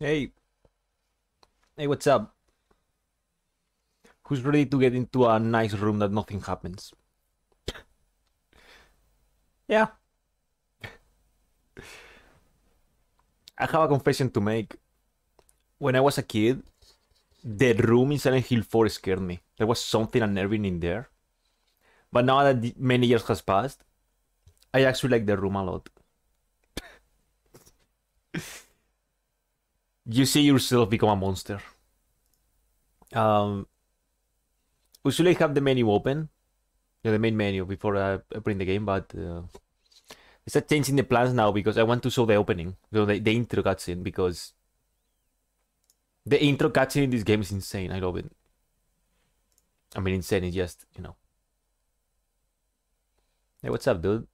Hey. Hey, what's up? Who's ready to get into a nice room that nothing happens? yeah. I have a confession to make. When I was a kid, the room in Silent Hill 4 scared me. There was something unnerving in there. But now that many years has passed, I actually like the room a lot. you see yourself become a monster. Um, usually I have the menu open, yeah, the main menu before I I bring the game, but uh, it's a changing the plans now because I want to show the opening, so the, the intro cutscene because the intro cutscene in this game is insane. I love it. I mean, insane is just you know. Hey, what's up, dude?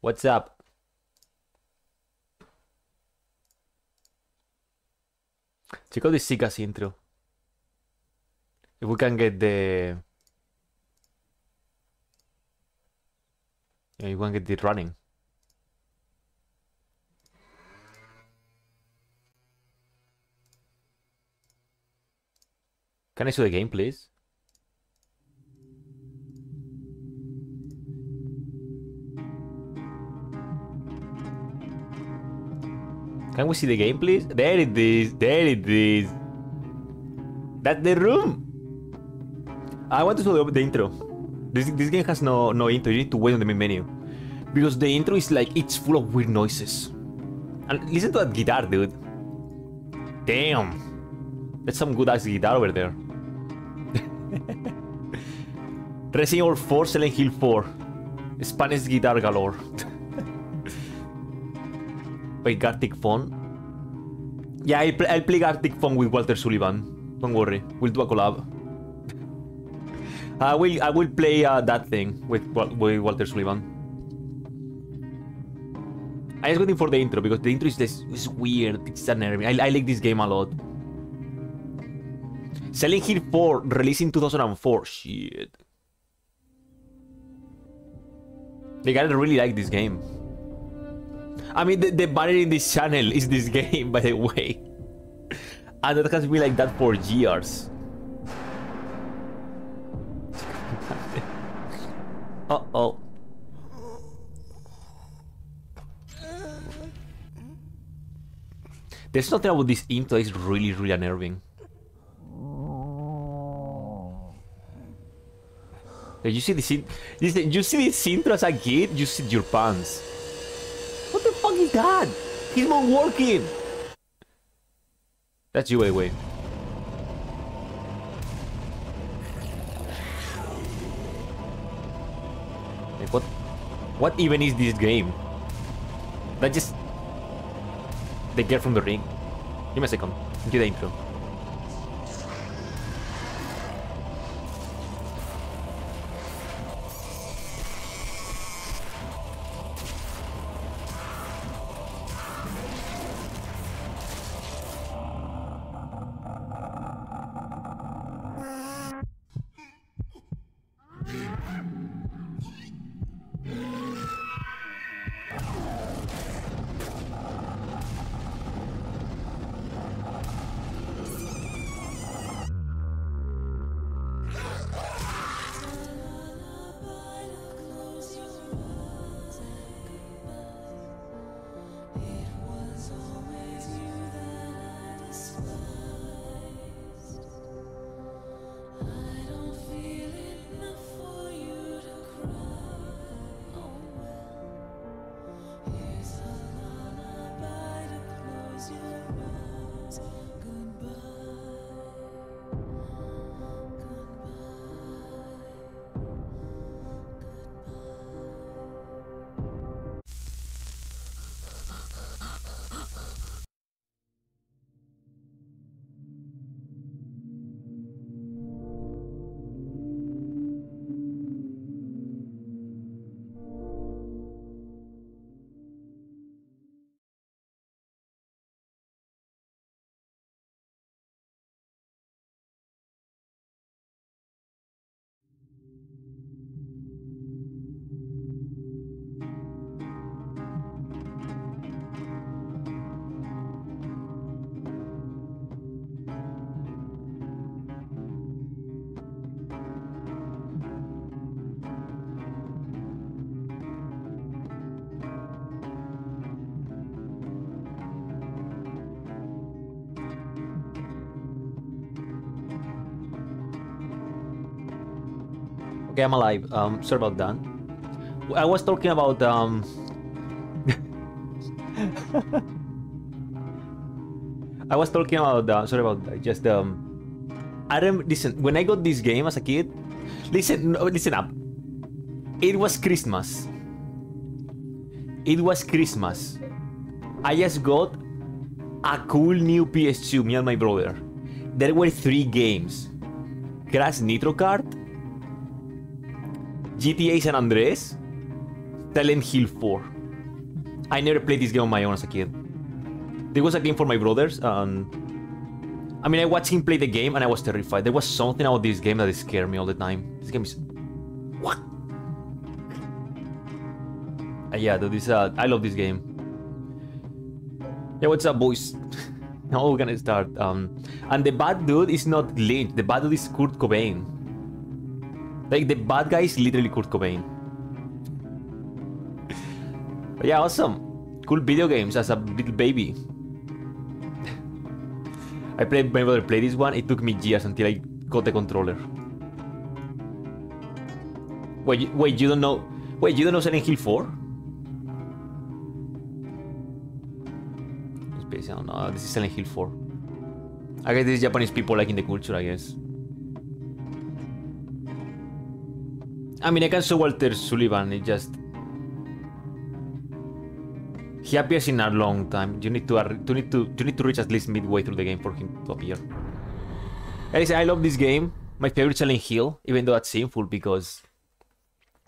What's up? Check out the Sikas intro. If we can get the. Yeah, you can get it running. Can I show the game, please? Can we see the game, please? There it is. There it is. That's the room. I want to show the, the intro. This this game has no no intro. You need to wait on the main menu because the intro is like it's full of weird noises. And listen to that guitar, dude. Damn, that's some good ass guitar over there. Resident Evil 4, Silent Hill 4, Spanish guitar galore. Wait, Gartic Phone? Yeah, I'll, I'll play Gartic Phone with Walter Sullivan. Don't worry, we'll do a collab. I will I will play uh, that thing with, with Walter Sullivan. I was waiting for the intro because the intro is, this, is weird. It's unnerving. I, I like this game a lot. Silent Hill 4 released in 2004. Shit. Like, I really like this game. I mean, the, the banner in this channel is this game, by the way. And that has been like that for years. Uh-oh. There's nothing about this intro is really, really unnerving. You see this? in- this- You see this intro as a kid? You see your pants. What the fuck is that? That's you, anyway. Like what? What even is this game? That just the girl from the ring. Give me a second. Do the intro. Okay, I'm alive. Um, sorry about that. I was talking about um. I was talking about uh, sorry about that. Just um. I remember. Listen, when I got this game as a kid, listen, no, listen up. It was Christmas. It was Christmas. I just got a cool new PS2, me and my brother. There were three games. Crash Nitro Kart, GTA San Andreas, Silent Hill 4. I never played this game on my own as a kid. There was a game for my brothers, and I mean, I watched him play the game, and I was terrified. There was something about this game that scared me all the time. This game is what? Uh, yeah, dude, this uh, I love this game. Yeah, what's up, boys? now we're gonna start. Um, and the bad dude is not Lynch. The bad dude is Kurt Cobain. Like the bad guy is literally Kurt Cobain. But yeah, awesome. Cool video games as a little baby. I played my brother played this one. It took me years until I got the controller. Wait, wait, you don't know? Wait, you don't know Silent Hill 4? Special, no, this is Silent Hill 4. I guess these Japanese people like in the culture, I guess. I mean, I can show Walter Sullivan, it just... He appears in a long time. You need to, you need to you need to reach at least midway through the game for him to appear. I love this game. My favorite Silent Hill, even though that's sinful because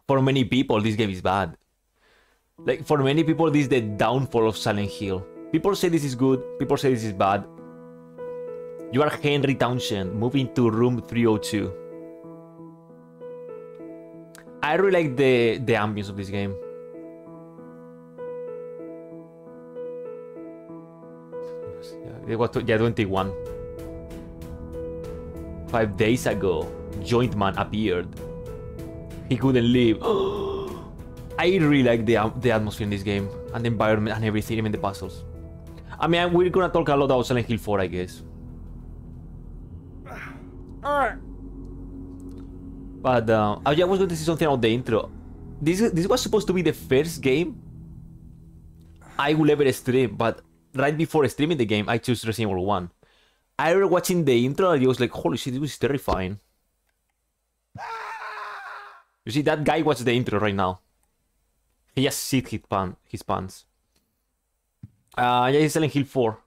for many people this game is bad. Like for many people this is the downfall of Silent Hill. People say this is good, people say this is bad. You are Henry Townshend moving to room 302. I really like the the ambience of this game. It was yeah, 21. Five days ago, Joint Man appeared. He couldn't leave. I really like the um, the atmosphere in this game and the environment and everything, even the puzzles. I mean, we're gonna talk a lot about Silent Hill 4, I guess. But uh, I was going to say something on the intro. This this was supposed to be the first game I will ever stream, but right before streaming the game, I chose Resident Evil 1. I remember watching the intro and I was like, holy shit, this was terrifying. You see, that guy watched the intro right now. He just shit his, pan his pants. Uh, yeah, he's Silent Hill 4.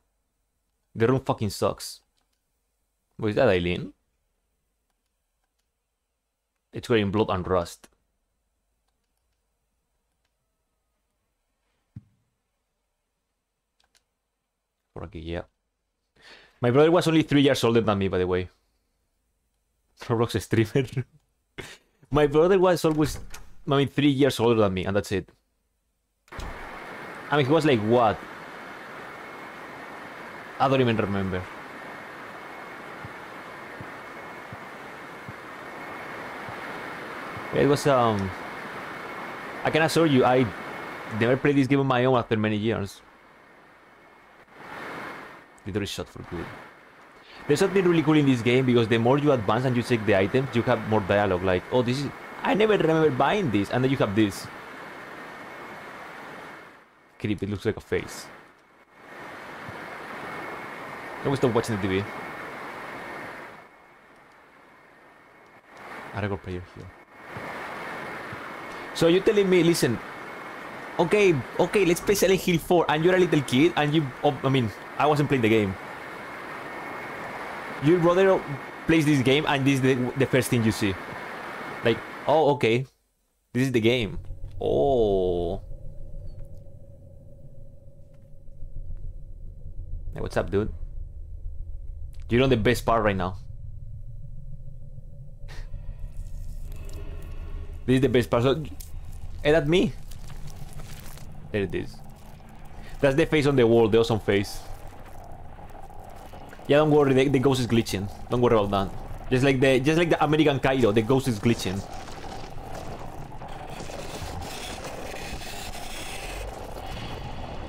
The room fucking sucks. What is that, Eileen? It's wearing blood and rust. Okay, yeah. My brother was only three years older than me, by the way. Roblox streamer. My brother was always, I mean, three years older than me, and that's it. I mean, he was like, what? I don't even remember. It was, um... I can assure you, I never played this game on my own after many years. Literally shot for good. There's something really cool in this game because the more you advance and you take the items, you have more dialogue. Like, oh, this is... I never remember buying this. And then you have this. Creep, it looks like a face. Can we stop watching the TV? I gotta go player here. So you're telling me, listen, okay, okay, let's play Silent Hill 4, and you're a little kid, and you, oh, I mean, I wasn't playing the game. Your brother plays this game, and this is the, the first thing you see. Like, oh, okay, this is the game. Oh. Hey, what's up, dude? You're on the best part right now. this is the best part. So, Eh, hey, that me. There it is. That's the face on the wall, the awesome face. Yeah, don't worry, the, the ghost is glitching. Don't worry about that. Just like the just like the American Kaido, the ghost is glitching.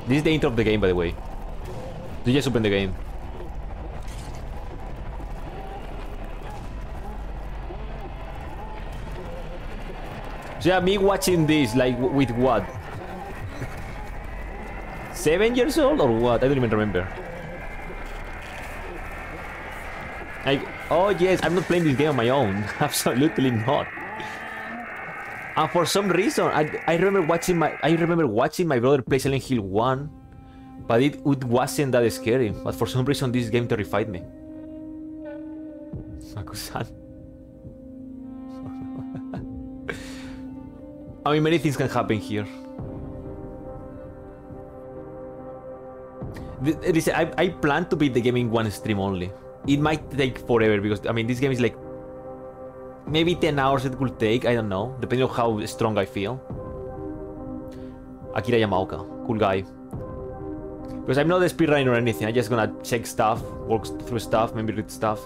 This is the intro of the game, by the way. You just open the game. Yeah, me watching this, like, with what? Seven years old or what? I don't even remember. Like, oh yes, I'm not playing this game on my own. Absolutely not. And for some reason, I, I remember watching my I remember watching my brother play Silent Hill 1, but it, it wasn't that scary. But for some reason, this game terrified me. Akusan. I mean, many things can happen here. Listen, I, I plan to beat the game in one stream only. It might take forever because, I mean, this game is like... Maybe 10 hours it could take, I don't know. Depending on how strong I feel. Akira Yamaoka, cool guy. Because I'm not a speedrunner or anything, I'm just gonna check stuff, work through stuff, maybe read stuff.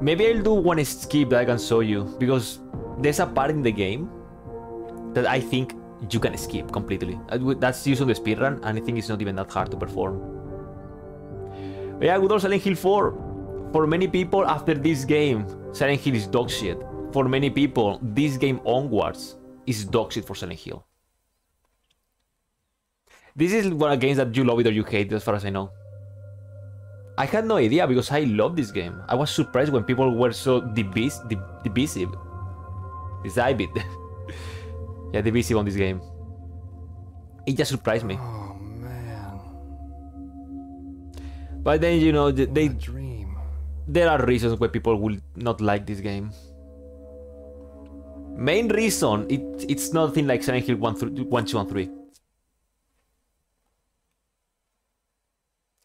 Maybe I'll do one skip that I can show you, because there's a part in the game that I think you can skip completely. Uh, that's used on the speedrun, and I think it's not even that hard to perform. But yeah, good old Silent Hill 4. For many people, after this game, Silent Hill is dog shit. For many people, this game onwards is dog shit for Silent Hill. This is one of the games that you love it or you hate, as far as I know. I had no idea because I love this game. I was surprised when people were so divisive. Divisive. Divisive. yeah, divisive on this game. It just surprised me. Oh man. But then you know they, dream. there are reasons why people will not like this game. Main reason it it's nothing like Silent Hill 1, th 1 2 and 3.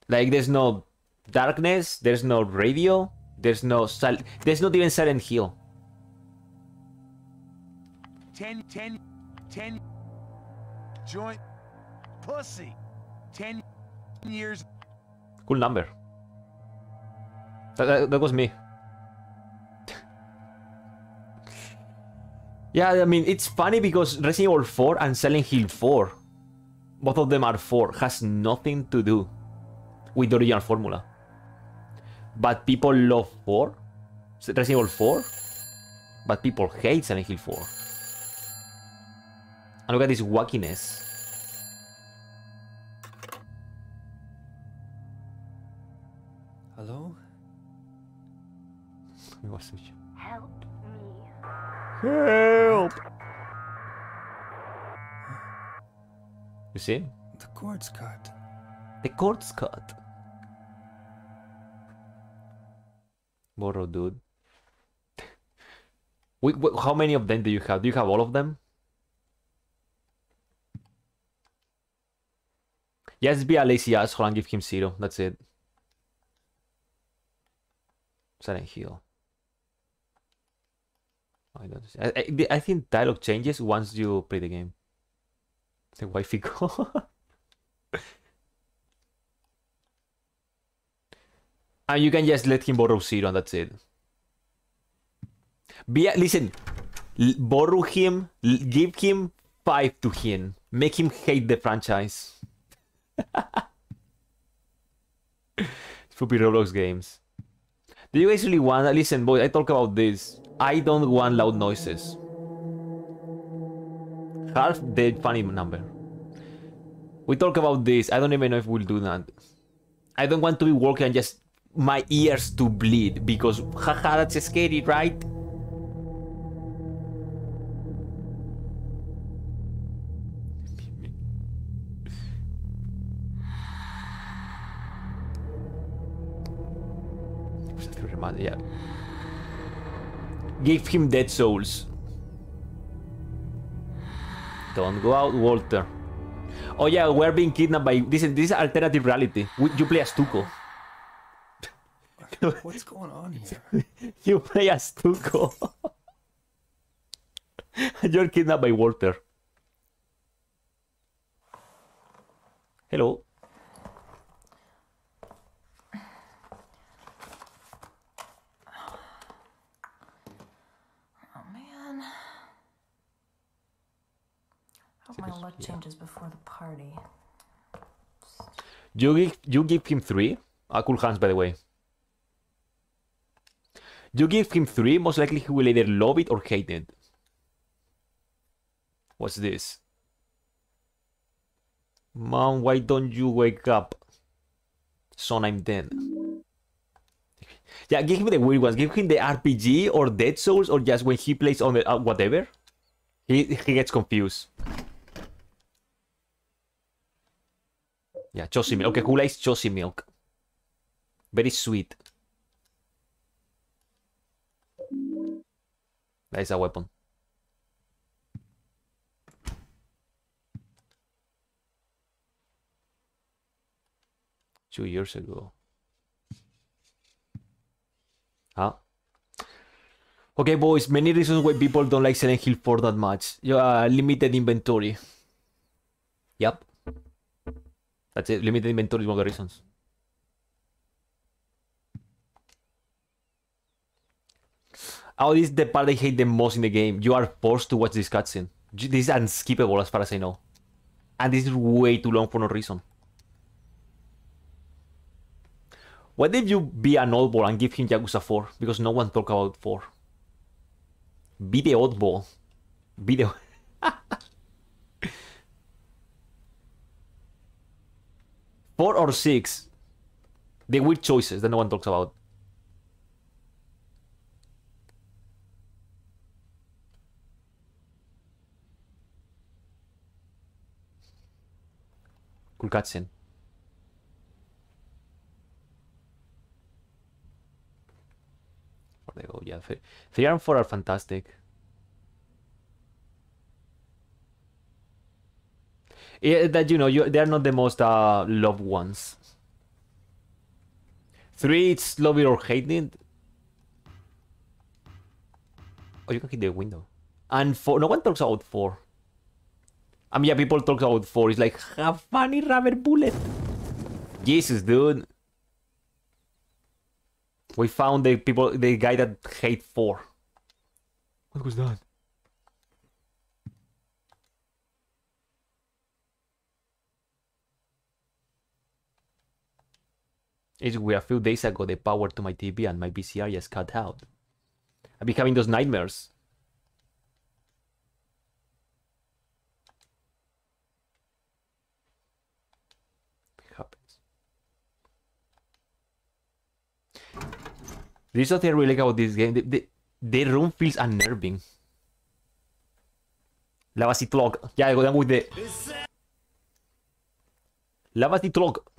Like there's no darkness, there's no radio, there's no sil there's not even Silent Hill. 10, 10, 10, joint, pussy. 10 years. Cool number. That, that, that was me. yeah, I mean, it's funny because Resident Evil 4 and Silent Hill 4, both of them are 4, has nothing to do with the original formula. But people love 4, Resident Evil 4, but people hate Silent Hill 4. And look at this wackiness. Hello? Help me. Help! You see? The cord's cut. The cord's cut. Borrow, dude. Wait, wait, how many of them do you have? Do you have all of them? Just be a lazy asshole and give him zero. That's it. Silent Hill. Oh, I don't. see- I, I, I think dialogue changes once you play the game. The wifey go. and you can just let him borrow zero, and that's it. Be listen, borrow him, give him five to him, make him hate the franchise. Stupid Roblox games. Do you guys really want? Listen, boy, I talk about this. I don't want loud noises. Half the funny number. We talk about this. I don't even know if we'll do that. I don't want to be working and just my ears to bleed because haha that's scary, right? Yeah. Give him dead souls. Don't go out, Walter. Oh yeah, we're being kidnapped by this. Is, this is alternative reality. We- You play as Tuco. What's going on here? You play as Tuco. You're kidnapped by Walter. Hello. My luck changes before the party. You give you give him three. Ah, cool hands, by the way. You give him three, most likely he will either love it or hate it. What's this? Mom, why don't you wake up? Son, I'm dead. Yeah, give him the weird ones. Give him the RPG or Dead Souls or just when he plays on the uh, whatever. He he gets confused. Yeah, Chosy milk. Okay, who likes Chosy milk? Very sweet. That is a weapon. Two years ago. Huh? Okay, boys, many reasons why people don't like Silent Hill 4 that much. Yeah, uh, limited inventory. Yep. That's it. Limited inventory is one of the reasons. Oh, this is the part I hate the most in the game. You are forced to watch this cutscene. This is unskippable as far as I know. And this is way too long for no reason. What if you be an oddball and give him Yakuza 4? Because no one talk about 4. Be the oddball. Be the... Four or six. The weird choices that no one talks about. Cool cutscene. There they go. Yeah, three and four are fantastic. That you know, you they are not the most uh, loved ones. Three, it's love it or hate it. Oh, you can hit the window. And four, no one talks about four. I mean, yeah, people talk about four. It's like, have funny rubber bullet. Jesus, dude. We found the people, the guy that hate four. What was that? It's weird. A few days ago, the power to my TV and my VCR just cut out. I've been having those nightmares. It happens. This is something I really like about this game. The, the, the room feels unnerving. Lava City Clock. Yeah, I go down with the. Lava City Clock.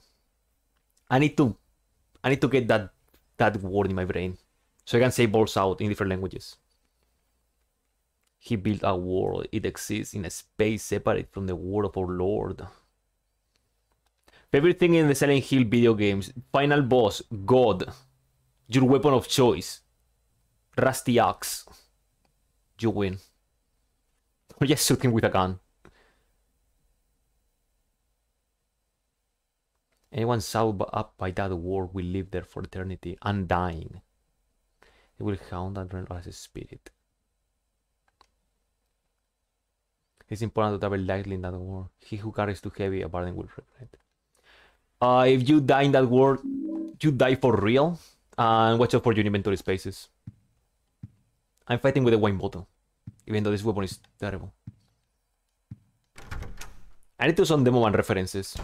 I need to. I need to get that that word in my brain, so I can say balls out in different languages. He built a world. It exists in a space separate from the world of our Lord. Favorite thing in the Silent Hill video games: final boss, God, your weapon of choice, rusty axe. You win. Or just shoot him with a gun. Anyone sought up by that war will live there for eternity, undying. They will haunt and realm as a spirit. It's important to travel lightly in that war. He who carries too heavy a burden will regret. Uh, if you die in that war, you die for real. And watch out for your inventory spaces. I'm fighting with a wine bottle, even though this weapon is terrible. I need to some demo and references.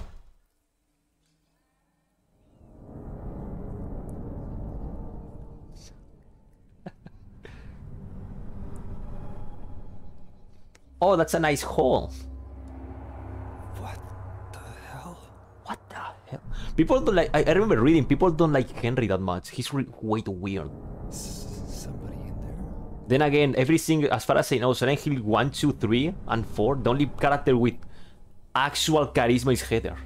Oh, that's a nice hole. What the hell? What the hell? People don't like. I, I remember reading. People don't like Henry that much. He's way too weird. S- somebody in there? Then again, every single, as far as I know, Silent Hill 1, 2, 3, and 4, the only character with actual charisma is Heather.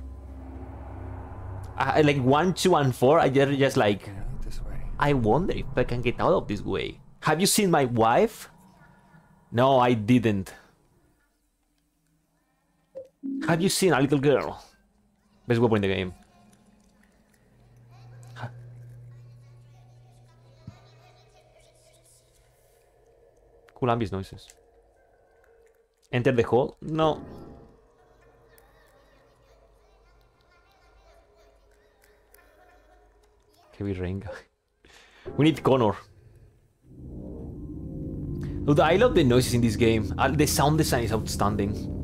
I, like 1, 2, and 4, I just, just like, this way. I wonder if I can get out of this way. Have you seen my wife? No, I didn't. Have you seen a little girl? Best weapon in the game. Cool ambient noises. Enter the hall? No. Heavy rain guy. We need Connor. Dude, I love the noises in this game. Uh, the sound design is outstanding.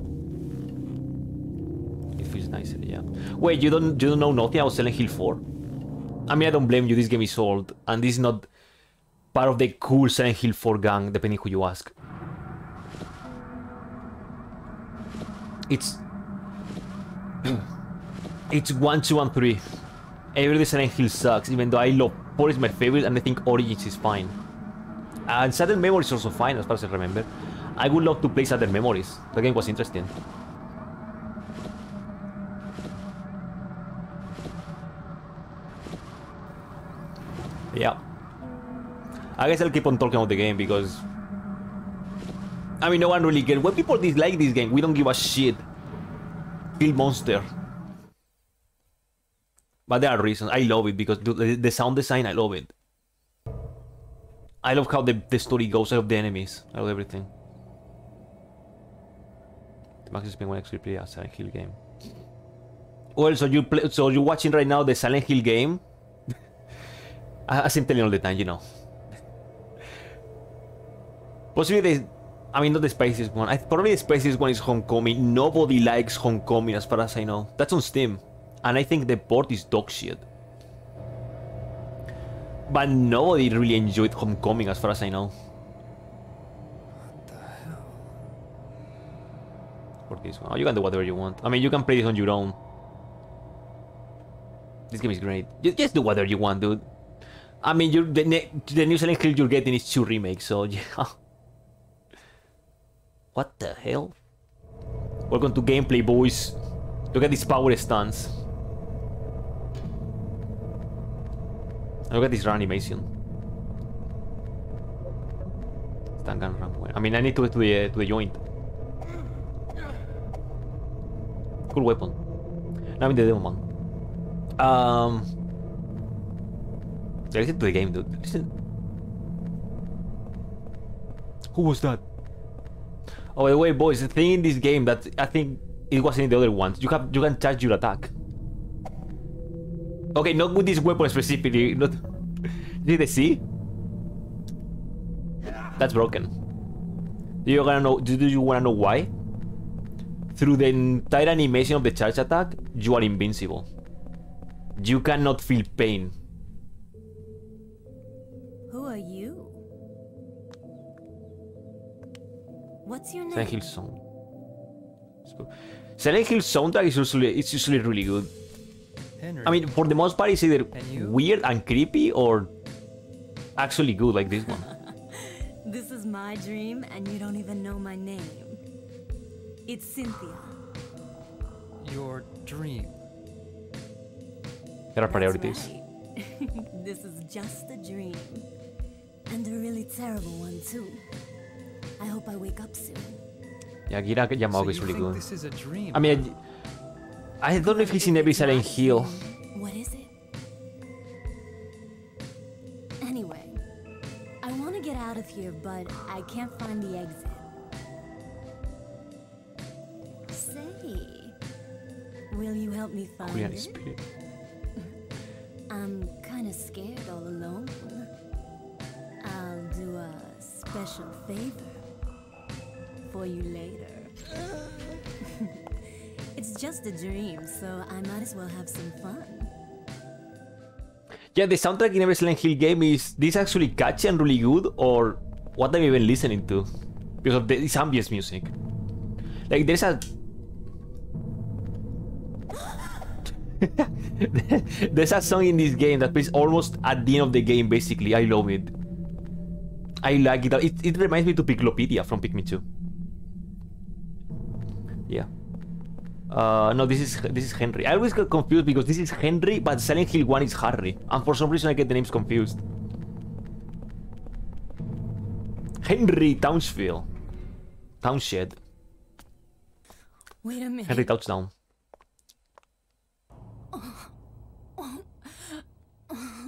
Nicer, yeah. Wait, you don't you don't know nothing about Silent Hill 4? I mean, I don't blame you. This game is old, and this is not part of the cool Silent Hill 4 gang, depending who you ask. It's it's one, two, and three. Every Silent Hill sucks, even though I love 4 is my favorite, and I think Origins is fine. And Shattered Memories is also fine, as far as I remember. I would love to play Shattered Memories. The game was interesting. Yeah. I guess I'll keep on talking about the game because... I mean, no one really cares. When people dislike this game, we don't give a shit. Kill Monster. But there are reasons. I love it because the, the sound design, I love it. I love how the, the story goes. I love the enemies. I love everything. Max is being one actually play a Silent Hill game. Well, so you play, so you're watching right now the Silent Hill game. As I'm telling all the time, you know. Possibly the, I mean not the spiciest one. I probably the spiciest one is Homecoming. Nobody likes Homecoming as far as I know. That's on Steam, and I think the port is dog shit. But nobody really enjoyed Homecoming as far as I know. For this one, oh, you can do whatever you want. I mean, you can play this on your own. This game is great. Just, just do whatever you want, dude. I mean, you the, the new Silent Hill you're getting is two remakes, so yeah. What the hell? Welcome to gameplay, boys. Look at this power stance. Look at this run animation. Stun gun. I mean, I need to to the to the joint. Cool weapon. Now I'm the demo man. Um. Listen to the game, dude. Listen. Who was that? Oh, by the way, boys, the thing in this game that I think it wasn't in the other ones, you have you can charge your attack. Okay, not with this weapon specifically. Not. Did they see? That's broken. Do you wanna know? Do you wanna know why? Through the entire animation of the charge attack, you are invincible. You cannot feel pain. Silent Hill sound. It's good. Silent Hill soundtrack is usually it's usually really good. Henry. I mean, for the most part, it's either And weird and creepy or actually good, like this one. This is my dream, and you don't even know my name. It's Cynthia. your dream. There are That's priorities. right. this is just a dream. And a really terrible one, too. I hope I wake up soon. Yeah, Gira So Yamaoka you is really good. this is a dream? I mean, I, I don't know if he's in every Silent Hill. What is it? Anyway, I want to get out of here, but I can't find the exit. Say, will you help me find Korean it? spirit. I'm kind of scared all alone. I'll do a special favor for you later. it's just a dream, so I might as well have some fun. Yeah, the soundtrack in every Silent Hill game is this actually catchy and really good, or what I'm even listening to because of the, this ambience music. Like there's a there's a song in this game that plays almost at the end of the game. Basically, I love it. I like it. It, it reminds me to Piklopedia from Pikmin 2. Uh, no, this is this is Henry. I always get confused because this is Henry, but Silent Hill 1 is Harry. And for some reason I get the names confused. Henry Townsville. Townshed. Wait a minute. Henry Touchdown.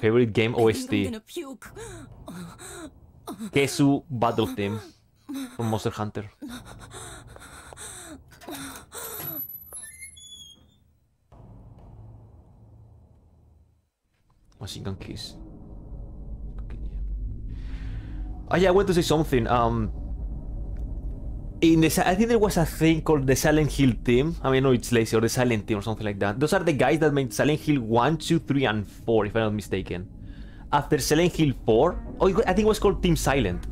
Favorite game I think I'm OST. Kesu Battle Theme from Monster Hunter. Machine Gun yeah. Oh yeah, I want to say something. Um, In the, I think there was a thing called the Silent Hill team. I mean, no, it's lazy or the Silent team or something like that. Those are the guys that made Silent Hill 1, 2, 3, and 4, if I'm not mistaken. After Silent Hill 4, oh, I think it was called Team Silent.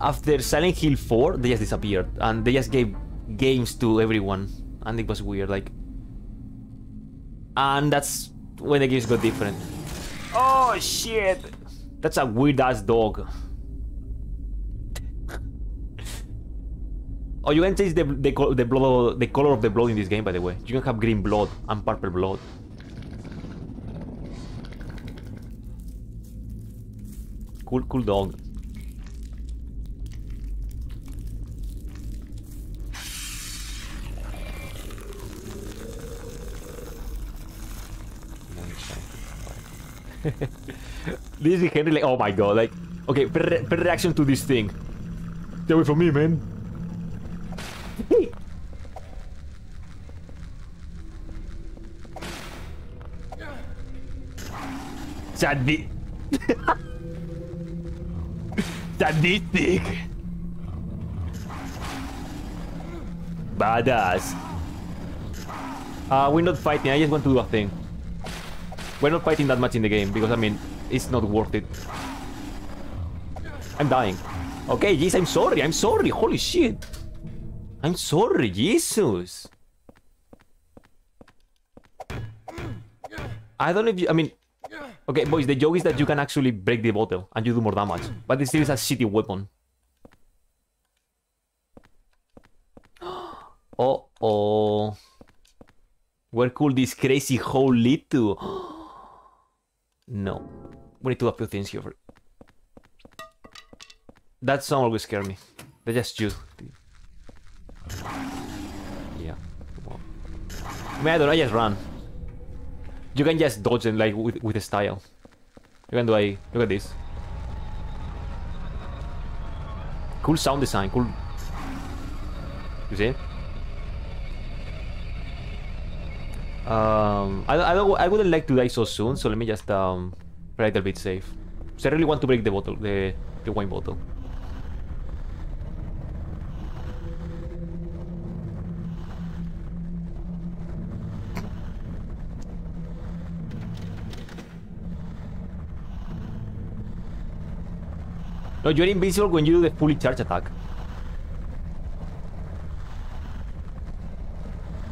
After Silent Hill 4, they just disappeared and they just gave games to everyone, and it was weird. Like, and that's when the games got different. Oh shit! That's a weird ass dog. Oh, you can change the the, the blood the color of the blood in this game. By the way, you can have green blood and purple blood. Cool, cool dog. this is Henry like, oh my god, like, okay, reaction to this thing. Stay away from me, man. Sadi... Sadistic. Badass. Uh, we're not fighting, I just want to do a thing. We're not fighting that much in the game, because I mean, it's not worth it. I'm dying. Okay, yes, I'm sorry, I'm sorry, holy shit. I'm sorry, Jesus. I don't know if you, I mean, okay, boys, the joke is that you can actually break the bottle and you do more damage, but it still is a shitty weapon. Oh, oh. Where could this crazy hole lead to? no. We need to do a few things here. That song always scare me. They just you. Yeah. Well. I I don't know, I just run. You can just dodge them like with, with style. You can do a... Look at this. Cool sound design, cool... You see? Um, I, I, I wouldn't like to die so soon, so let me just um, play a little bit safe. So I really want to break the bottle, the, the wine bottle. No, you're invincible when you do the fully charge attack.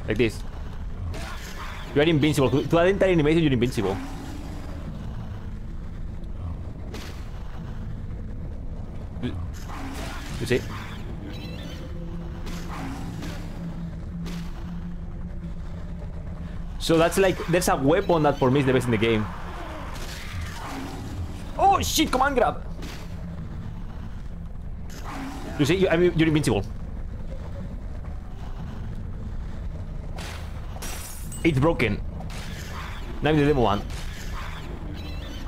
Like this. You are invincible. To, that entire animation, you're invincible. You- see? So that's like, there's a weapon that for me is the best in the game. Oh shit, command grab! You see, I mean, you're invincible. It's broken. Now the demo one.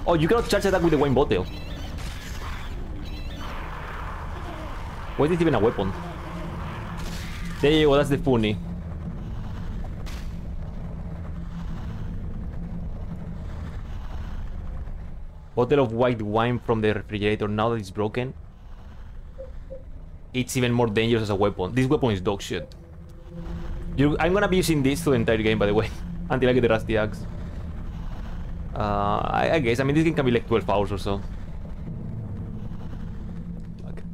Oh, you cannot charge attack with the wine bottle. Why is even a weapon? There you go, that's the funny. Bottle of white wine from the refrigerator. Now that it's broken, it's even more dangerous as a weapon. This weapon is dog shit. You, I'm gonna be using this to the entire game, by the way, until I get the rusty axe. Uh, I, I guess. I mean, this game can be like 12 hours or so. Okay,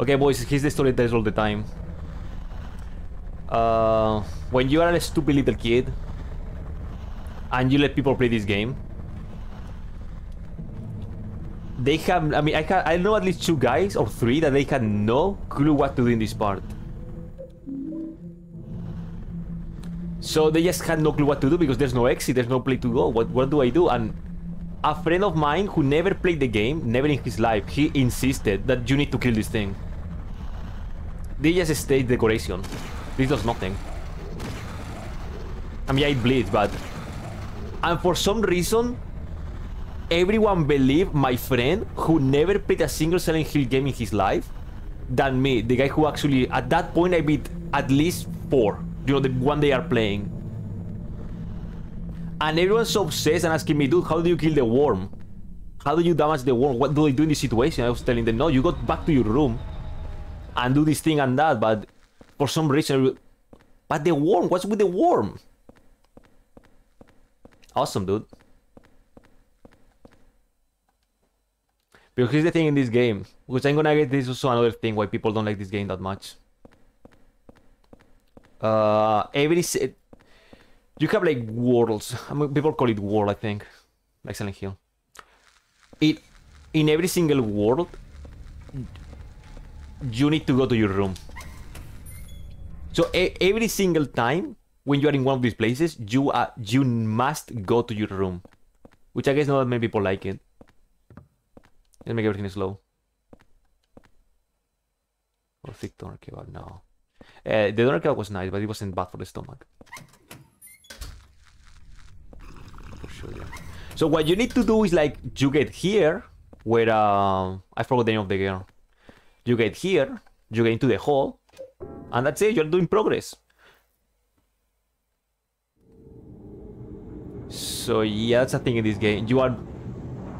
okay boys, here's the story tells all the time. Uh, when you are a stupid little kid and you let people play this game, they have. I mean, I have, I know at least two guys or three that they had no clue what to do in this part. So they just had no clue what to do because there's no exit, there's no place to go. What what do I do? And a friend of mine who never played the game, never in his life, he insisted that you need to kill this thing. They just stage decoration. This does nothing. I mean, it bleeds, but... And for some reason, everyone believed my friend, who never played a single Silent Hill game in his life, than me, the guy who actually, at that point, I beat at least four. You know, the one they are playing. And everyone's so obsessed and asking me, dude, how do you kill the worm? How do you damage the worm? What do they do in this situation? I was telling them, no, you go back to your room and do this thing and that, but for some reason, but the worm. What's with the worm? Awesome, dude. Because here's the thing in this game, which I'm gonna get this is also another thing why people don't like this game that much. Uh, every se- you have like worlds. I mean, people call it world, I think, like Silent Hill. It in every single world, you need to go to your room. So every single time when you are in one of these places, you are you must go to your room, which I guess not many people like it. Let's make everything slow. Or thick doner kebab, no. Uh, the doner kebab was nice, but it wasn't bad for the stomach. Sure, yeah. So what you need to do is like you get here, where uh, I forgot the name of the girl. You get here, you get into the hall, and that's it. You're doing progress. So yeah, that's a thing in this game. You are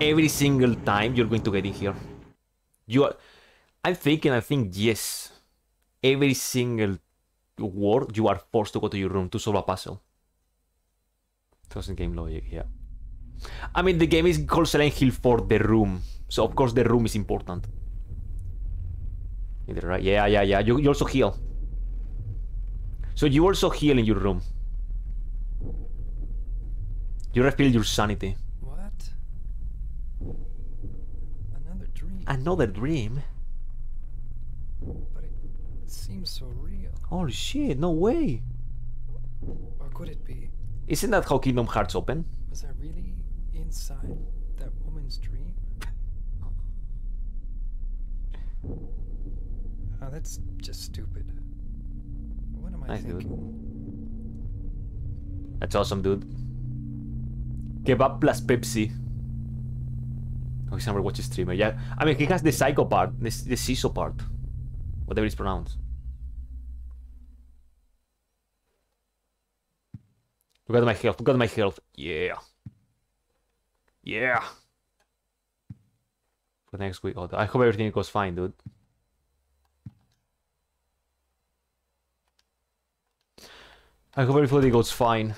every single time you're going to get in here. You are. I'm thinking. I think yes. Every single word you are forced to go to your room to solve a puzzle. Doesn't game logic, yeah. I mean, the game is called Silent Hill for the room, so of course the room is important. Either right? Yeah, yeah, yeah. You, you also heal. So you also heal in your room. You refill your sanity. What? Another dream. Another dream? It seems so real. Holy shit, no way. Or could it be? Isn't that how Kingdom Hearts open? Was I really inside that woman's dream? Oh, that's just stupid. What am I Nice, dude. That's awesome, dude. Kebab plus Pepsi. Oh, he's never watched a streamer. Yeah, I mean, he has the psycho part, the, the CISO part. Whatever it's pronounced. Look at my health. Look at my health. Yeah. Yeah. For next week. I hope everything goes fine, dude. I hope everything goes fine.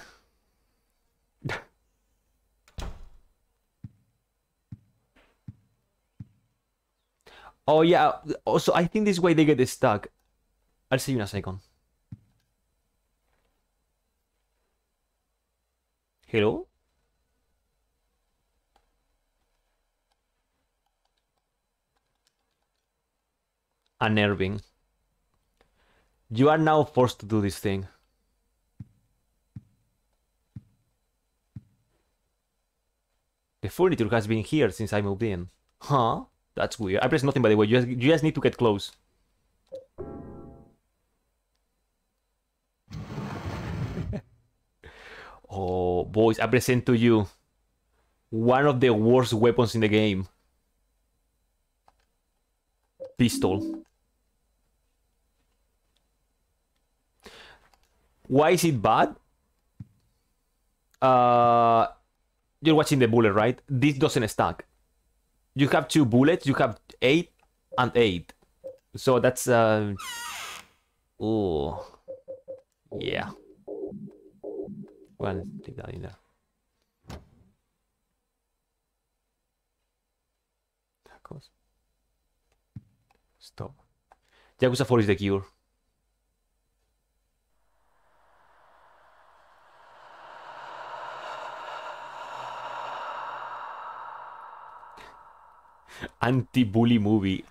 Oh yeah. Oh, also, I think this is why they get stuck. I'll see you in a second. Hello? Unnerving. You are now forced to do this thing. The furniture has been here since I moved in. Huh? That's weird. I pressed nothing by the way. You just, you just need to get close. oh, boys, I present to you one of the worst weapons in the game. Pistol. Why is it bad? Uh, you're watching the bullet, right? This doesn't stack. You have two bullets. You have eight and eight. So that's uh. Oh. Yeah. Well, leave that in there. Tacos. Stop. Yakuza 4 is the cure. Anti-bully movie.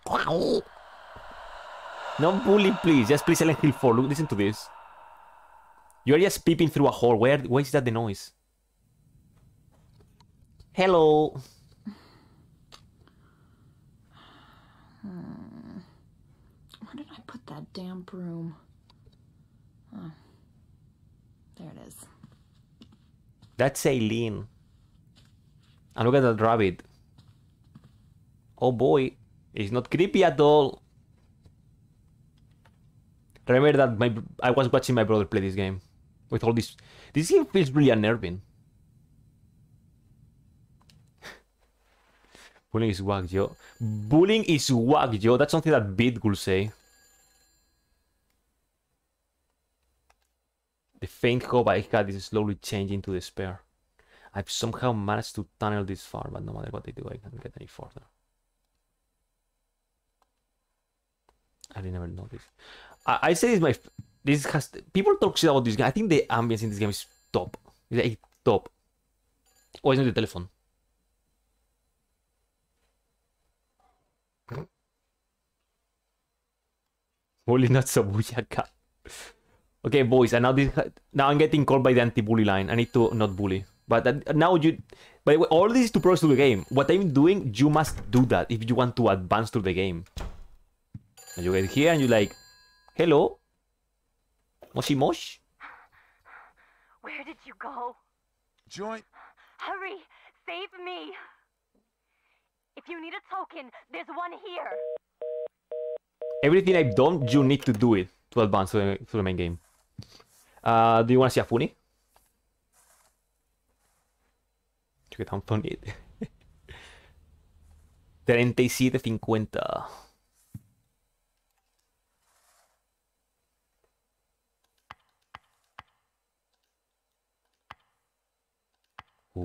No bully, please. Just please Silent Hill 4. Look, listen to this. You're just peeping through a hole. Where? Why is that the noise? Hello. Where did I put that damn broom? Oh. There it is. That's Eileen. And look at that rabbit. Oh boy, it's not creepy at all. Remember that my I was watching my brother play this game. With all this... This game feels really unnerving. Bullying is whack, yo. Bullying is whack, yo. That's something that Beat would say. The faint hope I had is slowly changing to despair. I've somehow managed to tunnel this far, but no matter what I do, I can't get any further. I didn't never noticed. I, I say this my this has people talk shit about this game. I think the ambience in this game is top. It's like top. Oh, it's not the telephone. Bully not so booyaka. Okay, boys, and now this now I'm getting called by the anti-bully line. I need to not bully. But uh, now you, by the way, all this is to progress through the game. What I'm doing, you must do that if you want to advance through the game. And you get here and you're like, hello, moshi mosh. Where did you go? Joint. Hurry! Save me! If you need a token, there's one here. Everything I've done, you need to do it to advance through the, through the main game. Uh, do you want to see a funny? Yo, que tan funny. 37.50. Nice!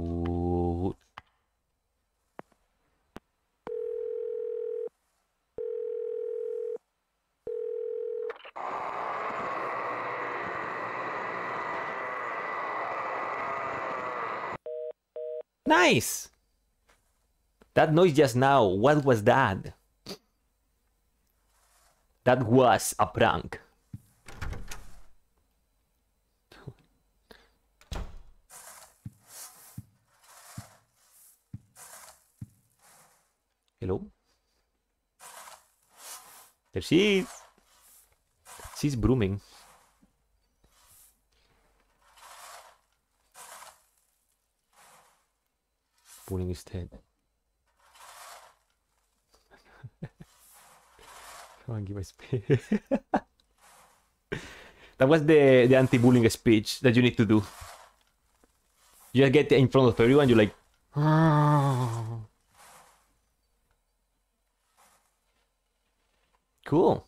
That noise just now, what was that? That was a prank. Hello? There she is. She's brooming. Pulling his head. Come on, give a speech. that was the, the anti-bullying speech that you need to do. You get in front of everyone, you're like, ah. Cool.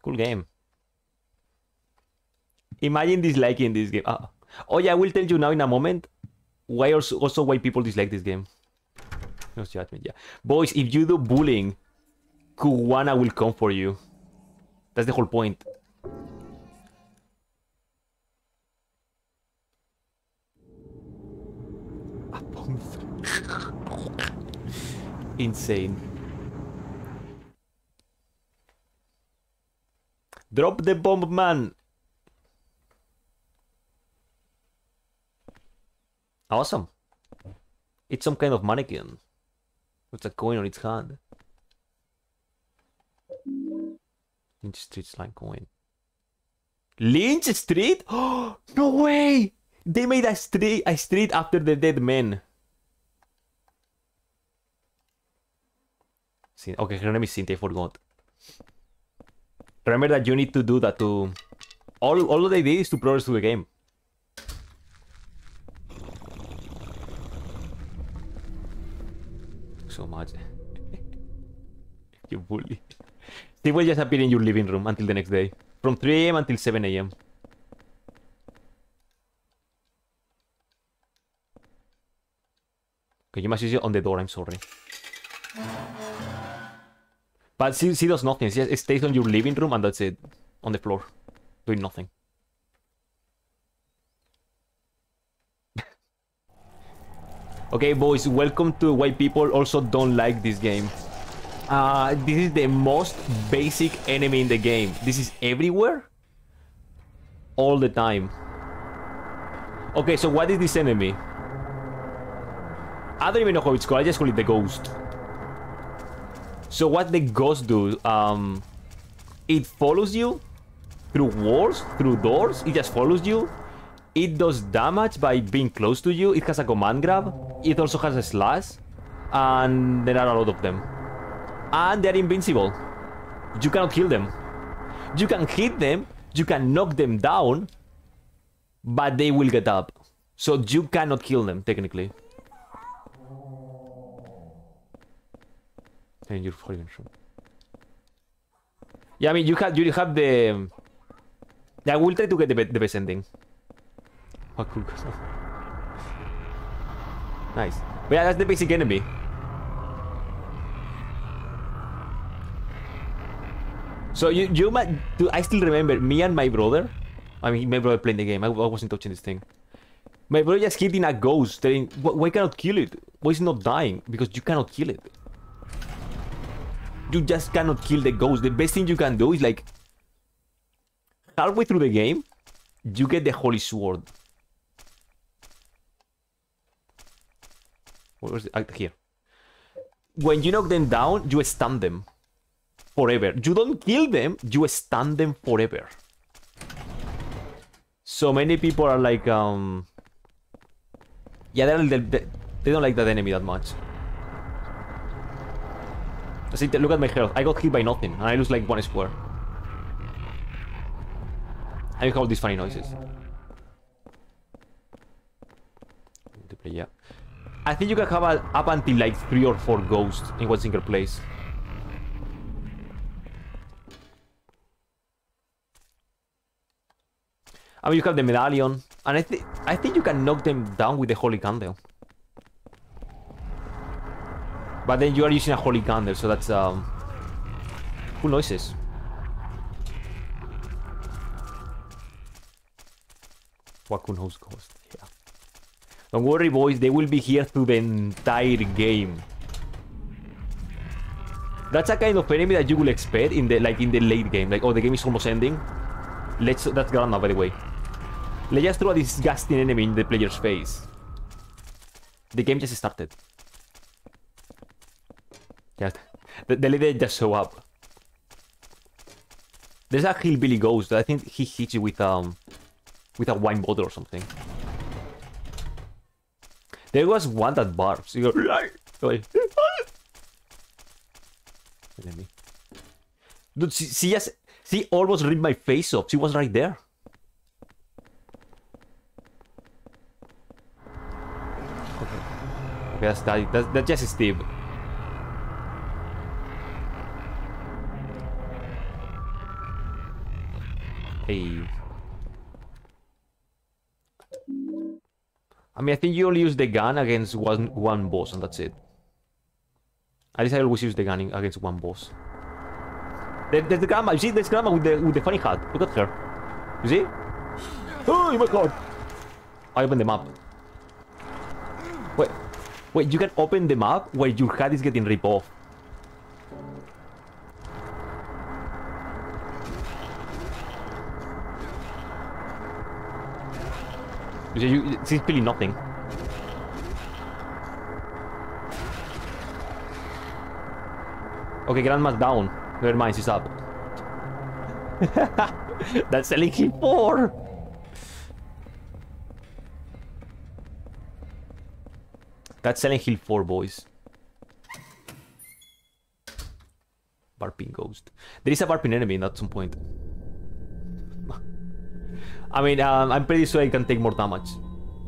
Cool game. Imagine disliking this game. Ah. Oh yeah, I will tell you now in a moment why also, also why people dislike this game. No judgment, yeah. Boys, if you do bullying, Kuwana will come for you. That's the whole point. Insane. Drop the bomb, man. Awesome. It's some kind of mannequin with a coin on its hand. Lynch Street slime coin. Lynch Street? Oh no way! They made a street a street after the dead men. Okay, her name is Cynthia, I forgot. Remember that you need to do that to... All, all they did is to progress through the game. So much. you bully. They will just appear in your living room until the next day. From 3 a.m. until 7 a.m. Okay, you must use it on the door, I'm sorry. But she, she does nothing. She stays on your living room and that's it. On the floor. Doing nothing. okay, boys, welcome to why people also don't like this game. Uh, this is the most basic enemy in the game. This is everywhere. All the time. Okay, so what is this enemy? I don't even know how it's called. I just call it the ghost. So what the ghost do? Um, it follows you through walls, through doors. It just follows you. It does damage by being close to you. It has a command grab. It also has a slash. And there are a lot of them. And they're invincible. You cannot kill them. You can hit them. You can knock them down. But they will get up. So you cannot kill them, technically. And you're falling from. Yeah, I mean you have you have the Yeah, we'll try to get the, the best ending. Fuck cool. nice. But yeah, that's the basic enemy. So you you might do I still remember me and my brother. I mean my brother playing the game. I, I wasn't touching this thing. My brother just hitting a ghost telling why cannot kill it? Why is it not dying? Because you cannot kill it. You just cannot kill the ghost. The best thing you can do is like halfway through the game, you get the holy sword. What was it? Ah, here. When you knock them down, you stun them forever. You don't kill them, you stun them forever. So many people are like, um, yeah, they're, they they don't like that enemy that much. See, look at my health. I got hit by nothing, and I lose like one square. I make all these funny noises. Yeah. I think you can have a, up until like three or four ghosts in one single place. I mean, you have the medallion, and I think I think you can knock them down with the holy candle. But then you are using a holy candle, so that's um, cool noises. Wakun host ghost, yeah. Don't worry, boys, they will be here through the entire game. That's a kind of enemy that you will expect in the like in the late game. Like, oh, the game is almost ending. Let's that's Grandma, by the way. Let's just throw a disgusting enemy in the player's face. The game just started. Just the, the lady just show up. There's a hillbilly ghost. I think he hits you with um with a wine bottle or something. There was one that barks. You go like, enemy. Dude, she, she just she almost ripped my face off. She was right there. Okay, okay that's that. That's, that's just Steve. I mean, I think you only use the gun against one one boss, and that's it. At least I always use the gun against one boss. There, there's the grandma. You see, there's grandma with the with the funny hat. Look at her. You see? Oh my god! I opened the map. Wait, wait. You can open the map where your hat is getting ripped off. She's feeling nothing. Okay, grandma's down. Never mind, she's up. That's a him four. That's selling hill 4, boys. Barping ghost. There is a barping enemy at some point. I mean, um, I'm pretty sure I can take more damage.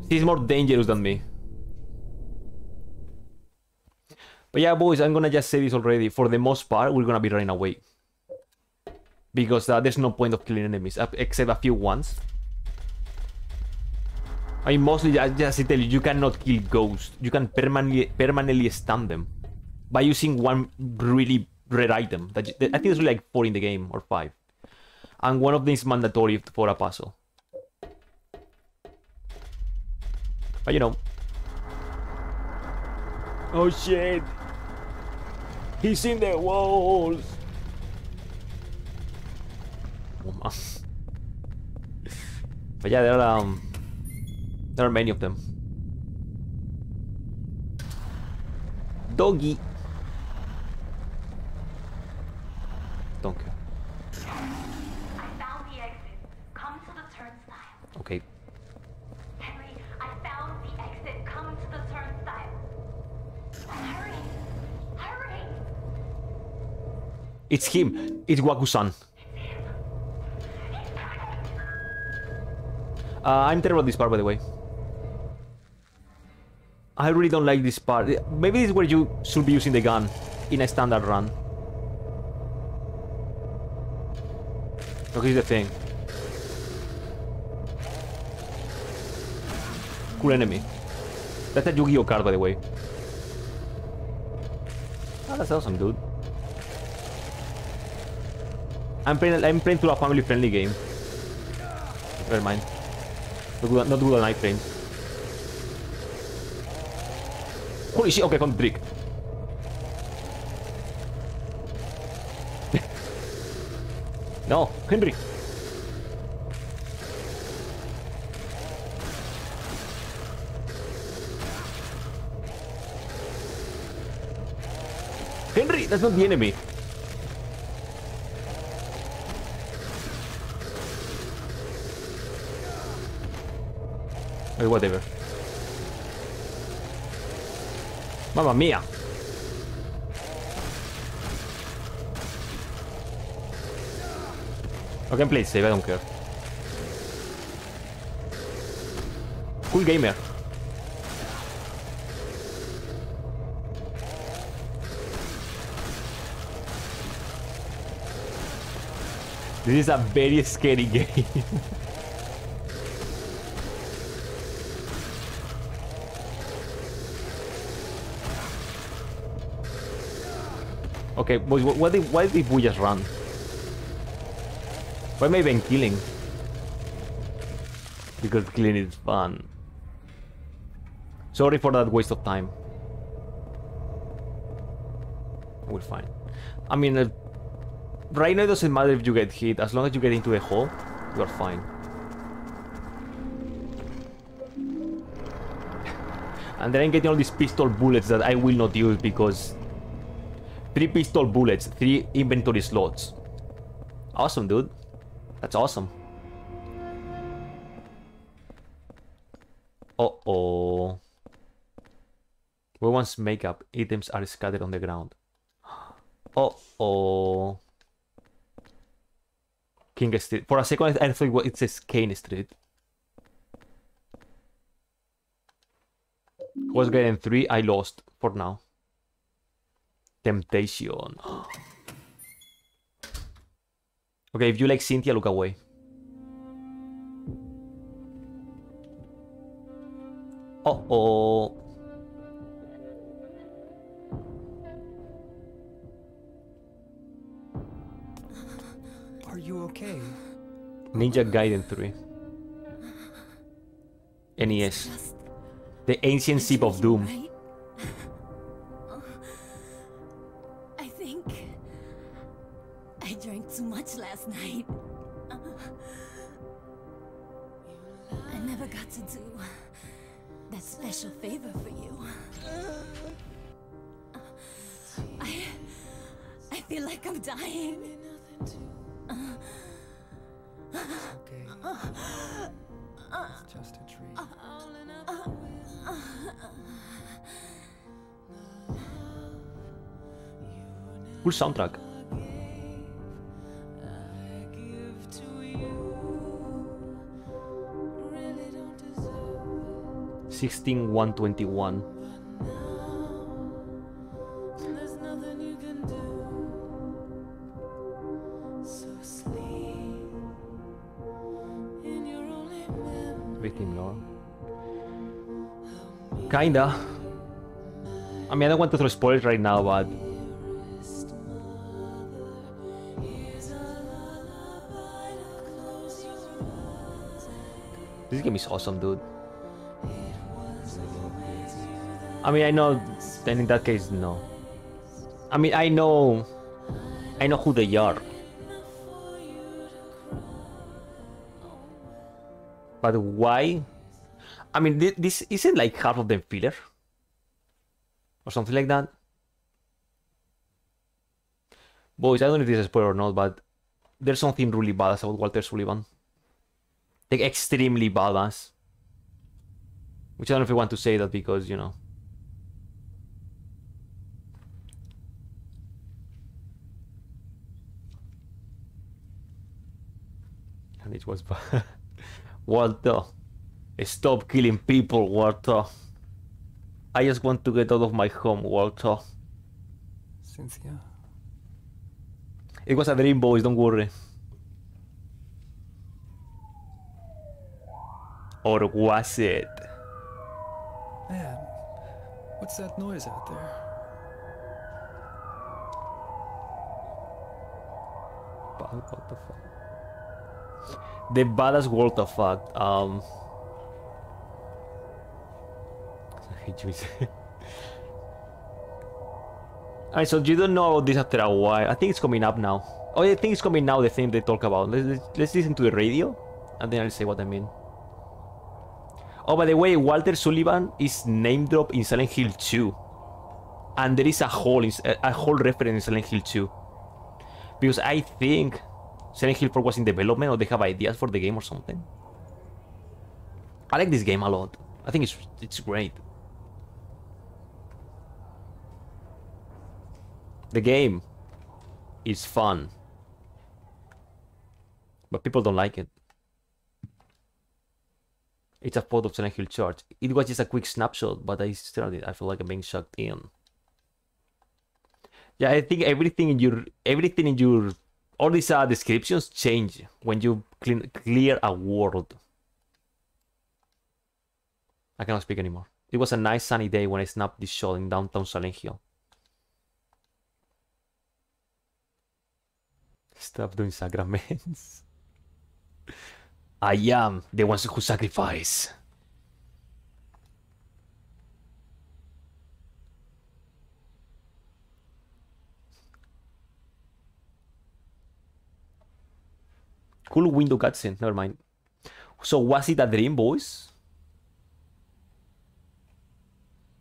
She's more dangerous than me. But yeah, boys, I'm gonna just say this already. For the most part, we're gonna be running away. Because uh, there's no point of killing enemies, except a few ones. I mean, mostly, I just tell you, you cannot kill ghosts. You can permanently, permanently stun them by using one really rare item. That, I think there's really like four in the game, or five. And one of them is mandatory for a puzzle. But you know. Oh shit! He's in the walls! Oh, man. But yeah, there are um, there are many of them. Doggy. It's him. It's Waku-san. Uh, I'm terrible at this part, by the way. I really don't like this part. Maybe this is where you should be using the gun in a standard run. Look, here's the thing. Cool enemy. That's a Yu-Gi-Oh card, by the way. Oh, that's awesome, dude. I'm playing. I'm playing through a family-friendly game. Never mind. Not good, not good on iframes. Holy shit! Okay, come brick. no, Henry. Henry, that's not the enemy. Okay, whatever. Mamma mia! I can play it safe, I don't care. Cool gamer. This is a very scary game. Okay, did, why did we just run? Why am I even killing? Because killing is fun. Sorry for that waste of time. We're fine. I mean, uh, right now it doesn't matter if you get hit. As long as you get into the hole, you are fine. And then I'm getting all these pistol bullets that I will not use because... Three pistol bullets, three inventory slots. Awesome, dude. That's awesome. Uh-oh. Everyone's makeup items are scattered on the ground. Uh-oh. King Street. For a second, I thought it says Kane Street. Was getting three, I lost for now. Temptation. okay, if you like Cynthia, look away. Uh-oh. Are you okay? Ninja Gaiden 3. NES. The Ancient Ship of Doom. Too much last night. I never got to do that special favor for you. I I feel like I'm dying. It's just a dream. Cool soundtrack. Sixteen one twenty one. Victim lore. Kinda. I mean, I don't want to throw spoilers right now, but This game is awesome, dude. I mean, I know. Then in that case, no. I mean, I know. I know who they are. But why? I mean, thi- this isn't like half of them filler, or something like that. Boys, I don't know if this is a spoiler or not, but there's something really badass about Walter Sullivan like extremely badass. Which I don't know if I want to say that because, you know. It was bad. Walter, stop killing people, Walter. I just want to get out of my home, Walter. Cynthia? It was a dream, boys, don't worry. Or was it? Man, what's that noise out there? What the fuck? The badass world of fuck. Um. Alright, so you don't know about this after a while. I think it's coming up now. Oh, I think it's coming now, the thing they talk about. Let's, let's, listen to the radio, and then I'll say what I mean. Oh, by the way, Walter Sullivan is name dropped in Silent Hill 2. And there is a whole, a whole reference in Silent Hill 2. Because I think Silent Hill 4 was in development or they have ideas for the game or something. I like this game a lot. I think it's it's great. The game is fun. But people don't like it. It's a photo of Silent Hill Church. It was just a quick snapshot, but I started. I feel like I'm being sucked in. Yeah, I think everything in your everything in your all these uh, descriptions change when you clean, clear a world. I cannot speak anymore. It was a nice sunny day when I snapped this shot in downtown Silent Hill. Stop doing sacraments. I am the ones who sacrifice. Cool window cutscene. Never mind. So was it a dream, boys?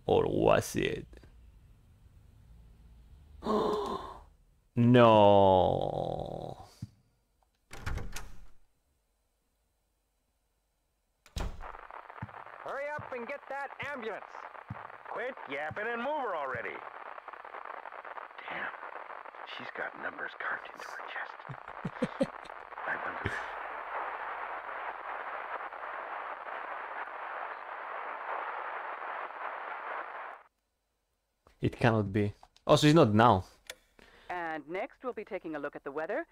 Or was it? no. Hurry up and get that ambulance. Quit yapping and move her already. Damn. She's got numbers carved into her chest. It cannot be. Oh, so it's not now. And next, we'll be taking a look at the weather.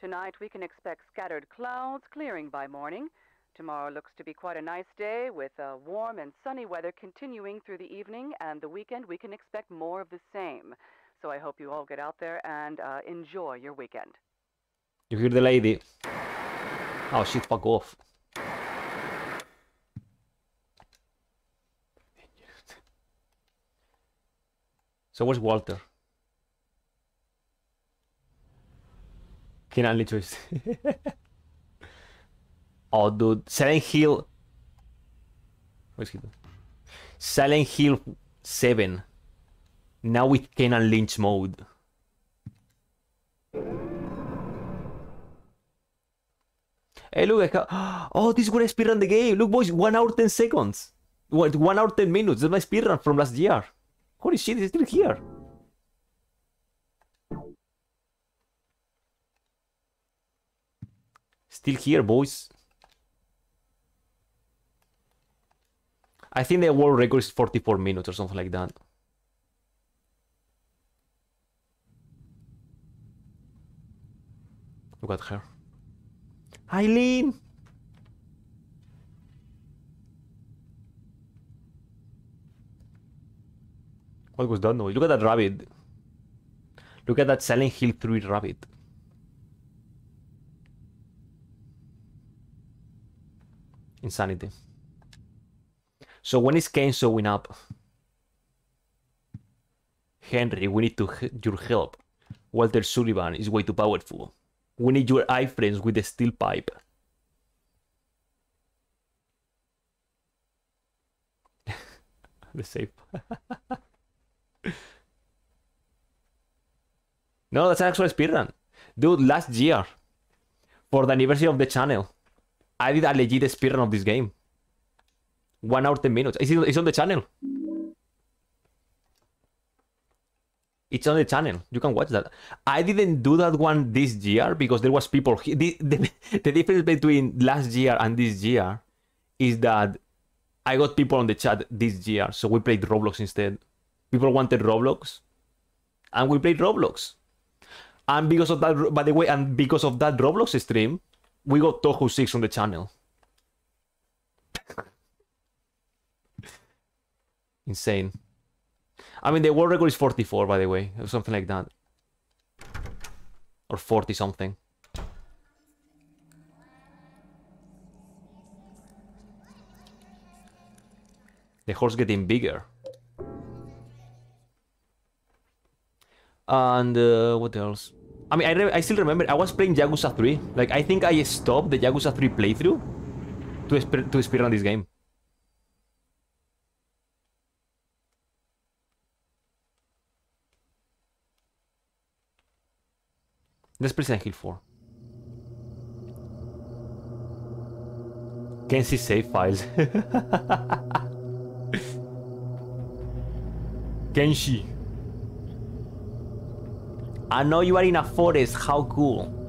Tonight, we can expect scattered clouds clearing by morning. Tomorrow looks to be quite a nice day with uh, warm and sunny weather continuing through the evening, and the weekend we can expect more of the same. So I hope you all get out there and uh, enjoy your weekend. You hear the lady. Oh shit, fuck off. So where's Walter? Kenan literally. oh, dude, Silent Hill. Where's he? Silent Hill 7. Now with Kenan Lynch mode. Hey, look, I Oh, this is where I speedrun the game. Look, boys, 1 hour 10 seconds. What, 1 hour 10 minutes. That's my speedrun from last year. Holy shit, it's still here. Still here, boys. I think the world record is 44 minutes or something like that. Look at her. Eileen! What was that noise? Look at that rabbit. Look at that Silent Hill 3 rabbit. Insanity. So when is Kane showing up? Henry, we need to your help. Walter Sullivan is way too powerful. We need your friends with the steel pipe. the safe. no, that's an actual speedrun. Dude, last year, for the anniversary of the channel, I did a legit speedrun of this game. One hour, 10 minutes. It's, it's on the channel. It's on the channel. You can watch that. I didn't do that one this year because there was people. The, the, the difference between last year and this year is that I got people on the chat this year, so we played Roblox instead. People wanted Roblox, and we played Roblox. And because of that, by the way, and because of that Roblox stream, we got Touhou 6 on the channel. Insane. I mean, the world record is 44, by the way, or something like that. Or 40 something. The horse getting bigger. And uh, what else? I mean, I, I still remember I was playing Yakuza 3. Like, I think I stopped the Yakuza 3 playthrough to, exper- to speedrun this game. Let's Silent Hill 4. Can see save files. Kenshi. I know you are in a forest. How cool.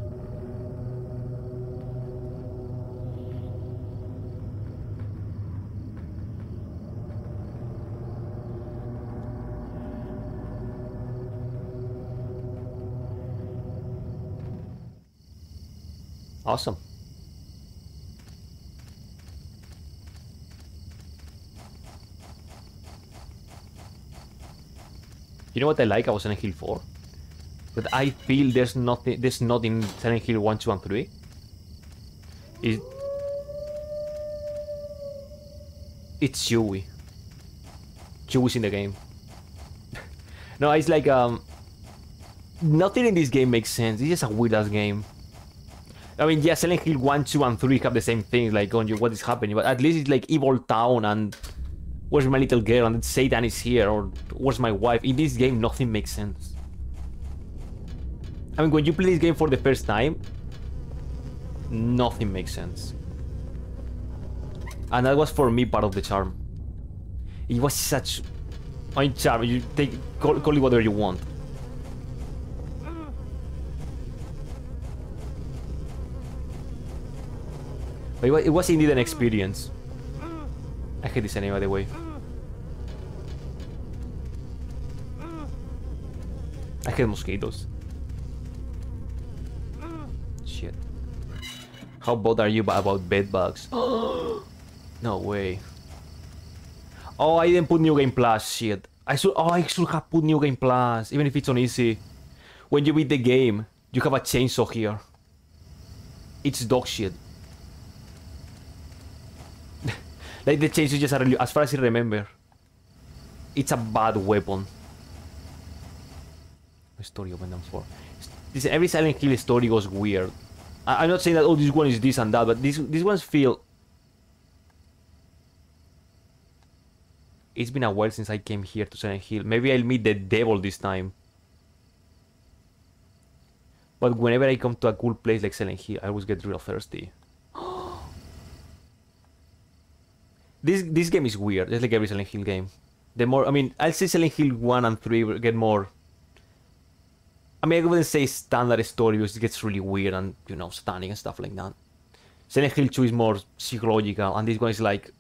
Awesome. You know what I like about Silent Hill 4? That I feel there's nothing there's not in Silent Hill 1, 2, and 3. Is it's Chewie. Chewie's in the game. no, it's like um nothing in this game makes sense. It's just a weird ass game. I mean, yeah, Silent Hill 1, 2, and 3 have the same things, like, on you, what is happening, but at least it's like Evil Town and Where's my little girl and Satan is here, or where's my wife? In this game, nothing makes sense. I mean, when you play this game for the first time, nothing makes sense. And that was for me part of the charm. It was such. I mean, charm, you take, call, call it whatever you want. But it was, it was indeed an experience. I hate this anime, by the way. I hate mosquitoes. Shit. How bold are you about bed bugs? no way. Oh, I didn't put New Game Plus. Shit. I should. Oh, I should have put New Game Plus, even if it's on easy. When you beat the game, you have a chainsaw here. It's dog shit. Like the chainsaw just really, as far as I remember, it's a bad weapon. Story of Venom 4. Listen, every Silent Hill story goes weird. I, am not saying that oh this one is this and that, but this these ones feel. It's been a while since I came here to Silent Hill. Maybe I'll meet the devil this time. But whenever I come to a cool place like Silent Hill, I always get real thirsty. This this game is weird, just like every Silent Hill game. The more, I mean, I'll say Silent Hill 1 and 3 get more. I mean, I wouldn't say standard story because it gets really weird and, you know, stunning and stuff like that. Silent Hill 2 is more psychological, and this one is like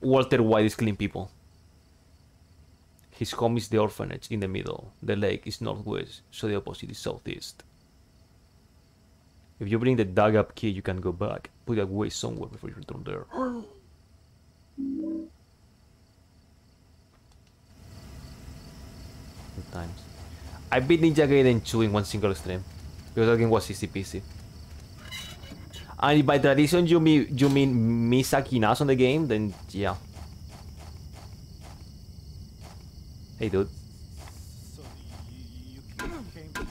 Walter White is killing people. His home is the orphanage in the middle. The lake is northwest, so the opposite is southeast. If you bring the dug up key, you can go back. Put it away somewhere before you return there. Good times. I beat Ninja Gaiden 2 in one single stream. Because that game was easy. And if by tradition you mean you mean Misaki Nas on the game, then yeah. Hey dude. So you, you came to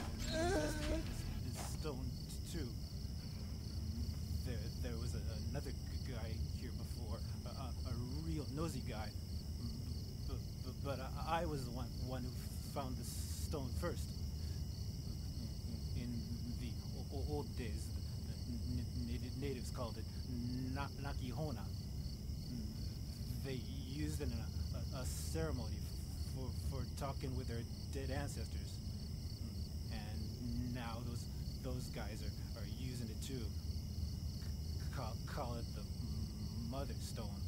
Stone too. There, there was a, another g- guy here before, a, a, a real nosy guy. But, but, but I, I was the one, one who found the stone first. In the o- o- old days, the n- n- natives called it na- Nakihona. They used it in a, a, a ceremony for, for with their dead ancestors. And now those those guys are, are using it too. Call, call it the Mother Stone.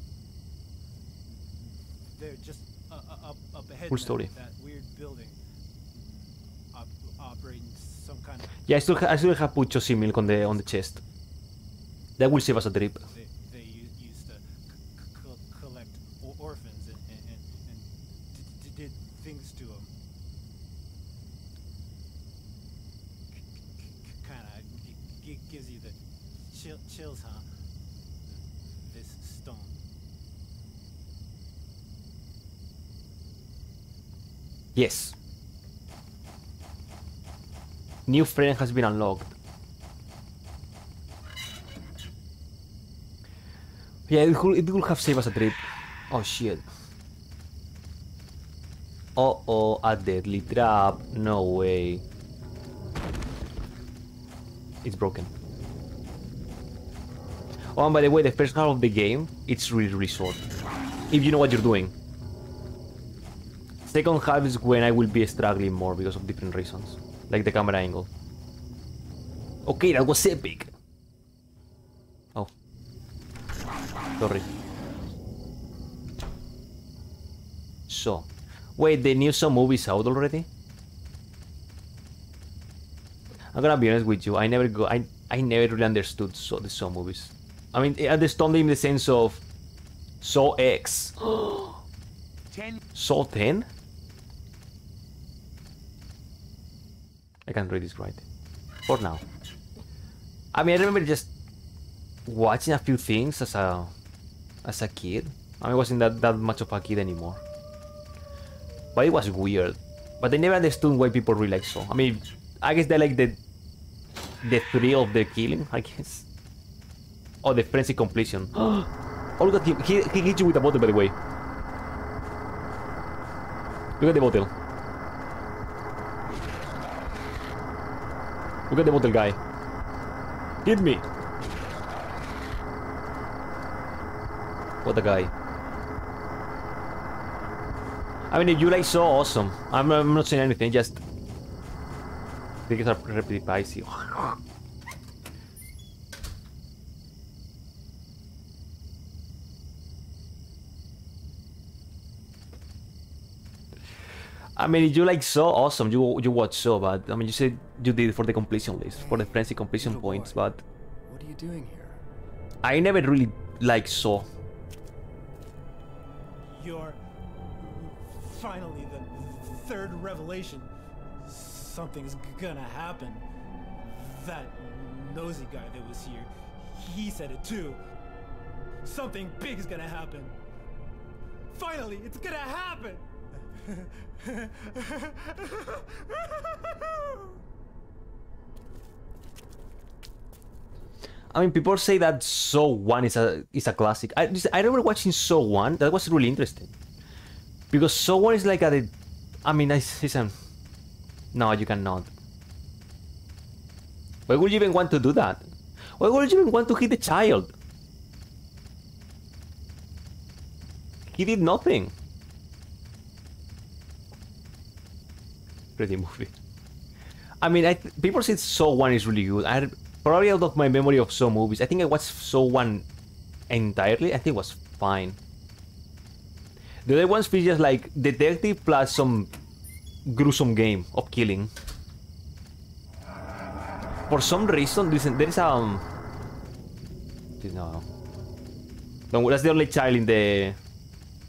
They're just uh, up, up ahead now, story. that weird building. Op, operating some kind of Yeah, I still, ha- I still have put Chosimil on the on the chest. That will save us a trip. they, they u- used to c- c- collect or- orphans and, and, and, and d- d- did things to them. chill, chills, huh? This stone. Yes. New friend has been unlocked. Yeah, it could, it could have saved us a trip. Oh shit. Oh oh, a deadly trap. No way. It's broken. Oh, and by the way, the first half of the game, it's really, really short. If you know what you're doing. Second half is when I will be struggling more because of different reasons. Like the camera angle. Okay, that was epic. Oh. Sorry. So. Wait, the new Saw movie is out already? I'm gonna be honest with you, I never go I I never really understood so the Saw movies. I mean I understand them in the sense of Saw X. Saw 10? I can't read this right. For now. I mean, I remember just watching a few things as a as a kid. I mean, I wasn't that, that much of a kid anymore. But it was weird. But I never understood why people really like so. I mean, I guess they like the the thrill of the killing, I guess. Or the frenzy completion. oh, look at him. He, he hit you with a bottle, by the way. Look at the bottle. Look at the bottle guy. Hit me. What a guy. I mean, if you like so awesome. I'm, I'm not saying anything, just... Because are pretty pricey. I mean, you like so awesome, you you watch so, but I mean, you said you did it for the completion list, for the frenzy completion Little points, boy. but What are you doing here? I never really liked so. You're finally the third revelation. Something's gonna happen. That nosy guy that was here, he said it too. Something big is gonna happen. Finally, it's gonna happen. I mean, people say that Saw One is a is a classic. I I remember watching Saw One. That was really interesting because Saw One is like a. I mean, it's, it's a. No, you cannot. Why would you even want to do that? Why would you even want to hit the child? He did nothing. Pretty movie. I mean, I people say Saw One is really good. I probably out of my memory of Saw movies, I think I watched Saw One entirely. I think it was fine. The other ones feel just like detective plus some gruesome game of killing. For some reason, listen, there is um. No. No, that's the only child in the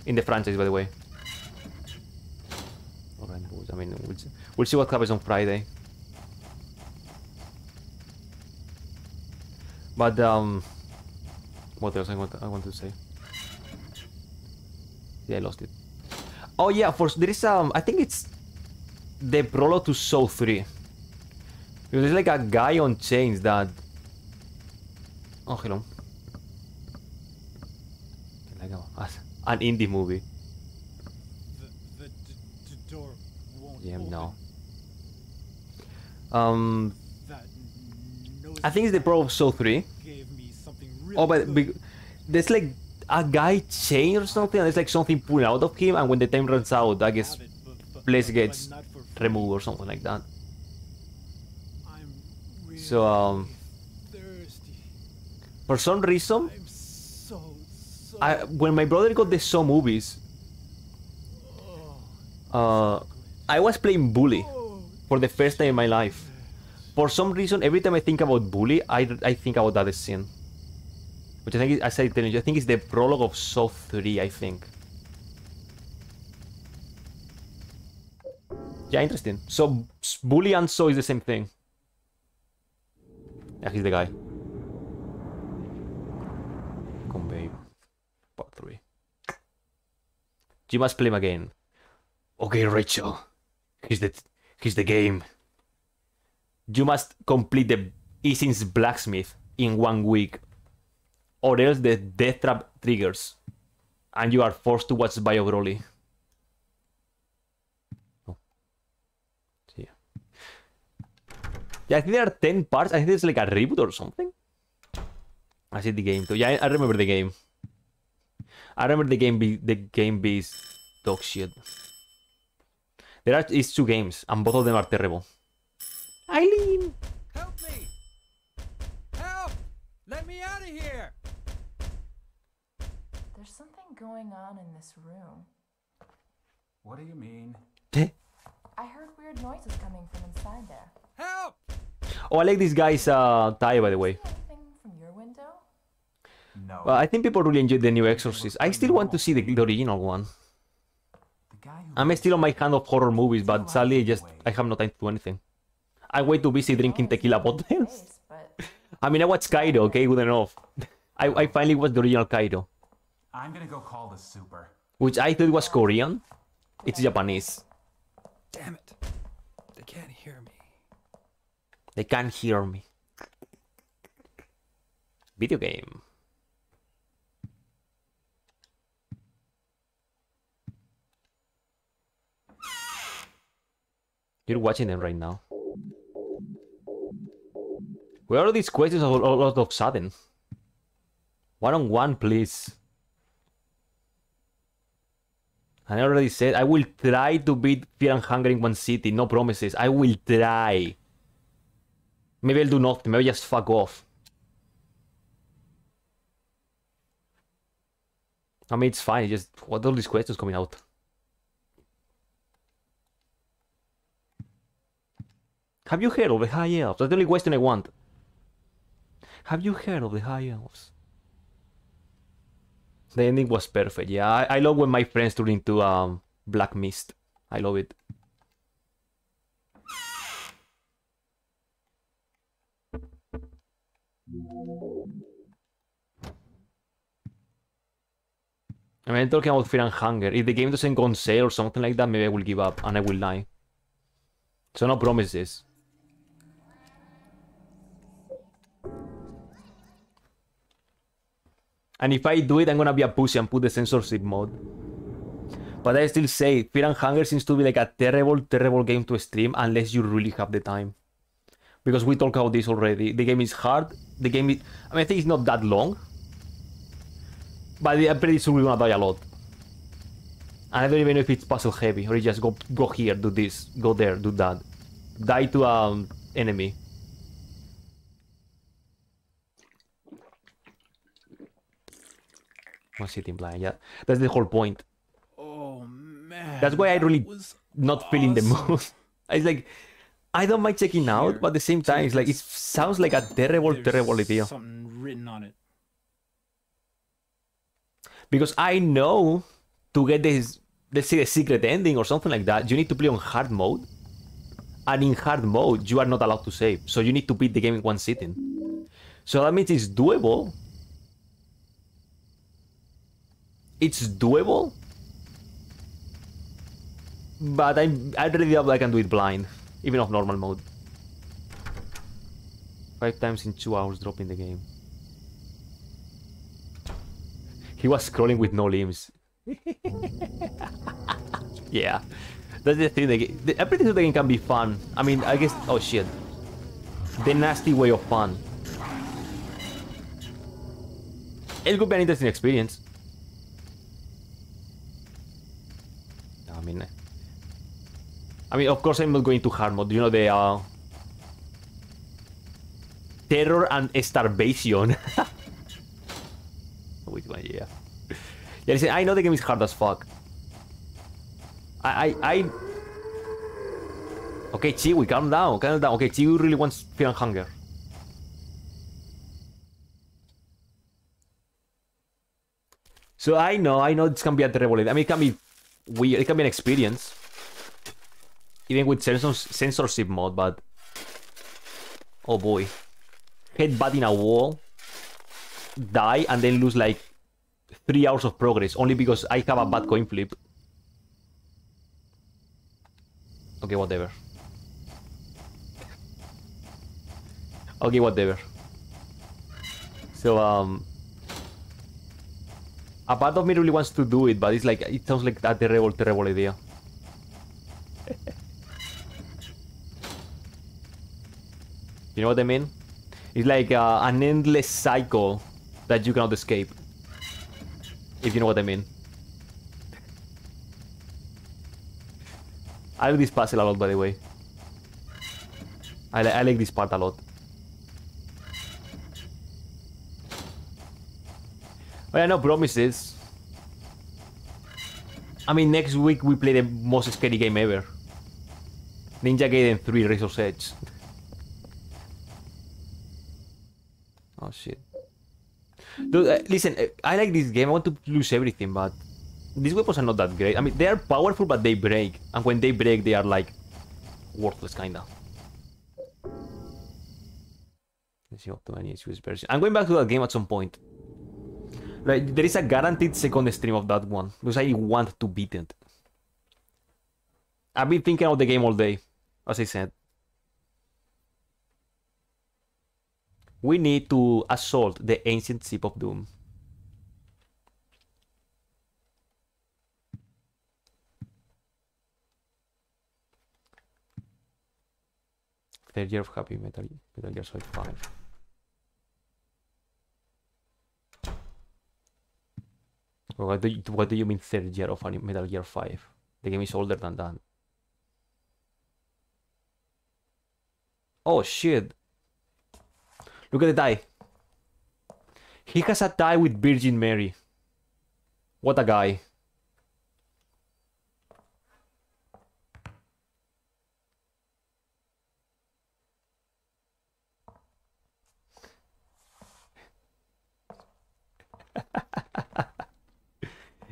in the franchise, by the way. I mean, we'll see, what happens on Friday. But um, what else I want I want to say? Yeah, I lost it. Oh yeah, for there is um, I think it's the prologue to Saw 3. Because there's like a guy on chains that. Oh hello. Like an indie movie. The, the door won't Yeah, open. no. Um, I think it's the Pro of Saw 3. gave me something really Oh, but there's like a guy chain or something, and there's like something pulling out of him, and when the time runs out, I guess place gets removed or something like that. So, um. For some reason, I when my brother got the Saw movies, uh, I was playing Bully for the first time in my life. For some reason, every time I think about Bully, I, I think about that scene. Which I think, is, as I tell you, I think it's the prologue of Saw 3, I think. Yeah, interesting. So, Bully and Saw is the same thing. Yeah, he's the guy. Come babe. Part 3. You must play him again. Okay, Rachel. Here's the here's the game. You must complete the Isin's blacksmith in one week. Or else the death trap triggers. And you are forced to watch Biogrolly. Oh. See. Yeah, I think there are 10 parts. I think it's like a reboot or something. I see the game too. Yeah, I, I remember the game. I remember the game be the game bees dog shit. There are is two games, and both of them are terrible. Eileen! Help me! Help! Let me out of here! There's something going on in this room. What do you mean? I heard weird noises coming from inside there. Help! Oh, I like this guy's uh, tie, by the way. From your window? No. Well, I think people really enjoyed the new Exorcist. I still want to see the, the original one. The guy who I'm still on my hand of horror movies, but sadly, I just I have no time to do anything. I'm way too busy drinking tequila bottles. I mean, I watched Kairo, okay, good enough. I, I finally watched the original Kairo, I'm gonna go call the super. which I thought was Korean. It's Japanese. Damn it. They can't hear me. They can't hear me. Video game. You're watching them right now. Where are these questions all, all, all of sudden? One on one, please. I already said I will try to beat Fear and Hunger in one city. No promises. I will try. Maybe I'll do nothing. Maybe I just fuck off. I mean, it's fine. It's just what are all these questions coming out? Have you heard of the High Elves? That's the only question I want. Have you heard of the High Elves? The ending was perfect. Yeah, I, I love when my friends turn into um Black Mist. I love it. I mean, I'm talking about Fear and Hunger. If the game doesn't go on sale or something like that, maybe I will give up and I will lie. So no promises. And if I do it, I'm gonna be a pussy and put the censorship mode. But I still say, Fear and Hunger seems to be like a terrible, terrible game to stream unless you really have the time. Because we talked about this already. The game is hard. The game is... I mean, I think it's not that long. But I'm pretty sure we're gonna die a lot. And I don't even know if it's puzzle heavy or you just go go here, do this, go there, do that. Die to um enemy. I'm sitting blind, yeah. That's the whole point. Oh man. That's why I really was not feeling the awesome. mood. It's like I don't mind checking out, but at the same time, it's like it sounds like a terrible, There's terrible idea. Something written on it. Because I know to get this, let's say, a secret ending or something like that, you need to play on hard mode. And in hard mode, you are not allowed to save. So you need to beat the game in one sitting. So that means it's doable. It's doable. But I I really doubt I can do it blind, even off normal mode. Five times in two hours dropping the game. He was scrolling with no limbs. yeah, that's the thing. The, I'm pretty sure the game can be fun. I mean, I guess. Oh shit, the nasty way of fun. It could be an interesting experience. I mean, I mean, of course, I'm not going to hard mode. You know the uh, terror and starvation. Which one? Yeah. Yeah, listen, I know the game is hard as fuck. I, I, I... Okay, Chiwi, calm down, calm down. Okay, Chiwi really wants Fear and Hunger. So I know, I know this can be a terrible... I mean, it can be weird, it can be an experience. Even with censors, censorship mode, but... Oh boy. Headbutting a wall. die and then lose like three hours of progress only because I have a bad coin flip. Okay, whatever. Okay, whatever. So, um... A part of me really wants to do it, but it's like, it sounds like a terrible, terrible idea. you know what I mean? It's like uh, an endless cycle that you cannot escape. If you know what I mean. I like this puzzle a lot, by the way. I, li I like this part a lot. But yeah, no promises. I mean, next week we play the most scary game ever. Ninja Gaiden 3 Razor's Edge. oh shit. Dude, uh, listen, uh, I like this game. I want to lose everything, but these weapons are not that great. I mean, they are powerful, but they break. And when they break, they are like worthless, kinda. Let's see issues version. I'm going back to that game at some point. Like, there is a guaranteed second stream of that one because I want to beat it. I've been thinking of the game all day, as I said. We need to assault the ancient ship of doom. Third year of Happy Metal, Metal Gear Solid 5. What do, you, what do you mean third year of Metal Gear 5? The game is older than that. Oh shit. Look at the tie. He has a tie with Virgin Mary. What a guy.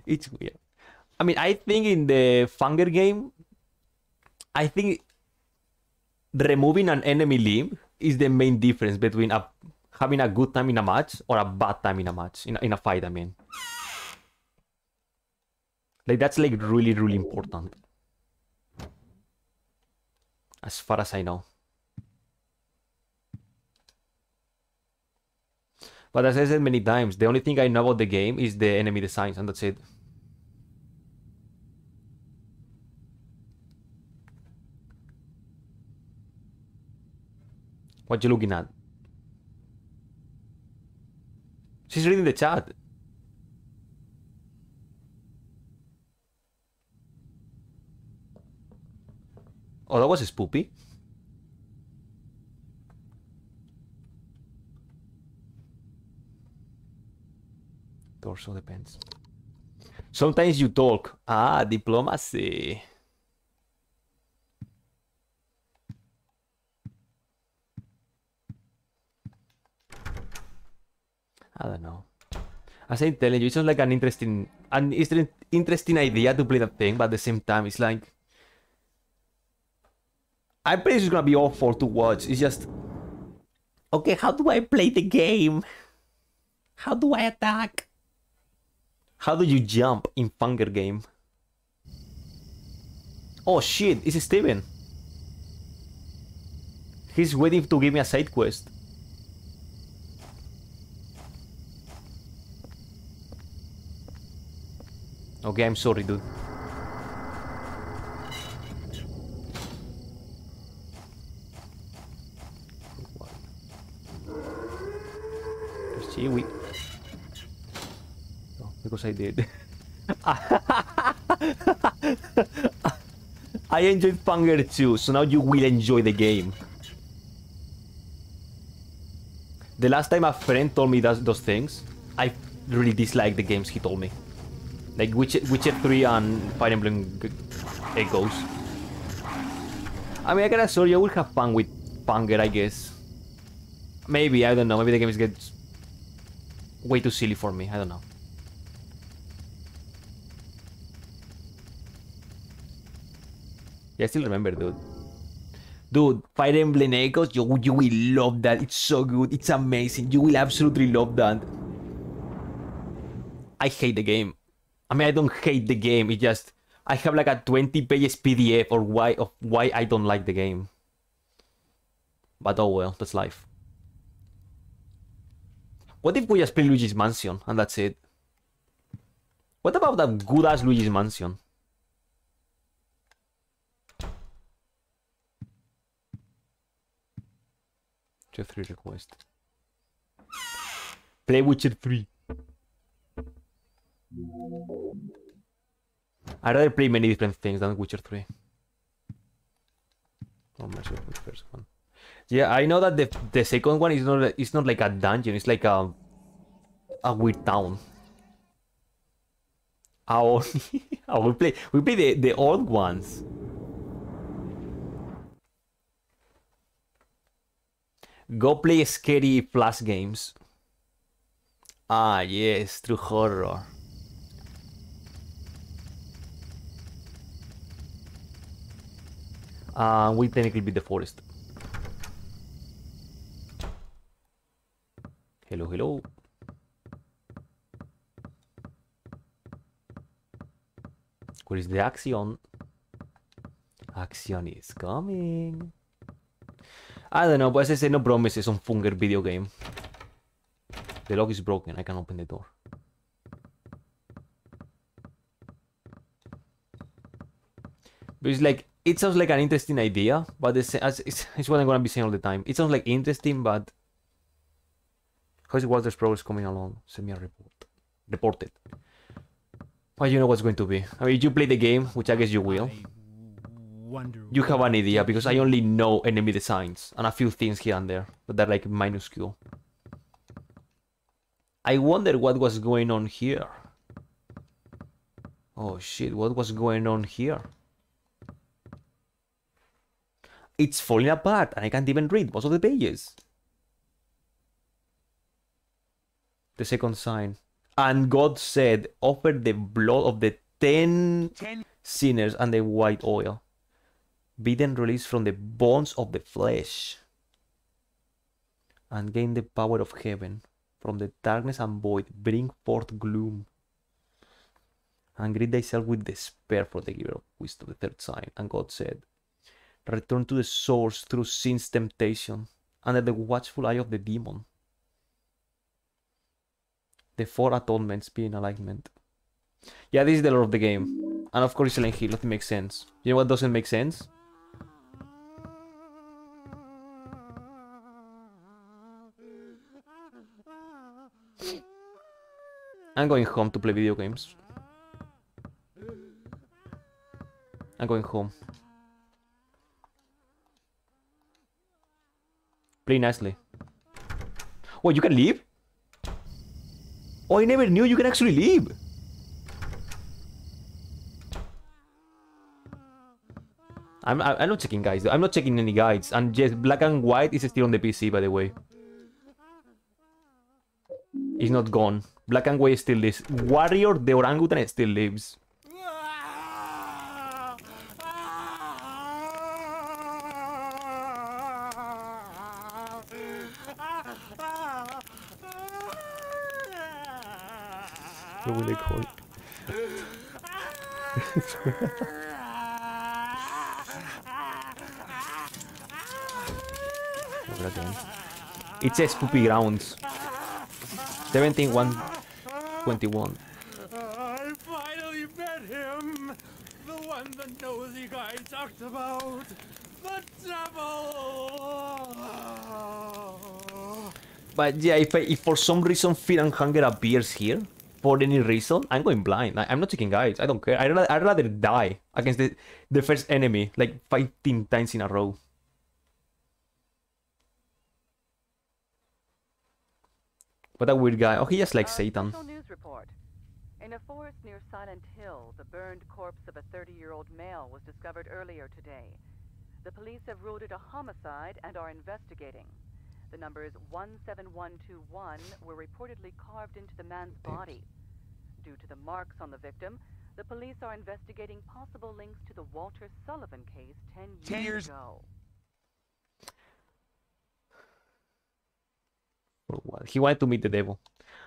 it's weird. I mean, I think in the Fanger game, I think removing an enemy limb is the main difference between a, having a good time in a match or a bad time in a match, in a, in a fight, I mean. Like, that's like really, really important. As far as I know. But as I said many times, the only thing I know about the game is the enemy designs, and that's it. What you looking at? She's reading the chat. Oh, that was spoopy. Torso depends. Sometimes you talk. Ah, diplomacy. I don't know. As I'm telling you, it sounds like an interesting, an interesting idea to play that thing, but at the same time, it's like pretty sure it's gonna be awful to watch. It's just okay. How do I play the game? How do I attack? How do you jump in Fanger game? Oh shit! It's Steven. He's waiting to give me a side quest. Okay, I'm sorry, dude. Oh, because I did. I enjoyed Fanger too, so now you will enjoy the game. The last time a friend told me those things, I really disliked the games he told me. Like Witcher, Witcher 3 and Fire Emblem Echoes. I mean, I gotta you, I will have fun with Fanger, I guess. Maybe, I don't know. Maybe the game is gets way too silly for me. I don't know. Yeah, I still remember, dude. Dude, Fire Emblem Echoes, you, you will love that. It's so good. It's amazing. You will absolutely love that. I hate the game. I mean, I don't hate the game. It just I have like a 20 pages PDF or why of why I don't like the game. But oh well, that's life. What if we just play Luigi's Mansion and that's it? What about that good ass Luigi's Mansion? Witcher 3 request. Play Witcher 3. I'd rather play many different things than Witcher 3. Oh, myself with the first one. Yeah, I know that the the second one is not it's not like a dungeon. It's like a a weird town. Oh, oh we play we play the the old ones. Go play scary plus games. Ah, yes, true horror. Uh, we technically be the forest. Hello, hello. Where is the action? Action is coming. I don't know, but as I say, no promises on Funger video game. The lock is broken, I can open the door. But it's like, it sounds like an interesting idea, but it's, it's, it's what I'm gonna be saying all the time. It sounds like interesting, but How's Walter's progress coming along? Send me a report. Report it. Well, you know what's going to be. I mean, you play the game, which I guess you will. You have an idea, because I only know enemy designs and a few things here and there, but they're like minuscule. I wonder what was going on here. Oh shit, what was going on here? It's falling apart and I can't even read most of the pages. the second sign. And God said, Offer the blood of the ten, ten, sinners and the white oil. Be then released from the bonds of the flesh. And gain the power of heaven. From the darkness and void, bring forth gloom. And greet thyself with despair for the giver of wisdom, the third sign. And God said, Return to the source through sin's temptation, under the watchful eye of the demon the four atonements be in alignment. Yeah, this is the lore of the game. And of course Silent Hill, nothing makes sense. You know what doesn't make sense? I'm going home to play video games. I'm going home. Play nicely. What, you can leave? Oh, I never knew you can actually leave. I'm, I'm not checking guys. I'm not checking any guides. And just black and white is still on the PC, by the way. It's not gone. Black and white still lives. Warrior the orangutan still lives. What will they call it? it says poopy grounds. 17 121. I finally met him! The one the nosy guy talked about! The devil! But yeah, if, I, if for some reason fear and hunger appears here, for any reason, I'm going blind. I, am not taking guides. I don't care. I'd rather, I'd rather die against the, the first enemy, like 15 times in a row. What a weird guy. Oh, he just like Satan. News report. In a forest near Silent Hill, the burned corpse of a 30-year-old male was discovered earlier today. The police have ruled it a homicide and are investigating. The numbers 17121 were reportedly carved into the man's body. Due to the marks on the victim, the police are investigating possible links to the Walter Sullivan case 10 years, years. ago. Oh, what? He wanted to meet the devil.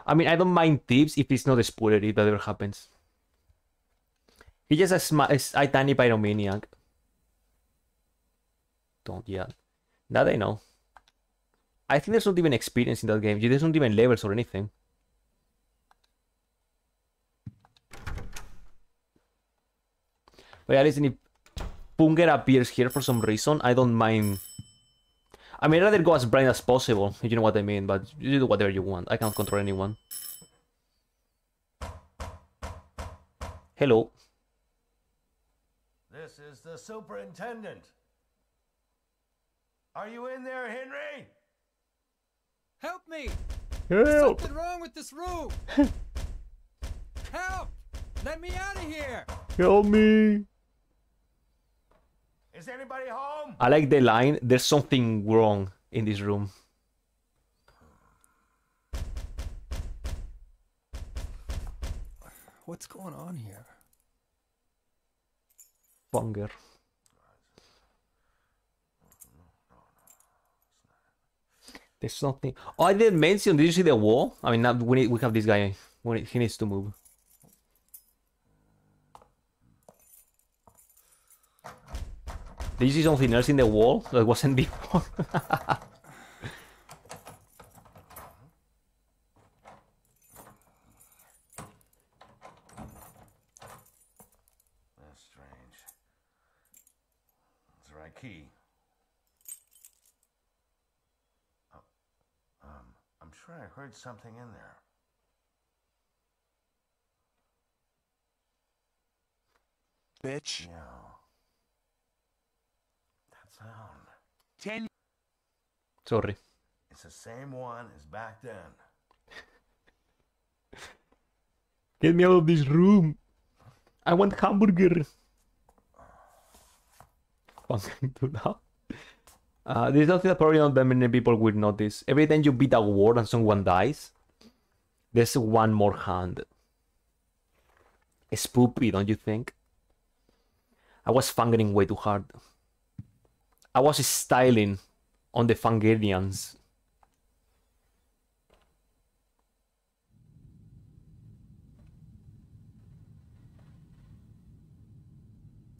I mean, I don't mind tips if it's not a spoiler if that ever happens. He just a, sma- a, tiny pyromaniac. Don't yell. That I know. I think there's not even experience in that game. There's not even levels or anything. But yeah, listen, if Punger appears here for some reason, I don't mind. I mean, I'd rather go as blind as possible, you know what I mean, but you do whatever you want. I can't control anyone. Hello. This is the superintendent. Are you in there, Henry? Help me! Help! There's something wrong with this room! Help! Let me out of here! Help me. Is anybody home? I like the line, there's something wrong in this room. What's going on here? Punger. There's something. Oh, I didn't mention. Did you see the wall? I mean, we need, we have this guy. Need, he needs to move. Did you see something else in the wall that wasn't before? That's strange. That's the right key. Oh, um, I'm sure something in there. Bitch. Yeah. That sound. Ten. Sorry. It's the same one as back then. Get me out of this room. I want hamburger. Fucking do that. Uh, there's nothing that probably not that many people will notice. Every time you beat a ward and someone dies, there's one more hand. Spoopy, don't you think? I was fangirling way too hard. I was styling on the Fangerians.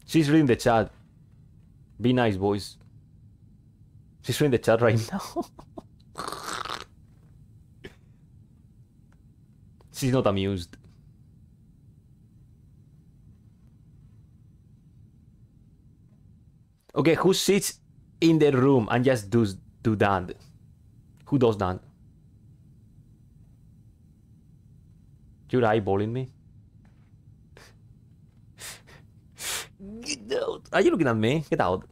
She's reading the chat. Be nice, boys. She's reading the chat right now. She's not amused. Okay, who sits in the room and just does do that? Who does that? You're eyeballing me? Get out. Are you looking at me? Get out.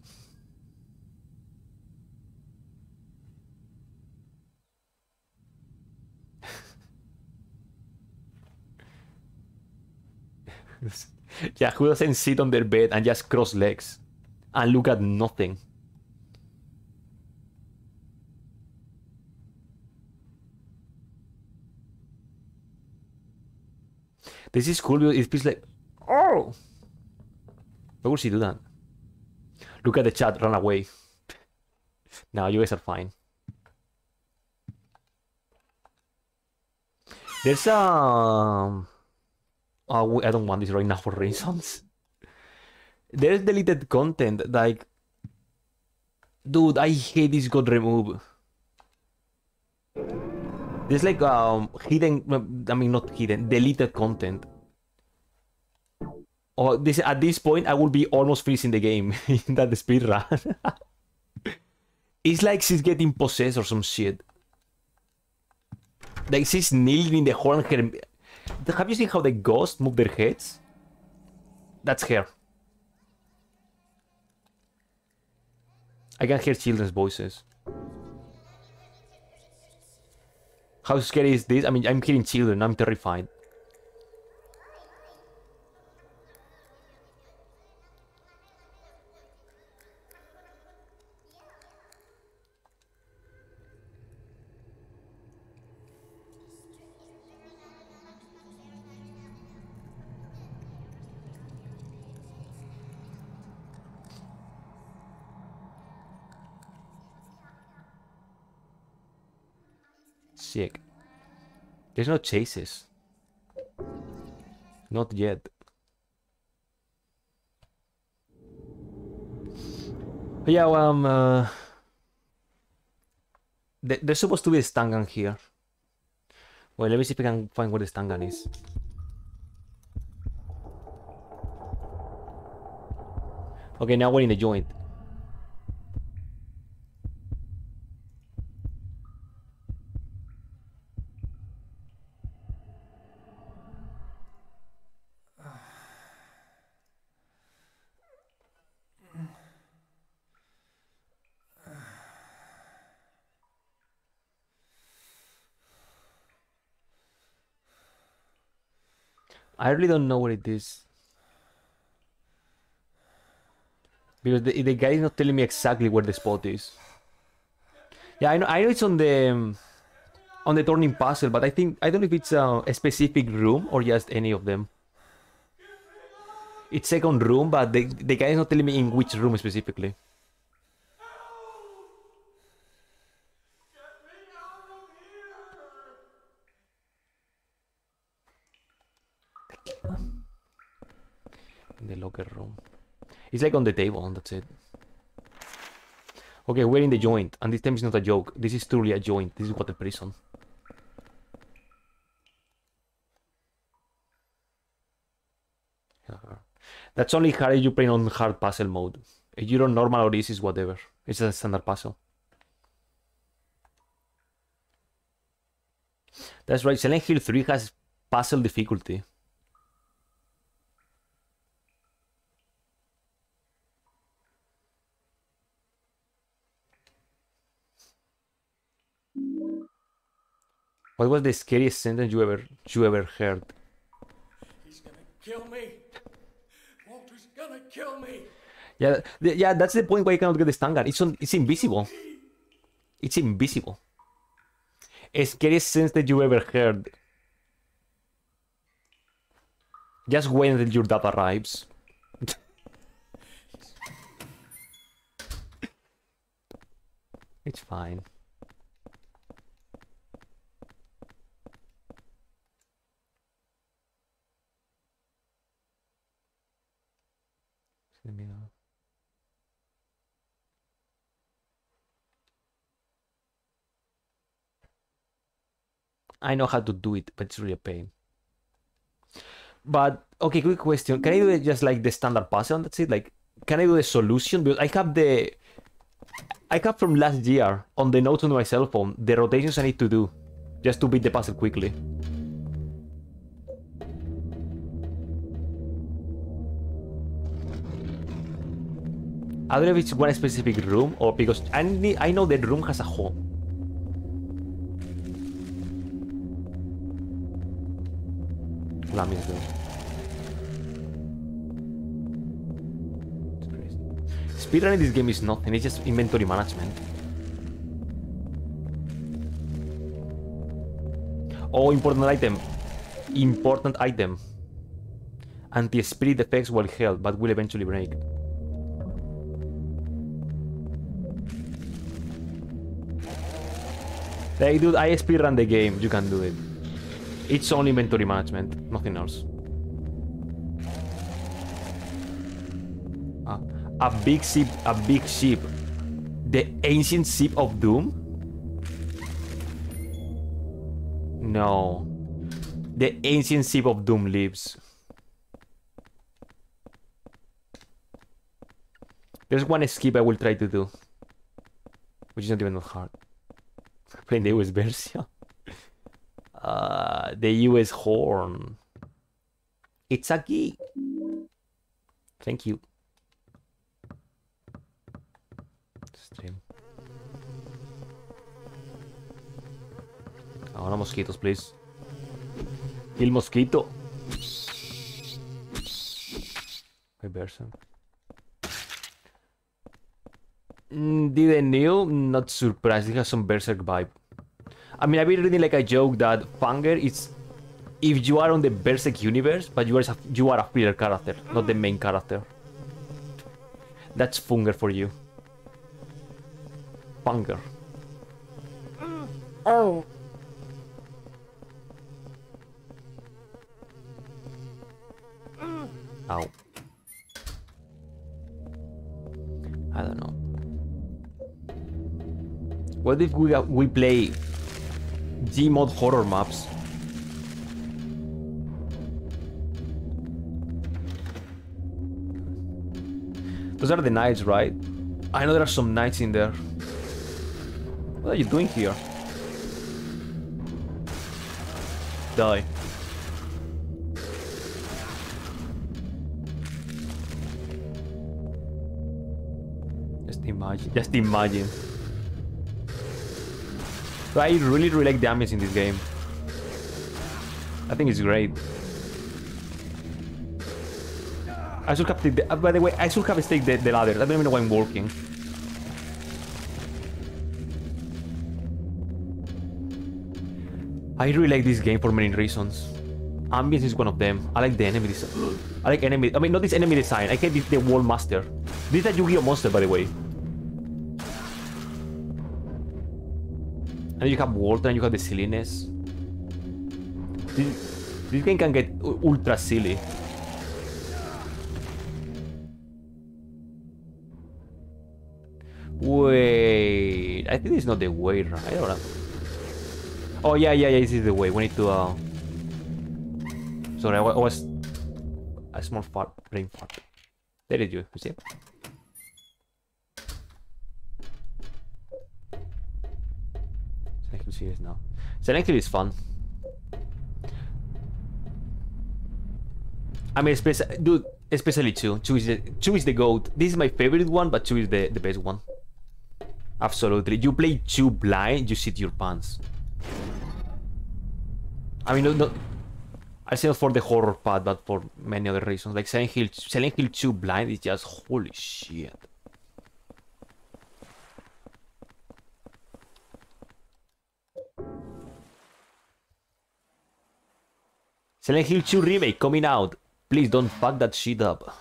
yeah, who doesn't sit on their bed and just cross legs and look at nothing? This is cool. because It feels like, oh, why would she do that? Look at the chat, run away. now you guys are fine. There's um oh, I don't want this right now for reasons. There's deleted content like dude, I hate this got removed. There's like um hidden I mean not hidden, deleted content. Oh, this at this point I will be almost finishing the game in that speed run. it's like she's getting possessed or some shit. Like she's kneeling in the horn. Her... Have you seen how the ghosts move their heads? That's her. I can hear children's voices. How scary is this? I mean, I'm hearing children. I'm terrified. There's no chases. Not yet. Yeah, well, um, uh, th- there's supposed to be a stun gun here. Well, let me see if I can find where the stun gun is. Okay, now we're in the joint. I really don't know what it is. Because the, the guy is not telling me exactly where the spot is. Yeah, I know, I know it's on the um, on the turning puzzle, but I think I don't know if it's a specific room or just any of them. It's second room, but the the guy is not telling me in which room specifically. In the locker room. It's like on the table, and that's it. Okay, we're in the joint, and this time is not a joke. This is truly a joint. This is what a prison. That's only hard if you play on hard puzzle mode. If you're on normal or easy, is whatever. It's a standard puzzle. That's right. Silent Hill 3 has puzzle difficulty. What was the scariest sentence you ever you ever heard? He's gonna kill me. Walter's gonna kill me. Yeah, th- yeah, that's the point why you cannot get the gun. It's on, it's invisible. It's invisible. Scariest sentence that you ever heard. Just wait until your dad arrives. it's fine. Let me know. I know how to do it, but it's really a pain. But okay, quick question: Can I do it just like the standard puzzle? and That's it. Like, can I do the solution? Because I have the, I have from last year on the notes on my cell phone the rotations I need to do, just to beat the puzzle quickly. I don't know if it's one specific room or because I need, I know that room has a hole. It's crazy. Speedrunning this game is nothing, it's just inventory management. Oh, important item. Important item. Anti-spirit effects will held, but will eventually break. Hey dude, I speedrun the game, you can do it. It's only inventory management, nothing else. A big ship, a big ship. The ancient ship of doom? No. The ancient ship of doom lives. There's one skip I will try to do. Which is not even that hard. Playing the US version. Uh, the US horn. It's a key. Thank you. Stream. No mosquitoes, please. Kill mosquito. Berserk. Mm, didn't know, not surprised. It has some Berserk vibe. I mean, I've been reading like a joke that Fanger is if you are on the Berserk universe, but you are a, you are a filler character, not the main character. That's Funger for you. Funger. Oh. Ow. I don't know. What if we uh, we play Gmod horror maps? Those are the knights, right? I know there are some knights in there. What are you doing here? Die. Just imagine. Just imagine. So I really, really like the damage in this game. I think it's great. I should have the, by the way, I should have staked the, the ladder. I don't even know why I'm working. I really like this game for many reasons. Ambience is one of them. I like the enemy design. I like enemy. I mean, not this enemy design. I hate the, the wall master. This is a Yu-Gi-Oh monster, by the way. And you have water and you have the silliness. This, this game can get ultra silly. Wait, I think it's not the way, right? know. Oh yeah, yeah, yeah. This is the way. We need to. Uh... Sorry, I was a small fart, brain fart. There you. You see? Serious now. Silent Hill is fun. I mean, especially, dude, especially two. Two is the two is the goat. This is my favorite one, but two is the the best one. Absolutely. You play two blind, you sit your pants. I mean, no, no, I say not for the horror part, but for many other reasons. Like Silent Hill, Silent Hill 2 blind is just holy shit. Silent Hill 2 remake coming out. Please don't fuck that shit up.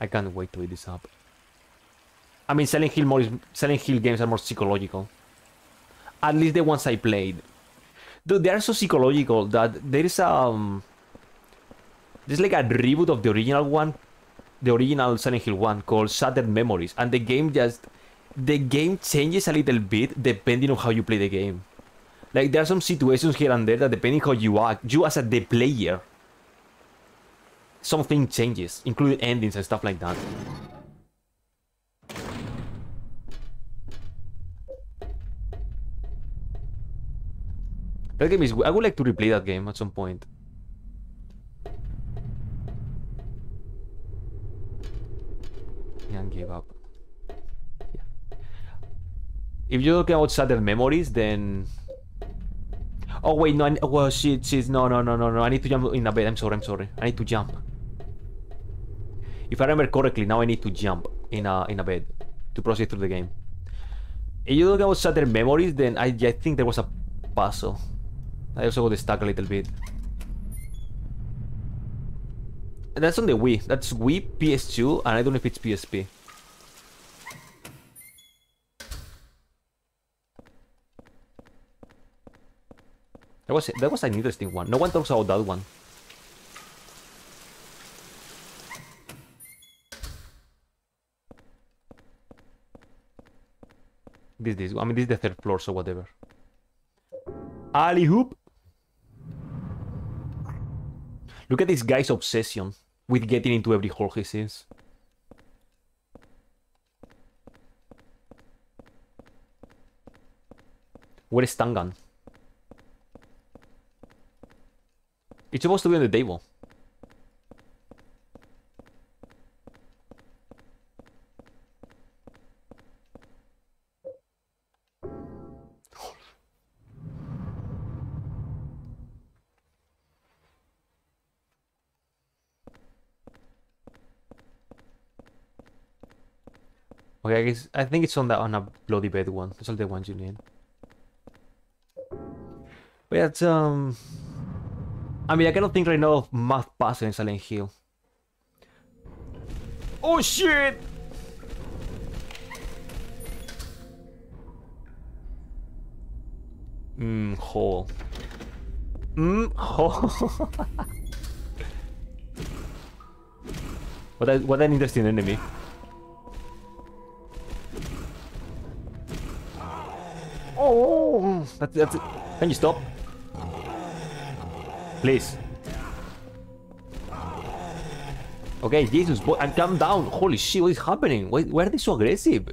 I can't wait to eat this up. I mean, Silent Hill more is, Silent Hill games are more psychological. At least the ones I played. Dude, they are so psychological that there is um there's like a reboot of the original one, the original Silent Hill one called Shattered Memories, and the game just the game changes a little bit depending on how you play the game. Like there are some situations here and there that depending how you act, you as a the player, something changes, including endings and stuff like that. That game is. I would like to replay that game at some point. And give up. Yeah. If you're talking about Shattered Memories, then. Oh wait, no. I, well, shit, shit. No, no, no, no, no. I need to jump in a bed. I'm sorry. I'm sorry. I need to jump. If I remember correctly, now I need to jump in a in a bed to proceed through the game. If you're talking about Shattered Memories, then I, I think there was a puzzle. I also got stuck a little bit. And that's on the Wii. That's Wii, PS2, and I don't know if it's PSP. That was that was an interesting one. No one talks about that one. This this I mean this is the third floor, so whatever. Alley hoop. Look at this guy's obsession with getting into every hole he sees. Where is Tangan? It's supposed to be on the table. Okay, I guess I think it's on the on a bloody bed one. That's all the ones you need. But yeah, it's, um I mean I cannot think right now of math puzzle in Silent Hill. Oh shit! Mmm, hole. Mmm, hole. What, a, what an interesting enemy. Oh, that's, that's it. Can you stop? Please. Okay, Jesus, boy, and calm down. Holy shit, what is happening? Why, why are they so aggressive?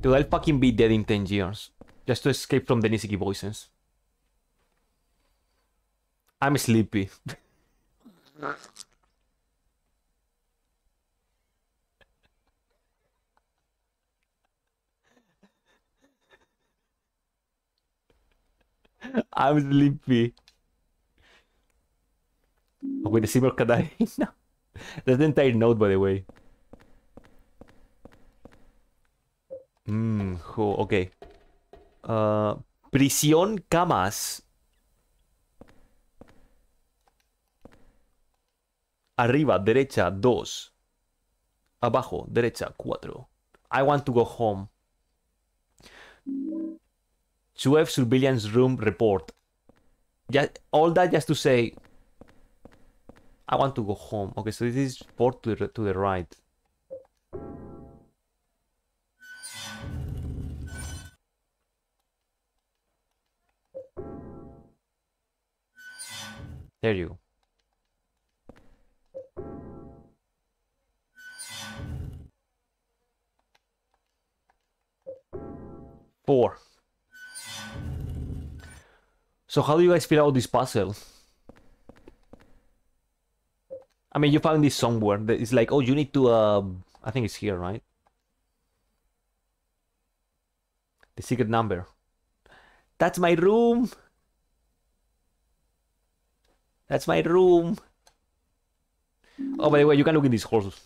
Dude, I'll fucking be dead in 10 years. Just to escape from the Nisiki voices. I'm sleepy. I'm sleepy. Oh, with the silver Katarina. That's the entire note, by the way. Hmm, oh, okay. Uh, prisión camas. Arriba, derecha, dos. Abajo, derecha, cuatro. I want to go home. 12 surveillance room report. Just, all that just to say, I want to go home. Okay, so this is port to the, to the right. There you go. Four. So how do you guys feel about this puzzle? I mean, you found this somewhere. It's like, oh, you need to, uh, I think it's here, right? The secret number. That's my room. That's my room. Oh, by the way, you can look in these holes.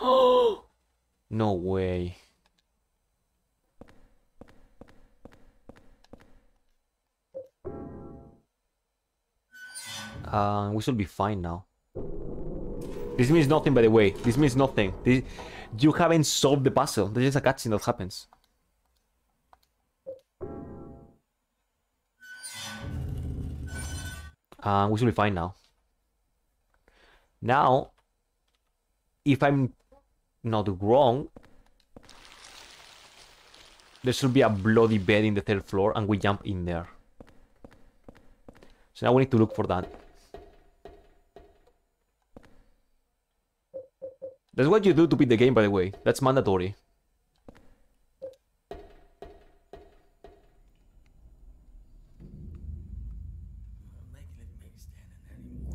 Oh, no way. Uh, we should be fine now. This means nothing, by the way. This means nothing. This, you haven't solved the puzzle. There's just a cutscene that happens. Uh, we should be fine now. Now, if I'm not wrong, there should be a bloody bed in the third floor and we jump in there. So now we need to look for that. That's what you do to beat the game, by the way. That's mandatory.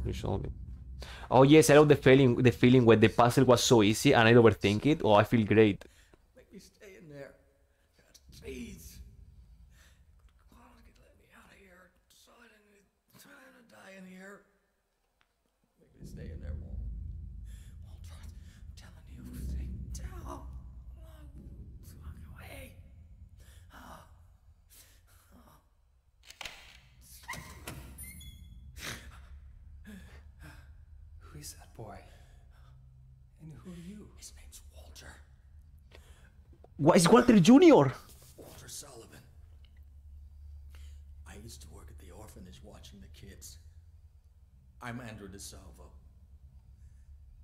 You. Oh yes, I love the feeling the feeling when the puzzle was so easy and I overthink it. Oh, I feel great. Make me stay in there. God, please. Come on, let me out of here. So I didn't, so I didn't die in here. Make me stay in there, Walt. Walter, I'm telling you, stay down. Walk away. Ah. Ah. Who is that boy? And who are you? His name's Walter. What is Walter Jr.? Walter Sullivan. I used to work at the orphanage watching the kids. I'm Andrew DeSalvo.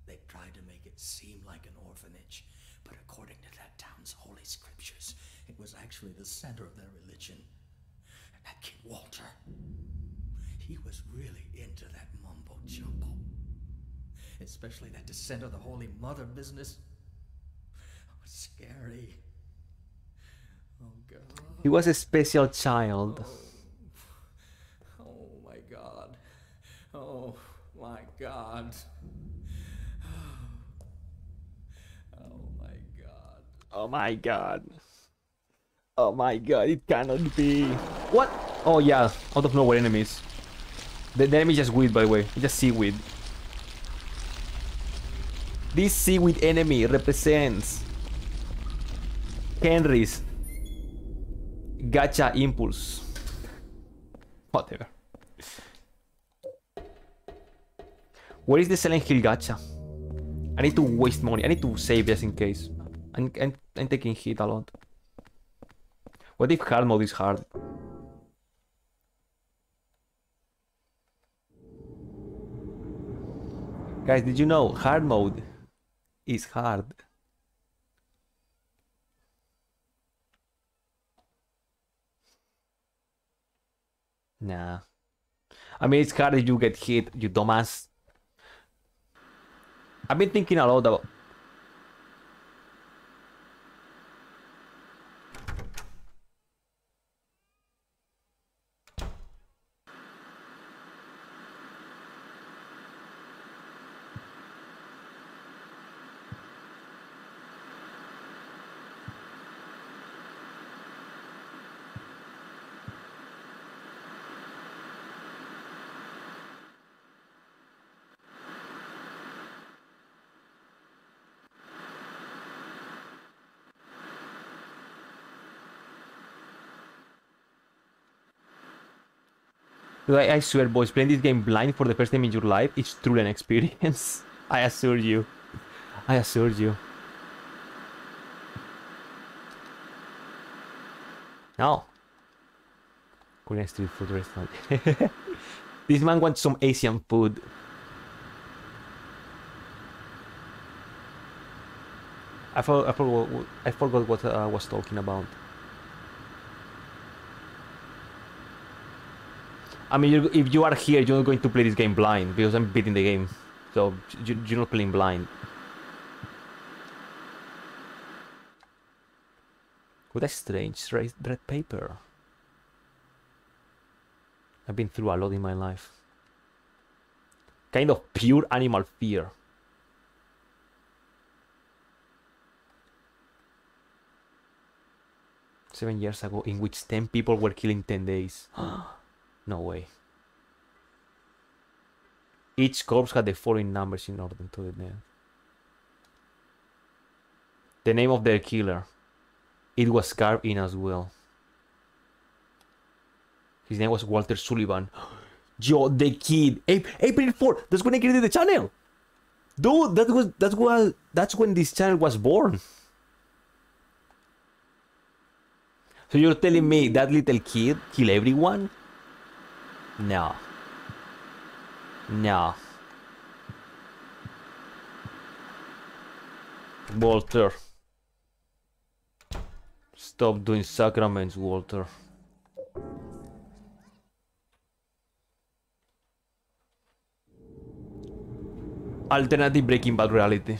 They tried to make it seem like an orphanage, but according to that town's holy scriptures, it was actually the center of their religion. And that kid Walter, he was really into that mumbo jumbo. Especially that descent of the Holy Mother business. Oh, it's scary. Oh, God. He was a special child. Oh, oh my god. Oh my god. Oh my god. Oh my god. Oh my god, it cannot be. What? Oh yeah, out of nowhere enemies. The, the enemy is just weed, by the way. It's just seaweed. This seaweed enemy represents Henry's Gacha Impulse. Whatever. Where is the Silent Hill gacha? I need to waste money. I need to save just in case. I'm, I'm, I'm taking hit a lot. What if hard mode is hard? Guys, did you know hard mode is hard? Nah. I mean, it's hard if you get hit, you dumbass. I've been thinking a lot about. Dude, I, swear, boys, playing this game blind for the first time in your life is truly an experience. I assure you. I assure you. No. Korean street food restaurant. this man wants some Asian food. I I I forgot what uh, I was talking about. I mean, if you are here, you're not going to play this game blind because I'm beating the game. So you, you're not playing blind. What a strange red red paper. I've been through a lot in my life. Kind of pure animal fear. Seven years ago, in which 10 people were killed in 10 days. no way. Each corpse had the following numbers in order to the death. The name of their killer. It was carved in as well. His name was Walter Sullivan. Yo, the kid. April 4. That's when I created the channel. Dude, that was that was that's when this channel was born. So you're telling me that little kid killed everyone? No. No. Walter. Stop doing sacraments, Walter. Alternative Breaking Bad reality.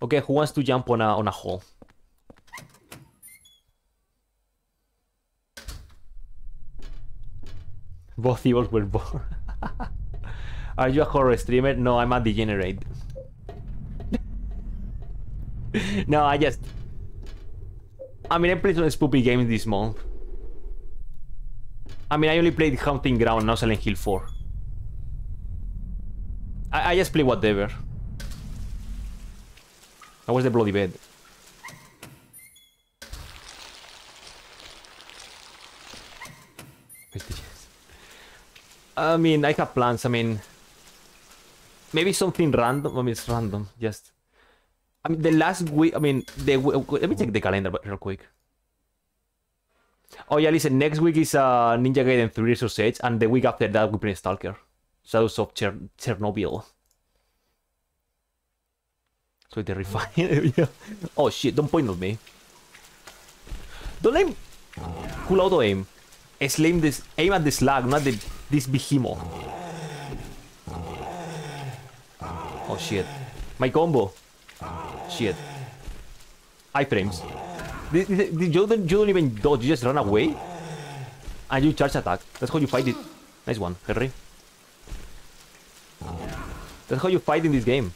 Okay, who wants to jump on a on a hole? Both evils were born. Are you a horror streamer? No, I'm a degenerate. no, I just. I mean, I played some spoopy games this month. I mean, I only played Haunting Ground, not Silent Hill 4. I, I just play whatever. That was the bloody bed. I mean, I have plans. I mean, maybe something random. I mean, it's random. Just, I mean, the last week. I mean, the let me check the calendar real quick. Oh yeah, listen. Next week is uh, Ninja Gaiden 3 Razor's Edge, and the week after that we play Stalker, Shadows of Cher- Chernobyl. So terrifying. Oh shit! Don't point at me. Don't aim. Cool auto aim. Aim this. Aim at the slag, not the this behemoth. Oh shit! My combo. Shit. Iframes. This- you, don't, you don't even dodge. You just run away, and you charge attack. That's how you fight it. Nice one, Henry. That's how you fight in this game.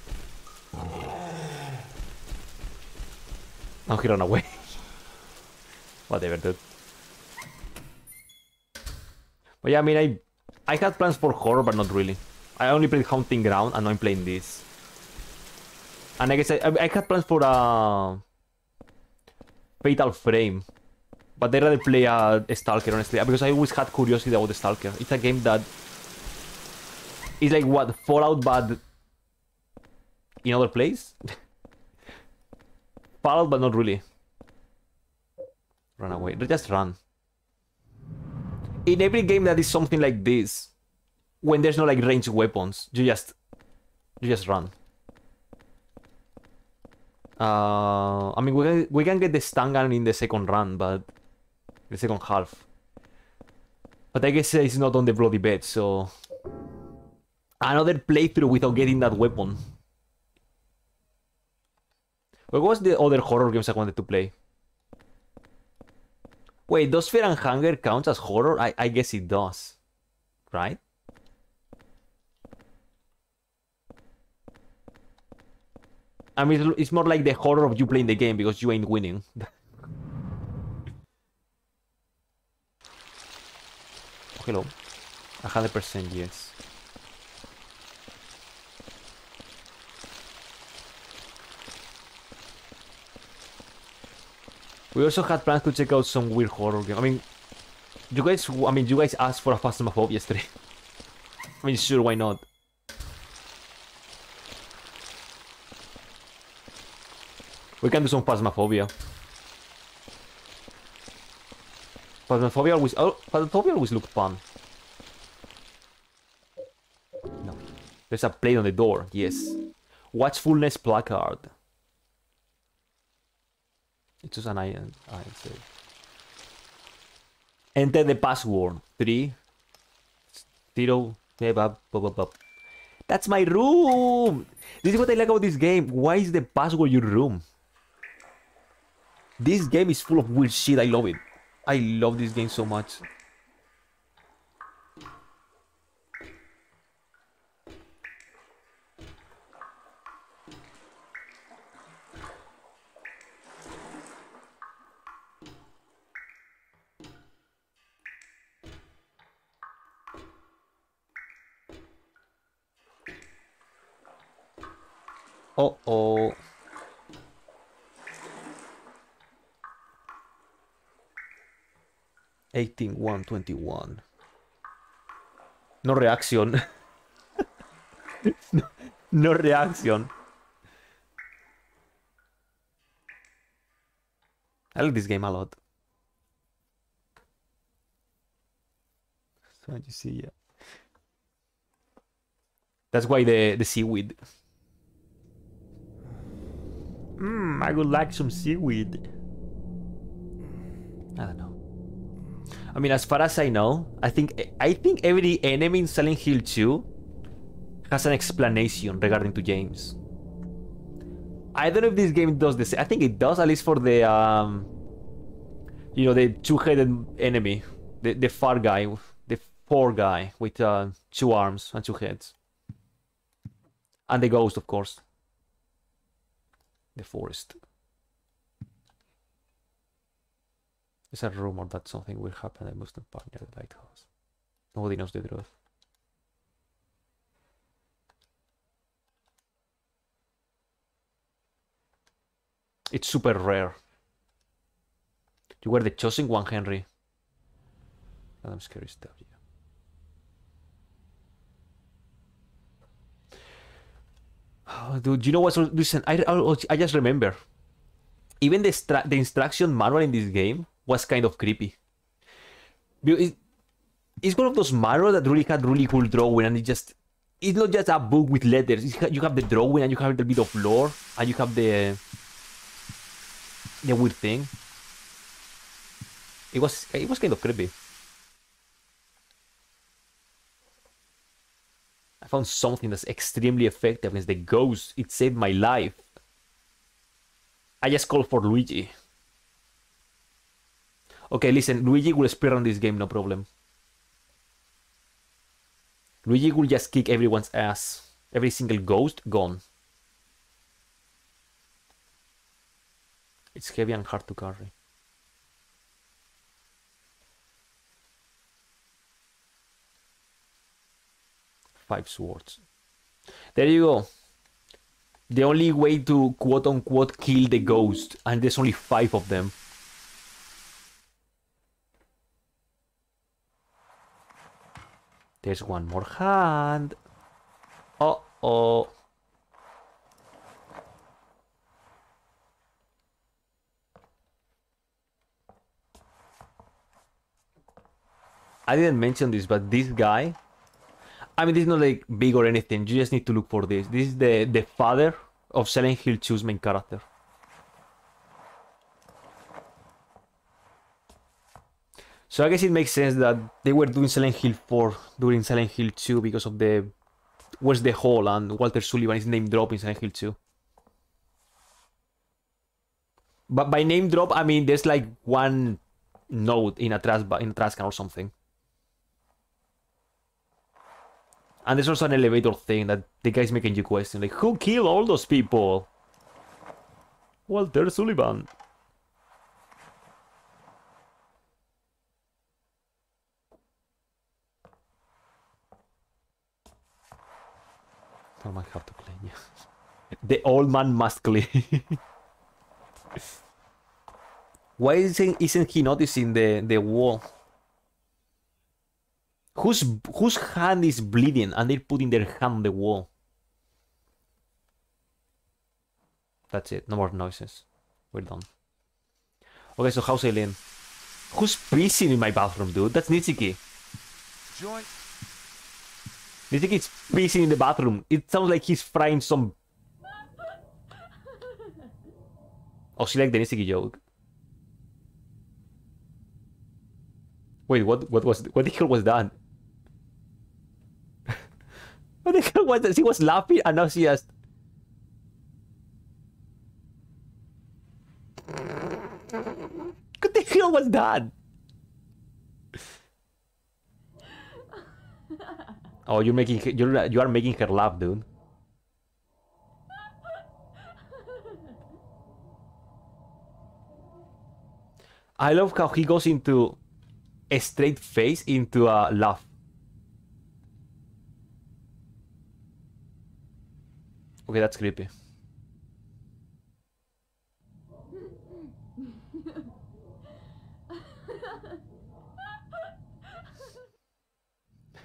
Now he ran away. Whatever, dude. But yeah, I mean, I I had plans for horror, but not really. I only played Haunting Ground, and I'm playing this. And I guess I, I, had plans for uh, Fatal Frame, but I'd rather play uh, Stalker, honestly, because I always had curiosity about Stalker. It's a game that is like what Fallout, but in other place. Fallout, but not really. Run away. Just run. In every game that is something like this, when there's no like ranged weapons, you just you just run. Uh, I mean, we can, we can get the stun gun in the second run, but the second half. But I guess it's not on the bloody bed, so another playthrough without getting that weapon. What was the other horror games I wanted to play? Wait, does Fear and Hunger count as horror? I, I guess it does. Right? I mean, it's more like the horror of you playing the game because you ain't winning. Hello. 100% yes. We also had plans to check out some weird horror game. I mean, you guys, I mean, you guys asked for a Phasmophobia yesterday. I mean, sure, why not? We can do some Phasmophobia. Phasmophobia always, oh, Phasmophobia always looked fun. No. There's a plate on the door, yes. Watchfulness placard. It's just an iron. Enter the password. Three, zero, That's my room! This is what I like about this game. Why is the password your room? This game is full of weird shit. I love it. I love this game so much. Uh oh. Eighteen one twenty one. No reaction. no, no reaction. I like this game a lot. So you see, yeah. That's why the the seaweed. Mmm, I would like some seaweed. I don't know. I mean, as far as I know, I think I think every enemy in Silent Hill 2 has an explanation regarding to James. I don't know if this game does this. I think it does, at least for the um, you know, the two-headed enemy, the the far guy, the four guy with uh, two arms and two heads, and the ghost, of course. The forest. There's a rumor that something will happen at Muslim Park near the lighthouse. Nobody knows the truth. It's super rare. You were the chosen one, Henry. I'm scary stuff, yeah. Oh, dude, you know what? Listen, I, I, oh, I just remember. Even the, the instruction manual in this game was kind of creepy. It's one of those manuals that really had really cool drawing, and it just it's not just a book with letters. you have the drawing, and you have a little bit of lore, and you have the the weird thing. It was it was kind of creepy. Found something that's extremely effective against the ghost. It saved my life. I just called for Luigi. Okay, listen, Luigi will speedrun this game, no problem. Luigi will just kick everyone's ass. Every single ghost gone. It's heavy and hard to carry. Five swords. There you go. The only way to quote unquote kill the ghost, and there's only five of them. There's one more hand. Uh-oh. I didn't mention this, but this guy. I mean, this is not like big or anything. You just need to look for this. This is the the father of Silent Hill 2's main character. So I guess it makes sense that they were doing Silent Hill 4 during Silent Hill 2 because of the Where's the Hole and Walter Sullivan is name drop in Silent Hill 2. But by name drop, I mean there's like one note in a trash in a trash can or something. And there's also an elevator thing that the guy's making you question, like who killed all those people? Walter Sullivan. I might have to clean you. the old man must clean. Why isn't, isn't he noticing the, the wall? Whose whose hand is bleeding and they're putting their hand on the wall? That's it. No more noises. We're done. Okay, so how's Eileen? Who's pissing in my bathroom, dude? That's Nitsuki. Joint. Nitsuki's pissing in the bathroom. It sounds like he's frying some... Oh, she liked the Nitsuki joke. Wait, what what was what the hell was that? What the hell was? She was laughing and now she just What the hell was that? Oh, you're making you're you are making her laugh, dude. I love how he goes into a straight face into a laugh. Okay, that's creepy.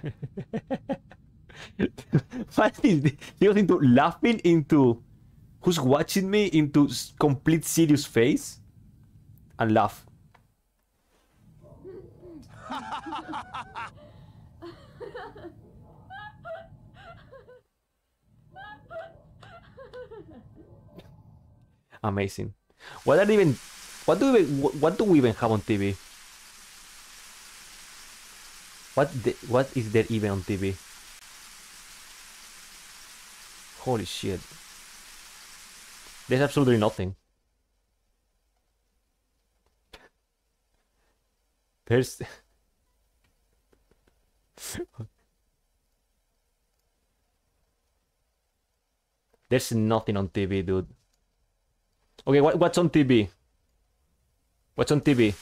what is this? He goes into laughing into who's watching me into complete serious face and laugh. Amazing. What are even? What do we? What do we even have on TV? What the, What is there even on TV? Holy shit! There's absolutely nothing. There's. There's nothing on TV, dude. Okay, what, what's on TV? What's on TV?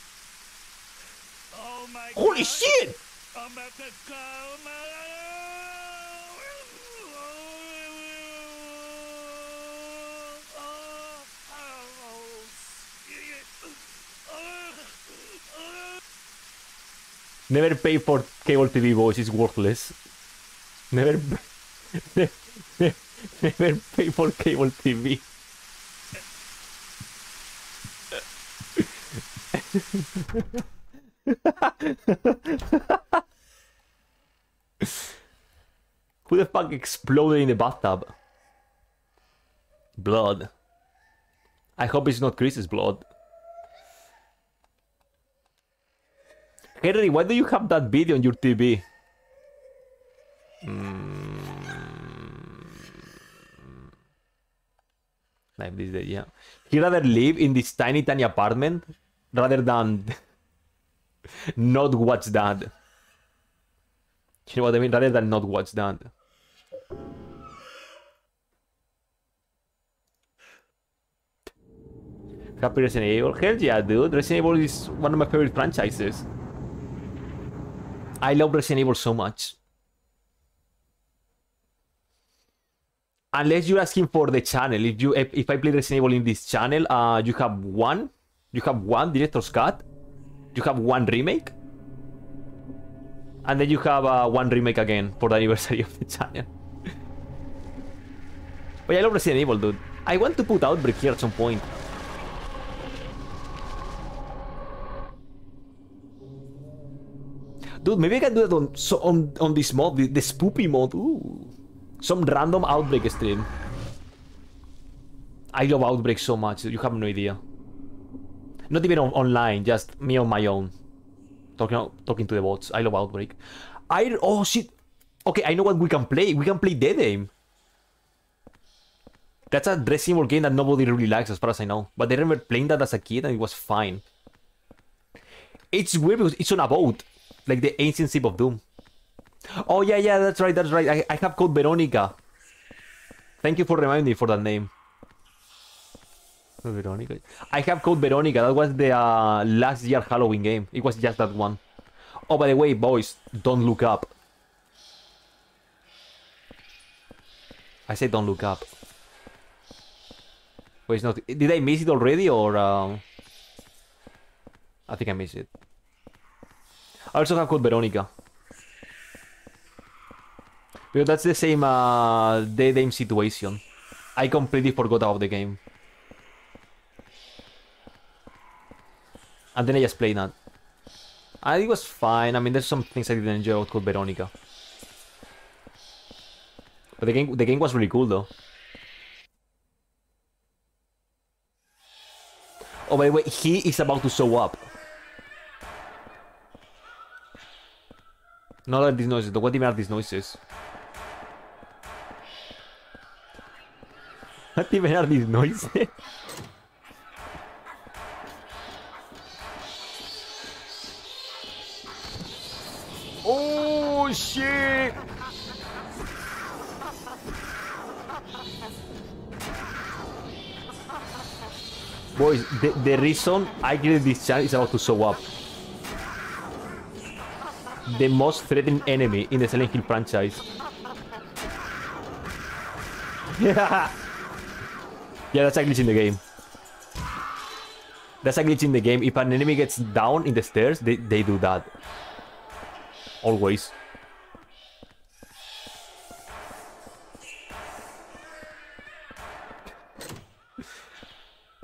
Oh Holy shit! Never pay for cable TV, boys. It's worthless. Never, never pay for cable TV. Who the fuck exploded in the bathtub? Blood. I hope it's not Chris's blood. Henry, why do you have that video on your TV? Mm. Like this, yeah. He rather live in this tiny, tiny apartment rather than not watch that. You know what I mean? Rather than not watch that. Happy Resident Evil? Hell yeah, dude. Resident Evil is one of my favorite franchises. I love Resident Evil so much. Unless you're asking for the channel, if you if, if I play Resident Evil in this channel, uh, you have one, you have one director's cut, you have one remake, and then you have uh, one remake again for the anniversary of the channel. but yeah, I love Resident Evil, dude. I want to put Outbreak here at some point. Dude, maybe I can do that on so on on this mod, the, the spoopy mod. Ooh, some random outbreak stream. I love outbreak so much. You have no idea. Not even on, online, just me on my own, talking talking to the bots. I love outbreak. I oh shit. Okay, I know what we can play. We can play Dead Aim. That's a dressing game that nobody really likes, as far as I know. But I remember playing that as a kid, and it was fine. It's weird because it's on a boat, like the ancient ship of doom. Oh yeah, yeah, that's right, that's right. I, I have Code Veronica. Thank you for reminding me for that name. Veronica. I have Code Veronica. That was the uh, last year Halloween game. It was just that one. Oh, by the way, boys, don't look up. I said don't look up. Wait, it's not. Did I miss it already or? Uh... I think I missed it. I also have Code Veronica. Because that's the same uh, Dead Aim situation. I completely forgot about the game. And then I just played that. And it was fine. I mean, there's some things I didn't enjoy Code Veronica. But the game, the game was really cool, though. Oh, by the way, he is about to show up. Not like these noises. What even are these noises? What even are these noises? oh shit! Boys, the, the reason I created this channel is about to show up. The most threatening enemy in the Silent Hill franchise. yeah, that's a glitch in the game. That's a glitch in the game. If an enemy gets down in the stairs, they, they do that. Always.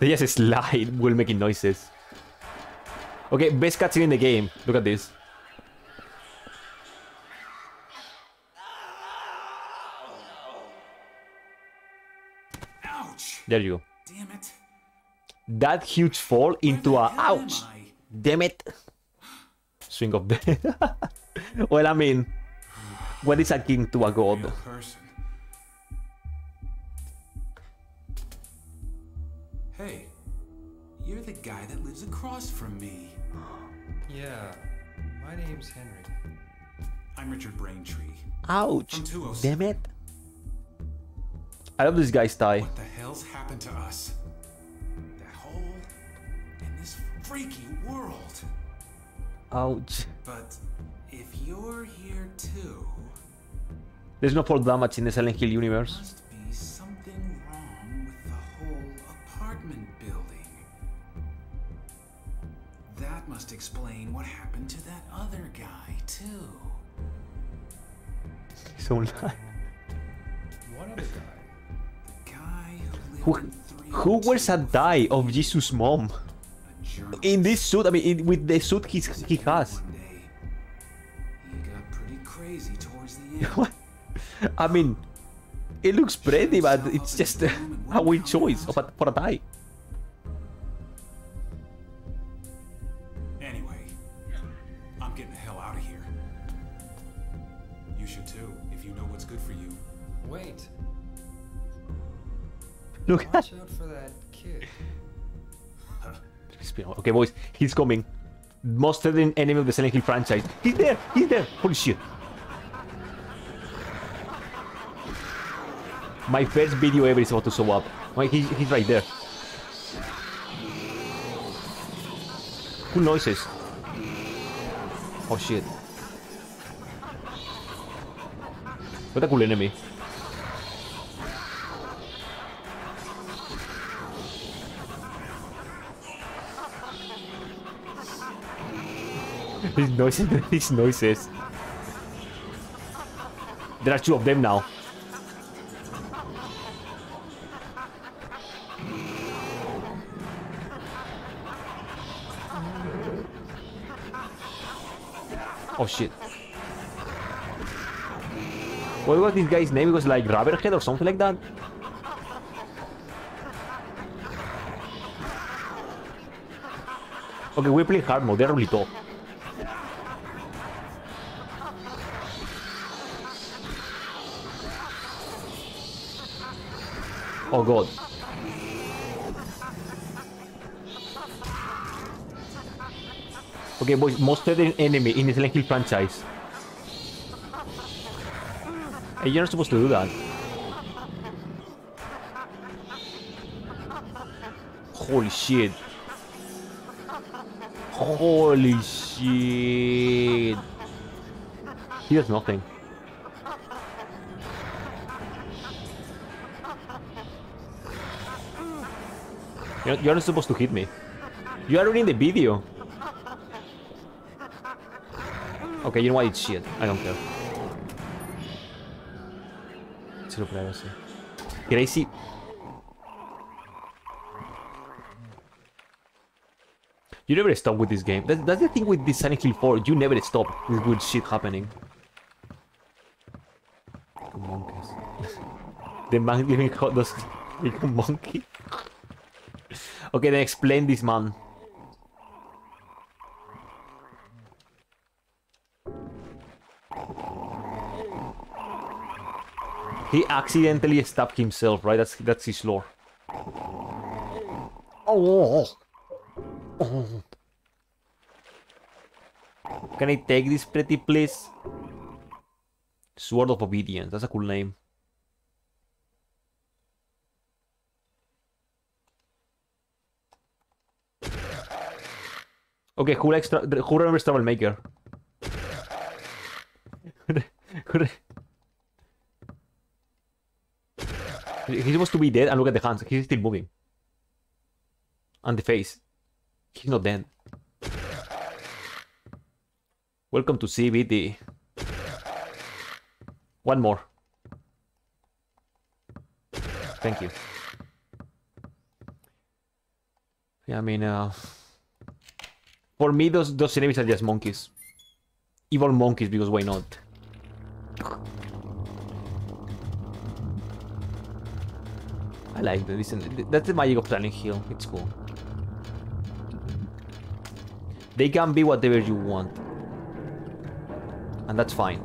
They just slide while making noises. Okay, best cutscene in the game. Look at this. Ouch! There you go. Damn it. That huge fall into a ouch. Damn it. Swing of death. well, I mean, what is a king to a god? Person. You're the guy that lives across from me. Yeah, my name's Henry. I'm Richard Braintree. Ouch. Oh damn it. I love this guy's tie. What the hell's happened to us? That hole in this freaky world. Ouch. But if you're here too, There's no fall damage in the Silent Hill universe. Must explain what happened to that other guy too. So nice. What other guy? Who, who wears a die of Jesus' mom? In this suit, I mean, in, with the suit he's, he has. He got pretty crazy towards the end. What? I mean, it looks pretty, but it's just a, a weird choice a, for a die. Look Watch out for that kid. Okay, boys, he's coming. Most threatening enemy of the Silent Hill franchise. He's there! He's there! Holy shit. My first video ever is about to show up. Wait, he's, he's right there. Who noises? Oh shit. What a cool enemy. These noises, these noises. There are two of them now. Oh shit. What was this guy's name? It was like Rubberhead or something like that? Okay, we're playing hard mode. They're really. Oh god. Okay, boys, most threatening enemy in the Silent Hill franchise. Hey, you're not supposed to do that. Holy shit. Holy shit. He does nothing. You're, not supposed to hit me. You are ruining the video. Okay, you know what? It's shit. I don't care. Zero privacy. Gracie. You never stop with this game. That's, the thing with this Silent Hill 4. You never stop with good shit happening. Monkeys. the man giving hot monkey. Okay, then explain this man. He accidentally stabbed himself, right? That's that's his lore. Oh. oh. Can I take this pretty please? Sword of Obedience. That's a cool name. Okay, who likes who remembers Troublemaker? He's supposed to be dead, and look at the hands. He's still moving. And the face. He's not dead. Welcome to CBT. One more. Thank you. Yeah, I mean, uh, for me, those those enemies are just monkeys. Evil monkeys, because why not? I like that. Listen, that's the magic of Silent Hill. It's cool. They can be whatever you want. And that's fine.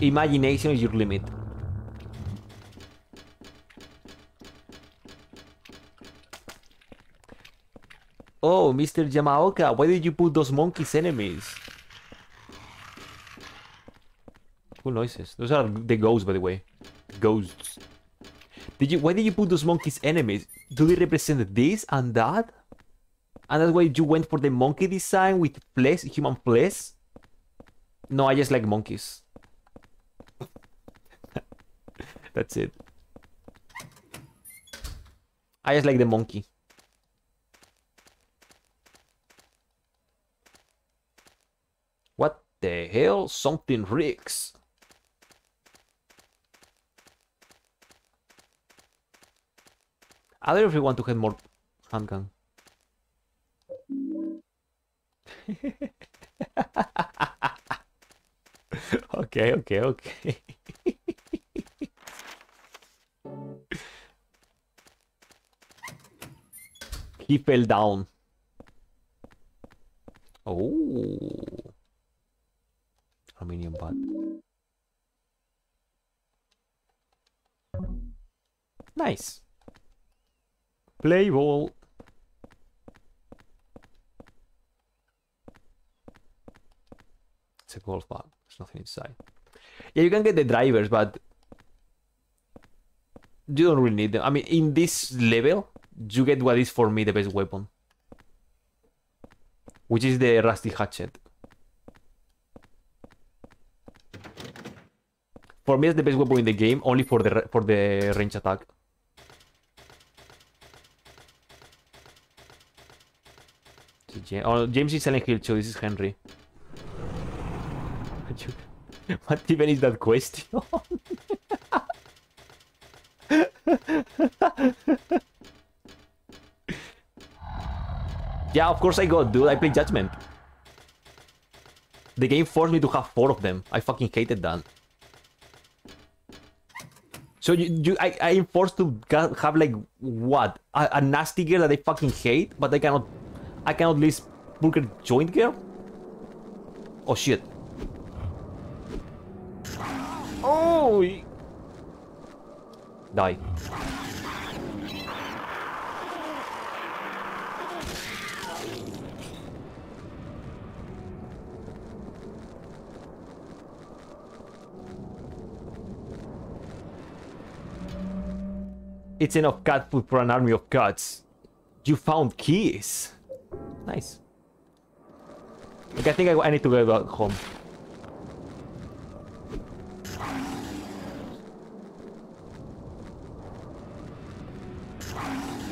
Imagination is your limit. Oh, Mr. Yamaoka, why did you put those monkeys enemies? Cool noises. Those are the ghosts, by the way. Ghosts. Did you? Why did you put those monkeys enemies? Do they represent this and that? And that's why you went for the monkey design with flesh, human flesh? No, I just like monkeys. that's it. I just like the monkey. What the hell? Something rigs. I don't know if we want to get more handgun. okay, okay, okay. he fell down. Oh. Aluminium butt. Nice. Play ball. It's a golf bag. There's nothing inside. Yeah, you can get the drivers, but you don't really need them. I mean, in this level, you get what is for me the best weapon. Which is the rusty hatchet. For me, it's the best weapon in the game, only for the for the range attack. Oh, James is Silent Hill, so this is Henry. what even is that question? yeah, of course I got, dude. I play Judgment. The game forced me to have four of them. I fucking hated that. So you, you I, I am forced to have like what a, a nasty girl that I fucking hate, but I cannot, I cannot list burger joint girl. Oh shit! Oh! Die. It's enough cat food for an army of cats. You found keys. Nice. Okay, I think I, need to go back home.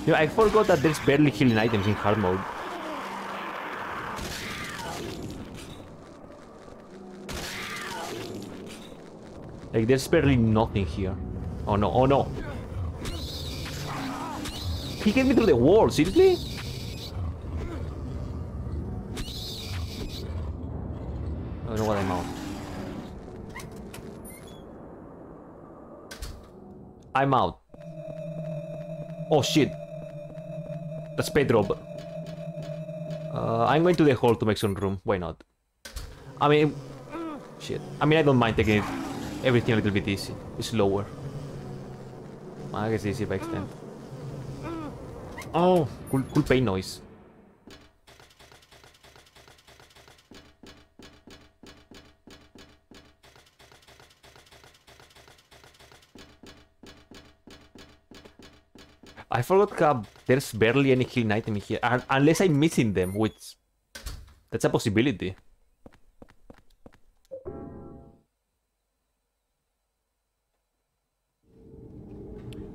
You know, I forgot that there's barely healing items in hard mode. Like, there's barely nothing here. Oh no, oh no. He hit me through the wall, seriously? I don't know what I'm out. I'm out. Oh shit. That's Pedro. Uh, I'm going to the hall to make some room. Why not? I mean, shit. I mean, I don't mind taking it, everything a little bit easy. It's lower. I guess easy by extent. Oh, cool, cool pain noise. I forgot how there's barely any healing item here, unless I'm missing them, which that's a possibility.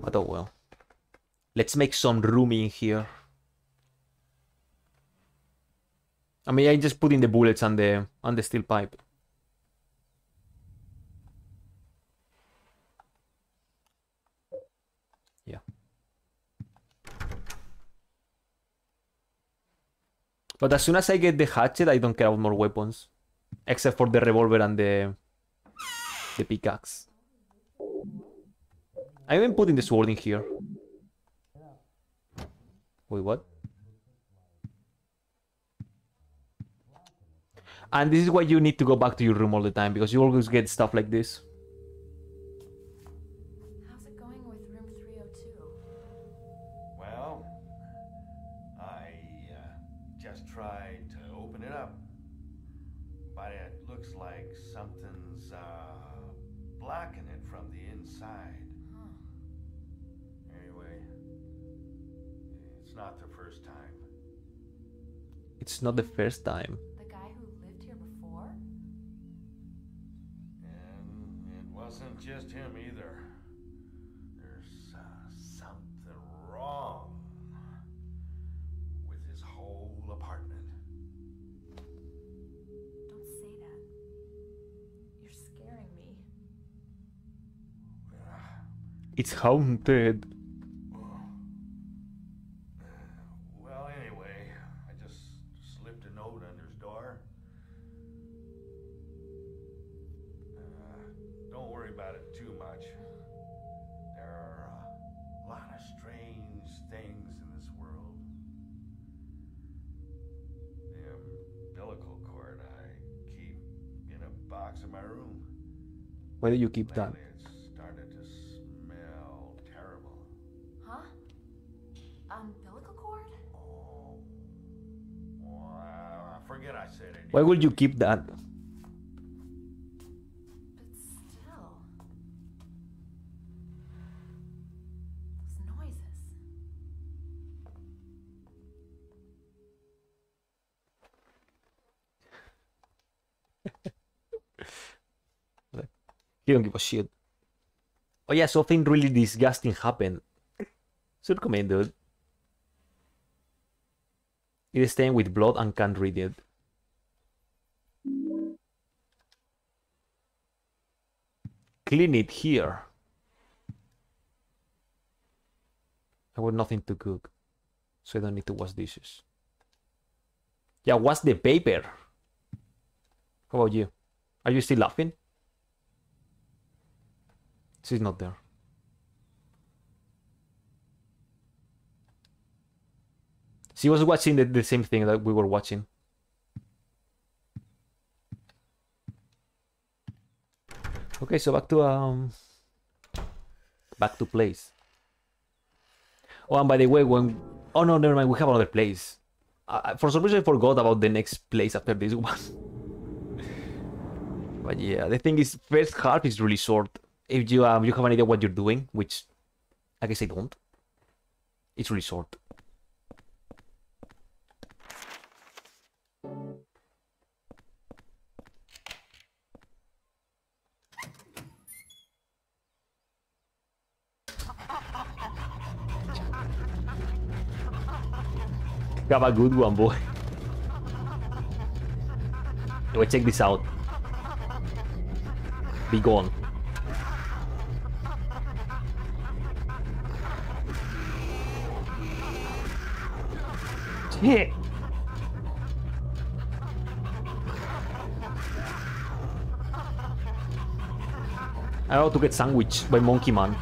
But oh well. Let's make some room in here. I mean, I just put in the bullets and the and the steel pipe. Yeah. But as soon as I get the hatchet, I don't care about more weapons. Except for the revolver and the the pickaxe. I even putting the sword in here. Wait, what? And this is why you need to go back to your room all the time, because you always get stuff like this. It's not the first time. The guy who lived here before? And it wasn't just him either. There's uh, something wrong with his whole apartment. Don't say that. You're scaring me. It's haunted. Why do you keep that? Started to smell terrible. Huh? Umbilical cord? Oh, well, I forget I said it. Why would you keep that? He don't give a shit. Oh yeah, something really disgusting happened. Come in, dude. It is stained with blood and can't read it. Clean it here. I got nothing to cook, so I don't need to wash dishes. Yeah, wash the paper. How about you? Are you still laughing? She's not there. She was watching the, the same thing that we were watching. Okay, so back to um back to place. Oh, and by the way, when oh no, never mind, we have another place. For some reason, I forgot about the next place after this one. but yeah, the thing is, first half is really short. If you um you have an idea what you're doing, which I guess I don't, it's really short. Have a good one, boy. Anyway, check this out. Be gone. Shit. I ought to get sandwiched by Monkey Man.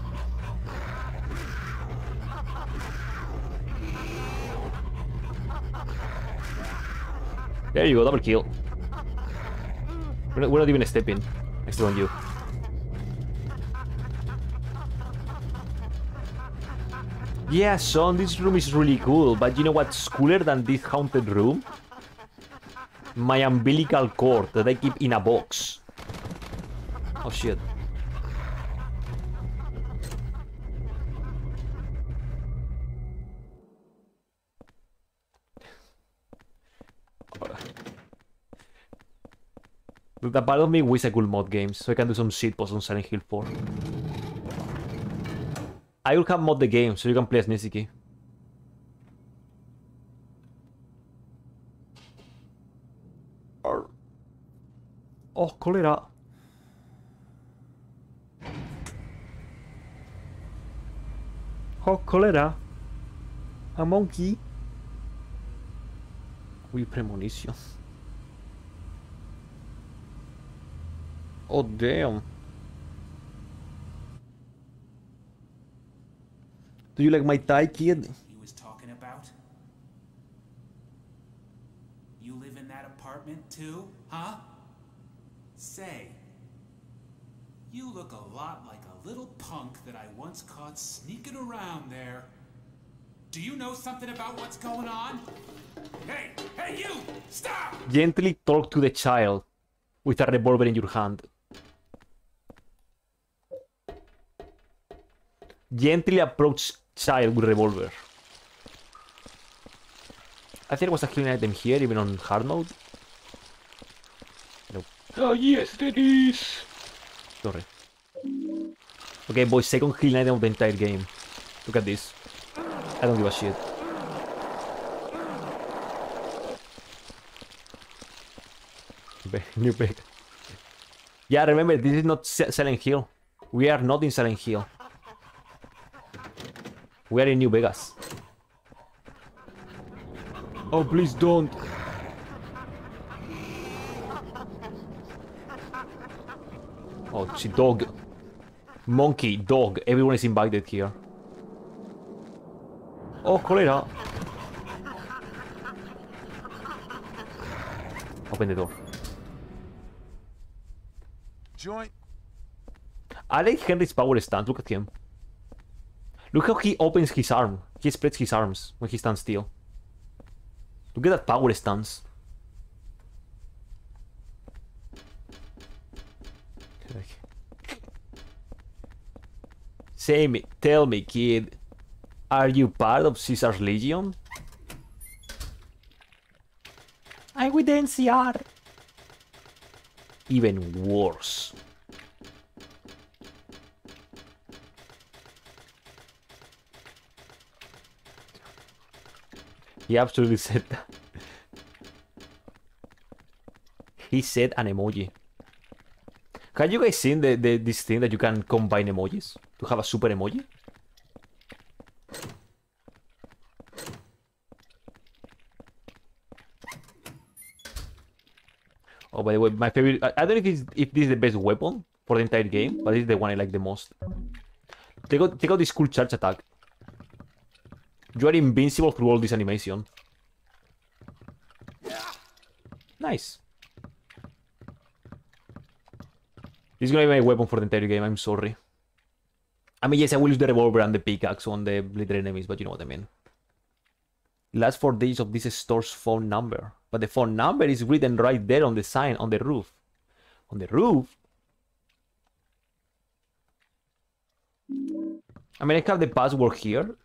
There you go, double kill. We're not, we're not even stepping next to on you. Yeah, son, this room is really cool, but you know what's cooler than this haunted room? My umbilical cord that I keep in a box. Oh shit. The part of me wishes I could mod games, so I can do some shitpost on Silent Hill 4. I will have mod the game, so you can play as Nishiki. Oh, cholera. Oh, cholera. A monkey. Uy, premonition. Oh, damn. Do you like my Thai kid? He was talking about? You live in that apartment too, huh? Say, you look a lot like a little punk that I once caught sneaking around there. Do you know something about what's going on? Hey, hey you! Stop! Gently talk to the child with a revolver in your hand. Gently approach child with revolver. I think there was a healing item here, even on hard mode. No. Oh yes, there is. Sorry. Okay, boys, second healing item of the entire game. Look at this. I don't give a shit. New pick. Yeah, remember, this is not Silent Hill. We are not in Silent Hill. We are in New Vegas. Oh, please don't. Oh, she dog. Monkey, dog. Everyone is invited here. Oh, cholera. Open the door. Joint. I like Henry's power stance. Look at him. Look how he opens his arm. He spreads his arms when he stands still. Look at that power stance. Say me, tell me, kid. Are you part of Caesar's Legion? I'm with the NCR. Even worse. He absolutely said that. He said an emoji. Have you guys seen the, the this thing that you can combine emojis to have a super emoji? Oh, by the way, my favorite. I, I don't know if if this is the best weapon for the entire game, but it's the one I like the most. Take out, check out this cool charge attack. You are invincible through all this animation. Nice. This is gonna be my weapon for the entire game, I'm sorry. I mean, yes, I will use the revolver and the pickaxe on the little enemies, but you know what I mean. Last four digits of this store's phone number. But the phone number is written right there on the sign on the roof. On the roof? I mean, I have the password here.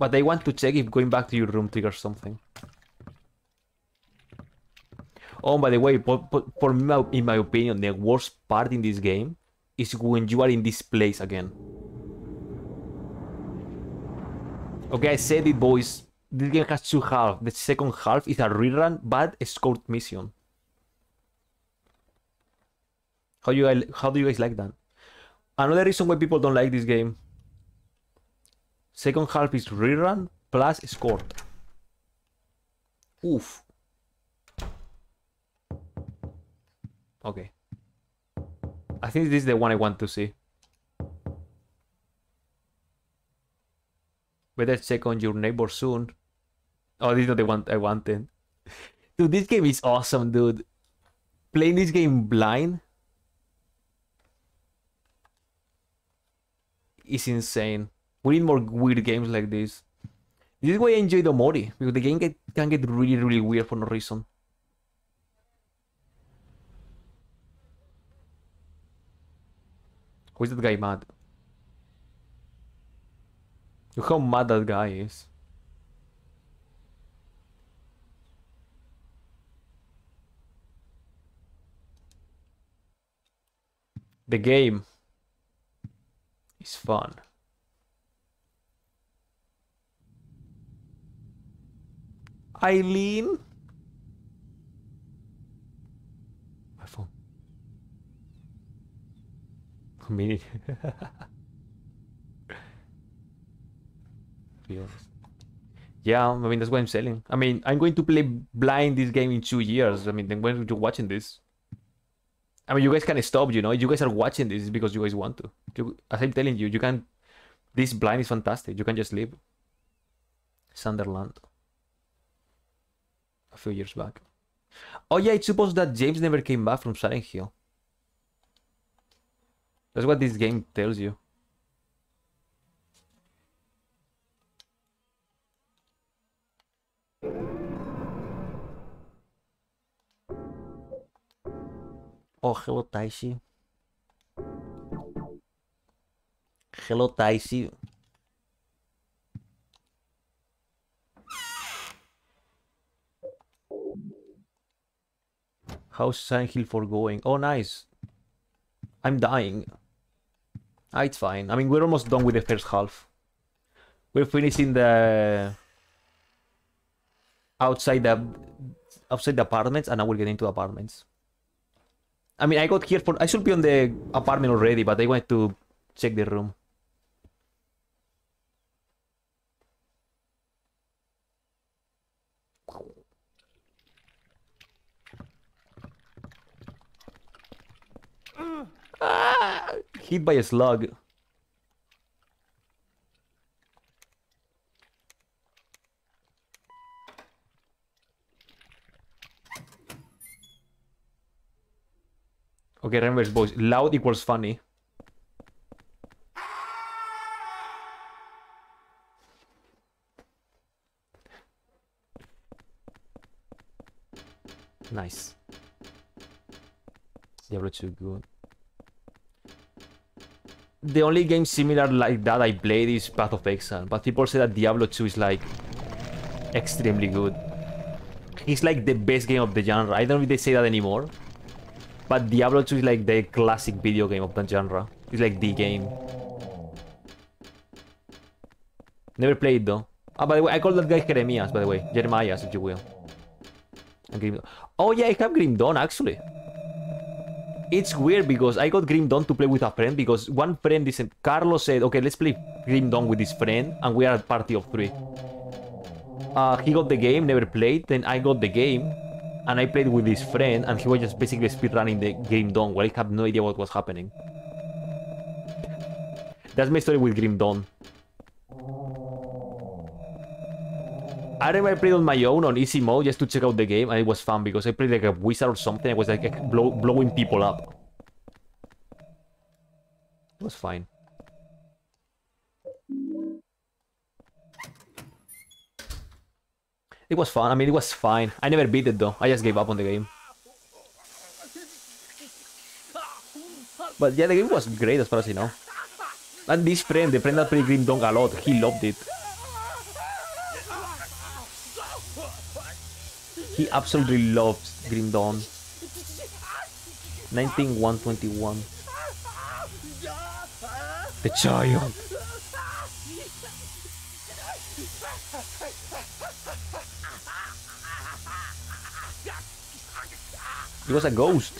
But I want to check if going back to your room triggers something. Oh, by the way, for, me, in my opinion, the worst part in this game is when you are in this place again. Okay, I said it, boys. This game has two halves. The second half is a rerun, but escort mission. How you how do you guys like that? Another reason why people don't like this game. Second half is rerun plus escort. Oof. Okay. I think this is the one I want to see. Better check on your neighbor soon. Oh, this is not the one I wanted. Dude, this game is awesome, dude. Playing this game blind is insane. We need more weird games like this. This is why I enjoy the Mori, because the game get, can get really, really weird for no reason. Who is that guy mad? Look how mad that guy is. The game is fun. Eileen? My phone. Mini. be honest. Yeah, I mean that's what I'm selling. I mean, I'm going to play blind this game in two years. I mean, then when you're watching this, I mean, you guys can stop. You know, you guys are watching this because you guys want to. You, as I'm telling you, you can. This blind is fantastic. You can just leave. Sunderland. A few years back. Oh yeah, it's supposed that James never came back from Silent Hill. That's what this game tells you. Oh, hello, Taisi. Hello, Taisi. How's Silent Hill 4 going? Oh, nice. I'm dying. Ah, it's fine. I mean, we're almost done with the first half. We're finishing the... Outside the... Outside the apartments, and now we're getting into apartments. I mean, I got here for... I should be on the apartment already, but I wanted to check the room. Ah, hit by a slug. Okay, remember, boys. Loud equals funny. Nice. Diablo 2 good. The only game similar like that I played is Path of Exile, but people say that Diablo 2 is like extremely good. It's like the best game of the genre. I don't know if they say that anymore. But Diablo 2 is like the classic video game of the genre. It's like the game. Never played though. Ah, by the way, I call that guy Jeremias, by the way. Jeremias, if you will. Oh yeah, I have Grim Dawn actually. It's weird because I got Grim Dawn to play with a friend because one friend isn't... Carlos said, okay, let's play Grim Dawn with his friend and we are a party of three. Uh, he got the game, never played, then I got the game and I played with his friend, and he was just basically speedrunning the Grim Dawn, where I had no idea what was happening. That's my story with Grim Dawn. I remember I played on my own on easy mode just to check out the game, and it was fun because I played like a wizard or something. I was like blow, blowing people up. It was fine. It was fun. I mean, it was fine. I never beat it though. I just gave up on the game. But yeah, the game was great as far as I know. And this friend, the friend that played Grim Dawn a lot, he loved it. He absolutely loves Grim Dawn. 19121. The child. He was a ghost.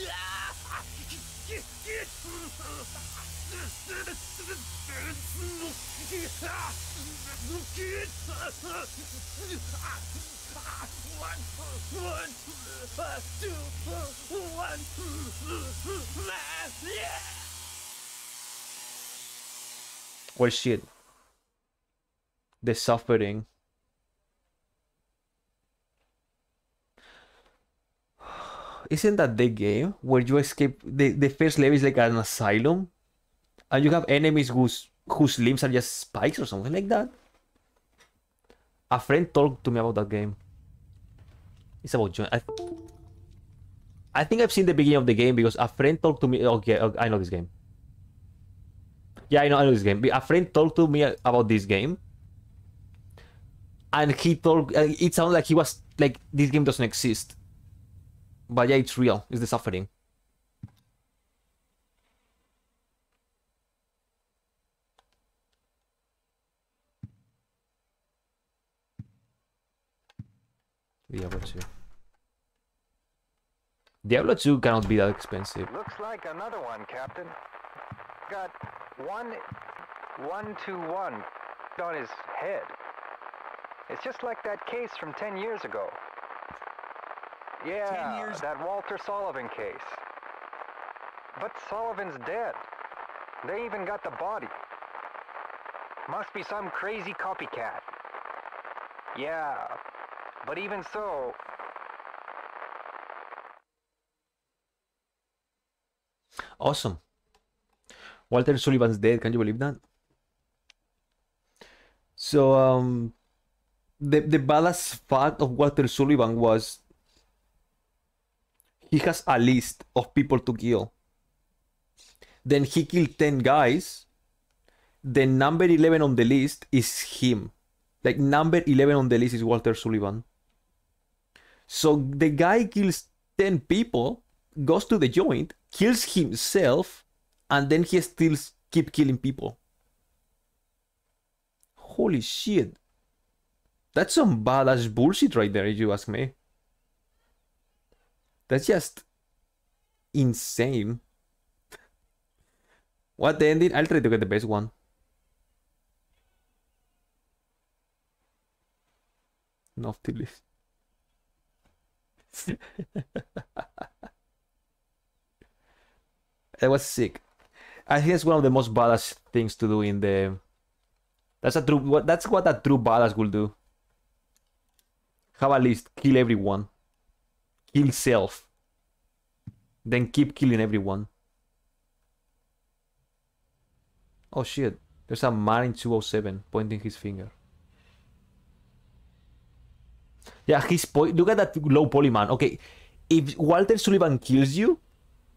Well, shit. The suffering. Isn't that the game where you escape? The, the first level is like an asylum, and you have enemies whose whose limbs are just spikes or something like that. A friend talked to me about that game. It's about John. I, I think I've seen the beginning of the game because a friend talked to me. Okay, okay, I know this game. Yeah, I know, I know this game. A friend talked to me about this game, and he told. Uh, it sounded like he was like this game doesn't exist. But yeah, it's real. It's the suffering. Diablo 2. Diablo 2 cannot be that expensive. Looks like another one, Captain. Got one, one two one on his head. It's just like that case from ten years ago. Yeah, that Walter Sullivan case. But Sullivan's dead. They even got the body. Must be some crazy copycat. Yeah, but even so, Awesome. Walter Sullivan's dead. Can you believe that? So, um, the the ballast fact of Walter Sullivan was he has a list of people to kill. Then he killed 10 guys. Then number 11 on the list is him. Like number 11 on the list is Walter Sullivan. So the guy kills 10 people, goes to the joint, kills himself, and then he still keep killing people. Holy shit. That's some badass bullshit right there, if you ask me. That's just insane. What the ending? I'll try to get the best one. Noctilus. that was sick. I think it's one of the most badass things to do in the. That's a true. That's what a true badass will do. Have a list, kill everyone, kill self, then keep killing everyone. Oh shit! There's a man in 207 pointing his finger. Yeah, he's point. Look at that low poly man. Okay, if Walter Sullivan kills you,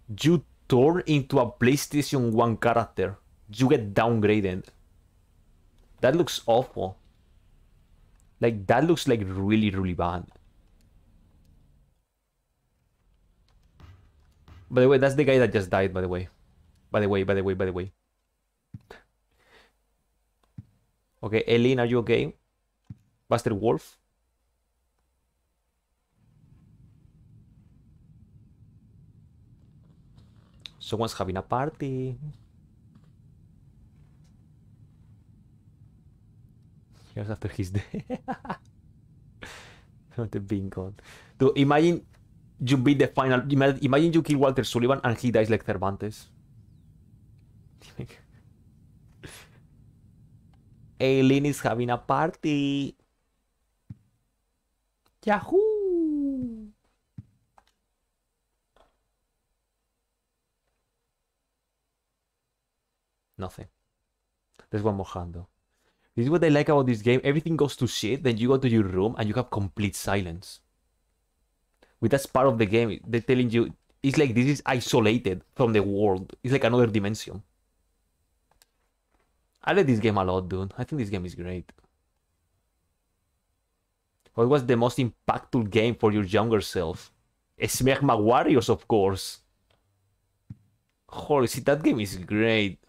you turn into a PlayStation 1 character. You get downgraded. That looks awful. Like, that looks like really, really bad. By the way, that's the guy that just died, by the way. By the way, by the way, by the way. Okay, Eileen, are you okay? Buster Wolf? Someone's having a party. Years after he's dead. Not the gone. To imagine you beat the final. ima- Imagine you kill Walter Sullivan and he dies like Cervantes. Aileen is having a party. Yahoo! Nothing. There's one more though. This is what I like about this game. Everything goes to shit, then you go to your room and you have complete silence. With that's part of the game. They're telling you it's like this is isolated from the world. It's like another dimension. I like this game a lot, dude. I think this game is great. What was the most impactful game for your younger self? Smegma Warriors, of course. Holy shit, that game is great.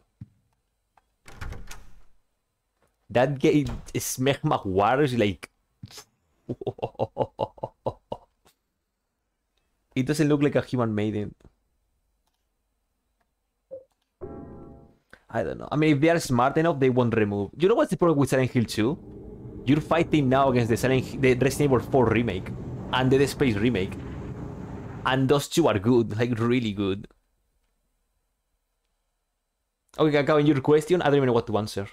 That game, Smegma Warriors, is like. it doesn't look like a human made it. I don't know. I mean, if they are smart enough, they won't remove. You know what's the problem with Silent Hill 2? You're fighting now against the Silent the Resident Evil 4 remake and the Dead Space remake. And those two are good, like really good. Okay, Kakao, in your question, I don't even know what to answer.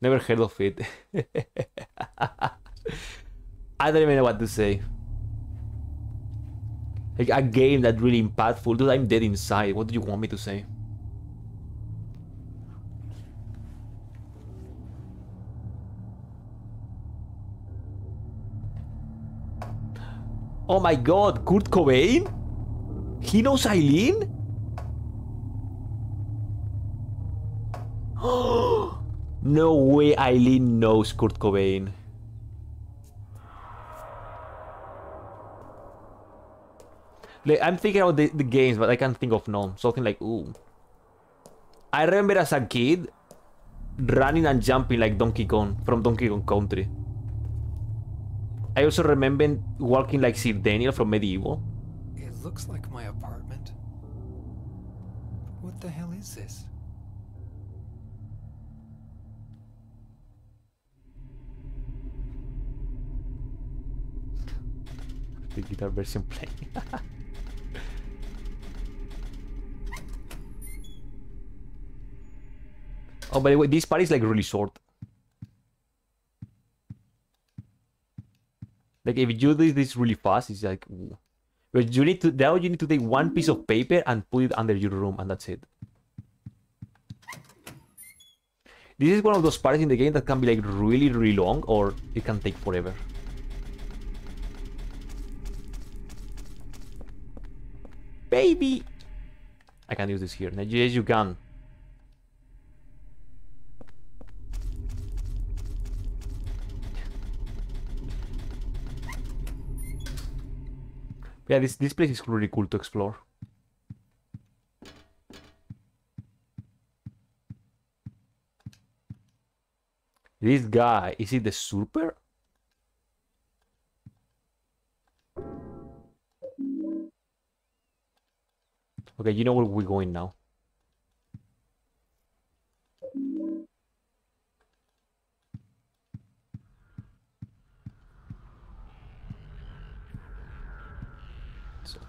Never heard of it. I don't even know what to say. Like a game that really impactful. Dude, I'm dead inside. What do you want me to say? Oh my god, Kurt Cobain? He knows Eileen? no way Eileen knows Kurt Cobain. Like, I'm thinking about the, the games, but I can't think of none. Something like, ooh. I remember as a kid running and jumping like Donkey Kong from Donkey Kong Country. I also remember walking like Sir Daniel from MediEvil. It looks like my The guitar version playing. oh, by the way, this part is like really short. Like if you do this really fast, it's like, ooh. but you need to now you need to take one piece of paper and put it under your room, and that's it. This is one of those parts in the game that can be like really, really long, or it can take forever. Baby! I can use this here. Yes, you can. Yeah, this, this place is really cool to explore. This guy, is he the super? Okay, you know where we're going now. So.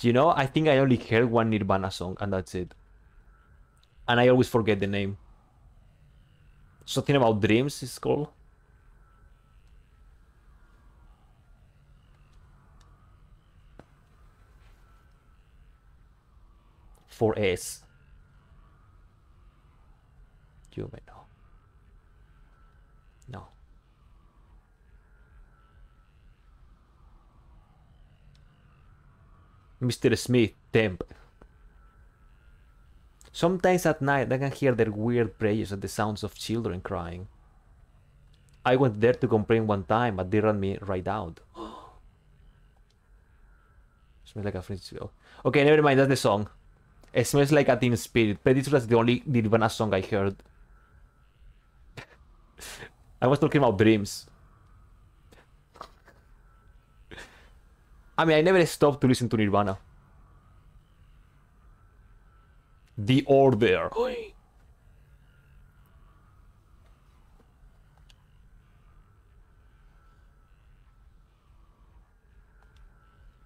You know, I think I only heard one Nirvana song and that's it. And I always forget the name. Something about dreams is called. 4S. You may know. No. Mr. Smith, temp. Sometimes at night I can hear their weird prayers and the sounds of children crying. I went there to complain one time, but they ran me right out. Smells like a French Okay, never mind, that's the song. It smells like a teen spirit. Sure that's the only Nirvana song I heard. I was talking about dreams. I mean, I never stopped to listen to Nirvana. The Order.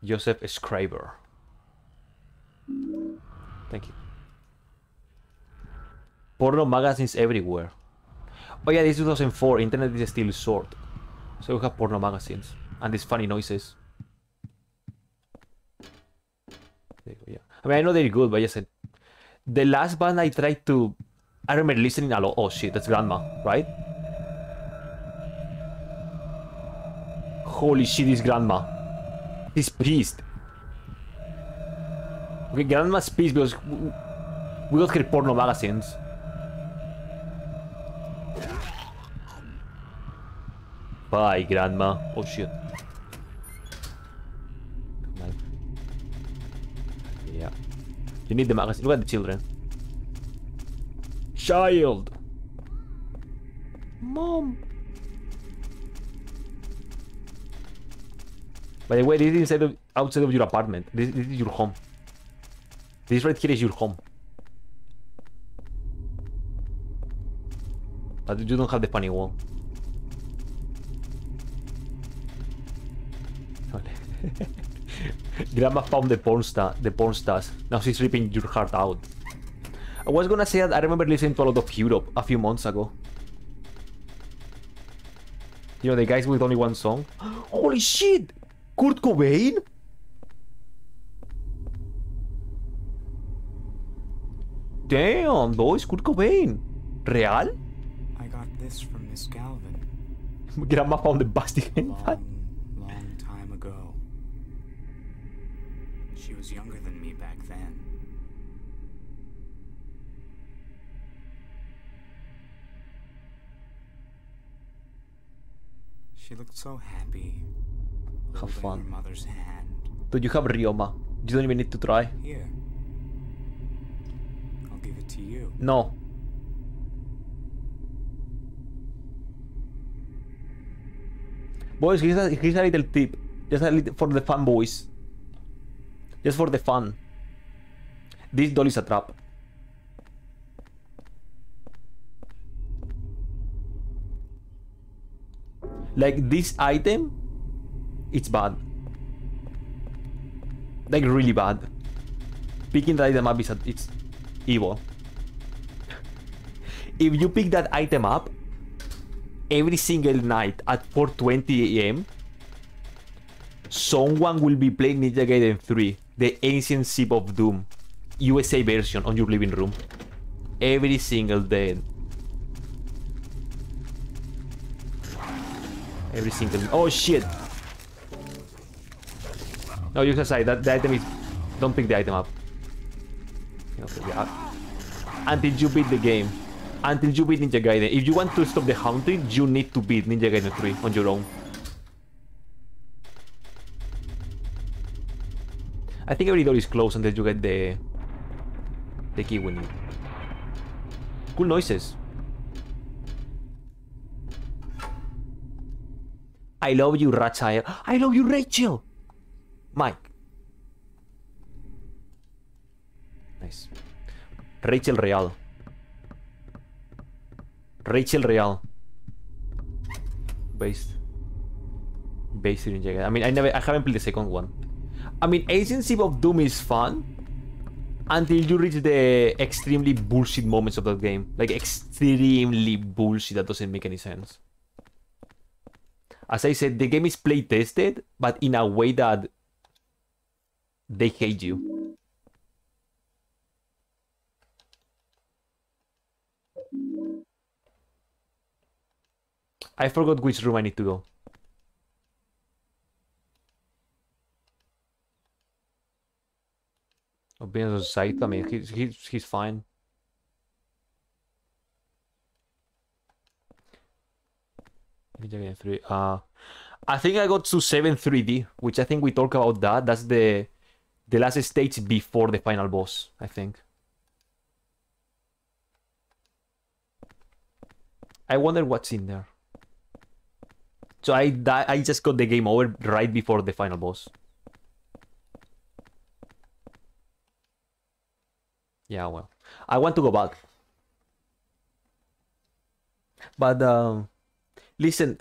Joseph Schreiber. Thank you. Porno magazines everywhere. Oh yeah, this is 2004. Internet is still short. So we have porno magazines. And these funny noises. Go, yeah. I mean, I know they're good, but I just said... The last band I tried to... I remember listening a lot. Oh shit, that's Grandma, right? Holy shit, this Grandma. He's pissed. Okay, Grandma's pissed because we got her porno magazines. Bye, Grandma. Oh shit. Yeah. You need the magazine. Look at the children. Child! Mom! By the way, this is inside of, outside of your apartment. This, this is your home. This right here is your home. But you don't have the funny wall. Grandma found the porn star, the porn stars. Now she's ripping your heart out. I was gonna say that I remember listening to a lot of Europe a few months ago. You know, the guys with only one song. Holy shit! Kurt Cobain? Damn, boys, Kurt Cobain. Real? I got this from Miss Galvin Grandma found the busty long, long time ago. She was younger than me back then. She looked so happy. Have fun. Her mother's hand. Dude, you have Ryoma. You don't even need to try. Here. To you. No. Boys, here's a, here's a little tip. Just a little for the fanboys. Just for the fun. This doll is a trap. Like this item, it's bad. Like really bad. Picking the item up is a, it's evil. If you pick that item up every single night at 4:20 a.m., someone will be playing Ninja Gaiden 3, the Ancient Ship of Doom, USA version on your living room. Every single day. Every single. Oh shit! No, you can say that the item is. Don't pick the item up. Okay, yeah. Until you beat the game. Until you beat Ninja Gaiden. If you want to stop the haunting, you need to beat Ninja Gaiden 3 on your own. I think every door is closed until you get the the key we need. Cool noises. I love you, Ratchire. I love you, Rachel. Mike. Nice. Rachel Real. Rachel Real. Based. Based in Jagged. I mean, I never, I haven't played the second one. I mean, Agency of Doom is fun until you reach the extremely bullshit moments of that game. Like extremely bullshit that doesn't make any sense. As I said, the game is play tested, but in a way that they hate you. I forgot which room I need to go. Being on site, I mean, he's, he's, he's fine. 3. Uh, I think I got to 7 3D, which I think we talk about that. That's the the last stage before the final boss, I think. I wonder what's in there. So I di- I just got the game over right before the final boss. Yeah, well, I want to go back. But um, listen,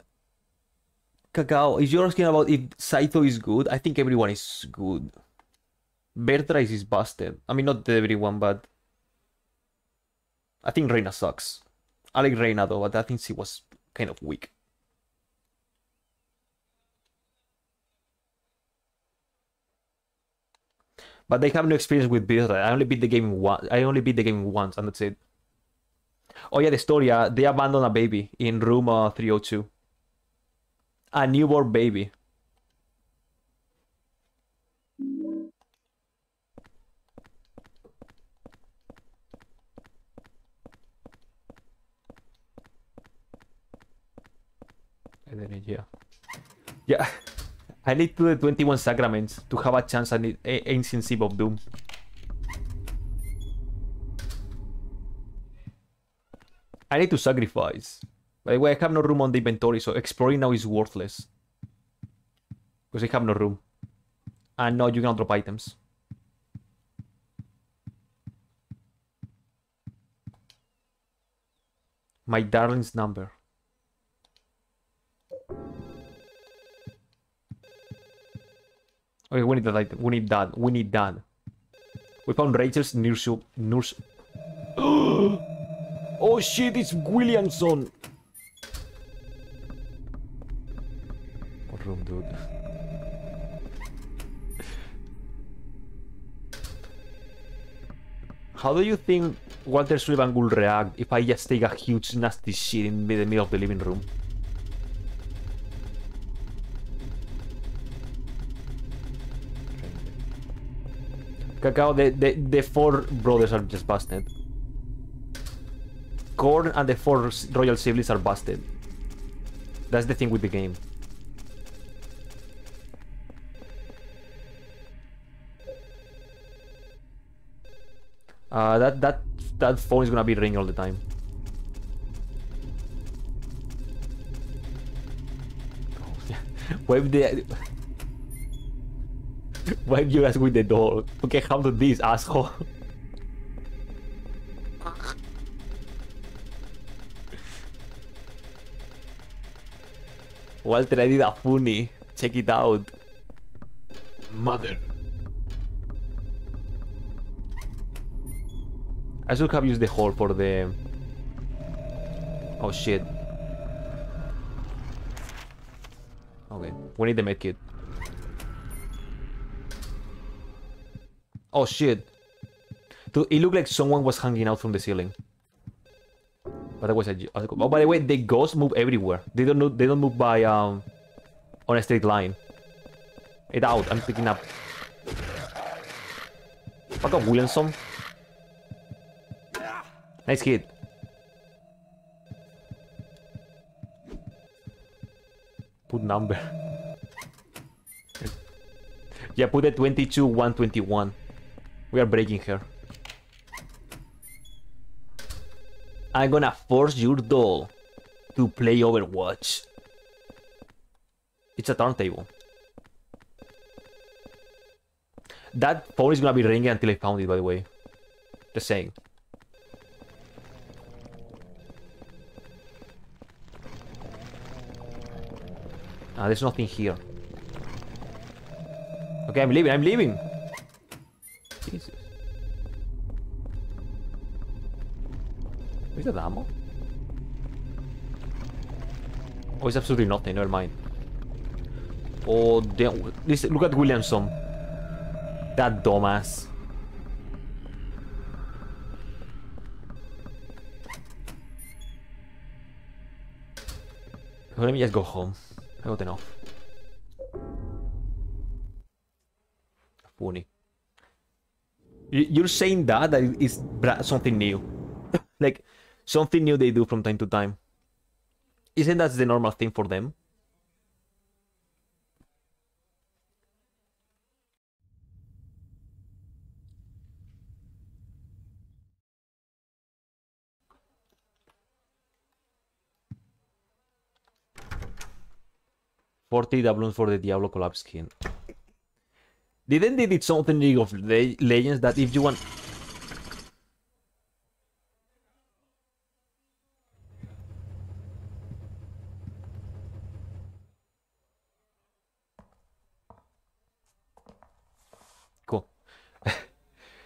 Cacao, if you're asking about if Saito is good, I think everyone is good. Bertrice is busted. I mean, not everyone, but I think Reina sucks. I like Reina though, but I think she was kind of weak. But they have no experience with Bertrice. I only beat the game once. I only beat the game once, and that's it. Oh yeah, the story. Uh, they abandoned a baby in room uh, 302. A newborn baby. And then yeah, yeah. I need to the 21 sacraments to have a chance at the a- ancient Ship of Doom. I need to sacrifice. By the way, I have no room on the inventory, so exploring now is worthless. Because I have no room. And no, you cannot drop items. My darling's number. Okay, we need that. We need that. We need that. We found Rachel's nurse. nurse. oh shit, it's Williamson. What room, dude? How do you think Walter Sullivan will react if I just take a huge nasty shit in the middle of the living room? Cacao, the, the, the four brothers are just busted. Korn and the four royal siblings are busted. That's the thing with the game. Uh, that that that phone is gonna be ringing all the time. Wave the Wave you guys with the door. Okay, how to this asshole? Walter, I did a funny. Check it out. Mother. I should have used the hole for the... Oh shit. Okay, we need the medkit. Oh shit. Dude, it looked like someone was hanging out from the ceiling. But that was a... Oh, by the way, the ghosts move everywhere. They don't move, they don't move by, um... On a straight line. It out, I'm picking up. Fuck up, Williamson. Nice hit. Put number. yeah, put the 22, 121. We are breaking her. I'm gonna force your doll to play Overwatch. It's a turntable. That phone is gonna be ringing until I found it, by the way. Just saying. Ah, there's nothing here. Okay, I'm leaving, I'm leaving! Jesus. Is that ammo? Oh, it's absolutely nothing, never mind. Oh, damn. Listen, look at Williamson. That dumbass. Let me just go home. I got enough. Funny. You're saying that that is something new, like something new they do from time to time. Isn't that the normal thing for them? Forty doubloons for the Diablo collapse skin. Didn't they did something in League of Le Legends that if you want... Cool.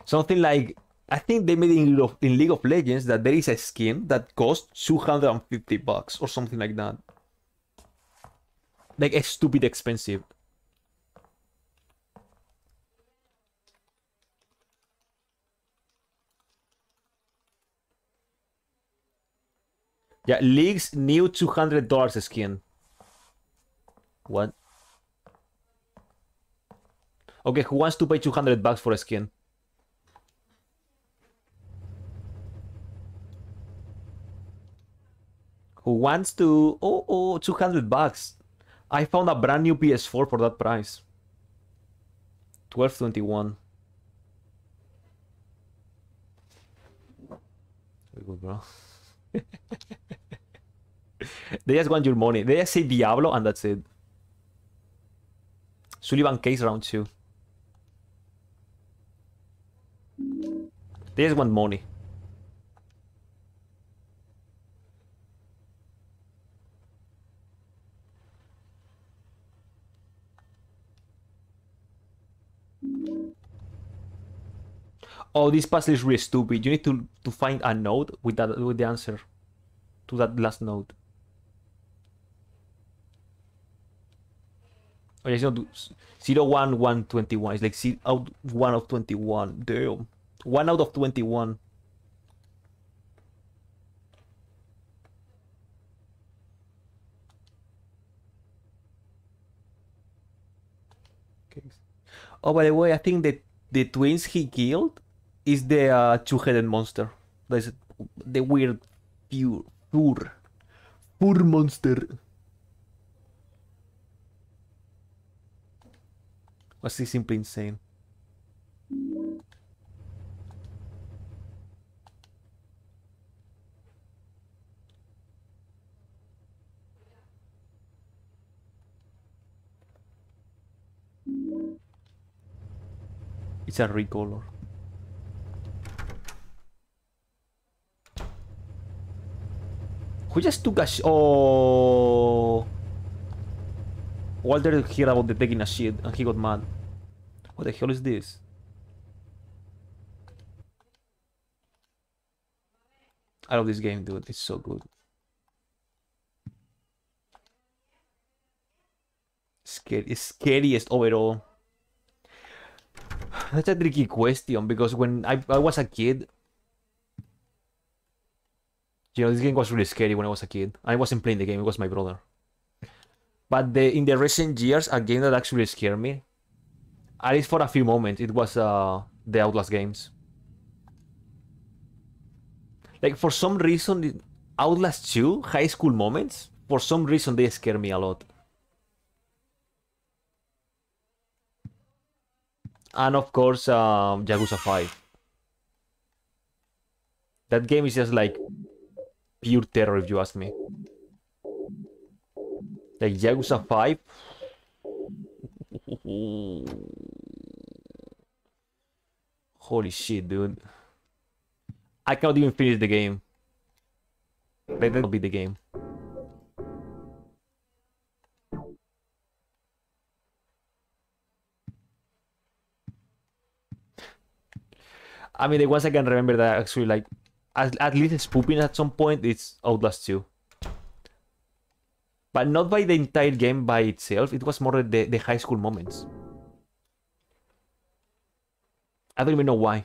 something like... I think they made in League, of, in League of Legends that there is a skin that costs 250 bucks or something like that. Like, a stupid expensive. Yeah, League's new $200 skin. What? Okay, who wants to pay 200 bucks for a skin? Who wants to... Oh, oh, 200 bucks. I found a brand new PS4 for that price. 1221. Very good, bro. they just want your money. They just say Diablo and that's it. Sullivan case round two. They just want money. Oh, this puzzle is really stupid. You need to, to find a node with that with the answer to that last node. Oh, it's not 0, 1, 1, 21. It's like zero, out 1 of 21. Damn. 1 out of 21. Okay. Oh, by the way, I think that the twins he killed is the uh, two-headed monster. That's the weird pure fur fur monster. Was he simply insane? It's a recolor. Who just took a sh- Oh. Walter heard about the taking a shit and he got mad. What the hell is this? I love this game, dude. It's so good. Scary, scariest overall. That's a tricky question because when I, I was a kid, you know, this game was really scary when I was a kid. I wasn't playing the game, it was my brother. But the, in the recent years, a game that actually scared me, at least for a few moments, it was uh, the Outlast games. Like, for some reason, Outlast 2, high school moments, for some reason, they scare me a lot. And of course, um, Yakuza 5. That game is just like pure terror, if you ask me. Like Yakuza 5. Holy shit, dude. I cannot even finish the game. That be the game. I mean, the ones I can remember that actually like at, at least spooping at some point, it's Outlast 2. But not by the entire game by itself, it was more the, the high school moments. I don't even know why.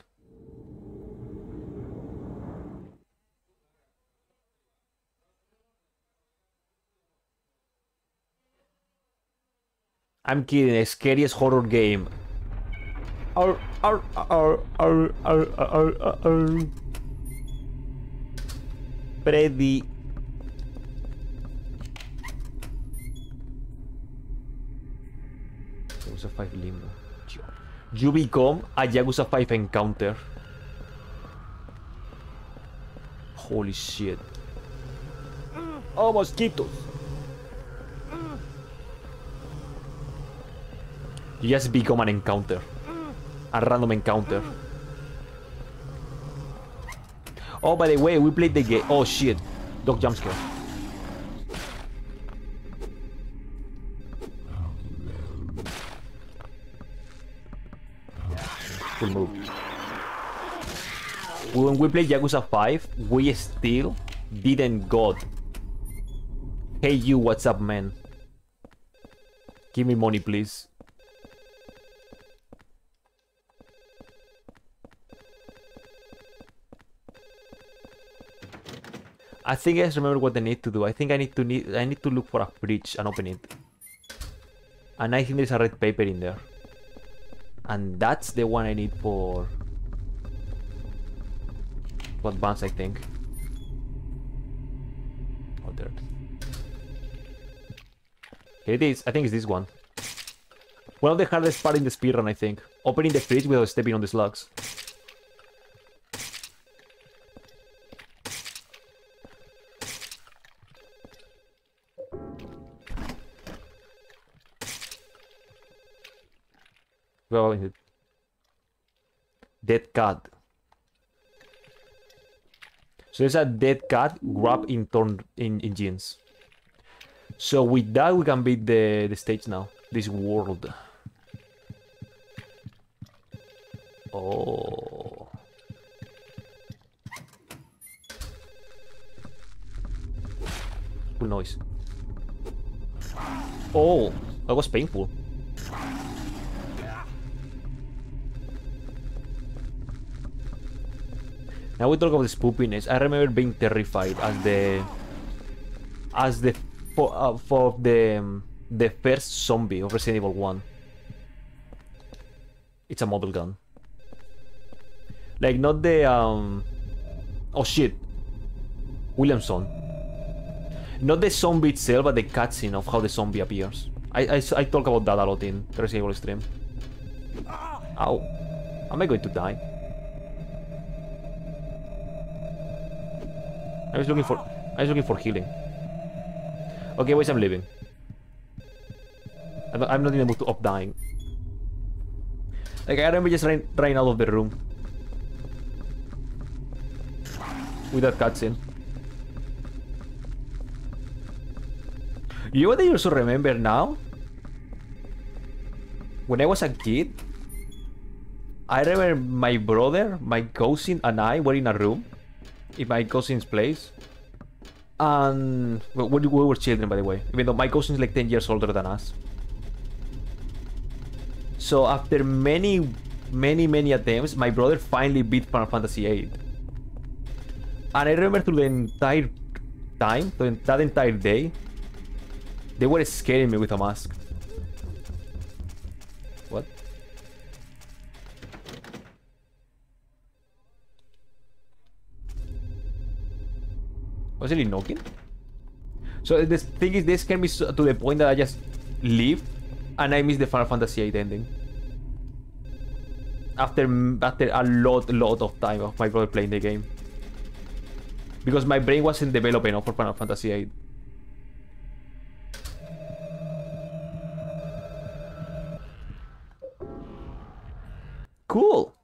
I'm kidding, the scariest horror game. Arr, arr, arr, arr, arr, arr, arr. Freddy. Yakuza 5 Limbo. You become a Yakuza 5 encounter. Holy shit. Oh, mosquitoes. You just become an encounter. A random encounter. Oh, by the way, we played the game. Oh, shit. Dog jumpscare. Full when we played Yakuza 5, we still didn't got. Hey you, what's up, man? Give me money, please. I think I just remember what I need to do. I think I need to need I need to look for a fridge and open it. And I think there's a red paper in there. And that's the one I need for to advance, I think. Oh, there. Here it is. I think it's this one. One of the hardest part in the speedrun, I think. Opening the fridge without stepping on the slugs. Well? Dead cat. So there's a dead cat grab in turn in, in jeans. So with that we can beat the, the stage now. This world. Oh. Cool noise. Oh, that was painful. Now we talk about the spoopiness. I remember being terrified as the as the for, uh, for the um, the first zombie of Resident Evil 1. It's a model gun. Like not the um oh shit. Williamson. Not the zombie itself, but the cutscene of how the zombie appears. I, I, I talk about that a lot in Resident Evil stream. Ow. Am I going to die? I was looking for I was looking for healing. Okay, wait, I'm leaving. I'm not in the to up dying. Like I remember just running, running out of the room. With that cutscene. You know what I also remember now? When I was a kid, I remember my brother, my cousin, and I were in a room in my cousin's place. And well, we, we were children, by the way. Even though my cousin's like 10 years older than us. So after many, many, many attempts, my brother finally beat Final Fantasy VIII. And I remember through the entire time, that entire day, they were scaring me with a mask. Was he knocking? So the thing is, they scared me to the point that I just leave and I miss the Final Fantasy VIII ending. After after a lot, lot of time of my brother playing the game. Because my brain wasn't developed enough for Final Fantasy VIII. Cool!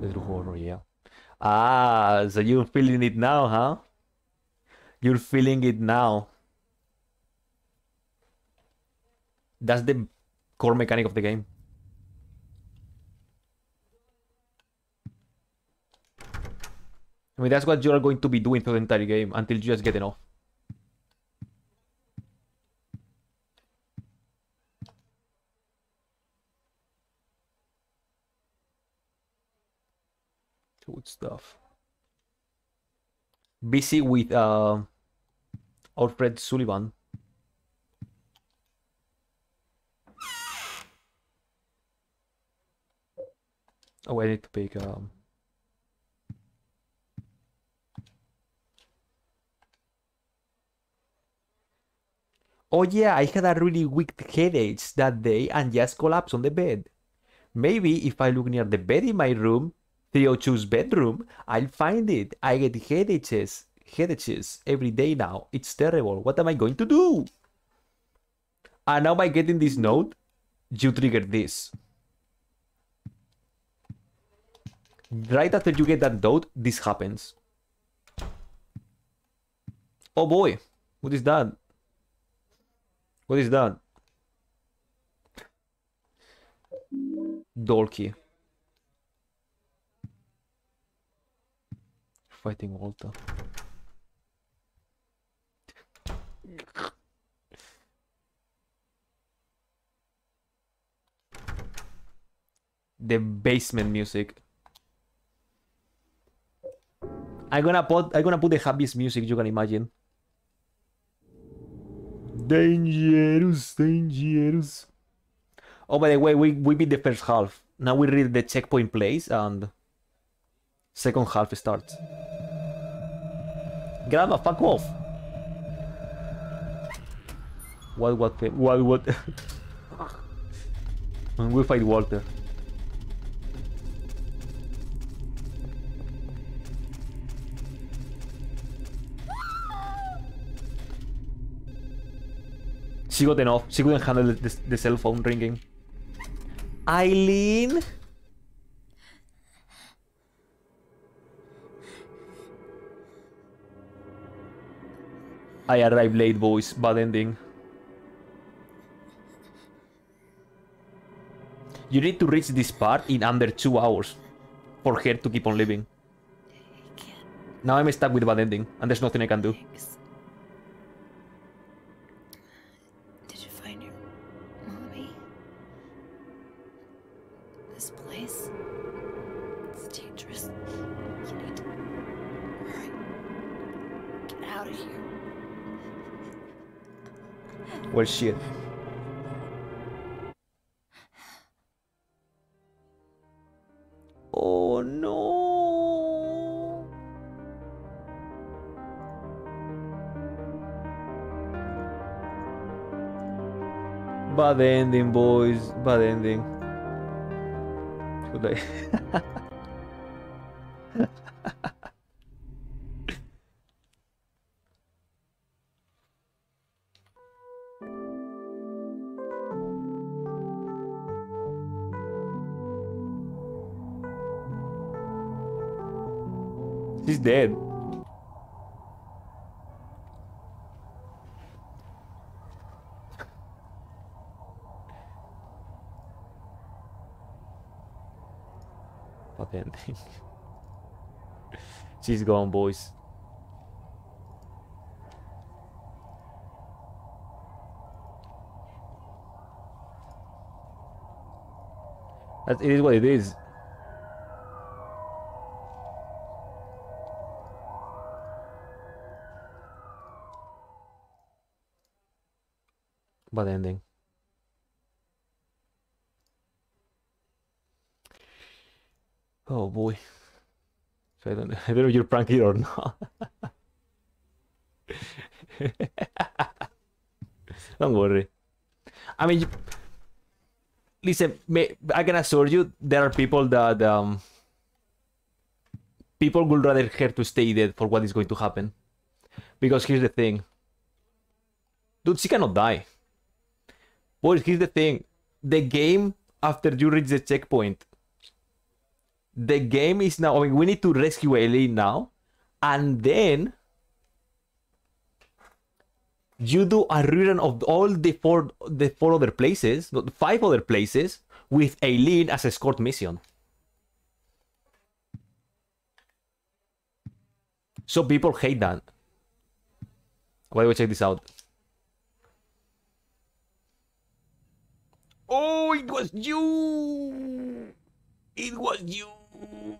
The true horror, yeah. Ah, so you're feeling it now, huh? You're feeling it now. That's the core mechanic of the game. I mean, that's what you're going to be doing through the entire game until you just get enough. Stuff. Busy with uh, Alfred Sullivan. Oh, I need to pick. Um... Oh yeah, I had a really weak headache that day and just collapsed on the bed. Maybe if I look near the bed in my room, 302's bedroom, I'll find it. I get headaches, headaches every day now. It's terrible. What am I going to do? And now by getting this note, you trigger this. Right after you get that note, this happens. Oh boy, what is that? What is that? Door fighting Walter. the basement music. I'm gonna put I'm gonna put the happiest music you can imagine. Dangerous, dangerous. Oh, by the way, we, we beat the first half. Now we read the checkpoint place and second half starts. Get the fuck off. What, what, what, what? and we fight Walter. She got enough. She couldn't handle the, the, the cell phone ringing. Eileen? I arrived late, boys. Bad ending. You need to reach this part in under two hours for her to keep on living. Now I'm stuck with bad ending, and there's nothing I can do. Shit. Oh no. Bad ending, boys. Bad ending. Should I? dead. Bad ending. She's gone, boys. That it is what it is. Bad ending. Oh boy. So I don't, know if you're pranking or not. don't worry. I mean, you- listen, I can assure you there are people that um, people would rather care to stay dead for what is going to happen. Because here's the thing. Dude, she cannot die. Boys, here's the thing. The game, after you reach the checkpoint, the game is now. I mean, we need to rescue Eileen now, and then you do a rerun of all the four, the four other places, five other places, with Eileen as escort mission. So people hate that. Why do we check this out? Oh, it was you! It was you! Mm.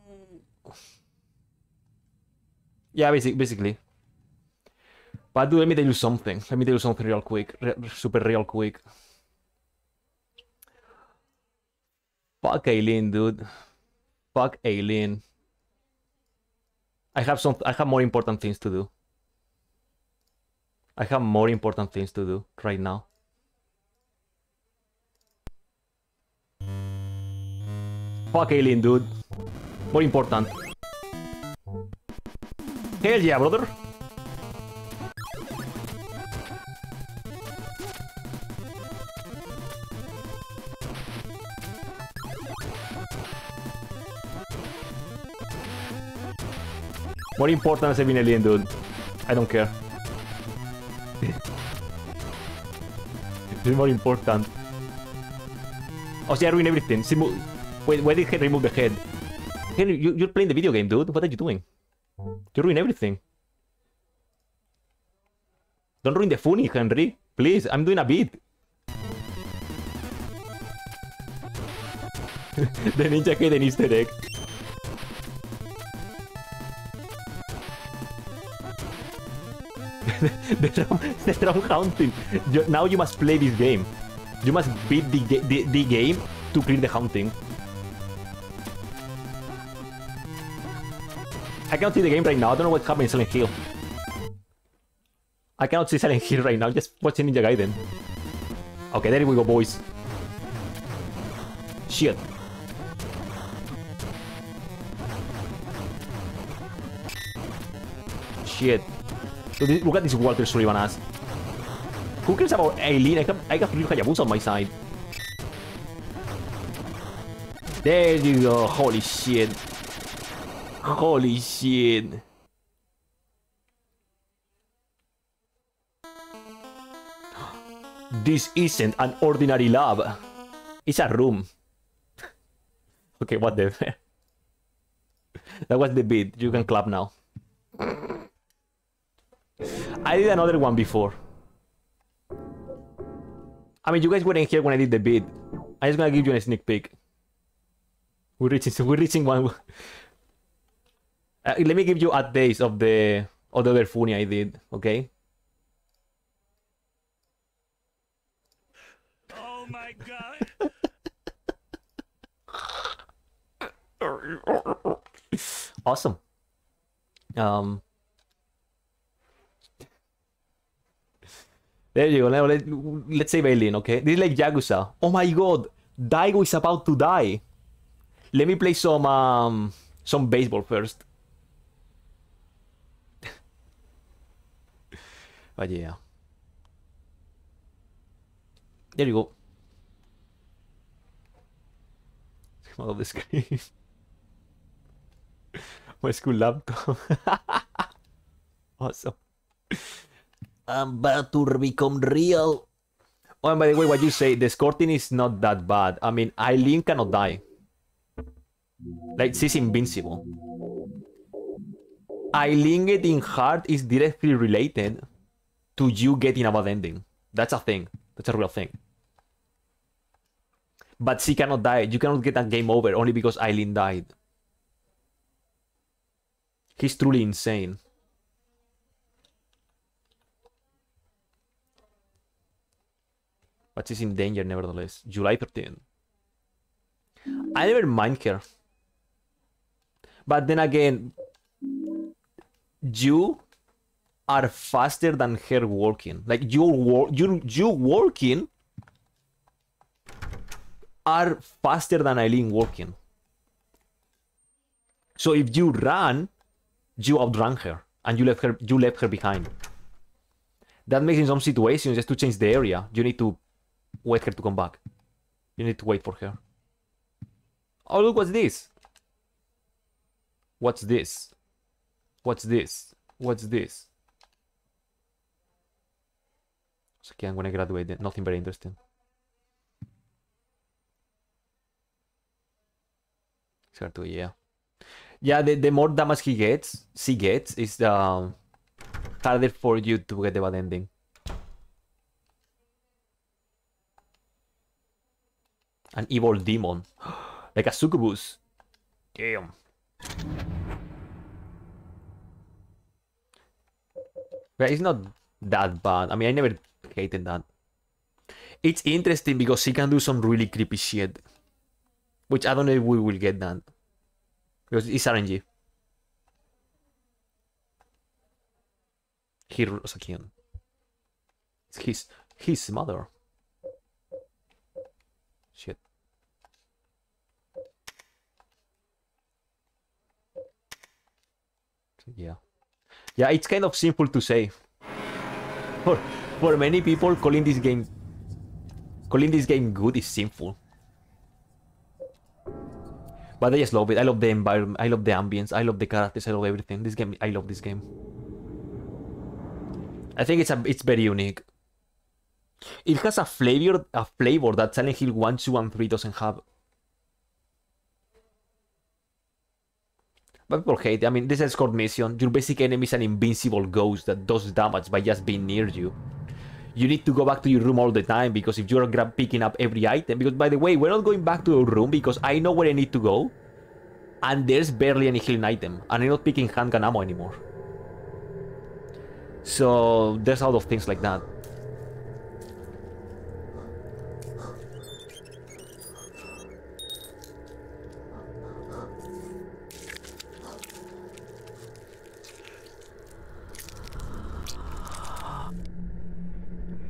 Yeah, basic, basically. But dude, let me tell you something. Let me tell you something real quick. Re super real quick. Fuck Eileen, dude. Fuck Eileen. I have some. I have more important things to do. I have more important things to do right now. Fuck Alien, dude. More important. Hell yeah, brother. More important as having alien, dude. I don't care. it's more important. Oh, see, I ruined everything. Wait, why did he remove the head? Henry, you, you're playing the video game, dude. What are you doing? You ruin everything. Don't ruin the funny, Henry. Please, I'm doing a beat. the ninja hid an Easter egg. the, drum, the drum haunting. You- now you must play this game. You must beat the, the, the game to clear the haunting. I cannot see the game right now. I don't know what's happening in Silent Hill. I cannot see Silent Hill right now. Just watching Ninja Gaiden. Okay, there we go, boys. Shit. Shit. Look, at- look at this Walter Sullivan ass. Who cares about Eileen? I got, I Ryu Hayabusa on my side. There you go. Holy shit. Holy shit. This isn't an ordinary lab. It's a room. okay, what the... that was the beat. You can clap now. I did another one before. I mean, you guys weren't here when I did the beat. I'm just gonna give you a sneak peek. We're reaching, we're reaching one. Uh, let me give you a taste of the of the other funny I did, okay? Oh my god. awesome. Um, there you go. Now let, let's say Bailin, okay? This is like Yakuza. Oh my god, Daigo is about to die. Let me play some um some baseball first. But yeah. There you go. Come out of the screen. My school laptop. awesome. I'm about to become real. Oh, and by the way, what you say, the scorting is not that bad. I mean, Eileen cannot die. Like, she's invincible. Eileen getting hard is directly related to you getting a bad ending. That's a thing. That's a real thing. But she cannot die. You cannot get a game over only because Eileen died. He's truly insane. But she's in danger nevertheless. July 13. I never mind her. But then again, you are faster than her walking. Like you you you walking are faster than Eileen walking. So if you run, you outran her and you left her you left her behind. That makes in some situations just to change the area, you need to wait her to come back. You need to wait for her. Oh look what's this? What's this? What's this? What's this? It's okay, I'm gonna graduate. Nothing very interesting. To yeah. Yeah, the, the more damage he gets, she gets, is um, harder for you to get the bad ending. An evil demon. like a succubus. Damn. But it's not that bad. I mean, I never hated that. It's interesting because he can do some really creepy shit. Which I don't know if we will get that. Because it's RNG. Hirosakian. It's his his mother. Shit. Yeah. Yeah, it's kind of simple to say. For many people calling this game calling this game good is sinful. But I just love it. I love the environment. I love the ambience. I love the characters. I love everything. This game. I love this game. I think it's a. It's very unique. It has a flavor. A flavor that Silent Hill One, Two, and Three doesn't have. But people hate it. I mean, this is escort mission. Your basic enemy is an invincible ghost that does damage by just being near you. You need to go back to your room all the time because if you're grab picking up every item, because by the way, we're not going back to your room because I know where I need to go, and there's barely any healing item, and I'm not picking handgun ammo anymore. So there's a lot of things like that.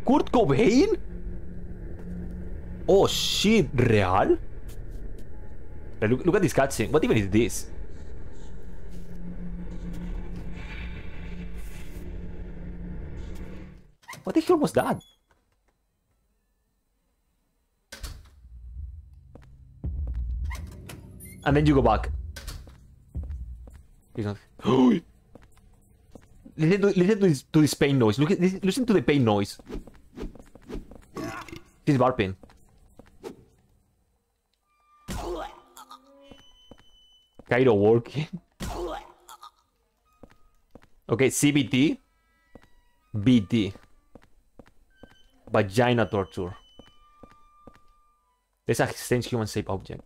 Kurt Cobain? Oh shit, real? Look, look at this cutscene. What even is this? What the hell was that? And then you go back. Not. listen to, listen to this, to this pain noise. Look listen to the pain noise. He's barping. Cairo working. Okay, CBT. BT. Vagina torture. There's a strange human shaped object.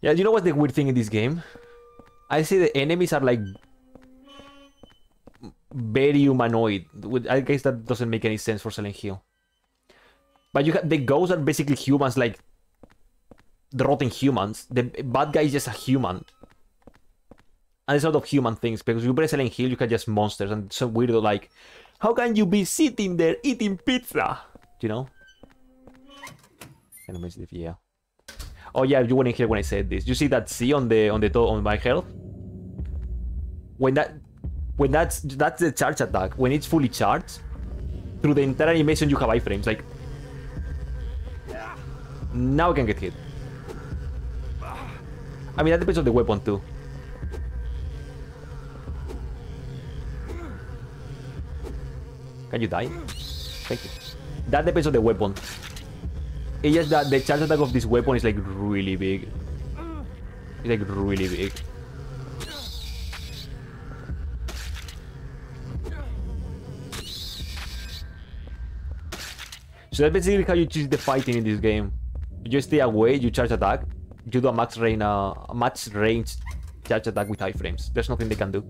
Yeah, you know what's the weird thing in this game? I see the enemies are like very humanoid. I guess that doesn't make any sense for Silent Hill. But you have the ghosts are basically humans, like the rotting humans. The bad guy is just a human. And it's a lot of human things because you play Silent Hill, you can just monsters and so weirdo like, how can you be sitting there eating pizza? You know? Yeah. Oh yeah, you weren't here when I said this. You see that C on the on the top on my health? When that when that's that's the charge attack. When it's fully charged, through the entire animation you have iframes. Like now I can get hit. I mean that depends on the weapon too. Can you die? Thank you. That depends on the weapon. It's just that the charge attack of this weapon is like really big. It's like really big. So that's basically how you choose the fighting in this game. You stay away, you charge attack, you do a max range, uh, max range charge attack with iframes. There's nothing they can do.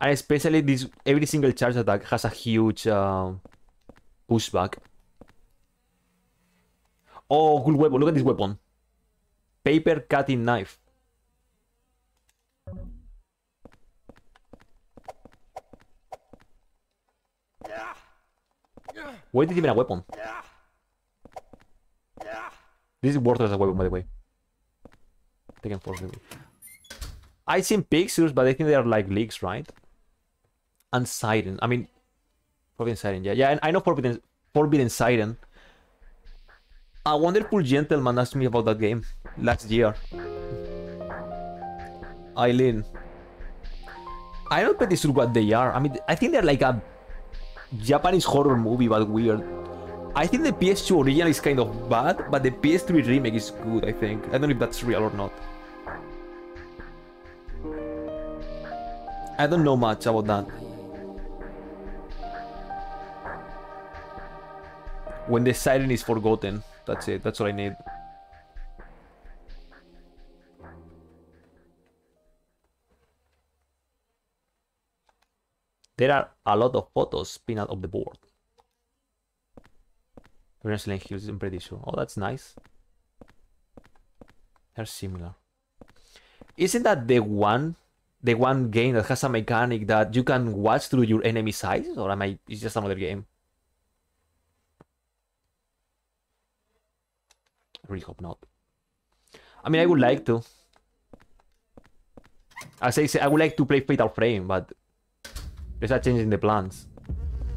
And especially this, every single charge attack has a huge uh, pushback. Oh, cool weapon. Look at this weapon. Paper cutting knife. Why did even a weapon? This is worthless as a weapon, by the way. Taken for the I seen pictures, but I think they are like leaks, right? And Siren. I mean, Forbidden Siren. Yeah, yeah. And I know Forbidden Forbidden Siren. A wonderful gentleman asked me about that game last year. Eileen. I'm not pretty sure what they are. I mean, I think they're like a Japanese horror movie, but weird. I think the PS2 original is kind of bad, but the PS3 remake is good, I think. I don't know if that's real or not. I don't know much about that. When the siren is forgotten, that's it, that's all I need. There are a lot of photos pinned out of the board. Wrestling Hills, I'm pretty sure. Oh, that's nice. They're similar. Isn't that the one, the one game that has a mechanic that you can watch through your enemy's eyes, or am I? It's just another game. I really hope not. I mean, I would like to. As I say, I would like to play Fatal Frame, but there's a changing the plans.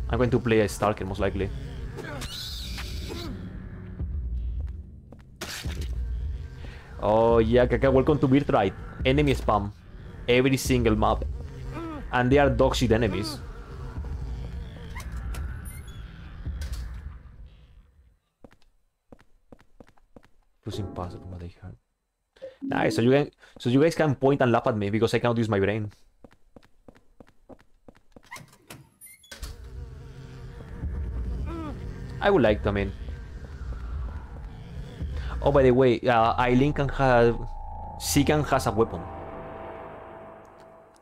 I'm going to play a Stalker, most likely. Oh yeah, Kaka, welcome to Birthright. Enemy spam. Every single map. And they are dog shit enemies. Was impossible what I heard. Nice. So you can, so you guys can point and laugh at me because I cannot use my brain. I would like to, I mean. Oh, by the way, uh, Eileen can have... She can has a weapon.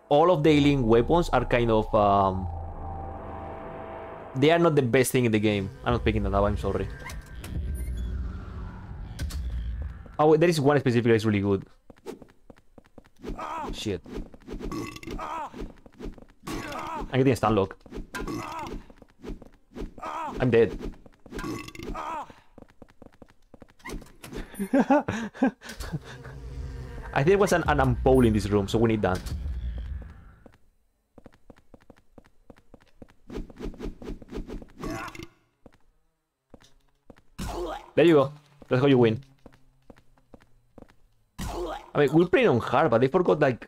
All of the Eileen weapons are kind of... Um, they are not the best thing in the game. I'm not picking that up, I'm sorry. Oh, there is one specifically that's really good. Shit. I'm getting a stun lock. I'm dead. I think there was an, an um, ampoule in this room, so we need that. There you go. That's how you win. I mean, we're playing on hard, but they forgot like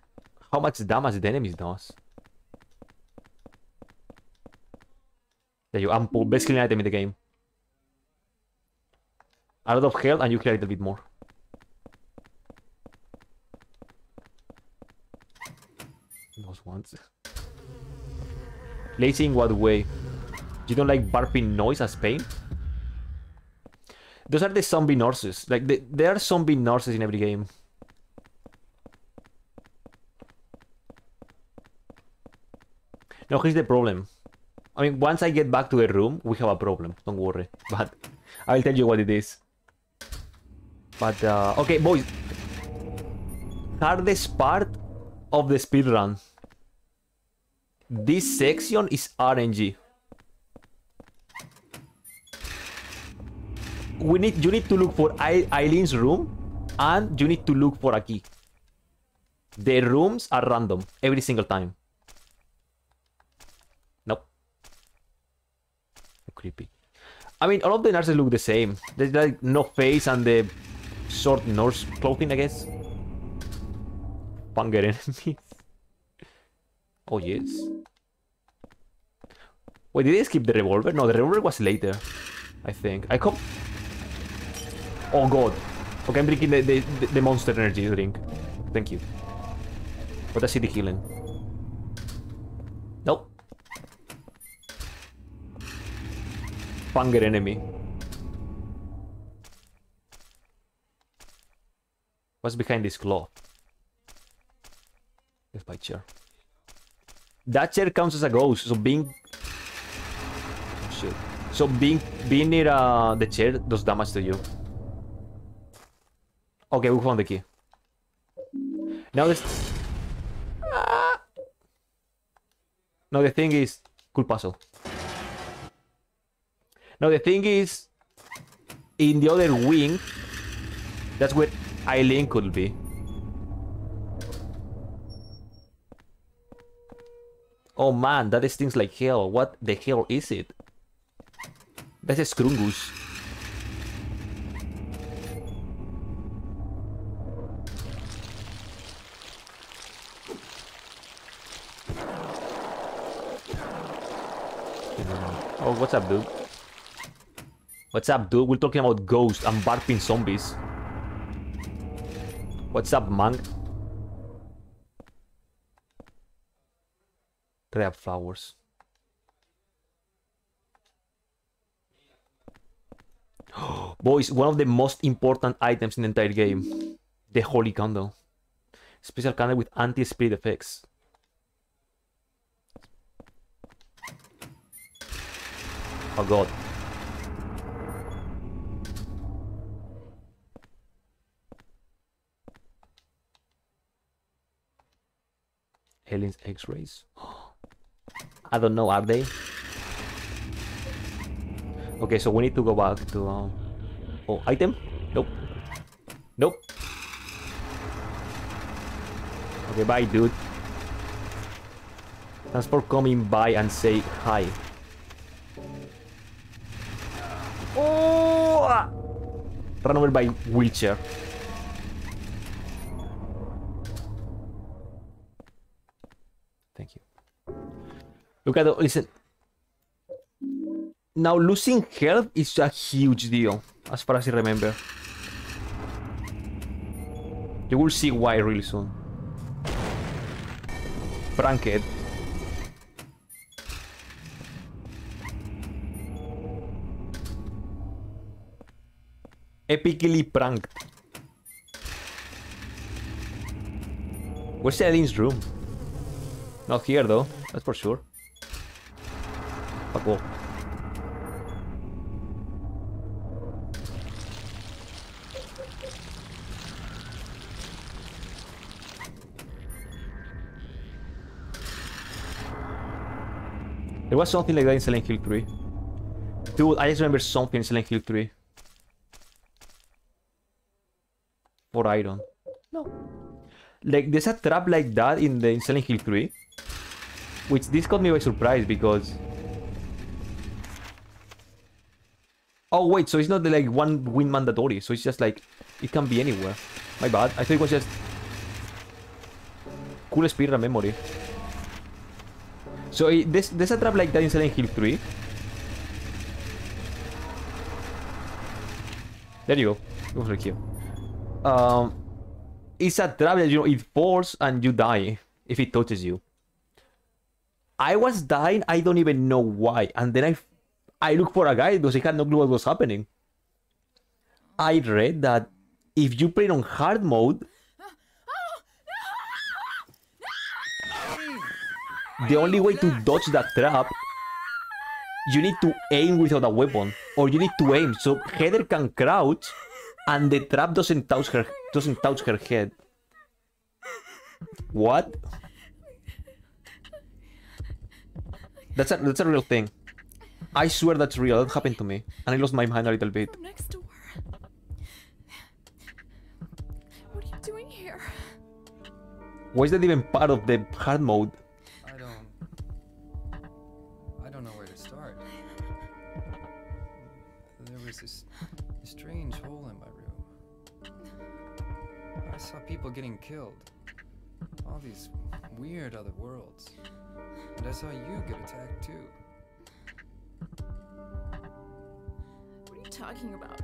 how much damage the enemies does. There you ample, best killing item in the game. A lot of health and you clear a little bit more. Those ones. Lazy in what way? You don't like barping noise as pain? Those are the zombie nurses. Like, the, there are zombie nurses in every game. No, here's the problem. I mean, once I get back to the room, we have a problem. Don't worry. But I'll tell you what it is. But, uh, okay, boys. Hardest part of the speedrun. This section is RNG. We need, you need to look for Eileen's room and you need to look for a key. The rooms are random every single time. Nope. Creepy. I mean, all of the nurses look the same. There's like no face and the short nurse clothing, I guess. Punger enemies. Oh, yes. Wait, did they skip the revolver? No, the revolver was later. I think. I come. Oh, God. Okay, I'm drinking the, the, the monster energy drink. Thank you. What a city healing. Nope. Punger enemy. What's behind this claw? This by chair. That chair counts as a ghost, so being... Oh, shit. So being being near uh, the chair does damage to you. Okay, we found the key. Now this... Ah! Now the thing is... Cool puzzle. Now the thing is... In the other wing... That's where Eileen could be. Oh man, that stings like hell. What the hell is it? That's a Scrungus. Oh, what's up, dude? What's up, dude? We're talking about ghosts and barping zombies. What's up, monk? Grab flowers. Boys, one of the most important items in the entire game. The Holy Candle. Special candle with anti-speed effects. Oh god. Aliens X-rays. I don't know, are they? Okay, so we need to go back to... Uh... Oh, item? Nope. Nope. Okay, bye, dude. Thanks for coming by and say hi. Oh! Run over by wheelchair. Look at the, listen. Now losing health is a huge deal, as far as I remember. You will see why really soon. Pranked. Epically pranked. Where's Eileen's room? Not here though, that's for sure. Fuck. There was something like that in Silent Hill 3. Dude, I just remember something in Silent Hill 3. For iron. No. Like, there's a trap like that in the in Silent Hill 3. Which this caught me by surprise because... Oh wait, so it's not the like one win mandatory, so it's just like, it can be anywhere. My bad, I thought it was just... Cool speedrun memory. So it, there's, there's a trap like that in Silent Hill 3. There you go. It was right here. Um, it's a trap that, you know, it falls and you die if it touches you. I was dying, I don't even know why. And then I, I looked for a guide because I had no clue what was happening. I read that if you play on hard mode, the only way to dodge that trap, you need to aim without a weapon, or you need to aim so Heather can crouch, and the trap doesn't touch her doesn't touch her head. What? That's a that's a real thing. I swear that's real. That happened to me, and I lost my mind a little bit. Next door. What are you doing here? Why is that even part of the hard mode? I don't. I don't know where to start. There was this strange hole in my room. I saw people getting killed. All these weird other worlds. And I saw you get attacked too. Talking about?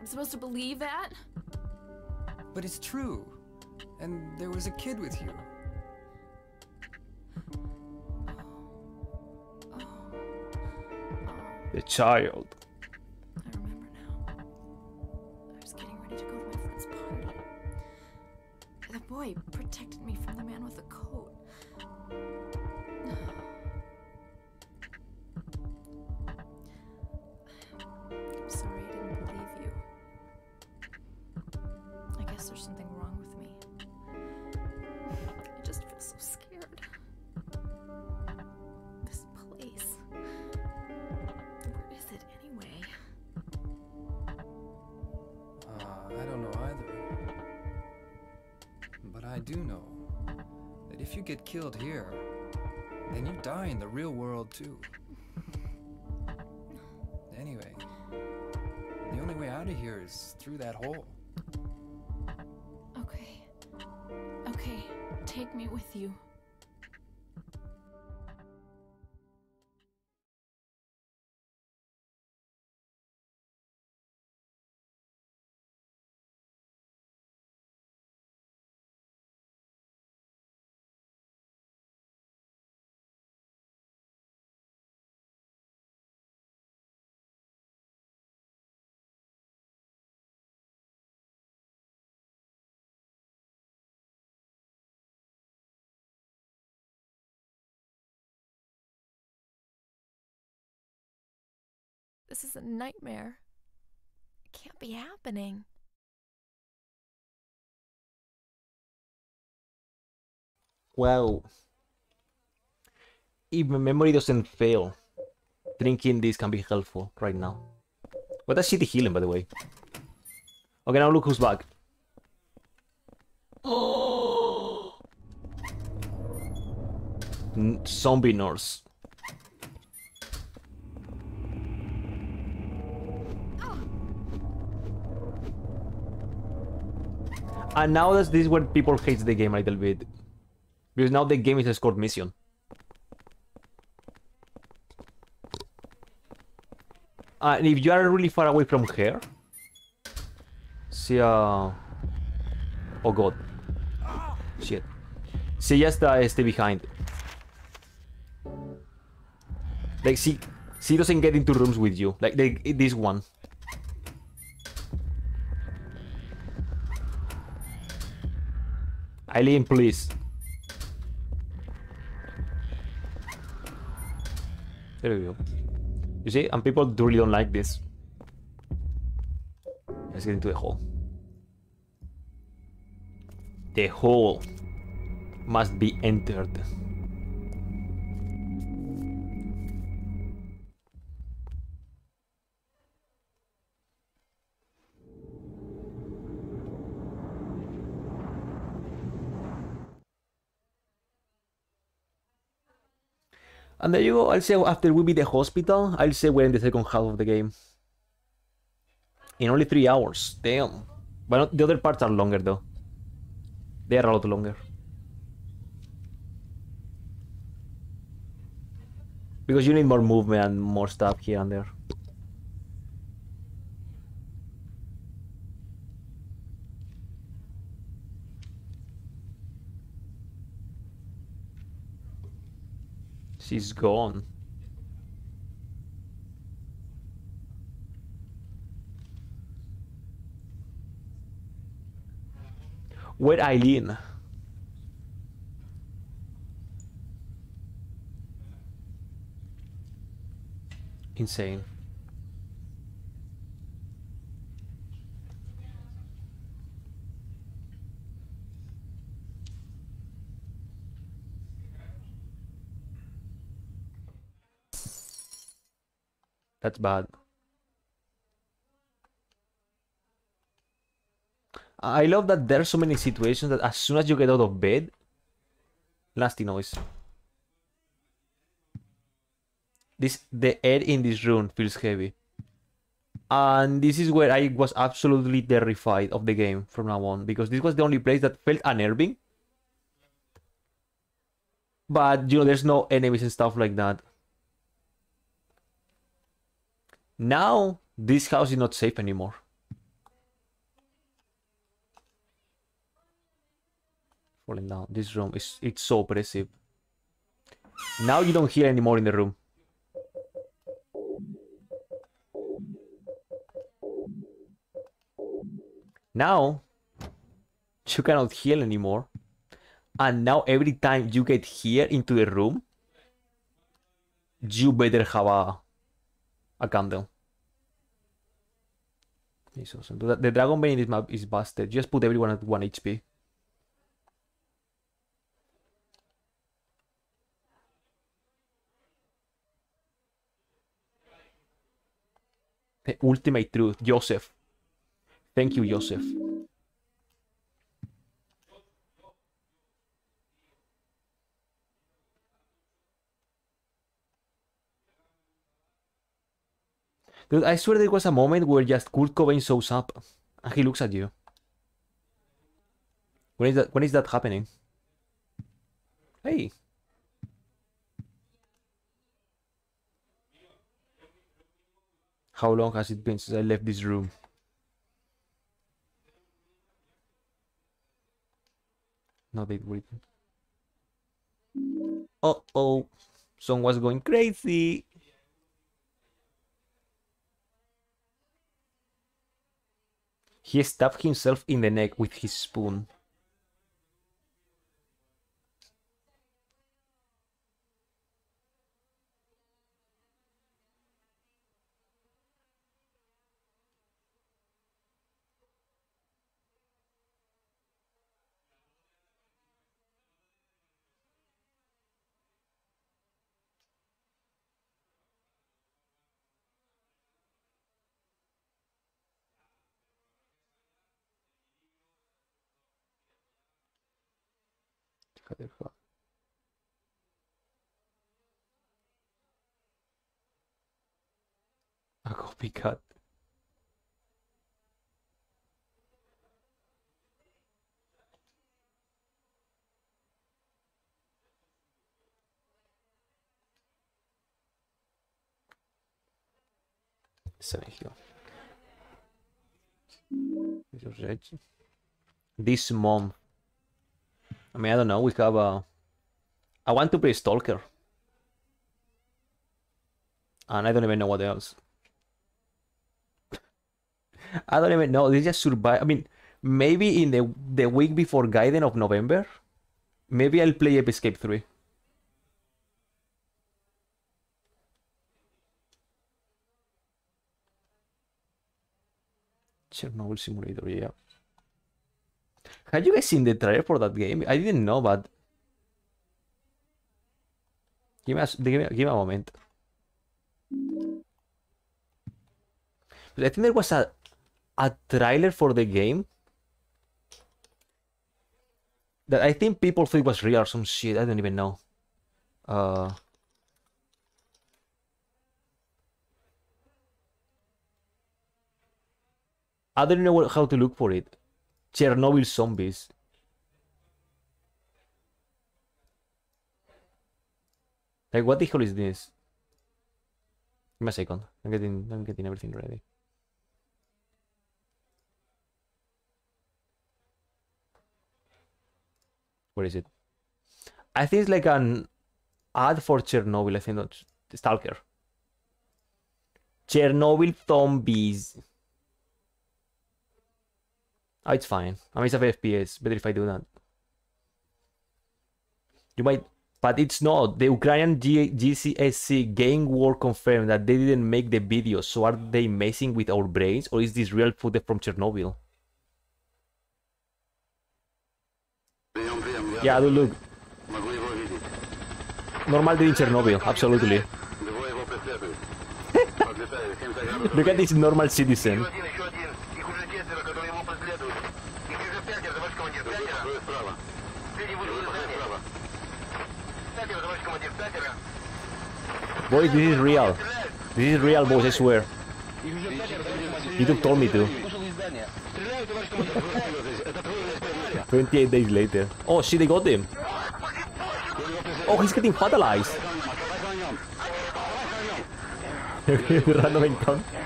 I'm supposed to believe that? But it's true. And there was a kid with you. The child. I remember now. I was getting ready to go to my friend's party. The boy protected get killed here, then you die in the real world too. Anyway, the only way out of here is through that hole. Okay. Okay, take me with you. This is a nightmare. It can't be happening. Wow. If my memory doesn't fail, drinking this can be helpful right now. What a shitty healing, by the way. Okay, now look who's back. Zombie nurse. And now that's this is where people hate the game a little bit. Because now the game is a scored mission. And if you are really far away from here, see, uh, Oh god. Shit. She just uh, stay behind. Like she, she doesn't get into rooms with you. Like, like this one. Eileen, please. There we go. You see, and people really don't like this. Let's get into the hole. The hole must be entered. And there you go. I'll say after we beat the hospital, I'll say we're in the second half of the game. In only three hours. Damn. But the other parts are longer though. They are a lot longer. Because you need more movement and more stuff here and there. She's gone. Where Eileen? Insane. That's bad. I love that there are so many situations that as soon as you get out of bed, nasty noise. This the air in this room feels heavy. And this is where I was absolutely terrified of the game from now on because this was the only place that felt unnerving. But you know, there's no enemies and stuff like that. Now this house is not safe anymore. Falling down. This room is it's so oppressive. Now you don't hear anymore in the room. Now you cannot heal anymore. And now every time you get here into the room, you better have a a candle. It's awesome. The, Dragon Bane in this map is busted. Just put everyone at 1 HP. The ultimate truth. Joseph. Thank you, Joseph. Dude, I swear there was a moment where just Kurt Cobain shows up and he looks at you. When is that when is that happening? Hey. How long has it been since I left this room? No date written. Uh oh. Someone's going crazy. He stabbed himself in the neck with his spoon. Cadê o A copycat. Sergio. Sergio. this month. I mean, I don't know. We have a. I want to play Stalker. And I don't even know what else. I don't even know. They just survive. I mean, maybe in the the week before Gaiden of November, maybe I'll play Escape 3. Chernobyl Simulator, yeah. Have you guys seen the trailer for that game? I didn't know, but give me a, give me, give me a moment. I think there was a a trailer for the game that I think people thought was real or some shit. I don't even know. Uh, I don't know how to look for it. Chernobyl zombies. Like, what the hell is this? Give me a second. I'm getting, I'm getting everything ready. Where is it? I think it's like an ad for Chernobyl. I think not Stalker. Chernobyl zombies. Oh, it's fine. I mean, it's a FPS. Better if I do that. You might, but it's not. The Ukrainian G GSC Game World confirmed that they didn't make the video. So are they messing with our brains, or is this real footage from Chernobyl? Yeah, do look. Normal day in Chernobyl, absolutely. look at this normal citizen. Boys, this is real. This is real, boys, I swear. YouTube told me to. 28 days later. Oh shit, they got him. Oh, he's getting fatalized. Random encounter.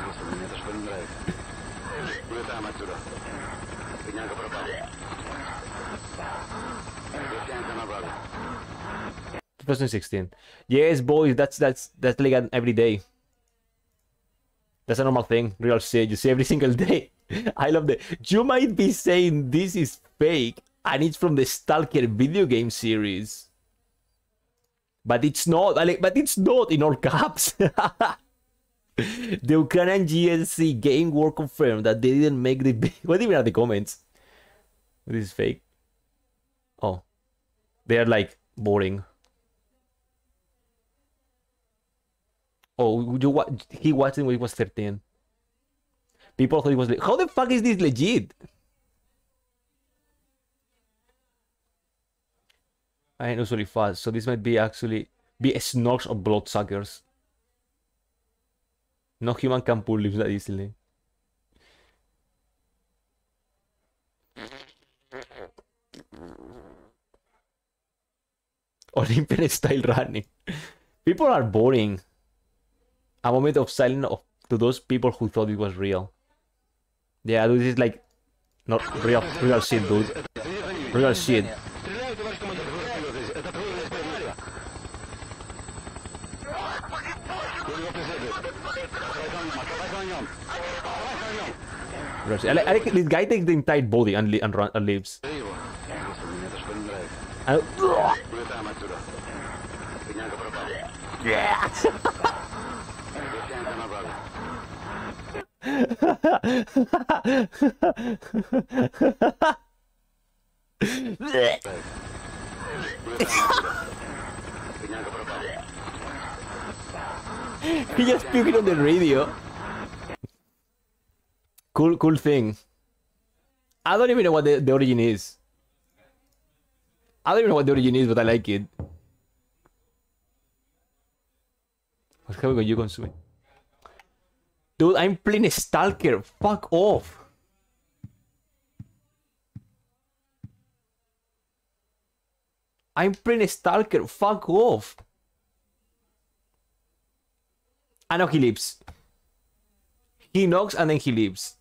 Two thousand sixteen. Yes, boys, that's that's that's like an every day. That's a normal thing. Real shit. You see every single day. I love that. You might be saying this is fake and it's from the Stalker video game series. But it's not. Like, but it's not in all caps. the Ukrainian GSC Game World confirmed that they didn't make the. What even are the comments? This is fake. Oh, they are like boring. Oh, you what? He watched it when he was 13. People thought it was. How the fuck is this legit? I know really fast, so this might be actually be a snorks of bloodsuckers. No human can pull lips that easily. Olympian style running. People are boring. A moment of silence of, to those people who thought it was real. Yeah, dude, this is like not real, real shit, dude. Real shit. I like, I like this guy takes the entire body and, li and, run, and leaves. And, yeah. he just puked on the radio. Cool, cool thing. I don't even know what the, the origin is. I don't even know what the origin is, but I like it. What's going on you consume? Dude, I'm playing a Stalker. Fuck off. I'm playing a Stalker. Fuck off. Ah, I know he leaves. He knocks and then he leaves.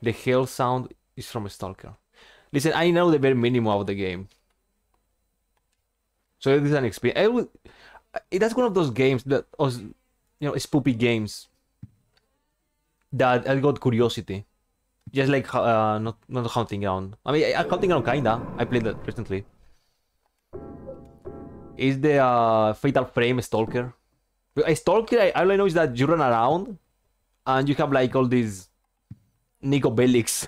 The hell sound is from a Stalker. Listen, I know the bare minimum of the game. So it is an experience. It- that's one of those games that was, you know, spoopy games that I got curiosity. Just like uh, not not Haunting Ground. I mean, uh, Haunting Ground kinda. I played that recently. Is the uh, Fatal Frame Stalker? A Stalker, I, all I know is that you run around and you have like all these Niko Bellics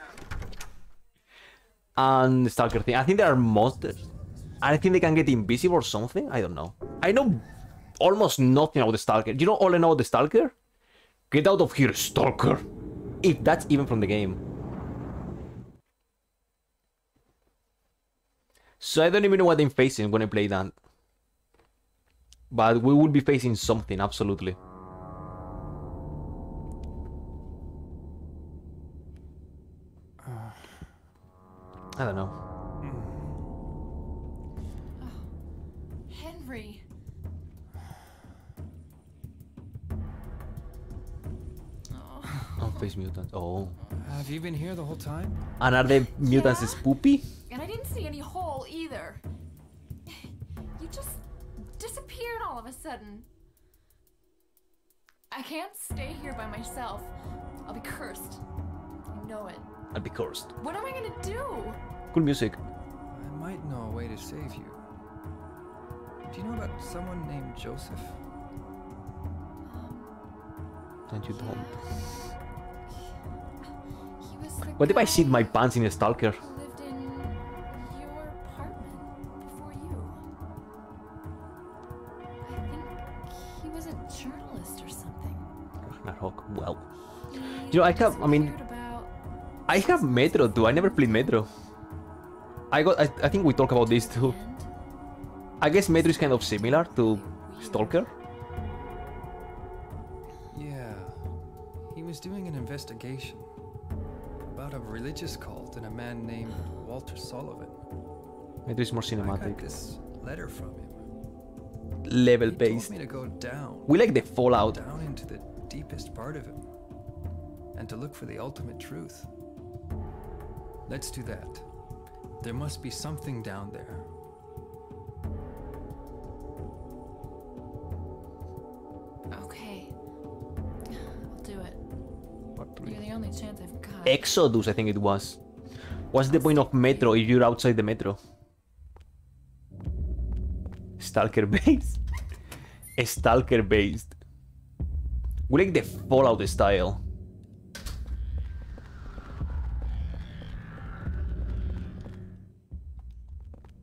and Stalker thing. I think there are monsters. I think they can get invisible or something. I don't know. I know almost nothing about the Stalker. Do You know all I know about the Stalker? Get out of here, Stalker. If that's even from the game. So I don't even know what I'm facing when I play that. But we will be facing something, absolutely. I don't know. Unfaced mutants. Oh. Have you been here the whole time? And are the mutants spoopy? And I didn't see any hole either. You just disappeared all of a sudden. I can't stay here by myself. I'll be cursed. I know it. I'll be cursed. What am I gonna do? Cool music. I might know a way to save you. Do you know about someone named Joseph? Um, don't you don't. He was the What if I guy shit my pants in a stalker? who lived in your apartment before you. I think he was a journalist or something. Ragnarok. Well. You know, I have, I mean, I have Metro too. I never played Metro. I got, I, I think we talk about this too. I guess Metro is kind of similar to Stalker. Yeah. He was doing an investigation about a religious cult and a man named Walter Sullivan. Metro is more I got cinematic. this letter from him. Level He based. told me to go down. We like the Fallout. Down into the deepest part of him. And to look for the ultimate truth. Let's do that. There must be something down there. Okay. You're the only chance I've got. Exodus, I think it was. What's the point of Metro if you're outside the Metro? Stalker based. Stalker based. We like the Fallout style.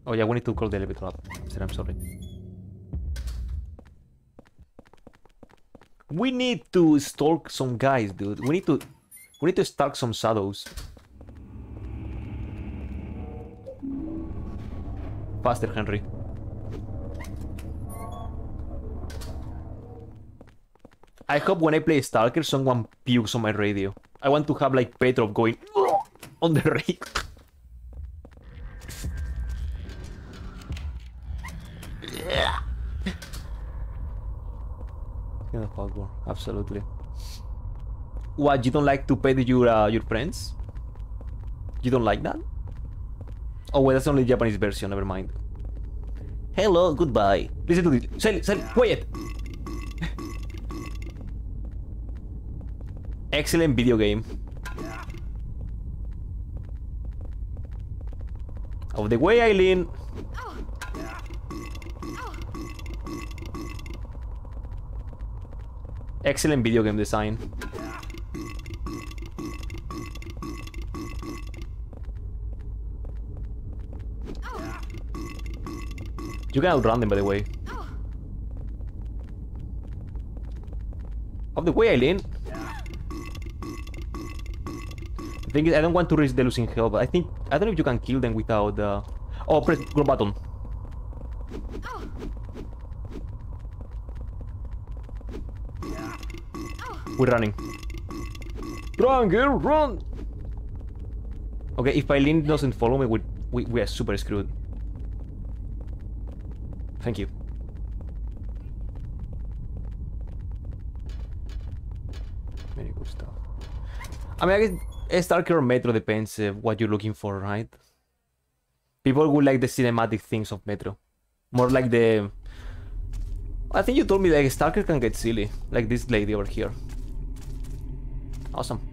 Oh yeah, we need to call the elevator up. I'm sorry. We need to stalk some guys, dude. We need to we need to stalk some shadows. Faster, Henry. I hope when I play Stalker, someone pukes on my radio. I want to have like Petrov going on the radio. Yeah, hardcore. Absolutely. What you don't like to pet your uh, your friends? You don't like that? Oh wait, that's only Japanese version. Never mind. Hello, goodbye. Listen to this. Sally, Sally, quiet. Excellent video game. Of the way, Eileen. Excellent video game design. You can outrun them, by the way. Of the way, Eileen. The thing is, I don't want to risk the losing health, but I think I don't know if you can kill them without. Uh... Oh, press grab button. We're running. Run, girl, run! Okay, if Eileen doesn't follow me, we, we, we are super screwed. Thank you. Very good stuff. I mean, I guess Stalker or Metro depends uh, what you're looking for, right? People would like the cinematic things of Metro. More like the... I think you told me like Stalker can get silly. Like this lady over here. Awesome.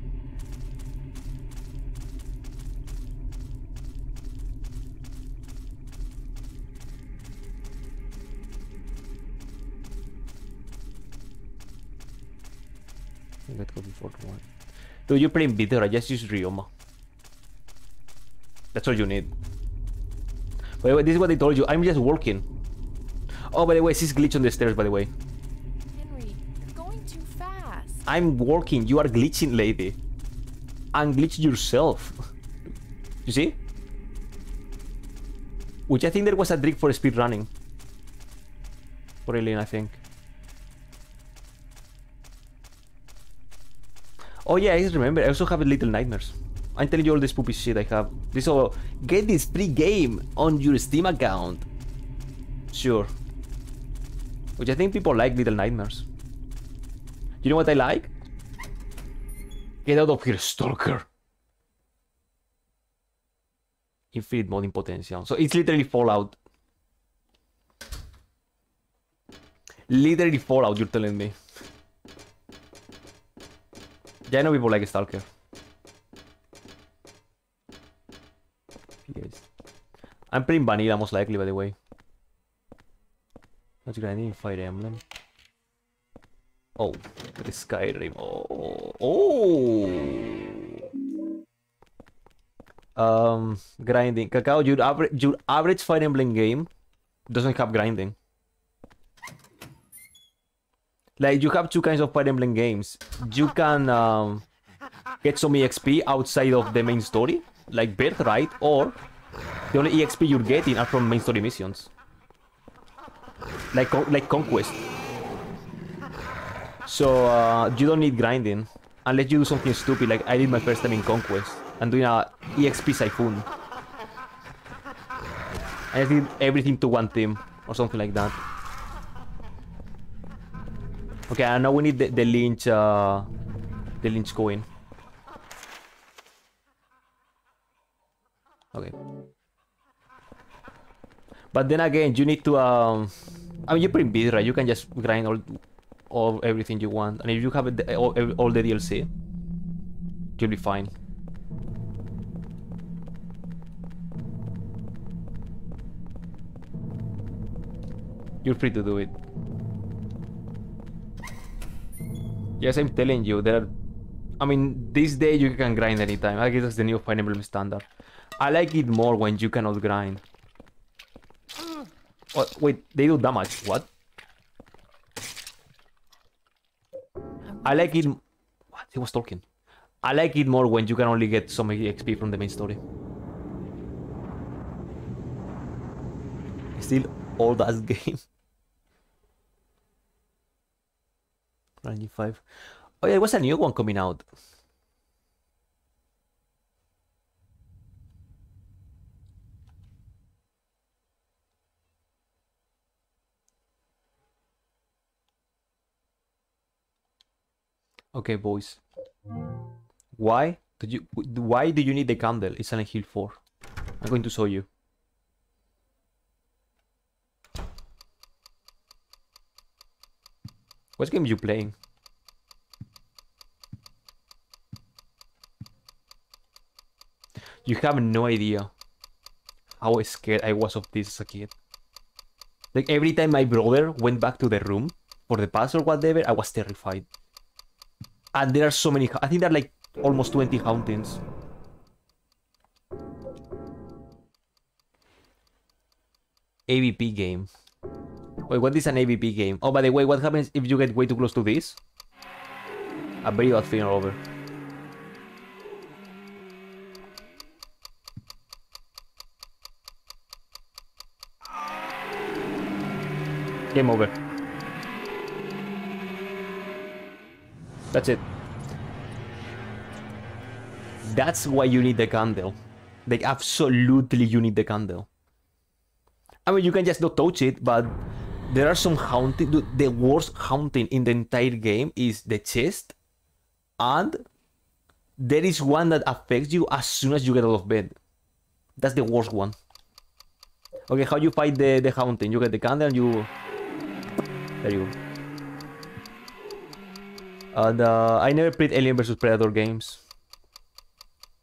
Let's go before one. Dude, you're playing bitter, I just use Ryoma. That's all you need. By the way, this is what I told you. I'm just working. Oh, by the way, this is glitch on the stairs, by the way. Henry, you're going too fast. I'm working. You are glitching, lady. And glitch yourself. you see? Which I think there was a trick for speed running. For Alien, I think. Oh yeah, I remember. I also have Little Nightmares. I'm telling you all this poopy shit I have. This all get this free game on your Steam account. Sure. Which I think people like Little Nightmares. You know what I like? Get out of here, Stalker. Infinite modding potential. So it's literally Fallout. Literally Fallout, you're telling me. Yeah, I know people like Stalker. Yes. I'm playing Vanilla most likely, by the way. That's grinding Fire Emblem. Oh, the Skyrim. Oh, oh. Um, grinding. Cacao, your average your average Fire Emblem game doesn't have grinding. Like you have two kinds of Fire Emblem games. You can um, get some EXP outside of the main story, like Birthright, or the only EXP you're getting are from main story missions, like like Conquest. So uh, you don't need grinding unless you do something stupid, like I did my first time in Conquest and doing a EXP siphon. I did everything to one team or something like that. Okay, and now we need the, the lynch, uh, the lynch coin. Okay. But then again, you need to, um, I mean, you're pretty busy, right? You can just grind all, all everything you want, and if you have all, all the DLC, you'll be fine. You're free to do it. Yes, I'm telling you, there are... I mean, this day you can grind anytime. I guess that's the new Fire Emblem standard. I like it more when you cannot grind. Oh, wait, they do damage. What? I like it... What? He was talking. I like it more when you can only get some XP from the main story. Still old ass game. Rangy 5. Oh yeah, there was a new one coming out. Okay, boys. Why did you? Why do you need the candle? It's Silent Hill 4. I'm going to show you. What game are you playing? You have no idea how scared I was of this as a kid. Like every time my brother went back to the room for the pass or whatever, I was terrified. And there are so many, I think there are like almost 20 hauntings. AVP game. Wait, what is an AVP game? Oh, by the way, what happens if you get way too close to this? A very bad thing over. Game over. That's it. That's why you need the candle. Like, absolutely you need the candle. I mean, you can just not touch it, but there are some haunting. The worst haunting in the entire game is the chest and there is one that affects you as soon as you get out of bed. That's the worst one. Okay, how you fight the, the haunting? You get the candle and you... There you go. And uh, I never played Alien vs Predator games.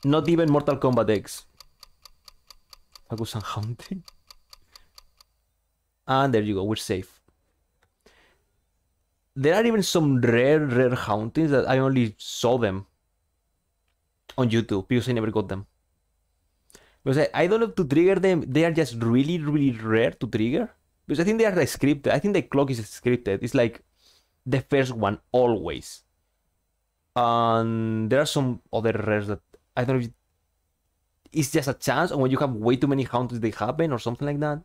Not even Mortal Kombat X. Focus on haunting. And there you go, we're safe. There are even some rare, rare hauntings that I only saw them on YouTube because I never got them. Because I, I don't know to trigger them, they are just really, really rare to trigger. Because I think they are like scripted. I think the clock is scripted. It's like the first one always. And there are some other rares that I don't know if it's just a chance or when you have way too many hauntings they happen or something like that.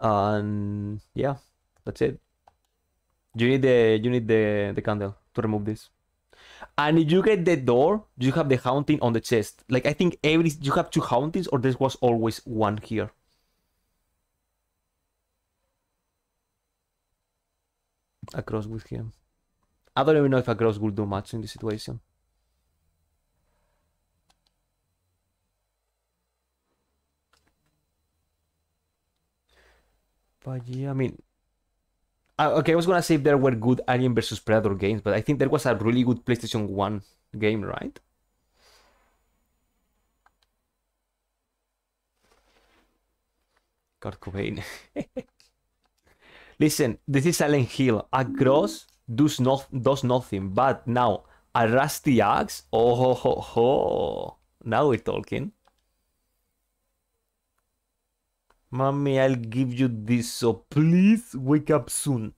And yeah, that's it. You need the you need the the candle to remove this. And if you get the door, you have the haunting on the chest. Like I think every you have two hauntings, or there was always one here. Across with him. I don't even know if a cross will do much in this situation. But yeah, I mean, uh, okay, I was gonna say there were good Alien vs Predator games, but I think there was a really good PlayStation One game, right? Kurt Cobain. Listen, this is Silent Hill. A cross does not does nothing, but now a rusty axe. Oh ho ho ho! Now we're talking. Mommy, I'll give you this, so please wake up soon.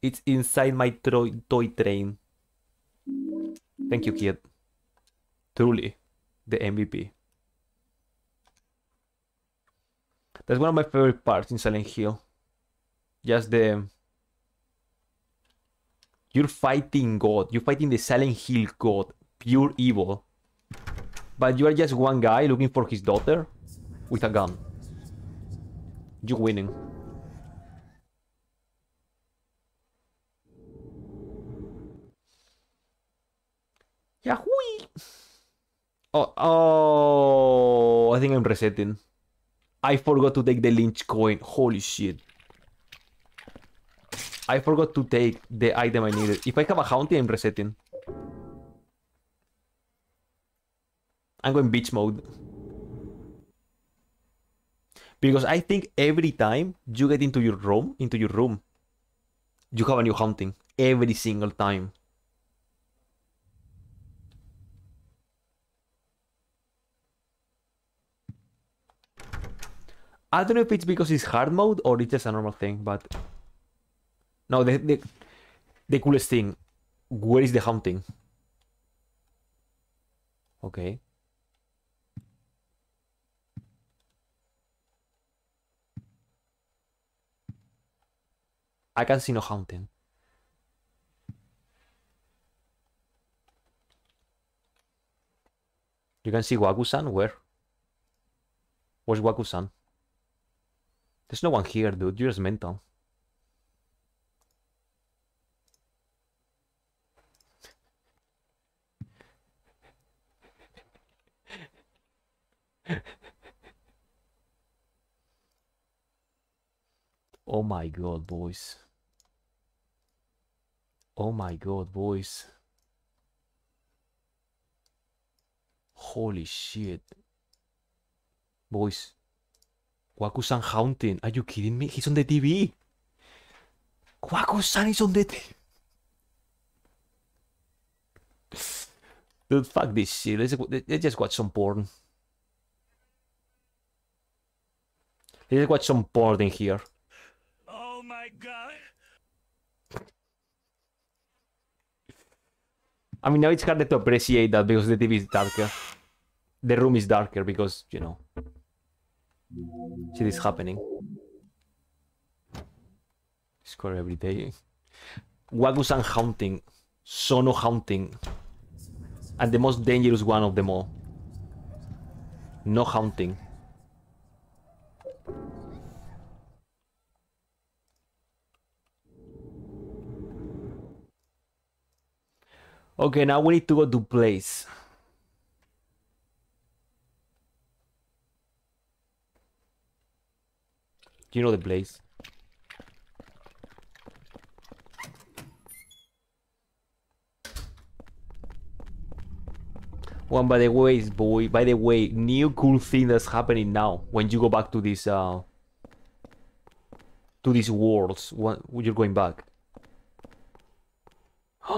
It's inside my toy, train. Thank you, kid. Truly, the MVP. That's one of my favorite parts in Silent Hill. Just the... You're fighting God. You're fighting the Silent Hill God. Pure evil. But you are just one guy looking for his daughter with a gun. You're winning. Yahoo! Oh, oh, I think I'm resetting. I forgot to take the lynch coin. Holy shit. I forgot to take the item I needed. If I have a haunting, I'm resetting. I'm going beach mode. Because I think every time you get into your room, into your room, you have a new haunting. Every single time. I don't know if it's because it's hard mode or it's just a normal thing, but no, the the, the coolest thing. Where is the haunting? Okay. I can see no haunting. You can see Waku-san? Where? Where's Waku-san? There's no one here, dude. You're just mental. oh my god, boys. Oh my god, boys. Holy shit. Boys. Waku-san haunting. Are you kidding me? He's on the TV. Waku-san is on the TV. Dude, fuck this shit. Let's, let's just watch some porn. Let's watch some porn in here. Oh my god. I mean, now it's harder to appreciate that because the TV is darker. The room is darker because, you know, shit is happening. Score every day. Waku-san haunting. Sono haunting. And the most dangerous one of them all. No haunting. Okay, now we need to go to place. Do you know the place? One by the way, boy. By the way, new cool thing that's happening now when you go back to this uh to these worlds. When you're going back. no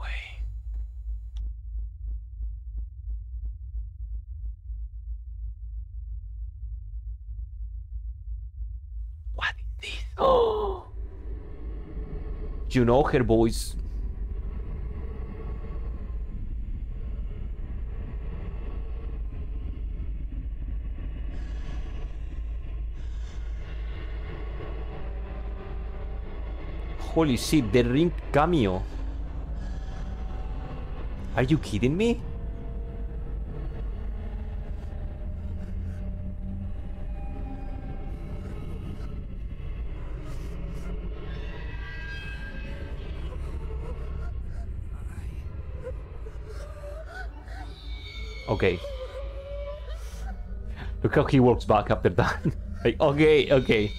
way. What is this? Oh. You know her voice. Holy shit, the ring cameo. Are you kidding me? Okay. Look how he walks back after that. like, okay, okay.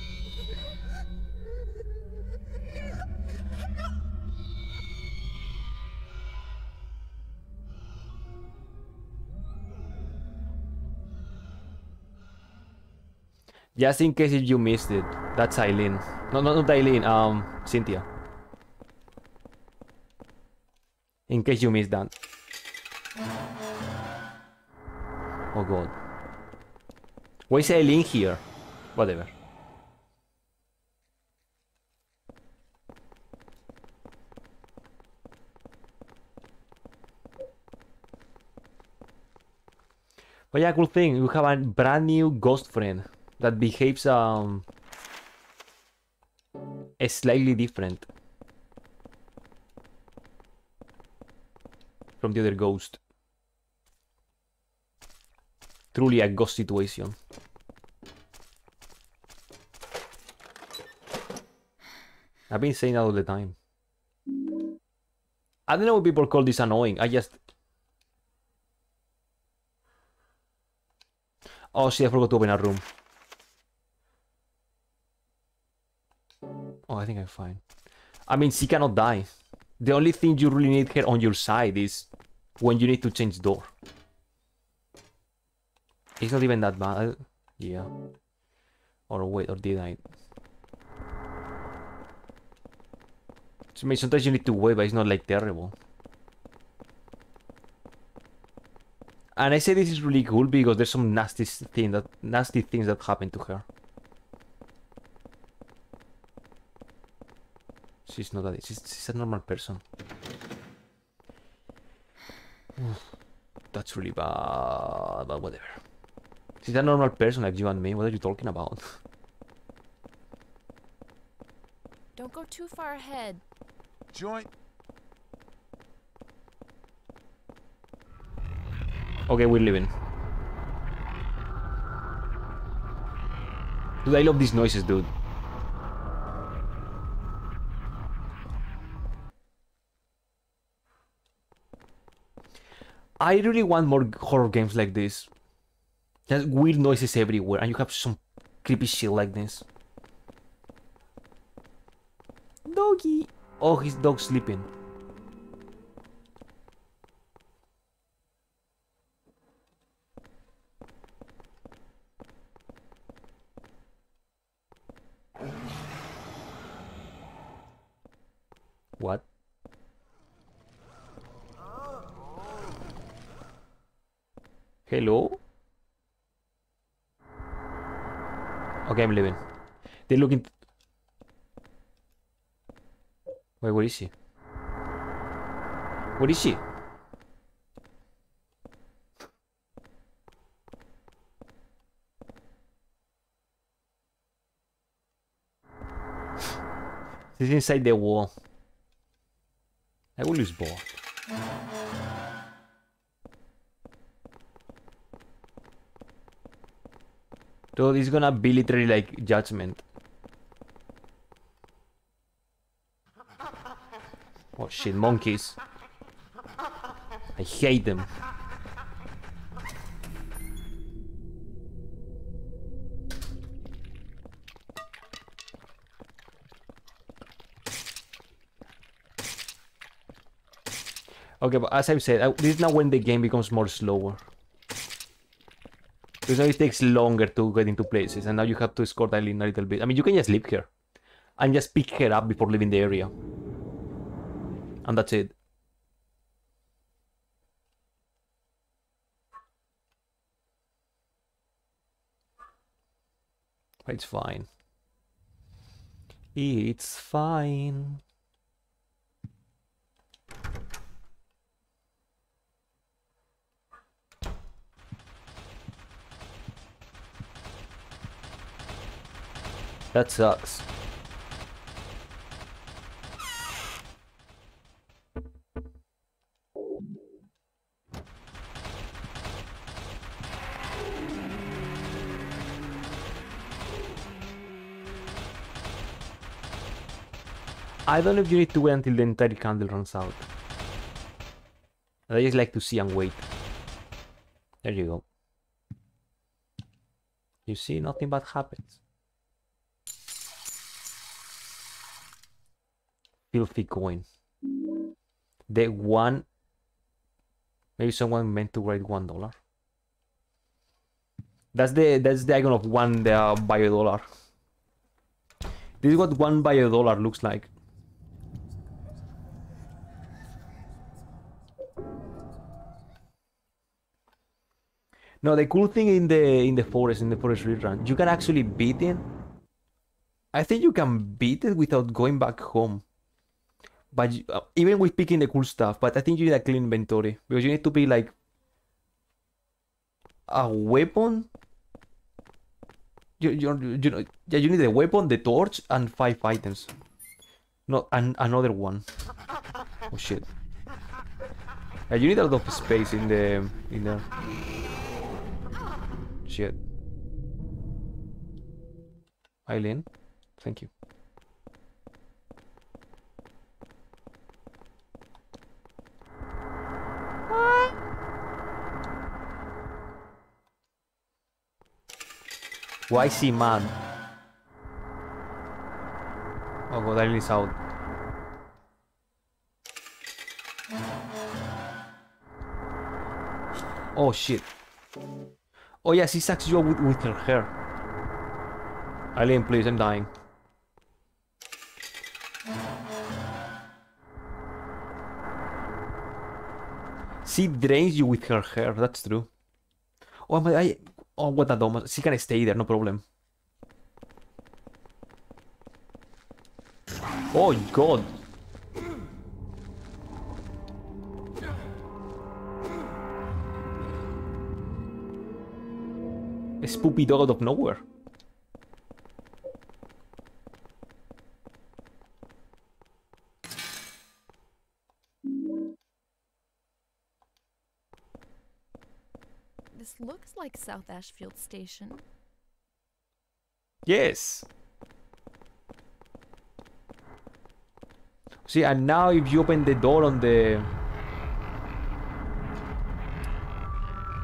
Just in case if you missed it, that's Eileen. No, no, not Eileen, um, Cynthia. In case you missed that. Oh god. Why is Eileen here? Whatever. But yeah, cool thing. You have a brand new ghost friend that behaves um slightly different from the other ghost. Truly a ghost situation. I've been saying that all the time. I don't know what people call this annoying. I just Oh, see, I forgot to open a room. Oh, I think I'm fine. I mean, she cannot die. The only thing you really need her on your side is when you need to change door. It's not even that bad. Yeah. Or wait, or did I? I mean, sometimes you need to wait, but it's not like terrible. And I say this is really cool because there's some nasty thing that nasty things that happen to her. She's not a she's, she's a normal person. That's really bad, but whatever. She's a normal person like you and me. What are you talking about? Don't go too far ahead. Joint. okay, we're leaving. Dude, I love these noises, dude. I really want more horror games like this. There's weird noises everywhere, and you have some creepy shit like this. Doggy! Oh, his dog's sleeping. What? Hello? Okay, I'm leaving. They're looking... Wait, where is she? Where is she? She's inside the wall. I will use both. So this is gonna be literally like judgment. Oh shit, monkeys. I hate them. Okay, but as I've said, uh, this is now when the game becomes more slower. Because now it takes longer to get into places, and now you have to escort Eileen a little bit. I mean, you can just leave her. And just pick her up before leaving the area. And that's it. It's fine. It's fine. That sucks. I don't know if you need to wait until the entire candle runs out. I just like to see and wait. There you go. You see, nothing bad happens. Filthy coin. The one... Maybe someone meant to write one dollar. That's the that's the icon of one uh, bio dollar. This is what one bio dollar looks like. No, the cool thing in the in the forest, in the forest rerun, you can actually beat it. I think you can beat it without going back home. But uh, even with picking the cool stuff, but I think you need a clean inventory because you need to be like a weapon. You you you know yeah you need a weapon, the torch, and five items. Not and another one. Oh shit. Yeah, you need a lot of space in the in there. Shit. Eileen, thank you. Why is he mad? Oh god, Eileen is out. Oh shit. Oh yeah, she sucks you up with, with her hair. Eileen, please, I'm dying. She drains you with her hair, that's true. Oh my, I, oh what a dumb. She can stay there, no problem. Oh god. A spoopy dog out of nowhere. This looks like South Ashfield Station. Yes. See, and now if you open the door on the...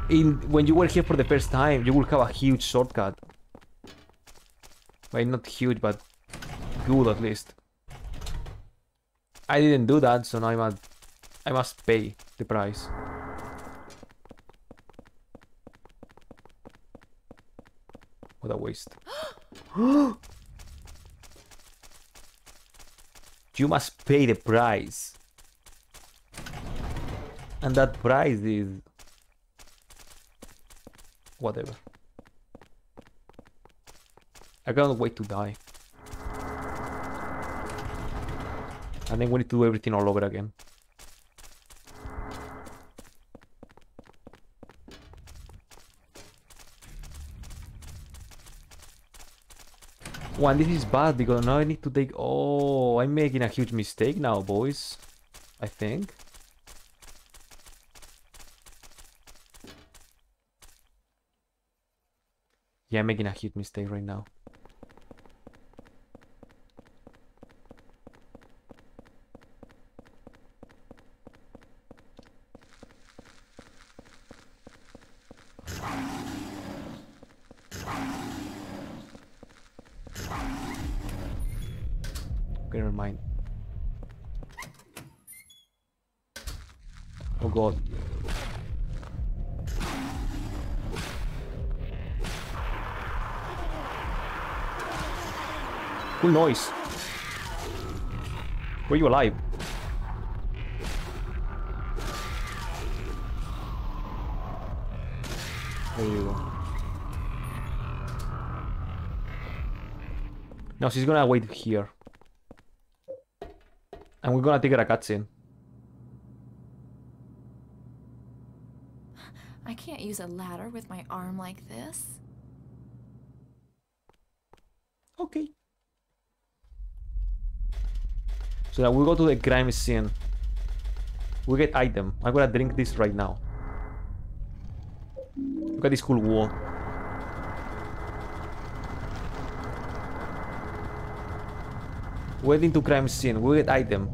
In, when you were here for the first time, you will have a huge shortcut. Well, not huge, but good at least. I didn't do that, so now I must, I must pay the price. What waste. you must pay the price. And that price is... Whatever. I cannot wait to die. And then we need to do everything all over again. One, this is bad because now I need to take... Oh, I'm making a huge mistake now, boys. I think. Yeah, I'm making a huge mistake right now. Okay, never mind. Oh god. Cool noise. Were you alive? There you go. No, she's gonna wait here. And we're gonna take her a cutscene. I can't use a ladder with my arm like this. So we go to the crime scene. We get item. I'm gonna drink this right now. Look at this cool wall. Waiting into crime scene. We get item.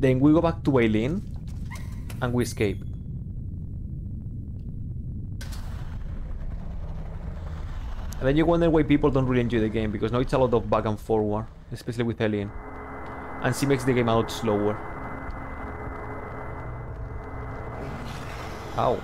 Then we go back to Eileen. And we escape. And then you wonder why people don't really enjoy the game, because now it's a lot of back and forward, especially with Eileen. And she makes the game out slower. Ow.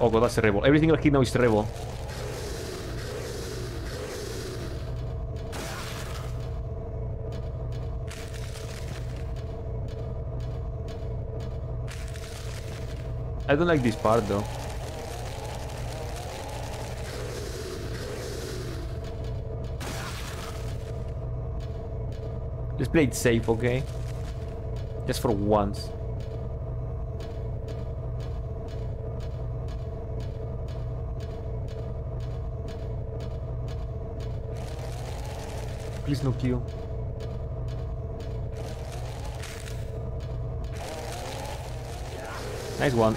Oh god, that's a. Everything I hit now is rebel. I don't like this part though. Let's play it safe, okay? Just for once. Please no kill. Nice one.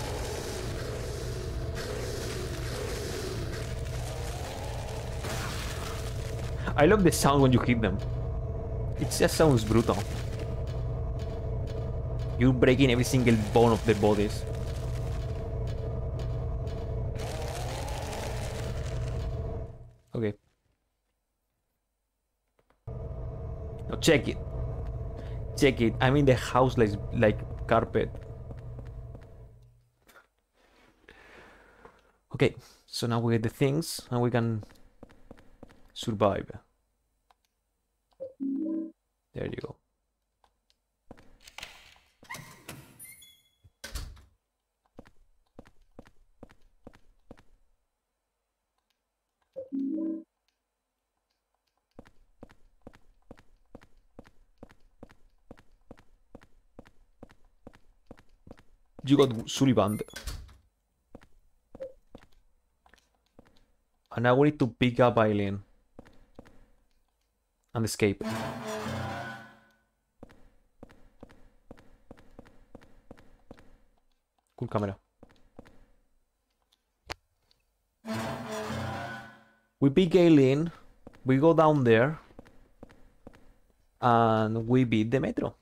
I love the sound when you hit them. It just sounds brutal. You're breaking every single bone of their bodies. Okay. Now check it. Check it. I'm in the house like like carpet. Okay, so now we get the things and we can survive. There you go. You got Sullivan. And now we need to pick up Eileen. And escape. Camera. We pick Eileen. We go down there. And we beat the metro.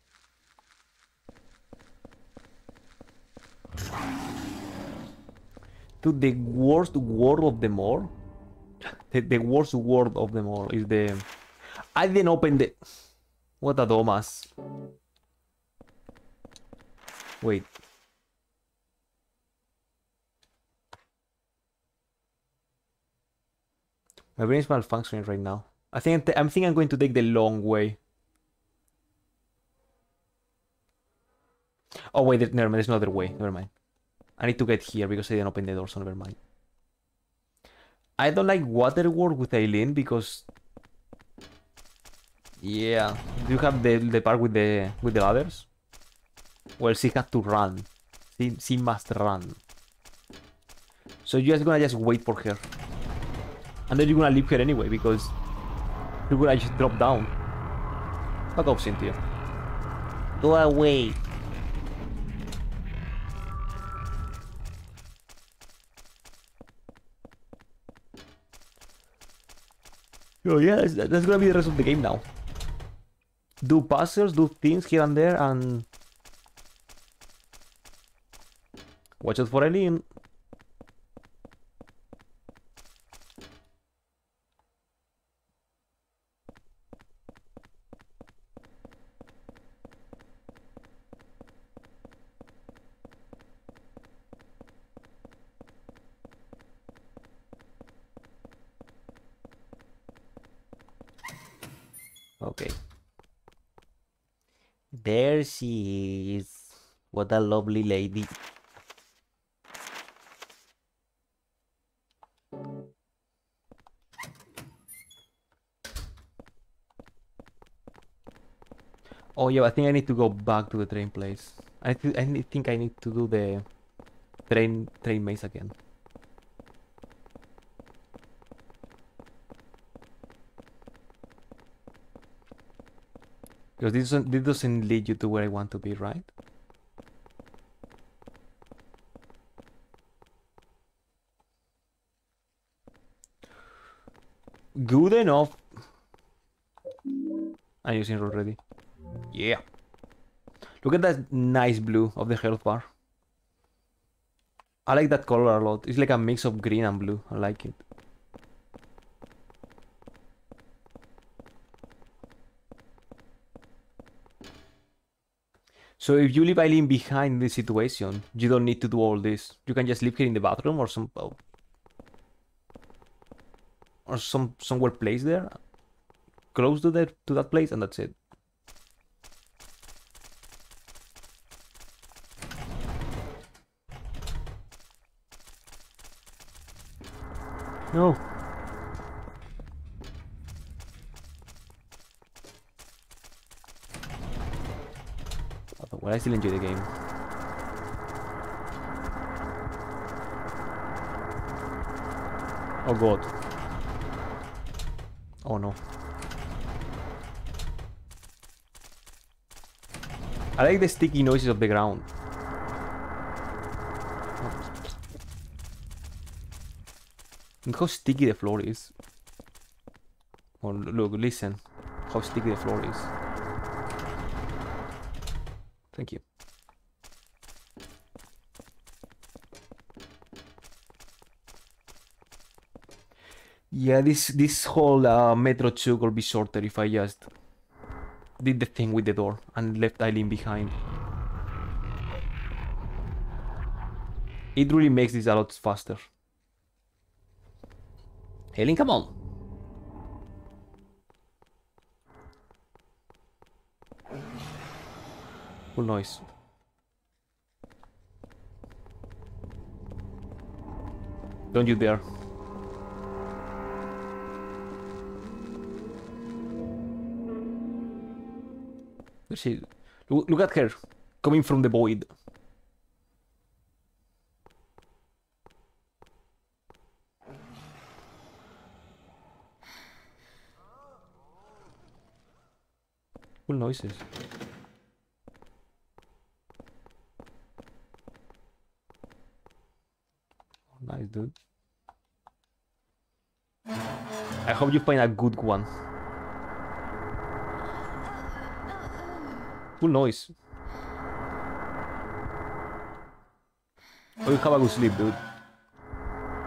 To the worst word of them all. The, the worst word of them all is the... I didn't open the... What a dumbass. Wait. My brain is malfunctioning right now. I think I'm think I'm going to take the long way. Oh wait, there, never mind. There's another way. Never mind. I need to get here because I didn't open the door, so never mind. I don't like water Waterworld with Eileen because yeah, do you have the the part with the with the ladders? Well, she has to run. She she must run. So you're just gonna just wait for her, and then you're gonna leave here anyway because you're gonna just drop down. Fuck off, Cynthia. Go away. Oh yeah, that's, that's gonna be the rest of the game now. do puzzles, do things here and there, and watch out for Eileen. Okay. There she is. What a lovely lady. Oh yeah, I think I need to go back to the train place. I th I think I need to do the train train maze again. Because this doesn't, this doesn't lead you to where I want to be, right? Enough. I'm using it already. Yeah. Look at that nice blue of the health bar. I like that color a lot. It's like a mix of green and blue. I like it. So if you leave Eileen behind in this situation, you don't need to do all this. You can just leave her in the bathroom or some or some somewhere placed there, close to that to that place, and that's it. No. Well, I still enjoy the game. Oh god. Oh no. I like the sticky noises of the ground. Look how sticky the floor is. Oh, look, listen. How sticky the floor is. Thank you. Yeah, this this whole uh, Metro tube will be shorter if I just did the thing with the door and left Eileen behind. It really makes this a lot faster. Eileen, come on! Cool noise. Don't you dare. Look, look at her, coming from the void. Cool noises. Oh, nice, dude. I hope you find a good one. Cool noise. Oh, you have a good sleep, dude.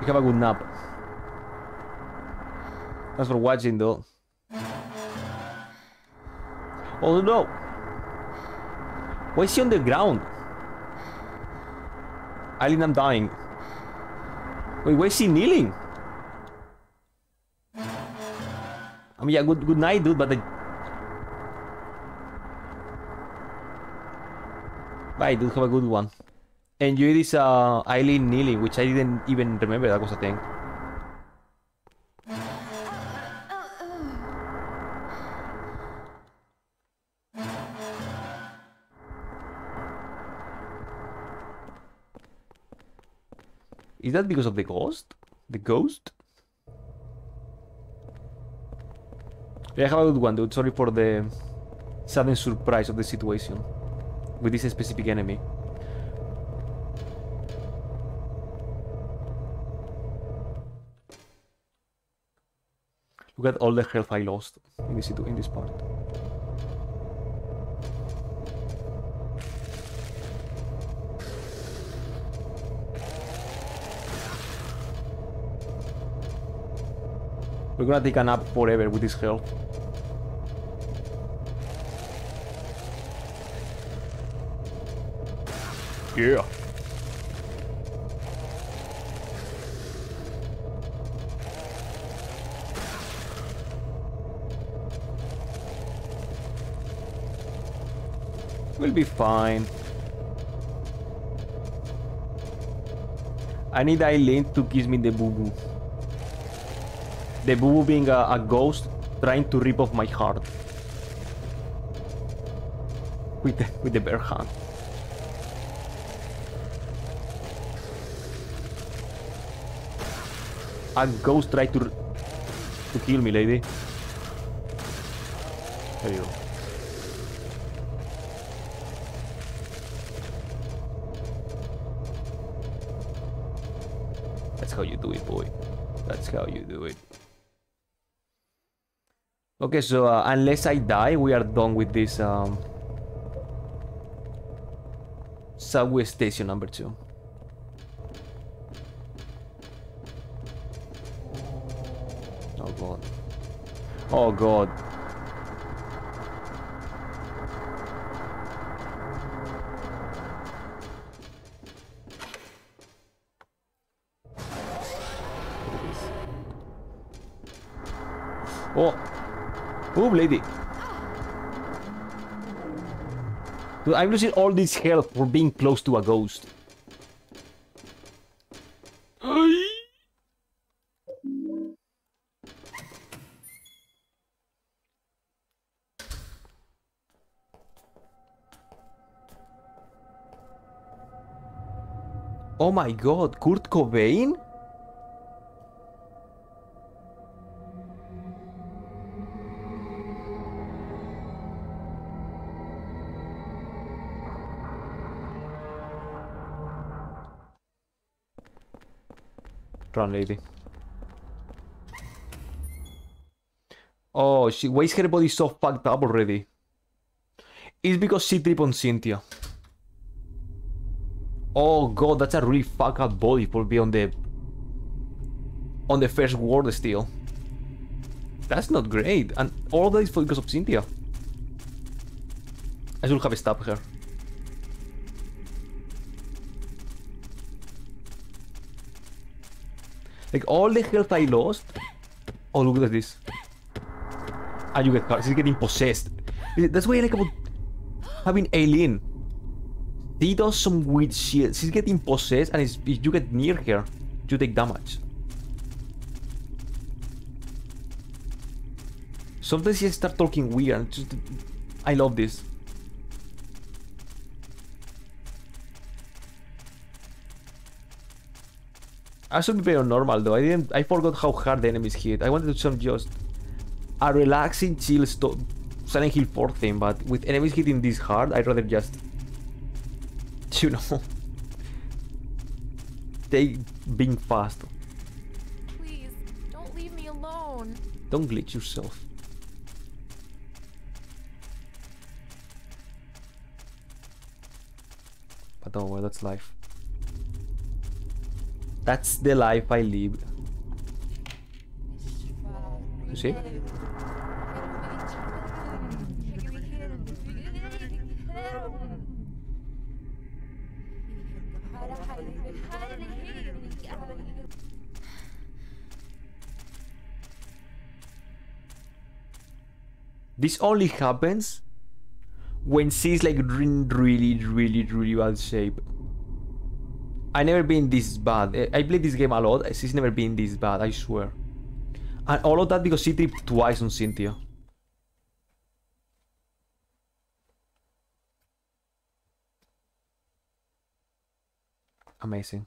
You have a good nap. Thanks for watching, though. Oh no! Why is she on the ground? Eileen, I'm dying. Wait, why is she kneeling? I mean, yeah, good, good night, dude, but I... Bye, dude, have a good one. Enjoy this uh, Eileen kneeling, which I didn't even remember that was a thing. Is that because of the ghost? The ghost? Yeah, have a good one, dude. Sorry for the sudden surprise of the situation with this specific enemy. Look at all the health I lost in this, in this part. We're gonna take a nap forever with this health. Yeah. We'll be fine. I need Eileen to kiss me the boo-boo. The boo-boo being a, a ghost trying to rip off my heart. With the, with the bare hand. A ghost tried to to kill me, lady. There you go. That's how you do it, boy. That's how you do it. Okay, so uh, unless I die, we are done with this um, subway station number two. Oh god. Oh. Move, lady. Dude, I'm losing all this health for being close to a ghost. Oh my god, Kurt Cobain? Run, lady. Oh, she, why is her body so fucked up already? It's because she tripped on Cynthia. Oh god, that's a really fucked up body for being on the on the first world still. That's not great, and all that is because of Cynthia. I should have stopped her. Like all the health I lost. Oh, look at this. And you get caught. She's getting possessed. That's why I like about having Eileen. She does some weird shit. She's getting possessed, and if you get near her, you take damage. Sometimes she start talking weird. Just, I love this. I should be very normal though. I didn't. I forgot how hard the enemies hit. I wanted to some just a relaxing, chill Silent Hill 4 thing, but with enemies hitting this hard, I'd rather just, you know, they being fast. Please, don't leave me alone. Don't glitch yourself. But don't worry, that's life. That's the life I live. You see? This only happens when she's like in really, really, really bad shape. I never been this bad. I played this game a lot. She's never been this bad, I swear. And all of that because she tripped twice on Cynthia. Amazing.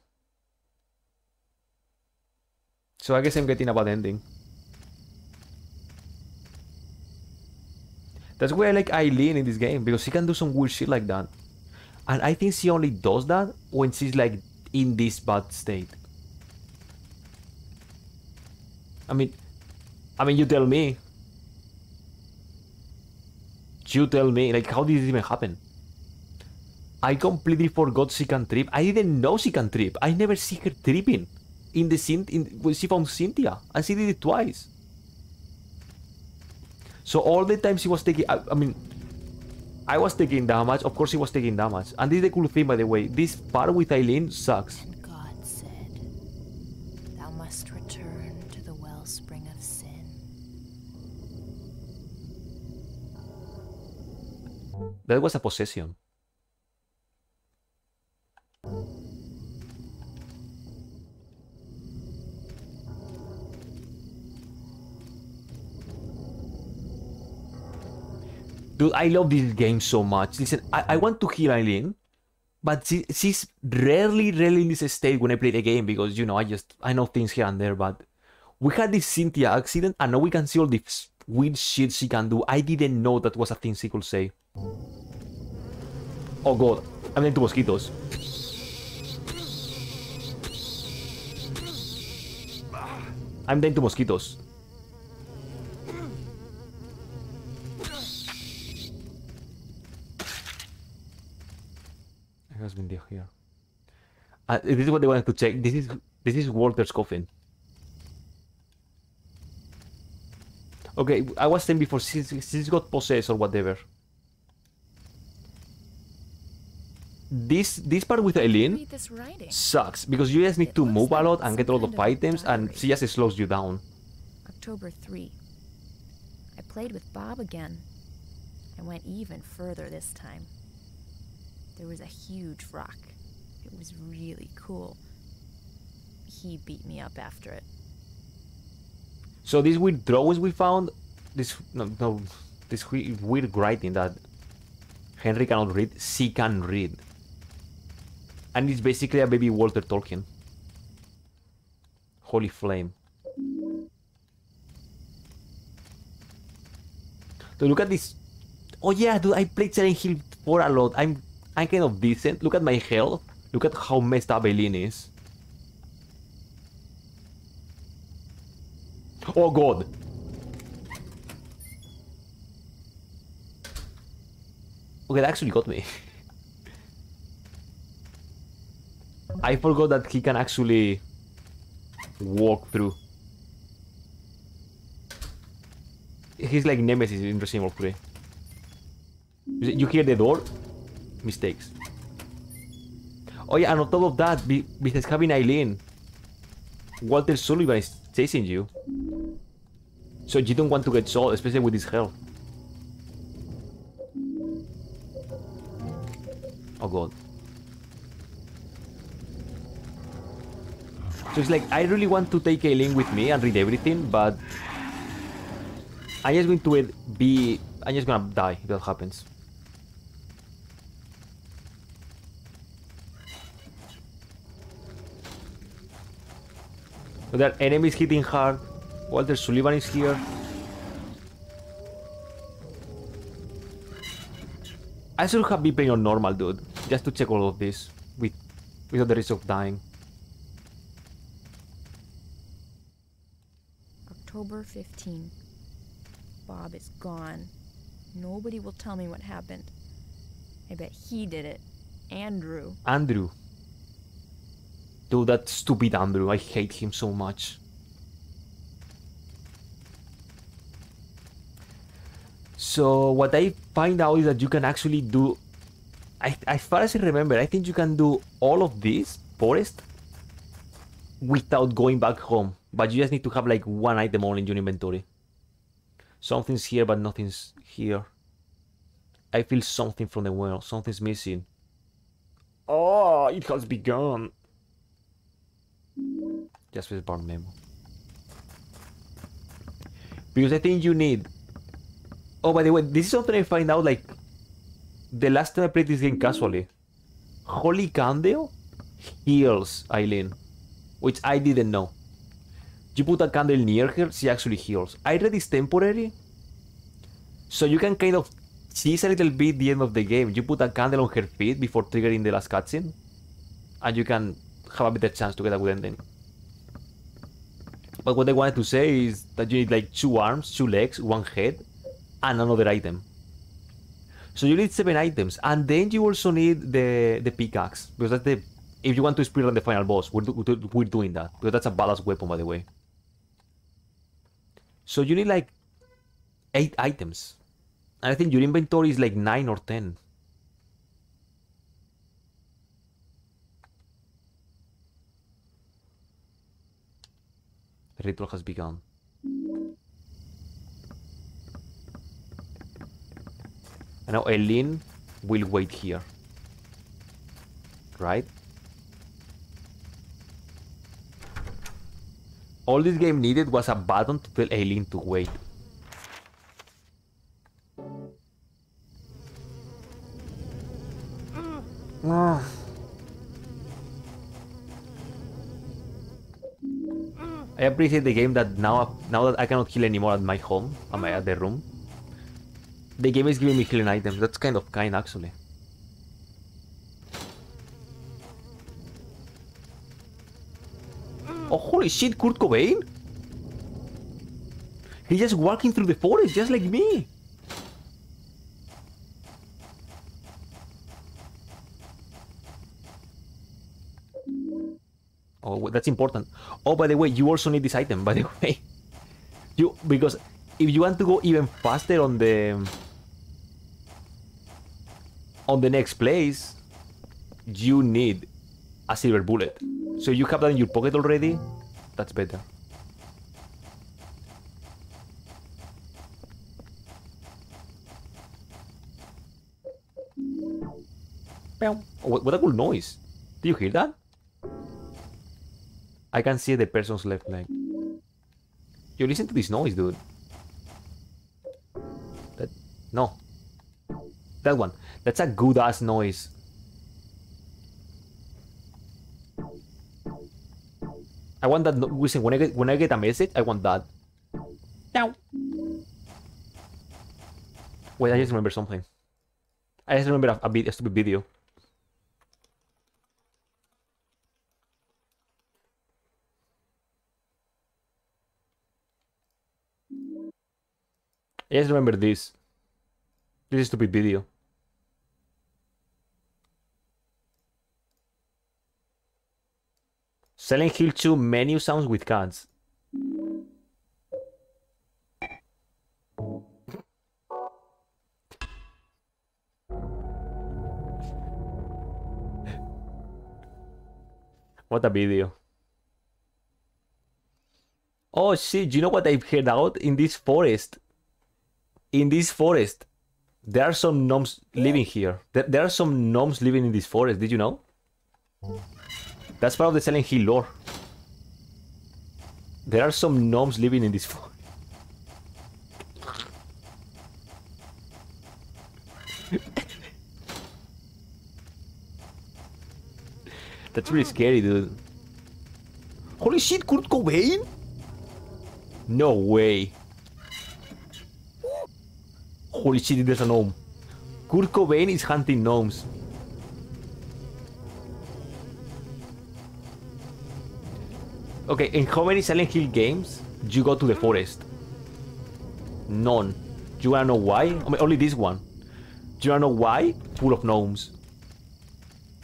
So I guess I'm getting a bad ending. That's why I like Eileen in this game because she can do some weird shit like that. And I think she only does that when she's like in this bad state. I mean, I mean, you tell me. You tell me, like, how did it even happen? I completely forgot she can trip. I didn't know she can trip. I never see her tripping in the scene in, when she found Cynthia, and she did it twice. So all the times he was taking, I, I mean, I was taking damage. Of course, he was taking damage. And this is the cool thing, by the way. This part with Eileen sucks. God said, Thou must return to the wellspring of sin. That was a possession. Dude, I love this game so much. Listen, I, I want to heal Eileen, but she, she's rarely, rarely in this state when I play the game because, you know, I just, I know things here and there, but we had this Cynthia accident and now we can see all this weird shit she can do. I didn't know that was a thing she could say. Oh god, I'm into mosquitoes. I'm into mosquitoes. Has been here. Uh, this is what they wanted to check. This is this is Walter's coffin. Okay, I was saying before she's, she's got possessed or whatever. This this part with Eileen sucks because you just need to move a lot and get a lot of items and she just slows you down. October 3. I played with Bob again. I went even further this time. There was a huge rock. It was really cool. He beat me up after it. So these weird drawings we found, this no, no this weird writing that Henry cannot read, she can read. And it's basically a baby Walter Tolkien. Holy flame. So look at this. Oh yeah, dude, I played Silent Hill 4 a lot. I'm I'm kind of decent. Look at my health. Look at how messed up Eileen is. Oh god. Okay, that actually got me. I forgot that he can actually walk through. He's like Nemesis in Resident Evil 3. You hear the door? Mistakes. Oh yeah, and on top of that, be- besides having Eileen, Walter Sullivan is chasing you. So you don't want to get shot, especially with his health. Oh god. So it's like, I really want to take Eileen with me and read everything, but... I'm just going to be... I'm just gonna die if that happens. So there are enemies hitting hard. Walter Sullivan is here. I should have been playing on normal, dude. Just to check all of this. With, without the risk of dying. October 15. Bob is gone. Nobody will tell me what happened. I bet he did it. Andrew. Andrew. That stupid Andrew. I hate him so much. So what I find out is that you can actually do... I, as far as I remember, I think you can do all of this forest without going back home. But you just need to have like one item only in your inventory. Something's here, but nothing's here. I feel something from the well. Something's missing. Oh, it has begun. Just with bar memo. Because I think you need. Oh, by the way, this is something I find out like the last time I played this game casually. Holy Candle heals Eileen, which I didn't know. You put a candle near her, she actually heals. I read it's temporary, so you can kind of tease a little bit the end of the game. You put a candle on her feet before triggering the last cutscene, and you can have a better chance to get a good ending. But what I wanted to say is that you need like two arms, two legs, one head, and another item. So you need seven items, and then you also need the the pickaxe because that's the if you want to speedrun the final boss, we're, do, we're doing that because that's a badass weapon, by the way. So you need like eight items. And I think your inventory is like nine or ten. The ritual has begun. And now Eileen will wait here. Right? All this game needed was a button to tell Eileen to wait. Mm. I appreciate the game that now now that I cannot heal anymore at my home, at my other room. The game is giving me healing items. That's kind of kind actually. Oh holy shit, Kurt Cobain? He's just walking through the forest just like me. Oh, that's important. Oh, by the way, you also need this item, by the way. You because if you want to go even faster on the on the next place, you need a silver bullet. So you have that in your pocket already. That's better. What, what a cool noise. Do you hear that? I can see the person's left leg. You listen to this noise, dude. That no. That one. That's a good ass noise. I want that. Listen, when I get when I get a message, I want that. Now. Wait, I just remember something. I just remember a, a, a stupid video. Just remember this. This is stupid video. Silent Hill 2 menu sounds with cats. What a video. Oh shit, you know what I've heard out in this forest? In this forest, there are some gnomes living here. There, are some gnomes living in this forest, did you know? That's part of the Silent Hill lore. There are some gnomes living in this forest. That's really scary, dude. Holy shit, Kurt Cobain? No way. Holy shit, there's a gnome. Kurt Cobain is hunting gnomes. Okay, in how many Silent Hill games do you go to the forest? None. You wanna know why? I mean, only this one. Do you wanna know why? Full of gnomes.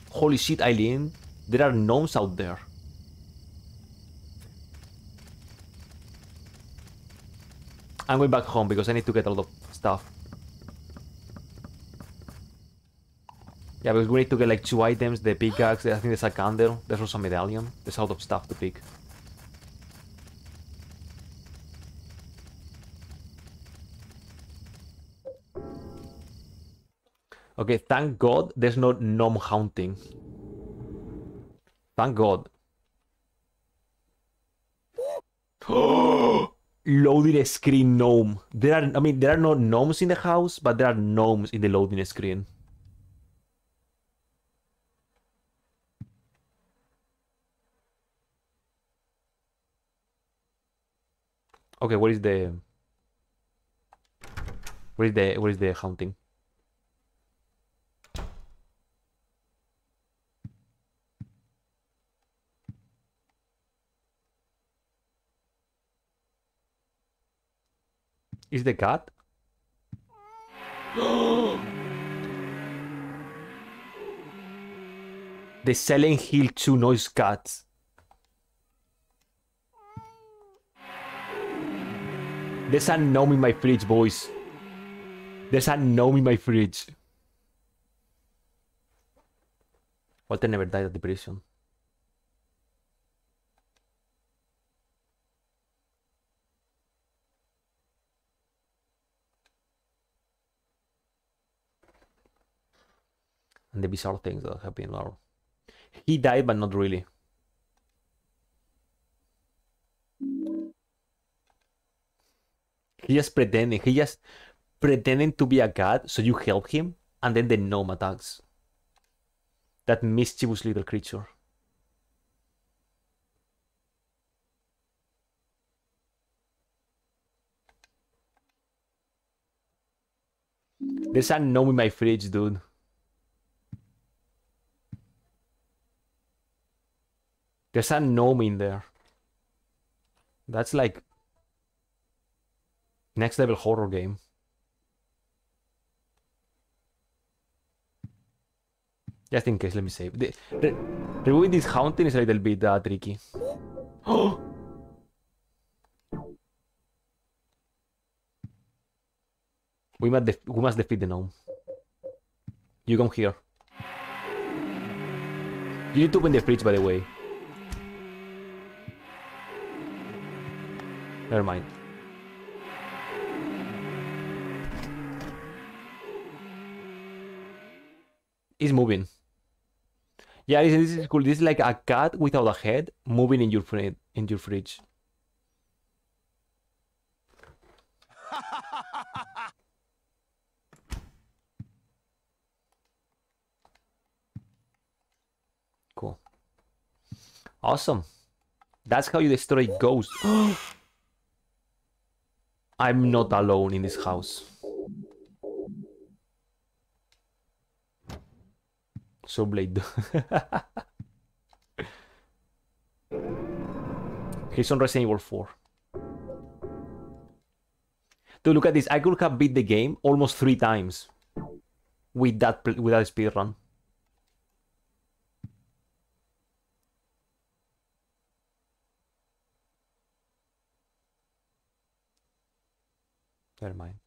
Holy shit, Eileen. There are gnomes out there. I'm going back home because I need to get a lot of stuff. Yeah, because we need to get like two items, the pickaxe, I think there's a candle, there's also a medallion. There's a lot of stuff to pick. Okay, thank God there's no gnome hunting. Thank God. loading screen gnome. There are, I mean, there are no gnomes in the house, but there are gnomes in the loading screen. Okay, what is the what is the what is the haunting? Is the cat? the Silent Hill 2 noise cats. There's a gnome in my fridge, boys. There's a gnome in my fridge. Walter never died the prison. And the bizarre things that happen now. He died, but not really. He just pretending. He just pretending to be a god, so you help him, and then the gnome attacks. That mischievous little creature. There's a gnome in my fridge, dude. There's a gnome in there. That's like next level horror game. Just in case, let me save. The, re removing this haunting is a little bit uh, tricky. we must we must defeat the gnome. You come here. You need to open the fridge, by the way. Never mind. It's moving. Yeah, this, this is cool. This is like a cat without a head moving in your fridge. In your fridge. Cool. Awesome. That's how you destroy ghosts. I'm not alone in this house. So Blade. He's on Resident Evil 4. Dude, look at this. I could have beat the game almost three times with that with that speed run. Never mind.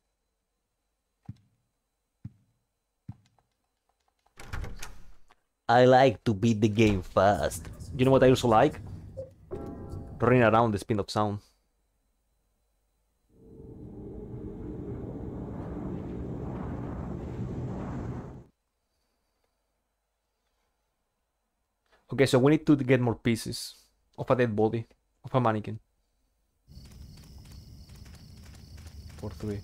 I like to beat the game fast. You know what I also like? Running around the spin of sound. Okay, so we need to get more pieces of a dead body, of a mannequin. For three.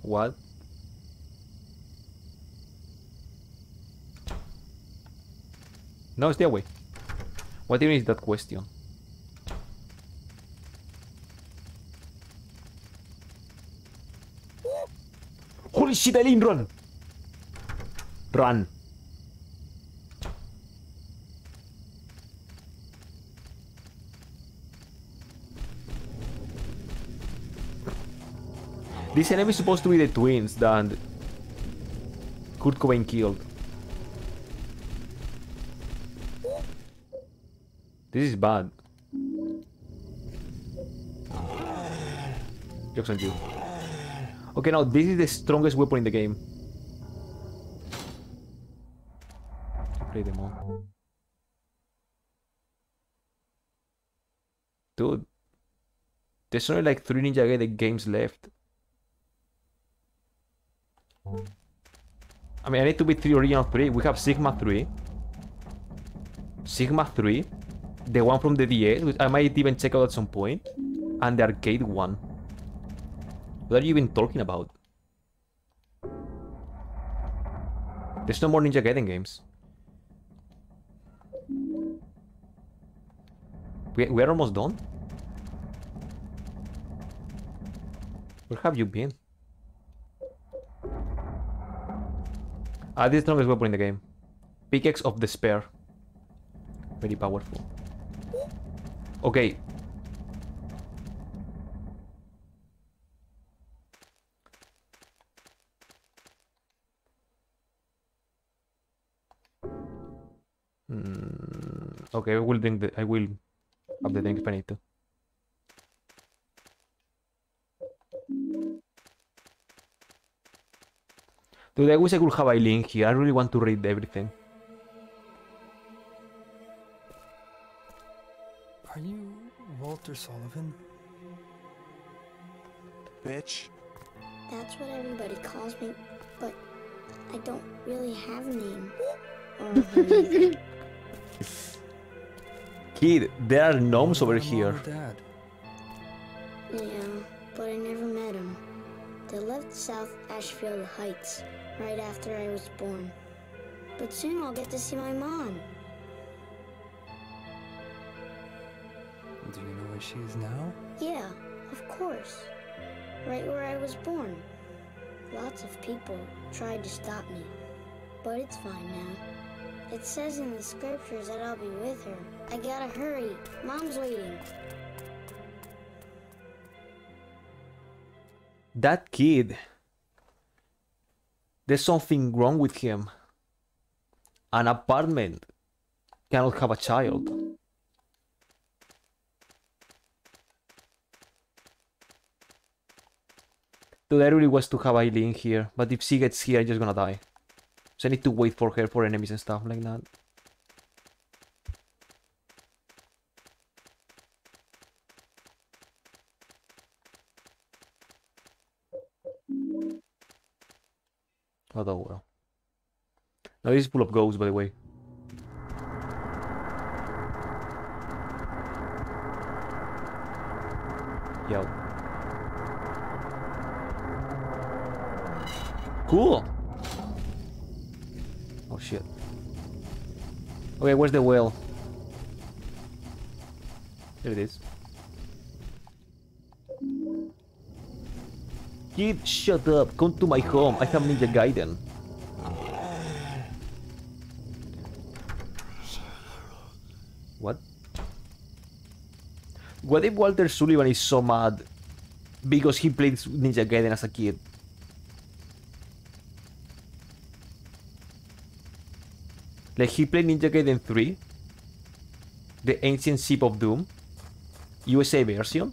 What? No, stay away. What even is that question? Holy shit, Eileen, run! Run. This enemy is supposed to be the twins that Kurt Cobain killed. This is bad. Jokes on you. Okay, now this is the strongest weapon in the game. Play them all. Dude. There's only like three Ninja Gaiden games left. I mean, I need to beat 3 original 3. We have Sigma 3. Sigma 3. The one from the DS, which I might even check out at some point. And the arcade one. What are you even talking about? There's no more Ninja Gaiden games. We, we're almost done? Where have you been? Ah, this is the strongest weapon in the game. Pickaxe of Despair. Very powerful. Okay. Mm, okay, I will drink the, I will have the drink Panito. I need. Dude, I wish I could have a link here. I really want to read everything. Walter Sullivan? Bitch. That's what everybody calls me, but I don't really have a name. Or. Kid, there are gnomes over here. Dad. yeah, but I never met him. They left South Ashfield Heights right after I was born. But soon I'll get to see my mom. Do you know where she is now? Yeah, of course. Right where I was born. Lots of people tried to stop me, but it's fine now. It says in the scriptures that I'll be with her. I gotta hurry. Mom's waiting. That kid. There's something wrong with him. An apartment cannot have a child. Dude, I really was to have Eileen here, but if she gets here, I'm just gonna die. So I need to wait for her for enemies and stuff like that. Oh, Although, well. Now this is full of ghosts, by the way. Yo. Cool. Oh shit. Okay, where's the well? There it is. Kid, shut up. Come to my home. I have Ninja Gaiden. What? What if Walter Sullivan is so mad because he played Ninja Gaiden as a kid? Like he played Ninja Gaiden 3, the Ancient Ship of Doom, USA version,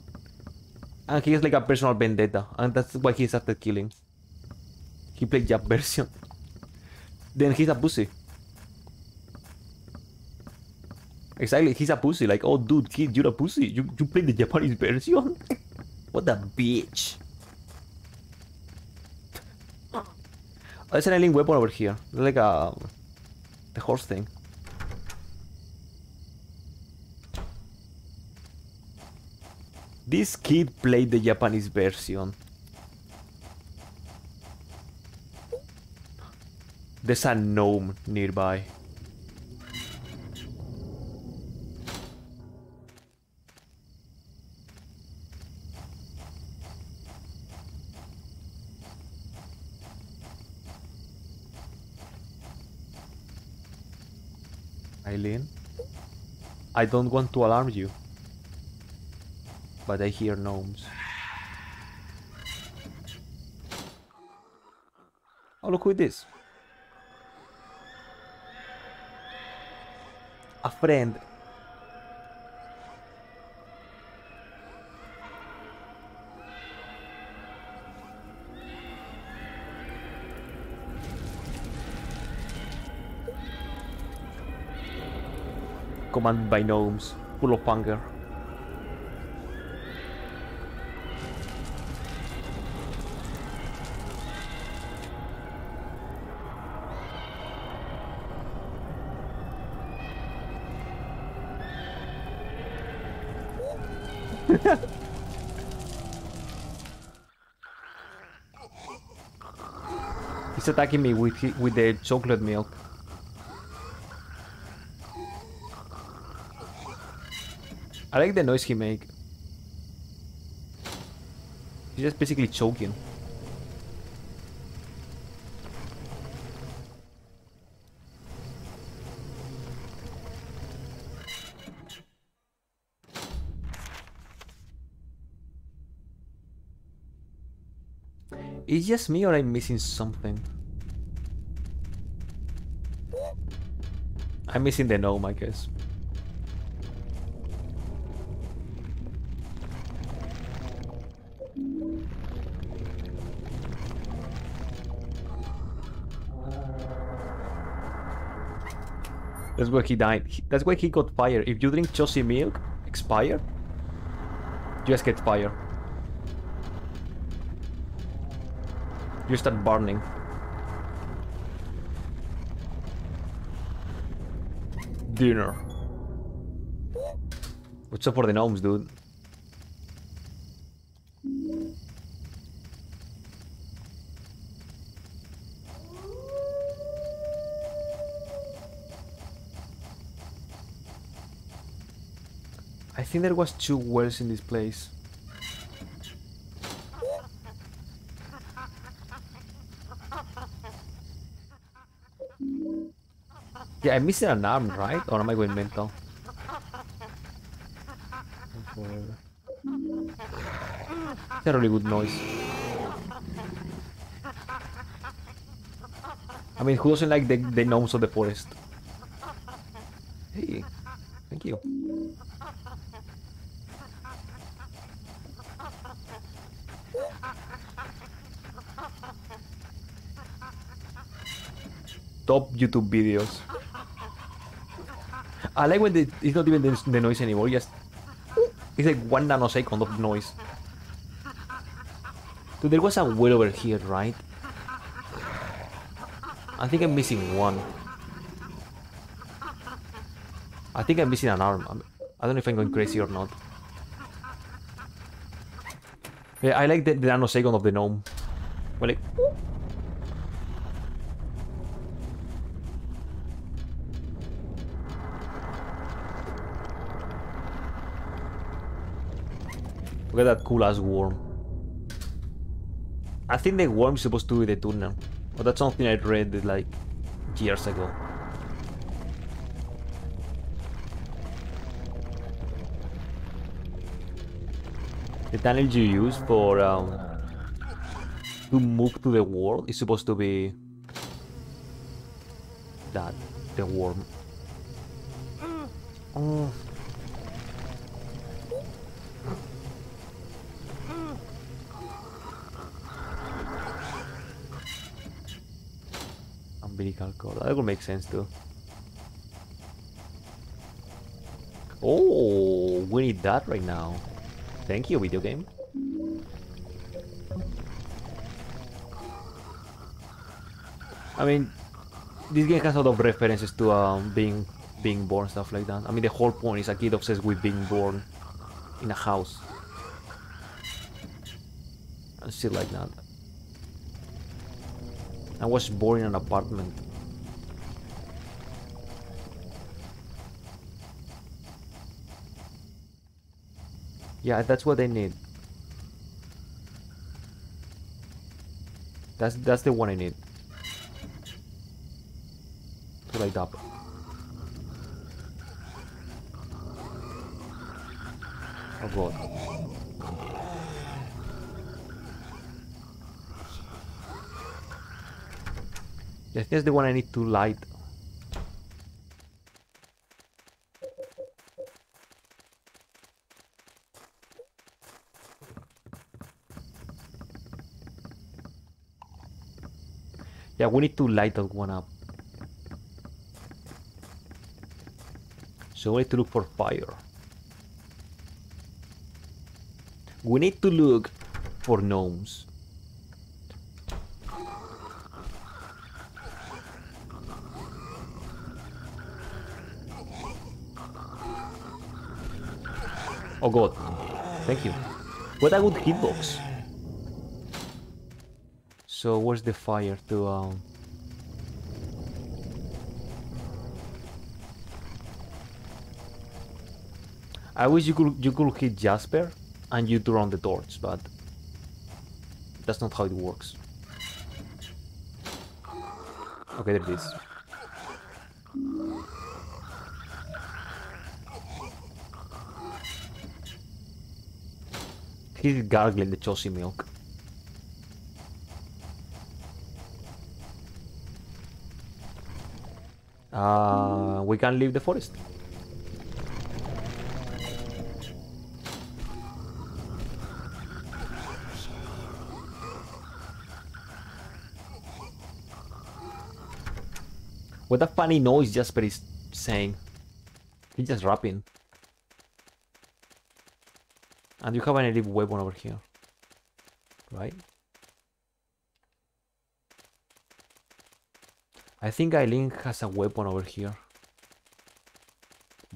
and he has like a personal vendetta, and that's why he started killing. He played Jap version. then he's a pussy. Exactly, he's a pussy. Like, oh, dude, kid, you're a pussy. You you played the Japanese version. what a bitch. Oh, there's an alien weapon over here. Like a the horse thing. This kid played the Japanese version. There's a gnome nearby. I don't want to alarm you, but I hear gnomes. Oh, look who it is. A friend. Commanded by gnomes, full of hunger. He's attacking me with with the chocolate milk. I like the noise he make. He's just basically choking. It's just me or I'm missing something? I'm missing the gnome, I guess. That's where he died. He- That's why he got fire. If you drink Chosy milk, expire, you just get fire. You start burning. Dinner. What's up for the gnomes, dude? Think there was two wells in this place. Yeah, I'm missing an arm, right? Or am I going mental? It's a really good noise. I mean, who doesn't like the, the gnomes of the forest? Hey, thank you. Top YouTube videos. I like when the, it's not even the, the noise anymore, just it's like one nanosecond of noise. Dude, there was a well over here, right? I think I'm missing one. I think I'm missing an arm. I don't know if I'm going crazy or not. Yeah, I like the, the nanosecond of the gnome. Well, like, Look at that cool ass worm. I think the worm is supposed to be the tunnel. But that's something I read like years ago. The tunnel you use for um, to move to the world is supposed to be that the worm. Oh. Umbilical cord. That would make sense too. Oh, we need that right now. Thank you, video game. I mean, this game has a lot of references to um, being being born stuff like that. I mean, the whole point is a kid obsessed with being born in a house and shit like that. I was born in an apartment. Yeah, that's what they need. That's that's the one I need. To light up. Oh god. Yes, that's the one I need to light. Yeah, we need to light that one up. So we need to look for fire. We need to look for gnomes. Oh god. Thank you. What a good hitbox. So where's the fire to um I wish you could you could hit Jasper and you turn on the torch, but that's not how it works. Okay, there it is. He's gargling the Chosy milk. Uh, we can leave the forest. What a funny noise Jasper is saying. He's just rapping. And you have an elite weapon over here. Right? I think Eileen has a weapon over here.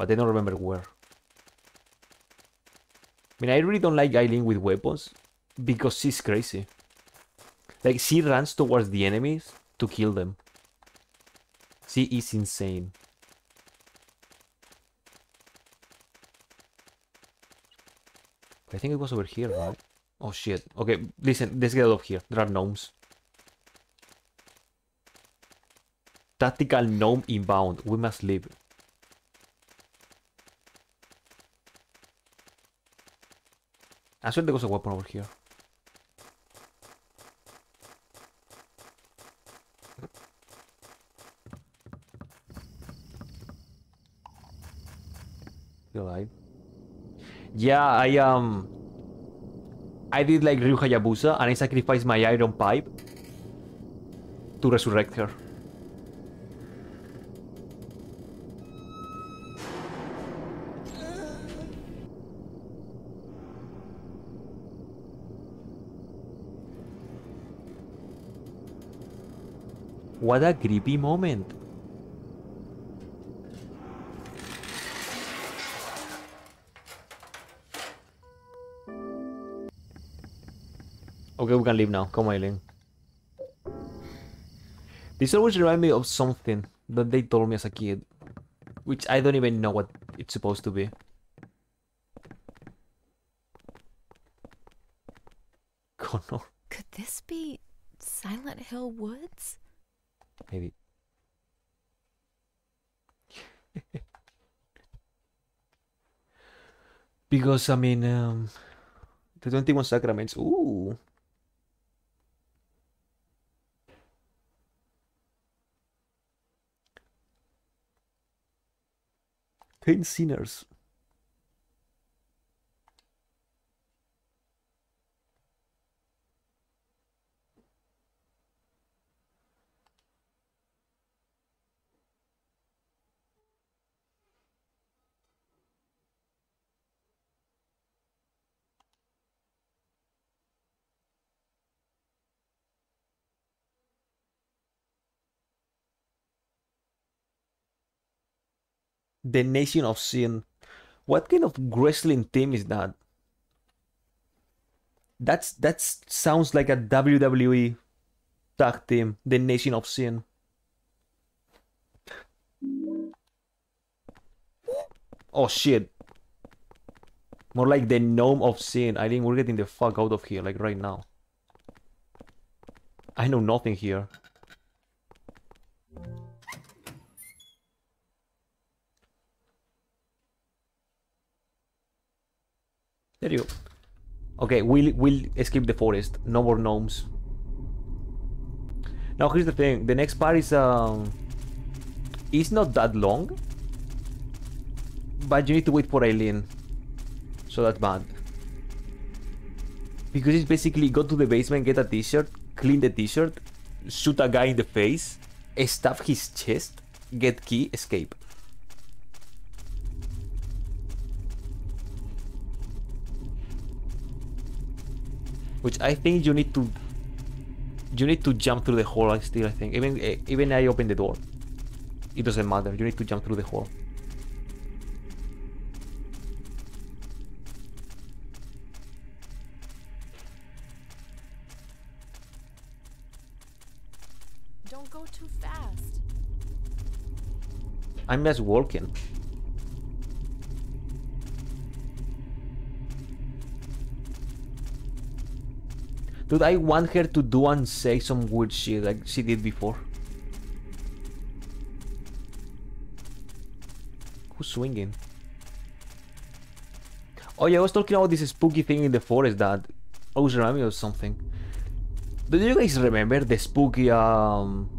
But I don't remember where. I mean, I really don't like Eileen with weapons because she's crazy. Like, she runs towards the enemies to kill them. She is insane. I think it was over here, right? Oh shit. Okay, listen, let's get out of here. There are gnomes. Tactical gnome inbound. We must leave. I swear there was a weapon over here. You alive? Yeah, I um I did like Ryu Hayabusa and I sacrificed my iron pipe to resurrect her. What a creepy moment. Okay, we can leave now. Come on, Eileen. This always reminds me of something that they told me as a kid. Which I don't even know what it's supposed to be. Connor, Could this be Silent Hill Woods? maybe. Because, I mean, um, the 21 Sacraments. Ooh. Ten sinners. The Nation of Sin. What kind of wrestling team is that? That's that sounds like a WWE tag team, the Nation of Sin. Oh shit. More like the gnome of sin. I think we're getting the fuck out of here, like right now. I know nothing here. There you go. Okay, we'll, we'll escape the forest. No more gnomes. Now here's the thing. The next part is um, it's not that long, but you need to wait for Eileen. So that's bad. Because it's basically go to the basement, get a t-shirt, clean the t-shirt, shoot a guy in the face, stab his chest, get key, escape. Which I think you need to you need to jump through the hole I still I think. Even eh, even I open the door. It doesn't matter, you need to jump through the hole. Don't go too fast. I'm just walking. Dude, I want her to do and say some weird shit like she did before. Who's swinging? Oh yeah, I was talking about this spooky thing in the forest that always reminded me of something. Do you guys remember the spooky um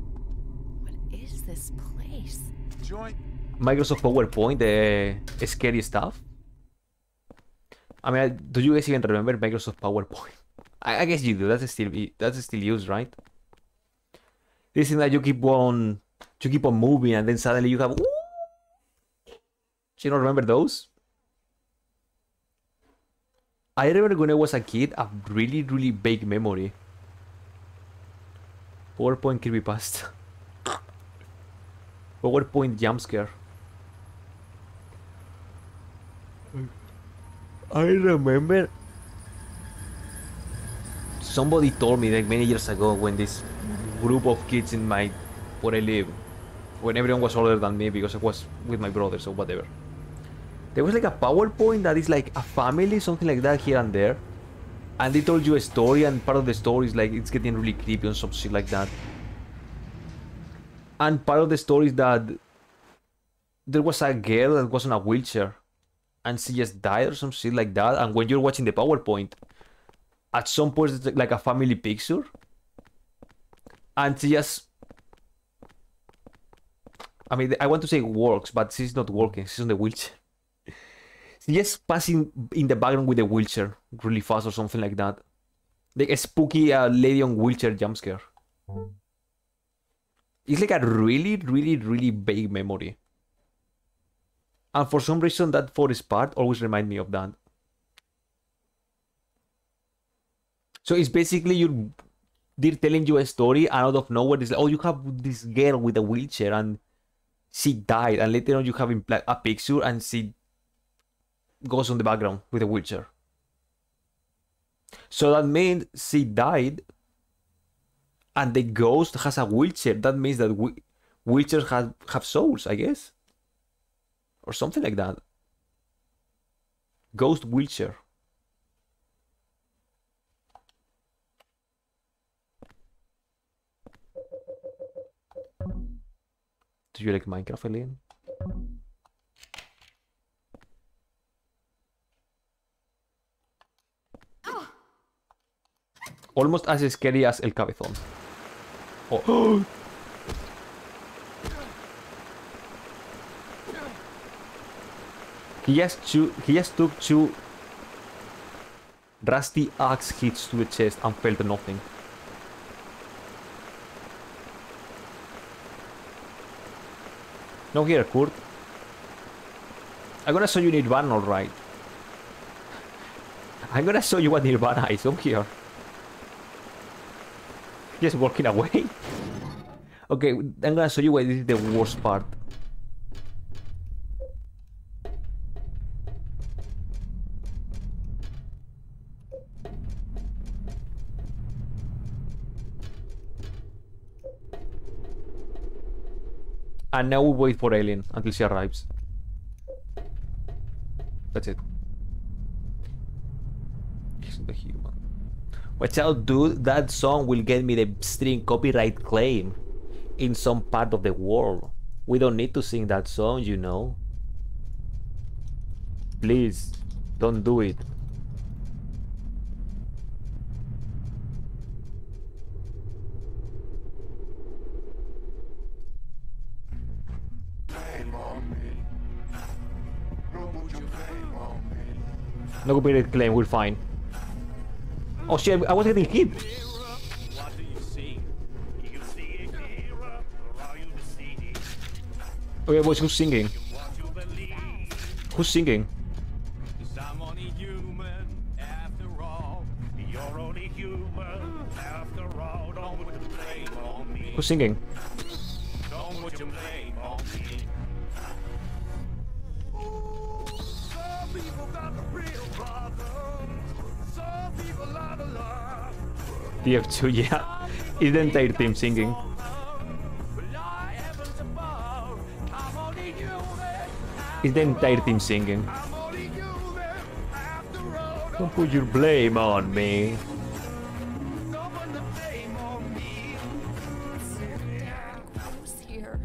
What is this place? Joint. Microsoft PowerPoint, the scary stuff? I mean, do you guys even remember Microsoft PowerPoint? I, I guess you do. That's still that's still used, right? This thing that you keep on you keep on moving and then suddenly you have ooh, Do you not remember those? I remember when I was a kid, a really, really vague memory. PowerPoint creepypasta. PowerPoint jump scare. I remember somebody told me like many years ago when this group of kids in my where I live, when everyone was older than me because I was with my brothers or whatever. There was like a PowerPoint that is like a family, something like that here and there. And they told you a story and part of the story is like it's getting really creepy and some shit like that. And part of the story is that there was a girl that was in a wheelchair and she just died or some shit like that. And when you're watching the PowerPoint, at some point it's like a family picture. And she just I mean I want to say works, but she's not working, she's on the wheelchair. She's just passing in the background with the wheelchair really fast or something like that. Like a spooky uh, lady on wheelchair jump scare. It's like a really, really, really vague memory. And for some reason, that forest part always remind me of that. So it's basically you, they're telling you a story, and out of nowhere, it's like, oh, you have this girl with a wheelchair, and she died, and later on, you have a picture, and she goes on the background with a wheelchair. So that means she died, and the ghost has a wheelchair. That means that whe- wheelchairs have, have souls, I guess or something like that. Ghost wheelchair. Do you like Minecraft, Eileen? Almost as scary as El Cabezón. Oh. He two, he just took two rusty axe hits to the chest and felt nothing. No here, Kurt. I'm gonna show you Nirvana, alright. I'm gonna show you what Nirvana is. Come here. Just walking away. okay, I'm gonna show you this is the worst part. And now we wait for Eileen until she arrives. That's it. The human. Watch out, dude. That song will get me the string copyright claim in some part of the world. We don't need to sing that song, you know. Please, don't do it. No copyright claim, we're fine. Oh shit, I was getting hit. What do you see? You see a mirror, or TF2, yeah. It's the entire team singing. It's the entire team singing. Don't put your blame on me. here.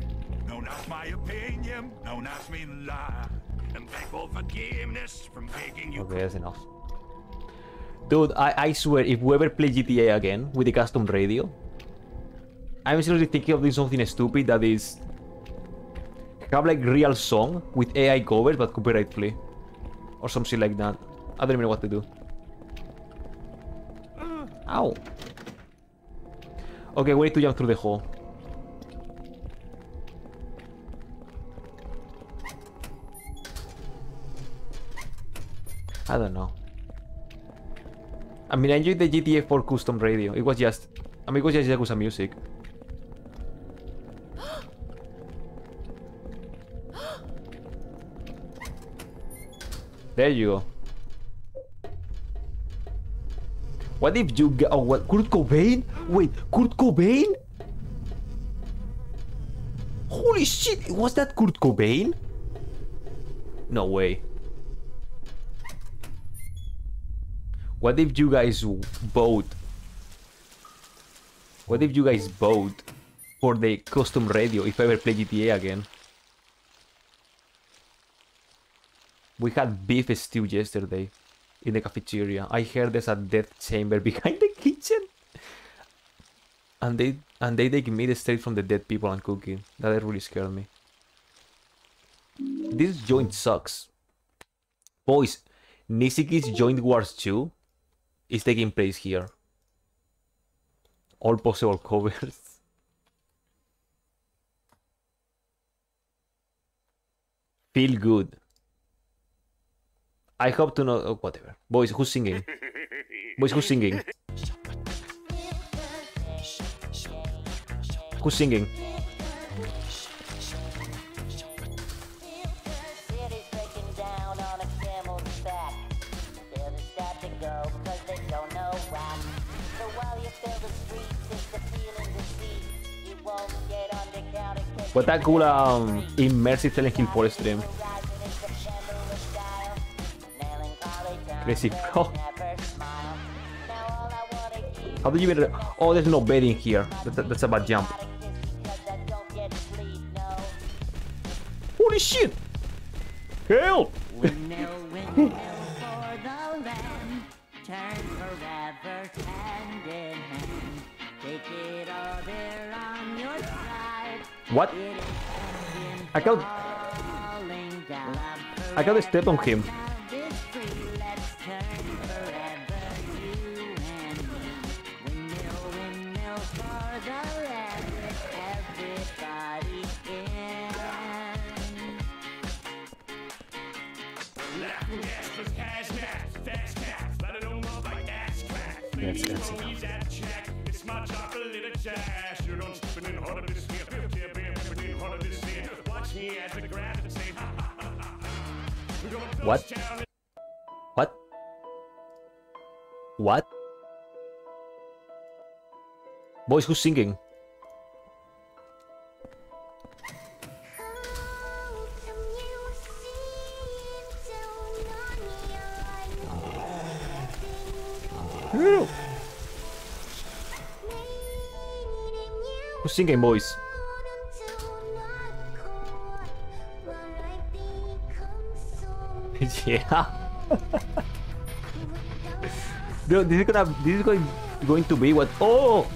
Don't ask my opinion, don't ask me lie. And beg for forgiveness from begging you. Okay, that's enough. Dude, I, I swear, if we ever play GTA again with the custom radio, I'm seriously thinking of doing something stupid that is have like real song with AI covers but copyright free. Or some shit like that. I don't even know what to do. Ow. Okay, we need to jump through the hole. I don't know. Ah, I mean, I enjoyed the GTA 4 custom radio. It was just, I mean, it was just Yakuza music. There you go. What if you get, oh, what, Kurt Cobain? Wait, Kurt Cobain? Holy shit, was that Kurt Cobain? No way. What if you guys vote? What if you guys vote for the custom radio if I ever play GTA again? We had beef stew yesterday in the cafeteria. I heard there's a death chamber behind the kitchen. And they and they take meat straight from the dead people and cook it. That really scared me. This joint sucks. Boys, Nishiki's Joint Wars 2 is taking place here. All possible covers. Feel good. I hope to know. Oh, whatever. Boys, who's singing? Boys, who's singing? Who's singing? What that cool um, immersive Silent Hill 4 stream. Crazy bro. How do you even... Oh, there's no bed in here. That, that's a bad jump. Holy shit! Help! What? I can't... I can't step on him. That's, that's It's What? What? What? Boys, who's singing? Who's singing, boys? Yeah. Dude, this is gonna this is going going to be what oh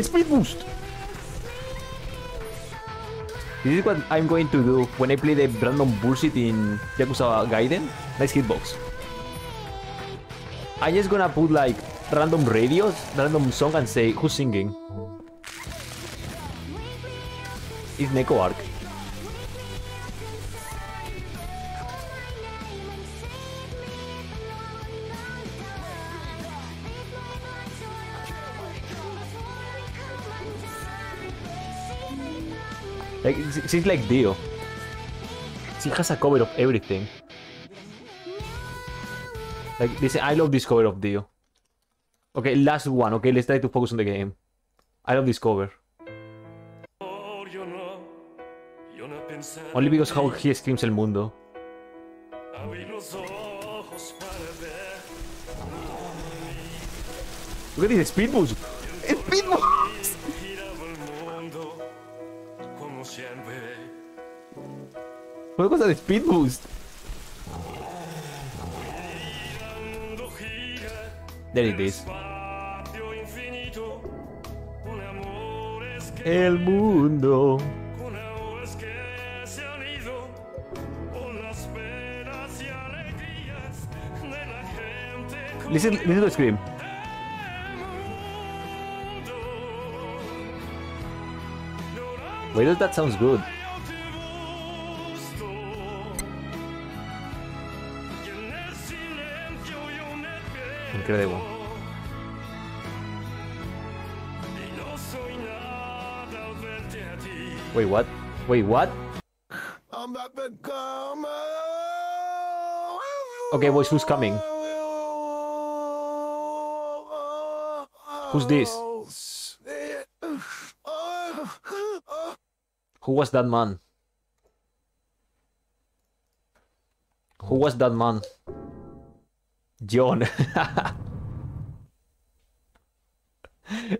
speed boost. This is what I'm going to do when I play the random bullshit in Yakuza Gaiden. Nice hitbox. I'm just gonna put like random radios, random song and say who's singing. It's Neko Arc. Like she's like Dio. She has a cover of everything. Like this, I love this cover of Dio. Okay, last one. Okay, let's try to focus on the game. I love this cover. Only because how he screams El Mundo. Look at this speed boost. Speed boost. Una cosa de speed boost. There it is. El mundo. Listen, listen to the scream. Wait, that sounds good. Wait, what? Wait, what? Okay, boys, who's coming? Who's this? Who was that man? Who was that man? John.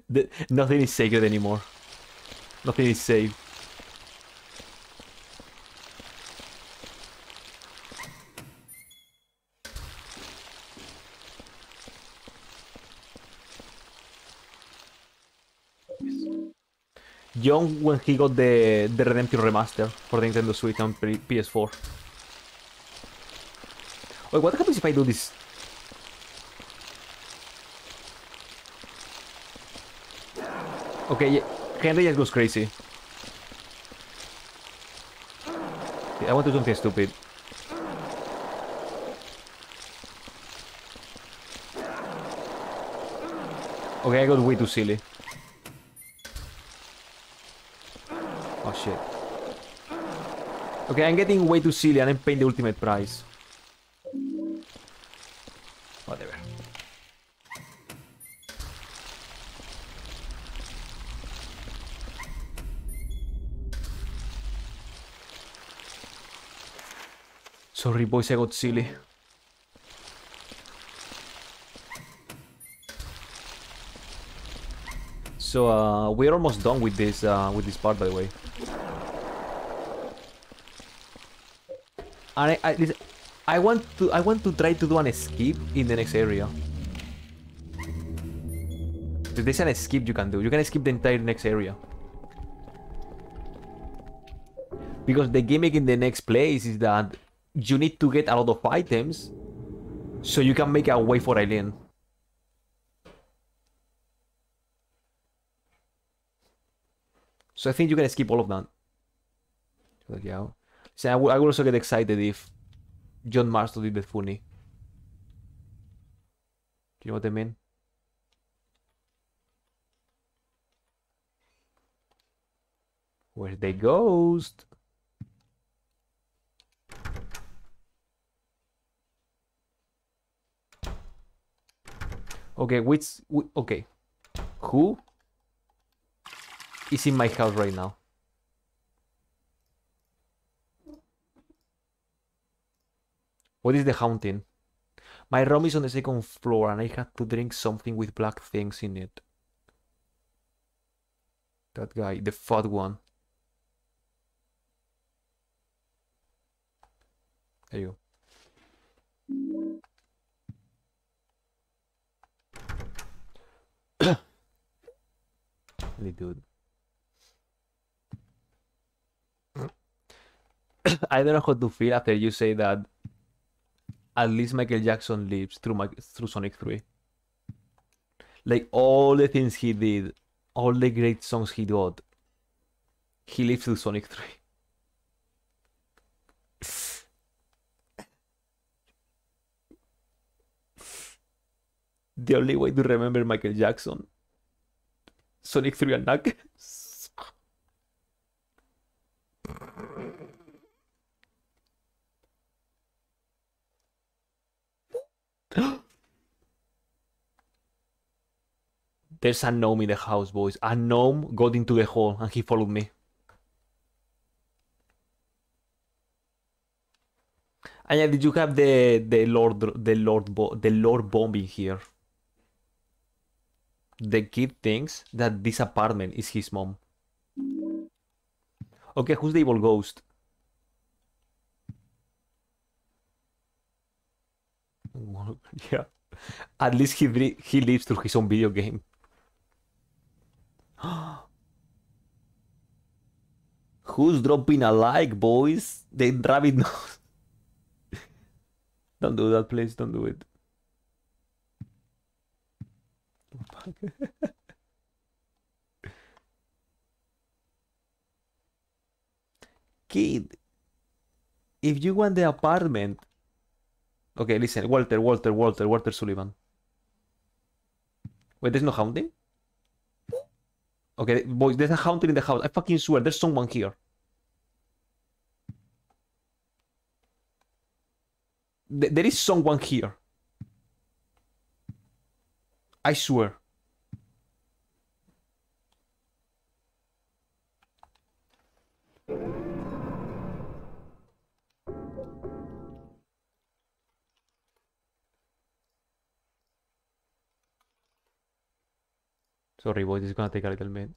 The- nothing is sacred anymore. Nothing is safe. John when he got the the Redemption remaster for the Nintendo Switch and PS4. Wait, what happens if I do this? Okay, Henry just goes crazy. I want to do something stupid. Okay, I got way too silly. Oh shit. Okay, I'm getting way too silly and I'm paying the ultimate price. Sorry boys, I got silly. So uh, we're almost done with this uh, with this part, by the way. And I, I, I want to I want to try to do an escape in the next area. There's an escape you can do. You can escape the entire next area. Because the gimmick in the next place is that you need to get a lot of items so you can make a way for Eileen. So I think you can skip all of that. Out. So I will I will also get excited if John Marston did the funny. Do you know what I mean? Where's the ghost? Okay, which... wh- Okay. Who is in my house right now? What is the haunting? My room is on the second floor and I had to drink something with black things in it. That guy, the fat one. There you go. Really dude. I don't know how to feel after you say that at least Michael Jackson lives through my, through Sonic 3. Like all the things he did, all the great songs he got, he lives through Sonic 3. The only way to remember Michael Jackson, Sonic 3 and Knuckles. There's a gnome in the house, boys. A gnome got into the hole and he followed me. And did you have the the Lord the Lord the Lord bombing here? The kid thinks that this apartment is his mom. Okay, who's the evil ghost? yeah. At least he he lives through his own video game. Who's dropping a like, boys? The rabbit knows. don't do that, please. Don't do it. Kid, if you want the apartment. Okay, listen, Walter, Walter, Walter, Walter Sullivan. Wait, there's no haunting? Okay, boys, there's a haunting in the house. I fucking swear, there's someone here. Th- There is someone here. I swear. Sorry, boys, it's gonna take a little bit.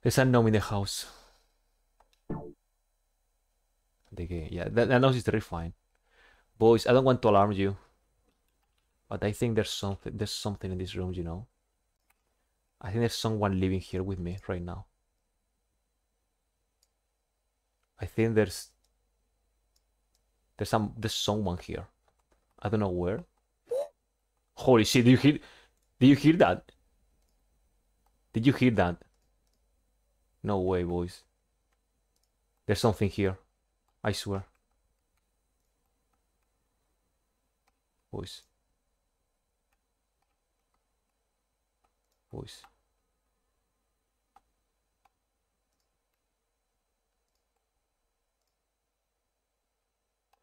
There's a gnome in the house. The yeah, that, that nose is terrifying. Boys, I don't want to alarm you, but I think there's something. There's something in this room, you know. I think there's someone living here with me right now. I think there's there's some there's someone here. I don't know where. Holy shit! Did you hear? Did you hear that? Did you hear that? No way, boys. There's something here. I swear. Boys. Boys.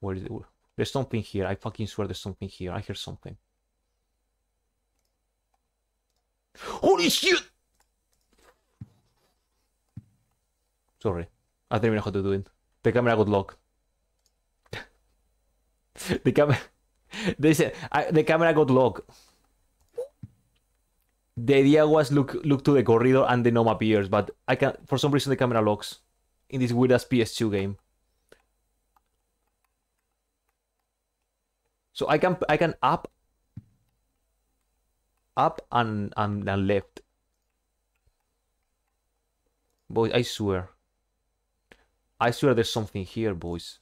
Where is it? There's something here. I fucking swear there's something here. I hear something. Holy shit! Sorry. I don't even know how to do it. The camera got locked. the camera... They said I, the camera got locked. The idea was look look to the corridor and the gnome appears, but I can for some reason the camera locks in this weird ass PS2 game. So I can I can up up and and, and left. Boys, I swear. I swear there's something here, boys.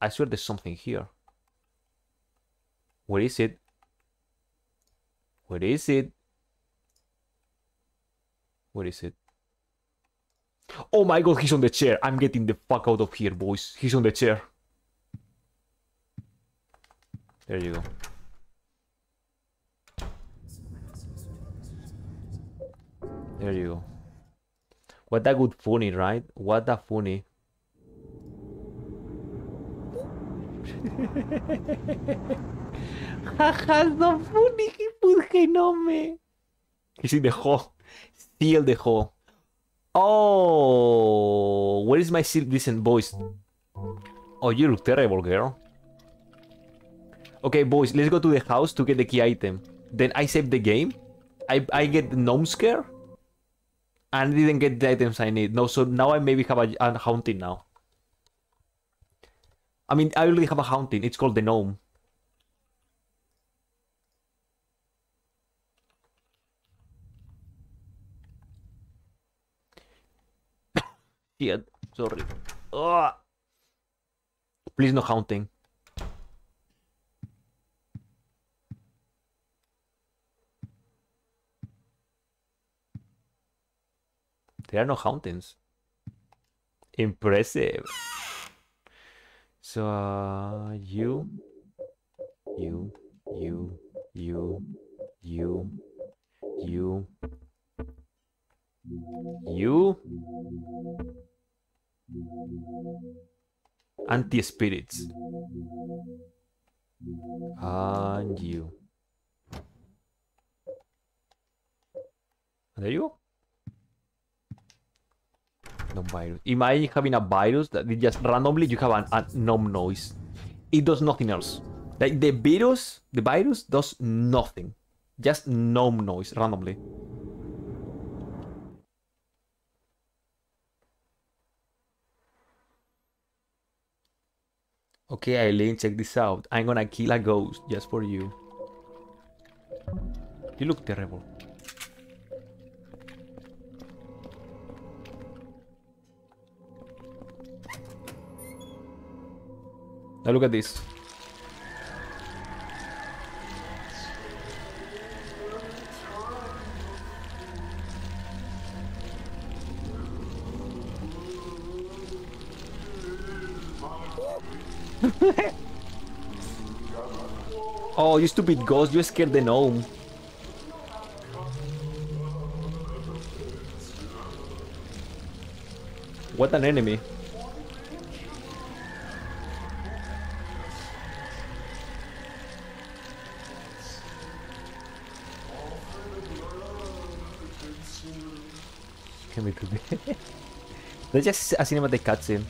I swear there's something here. Where is it? Where is it? Where is it? Oh my god, he's on the chair. I'm getting the fuck out of here, boys. He's on the chair. There you go. There you go. What a good funny, right? What a funny. Haha, so funny. He put genome. He's in the hole. Steal the hole. Oh, where is my silk? Listen, boys. Oh, you look terrible, girl. Okay, boys, let's go to the house to get the key item. Then I save the game. I I get the gnome scare. And I didn't get the items I need. No, so now I maybe have a, a haunting now. I mean, I already have a haunting. It's called the gnome. Shit, sorry. Ugh. Please no haunting. There are no hauntings. Impressive. So, uh, you, you, you, you, you, you, you, anti-spirits, and you. There you go. No virus. Imagine having a virus that just randomly you have an, a gnome noise. It does nothing else. Like the virus, the virus does nothing. Just gnome noise randomly. Okay, Eileen, check this out. I'm gonna kill a ghost just for you. You look terrible. Now look at this. oh, you stupid ghost, you scared the gnome. What an enemy. That's just a cinematic cutscene.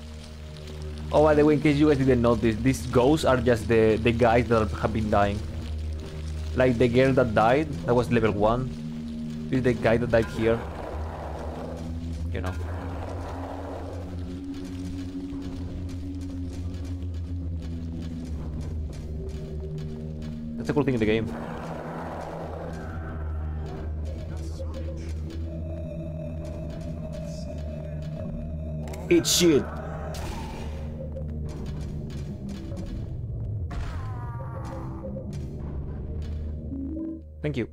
Oh, by the way, in case you guys didn't notice, these ghosts are just the, the guys that have been dying. Like the girl that died, that was level 1. This is the guy that died here. You know. That's a cool thing in the game. Eat shit. Thank you.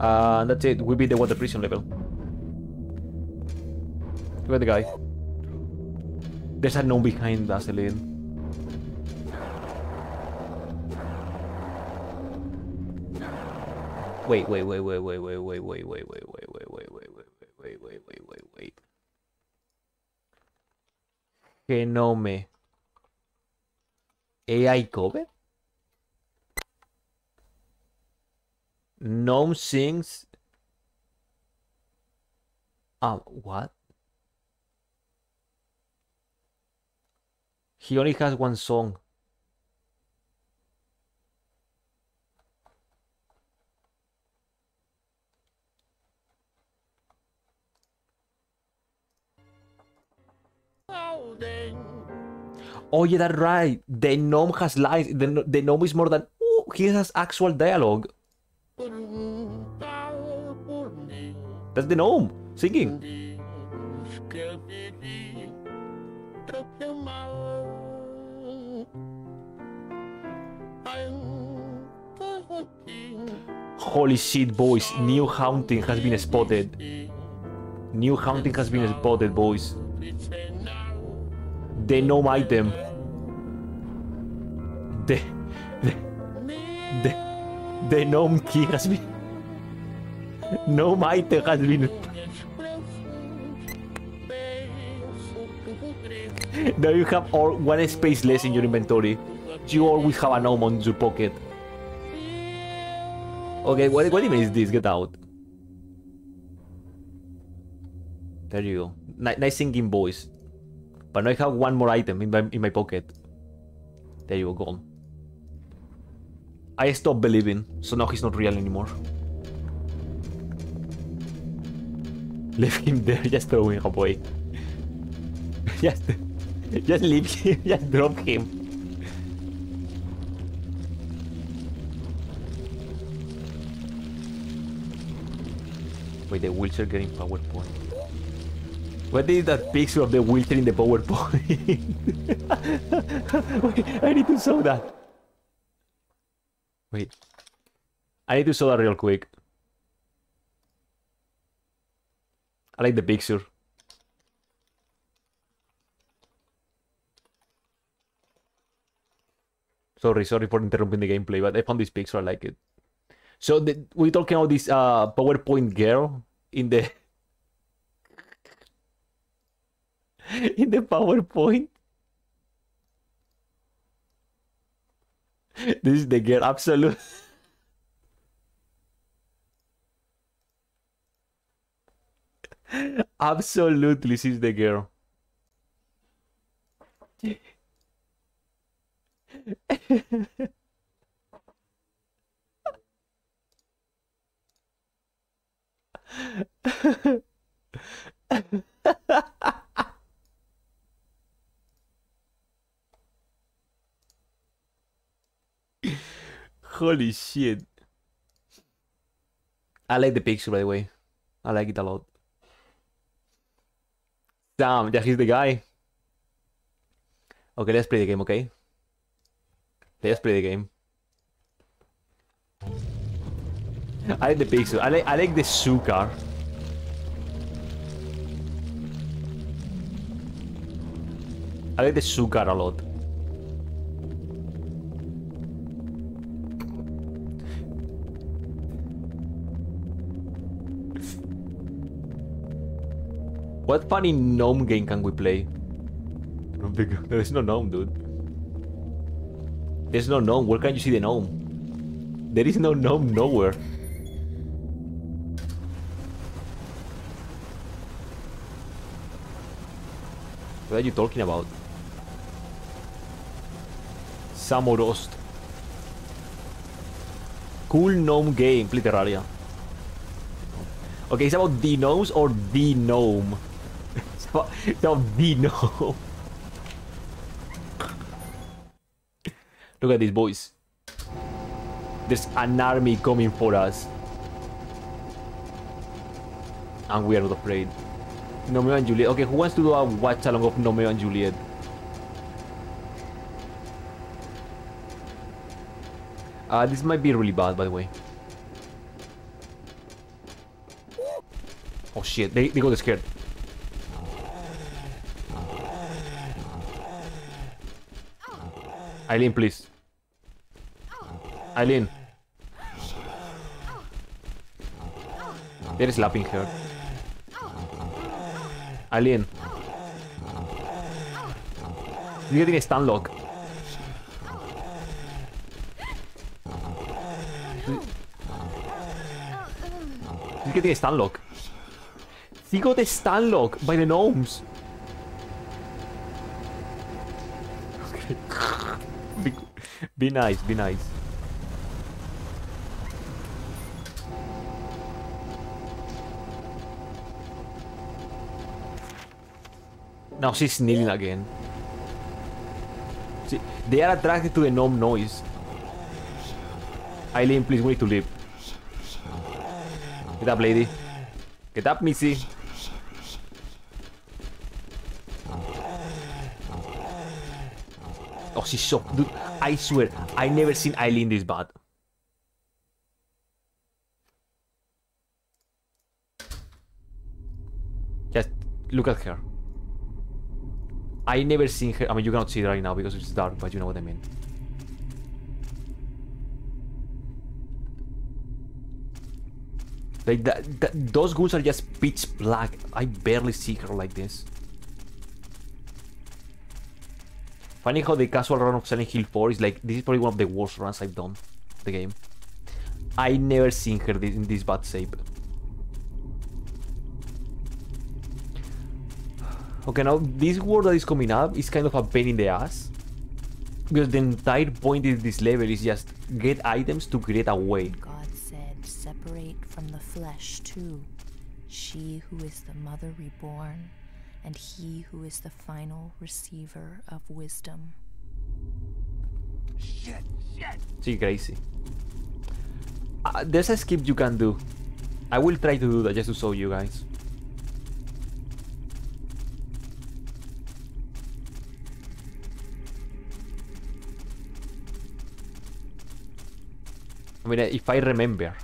Uh, that's it. We beat the water prison level. At the guy. There's a gnome behind us, wait, wait, wait, wait, wait, wait, wait, wait, wait, wait, wait, wait, wait, wait, wait, wait, wait. Genome. AI cover? Gnome sings. Um, what? He only has one song. Oh yeah, that's right. The gnome has lines. The, the gnome is more than. Ooh, he has actual dialogue. That's the gnome singing. Holy shit, boys. New haunting has been spotted. New haunting has been spotted, boys. The gnome item. The... The... The, the gnome key has been... Gnome item has been... now you have all one space less in your inventory. You always have a gnome on your pocket. Okay, what, what even is this? Get out. There you go. Ni nice singing voice. But now I have one more item in my, in my pocket. There you go, gone. I stopped believing, so now he's not real anymore. Leave him there, just throw him away. just, just leave him, just drop him. Wait, the wheelchair getting PowerPoint. What is that picture of the wheelchair in the PowerPoint? Wait, I need to show that. Wait. I need to show that real quick. I like the picture. Sorry, sorry for interrupting the gameplay, but I found this picture, I like it. So the, we're talking about this uh, PowerPoint girl in the in the PowerPoint. This is the girl, absolute. Absolutely, she's the girl. Holy shit. I like the picture, by the way. I like it a lot. Damn, yeah, he's the guy. Okay, let's play the game, okay? Let's play the game. I like the pixel. I like I like the Zoo car. I like the Zoo car a lot. What funny gnome game can we play? There's no gnome, dude. There's no gnome. Where can you see the gnome? There is no gnome nowhere. What are you talking about? Samorost. Cool gnome game, play Terraria. Okay, it's about the gnomes or the gnome? It's about the. Look at these boys. There's an army coming for us. And we are not afraid. Romeo and Juliet. Okay, who wants to do a watch along of Romeo and Juliet? Uh, this might be really bad, by the way. Oh shit, they, they got scared. Eileen, please. Eileen. They're slapping her. Eileen. You're getting a stun lock. He's getting a stun lock. He got a stun lock by the gnomes. Be nice, be nice. Now she's kneeling again. See, they are attracted to the gnome noise. Eileen, please, we need to leave. Get up, lady. Get up, Missy. She's so... Dude, I swear, I never seen Eileen this bad. Just look at her. I never seen her. I mean, you cannot see it right now because it's dark, but you know what I mean. Like that, that, those ghouls are just pitch black. I barely see her like this. Funny how the casual run of Silent Hill 4 is like this is probably one of the worst runs I've done the game. I never seen her in this bad shape. Okay, now this word that is coming up is kind of a pain in the ass. Because the entire point of this level is just get items to create a way. God said, Separate from the flesh too, she who is the mother reborn, and he who is the final receiver of wisdom. Shit, shit. She's crazy. Uh, there's a skip you can do. I will try to do that just to show you guys. I mean, if I remember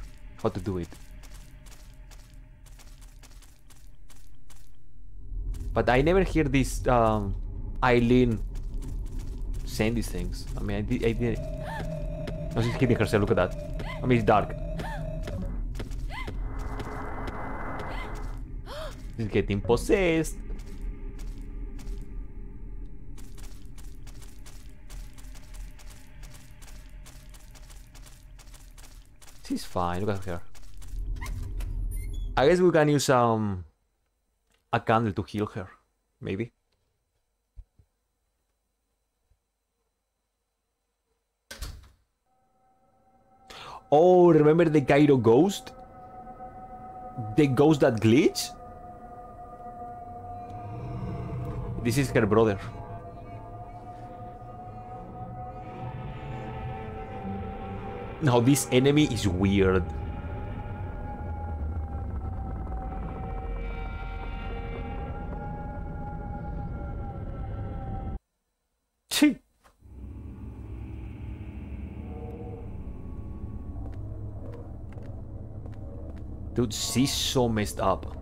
how to do it. But I never hear this um, Eileen saying these things. I mean, I, did, I didn't. No, she's hitting herself. Look at that. I mean, it's dark. She's getting possessed. She's fine. Look at her. I guess we can use um a candle to heal her. Maybe. Oh, remember the Kairo ghost? The ghost that glitch? This is her brother. Now this enemy is weird. Dude, she's so messed up.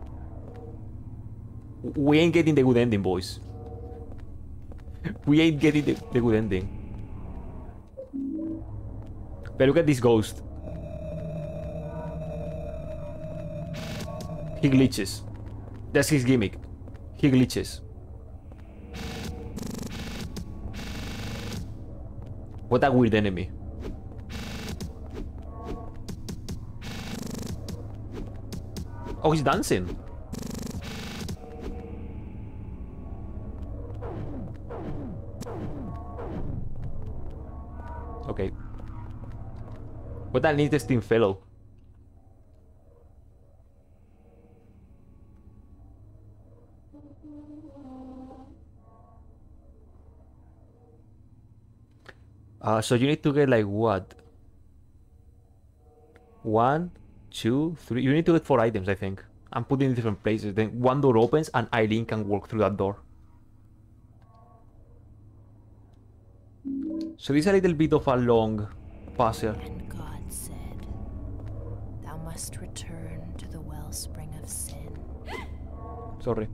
We ain't getting the good ending, boys. We ain't getting the, the good ending. But look at this ghost. He glitches. That's his gimmick. He glitches. What a weird enemy. Oh, he's dancing. Okay. What an interesting fellow. Uh, so you need to get like what? One, two, three. You need to get four items, I think. I'm putting in different places. Then one door opens and Eileen can walk through that door. So this is a little bit of a long puzzle. And God said, Thou must return to the wellspring of sin. Sorry.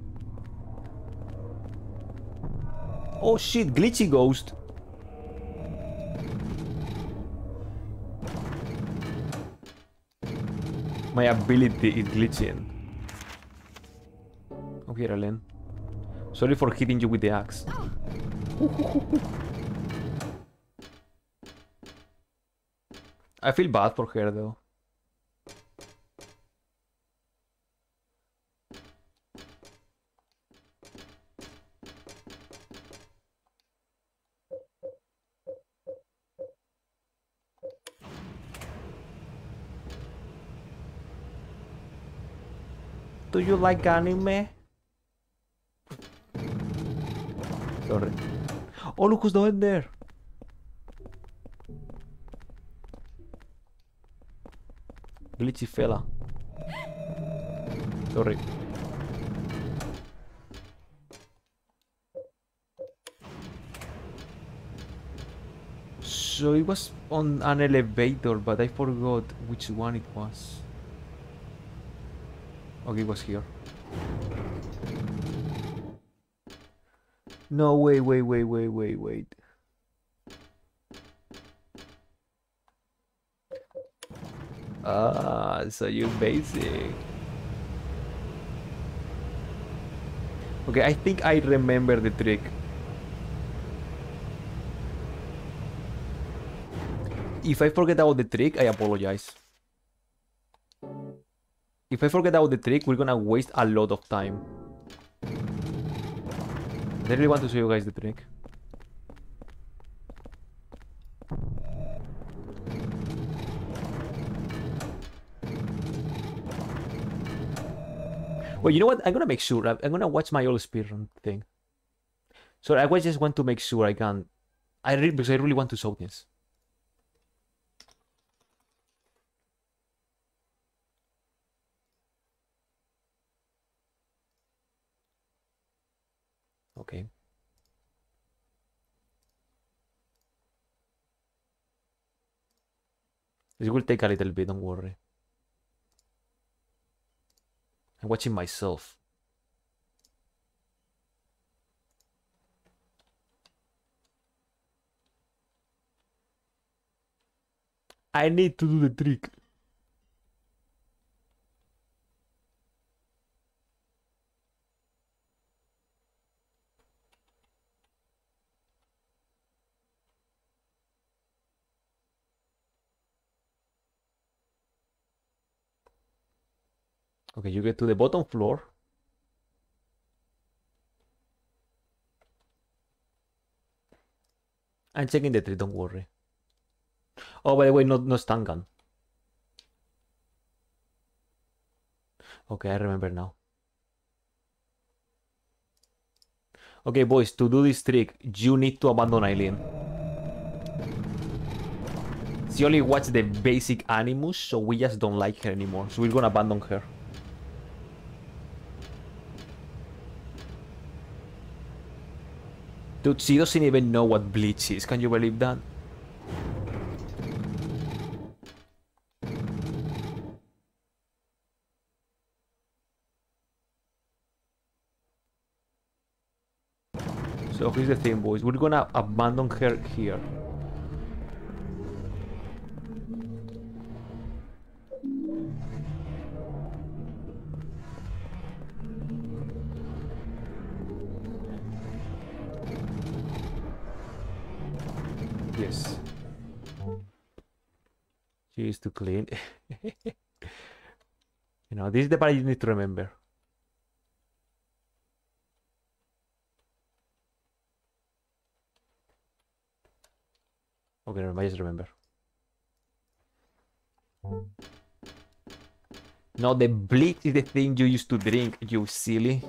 Oh shit, glitchy ghost. My ability is glitching. Okay, Ellen. Sorry for hitting you with the axe. I feel bad for her though. Do you like anime? Sorry. Oh, look who's down there. Glitchy fella. Sorry. So it was on an elevator, but I forgot which one it was. Okay, it was here. No, wait, wait, wait, wait, wait, wait. Ah, so you basic. Okay, I think I remember the trick. If I forget about the trick, I apologize. If I forget about the trick, we're gonna waste a lot of time. I really want to show you guys the trick. Well, you know what? I'm gonna make sure. I'm gonna watch my old speedrun thing. So I just want to make sure I can. I really because I really want to show this. Okay. This will take a little bit, don't worry. I'm watching myself. I need to do the trick. Okay, you get to the bottom floor. I'm checking the tree, don't worry. Oh, by the way, no, no stun gun. Okay, I remember now. Okay, boys, to do this trick, you need to abandon Eileen. She only watched the basic animus, so we just don't like her anymore. So we're gonna abandon her. Dude, she doesn't even know what bleach is. Can you believe that? So here's the thing, boys. We're gonna abandon her here. He is to clean. you know, this is the part you need to remember. Okay, I just remember. No, the bleach is the thing you used to drink, you silly.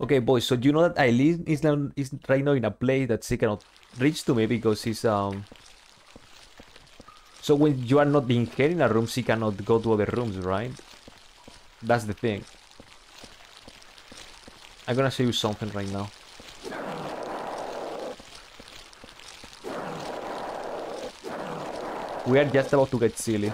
Okay, boys, so you know that Eileen is, now, is right now in a place that she cannot reach to me because she's, um... So when you are not in here in a room, she cannot go to other rooms, right? That's the thing. I'm gonna show you something right now. We are just about to get silly.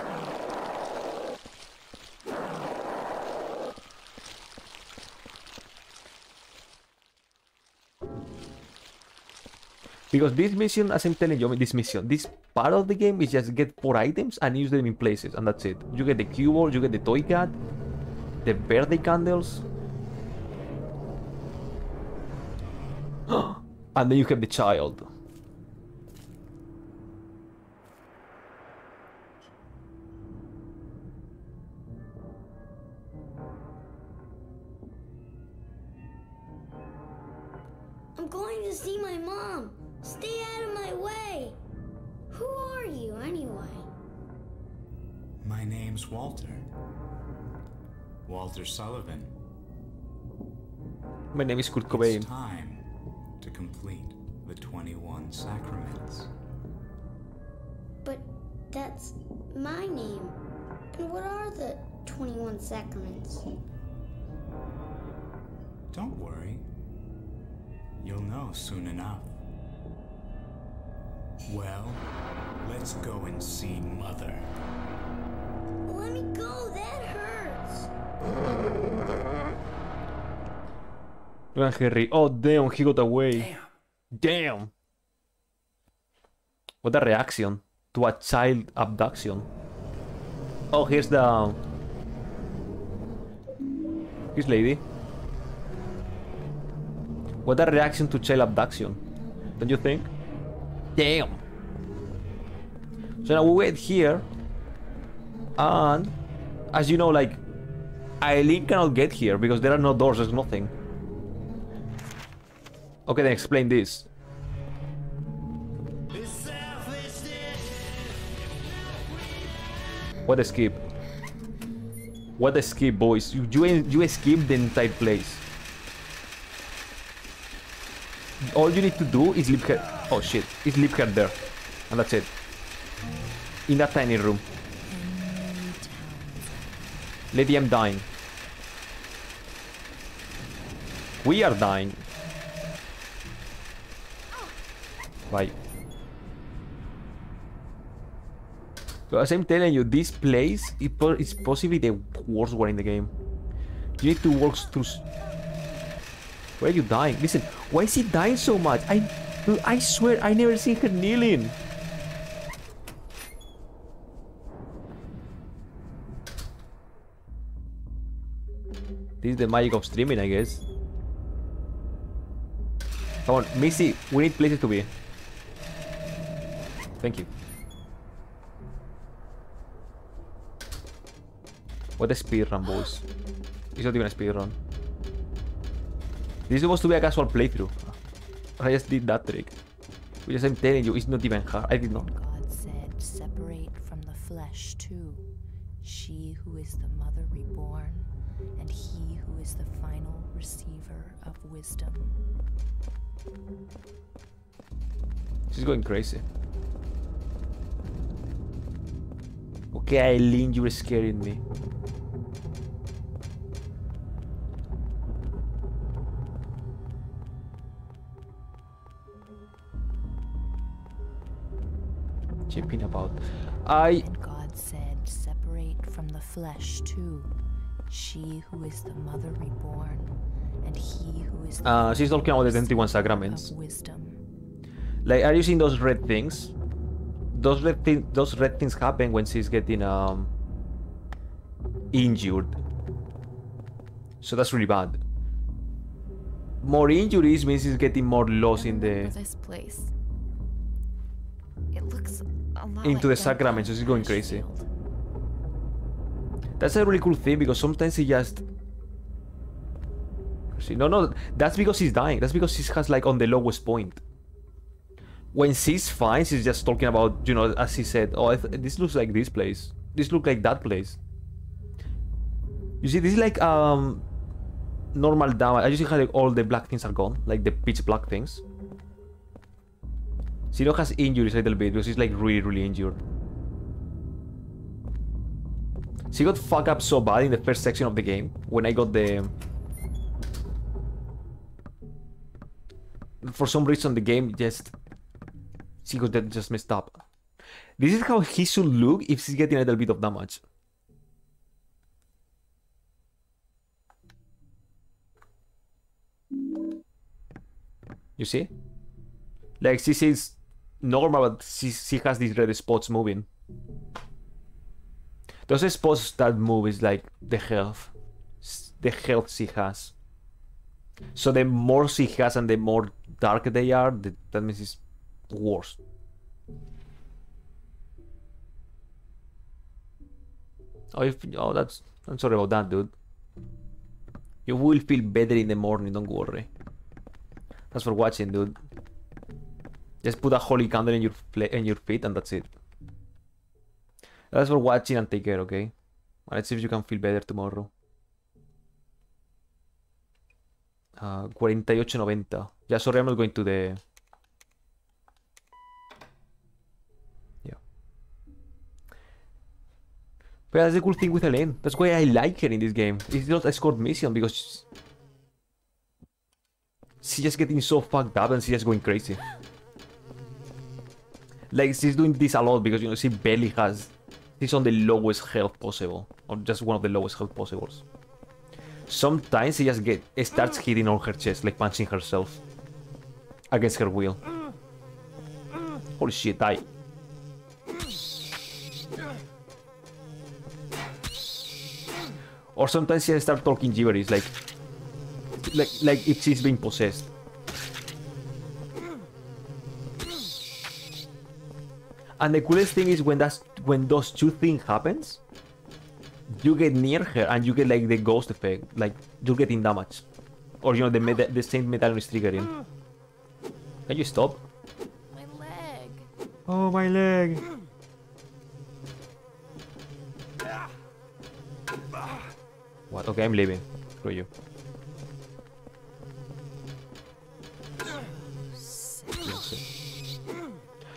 Because this mission, as I'm telling you, I mean, this mission, this part of the game is just get four items and use them in places, and that's it. You get the cue ball, you get the toy cat, the birthday candles, and then you have the child. Sullivan. My name is Kurt It's Cobain. time to complete the 21 sacraments. But that's my name. And what are the 21 sacraments? Don't worry. You'll know soon enough. Well, let's go and see Look at Henry. Oh, damn, he got away. Damn. What a reaction to a child abduction. Oh, here's the... Um, here's lady. What a reaction to child abduction. Don't you think? Damn. So now we wait here. And... As you know, like... Eileen cannot get here because there are no doors, there's nothing. Okay, then explain this. What a skip. What a skip, boys. You, you, you the entire place. All you need to do is leave her... Oh shit. Is leave her there. And that's it. In that tiny room. Lady, I'm dying. We are dying. So as I'm telling you, this place is possibly the worst one in the game. You need to work through. Why are you dying? Listen, why is he dying so much? I, I swear, I never seen her kneeling. This is the magic of streaming, I guess. Come on, Missy, we need places to be. Thank you. What a speedrun, boys. It's not even a speedrun. This is supposed to be a casual playthrough. I just did that trick. Which I'm telling you, it's not even hard. I did not. God said, separate from the flesh too. She who is the mother reborn, and he who is the final receiver of wisdom. She's going crazy. Okay, Eileen, you're scaring me. Chipping about. I. And God said, separate from the flesh too. She who is the mother reborn, and he who is the Uh, she's talking about the 21 of sacraments. wisdom. Like, are you seeing those red things? Those red things. Those red things happen when she's getting um injured. So that's really bad. More injuries means she's getting more lost in the. This place. It looks a lot into like the sacrament. Body She's going crazy. Ashfield. That's a really cool thing because sometimes he just. See, no, no, that's because he's dying. That's because he has like on the lowest point. When she's fine, she's just talking about, you know, as she said, oh, th- this looks like this place. This looks like that place. You see, this is like um normal damage. I just see how like all the black things are gone, like the pitch black things. Zero has injuries a little bit because she's like really, really injured. She got fucked up so bad in the first section of the game when I got the. For some reason, the game just. Got that just messed up. This is how he should look if he's getting a little bit of damage. You see? Like she says normal, but she, she has these red spots moving. Those spots that move is like the health. The health she has. So the more she has and the more dark they are, that means it's worse. Oh, if, oh, that's. I'm sorry about that, dude. You will feel better in the morning, don't worry. Thanks for watching, dude. Just put a holy candle in your in your feet and that's it. Thanks for watching and take care, okay? Let's see if you can feel better tomorrow. Uh, 48.90. Yeah, sorry, I'm not going to the... But that's the cool thing with Elaine. That's why I like her in this game. It's not a scored mission because she's just getting so fucked up and she's just going crazy. Like she's doing this a lot because you know she barely has she's on the lowest health possible. Or just one of the lowest health possibles. Sometimes she just get starts hitting on her chest, like punching herself. Against her will. Holy shit, die. Or sometimes she start talking gibberish, like like like if she's being possessed. And the coolest thing is when that's when those two things happens, you get near her and you get like the ghost effect, like you're getting damage, or you know the meta- the same metal is triggering. Can you stop? My leg. Oh my leg. What? Okay, I'm leaving. Screw you.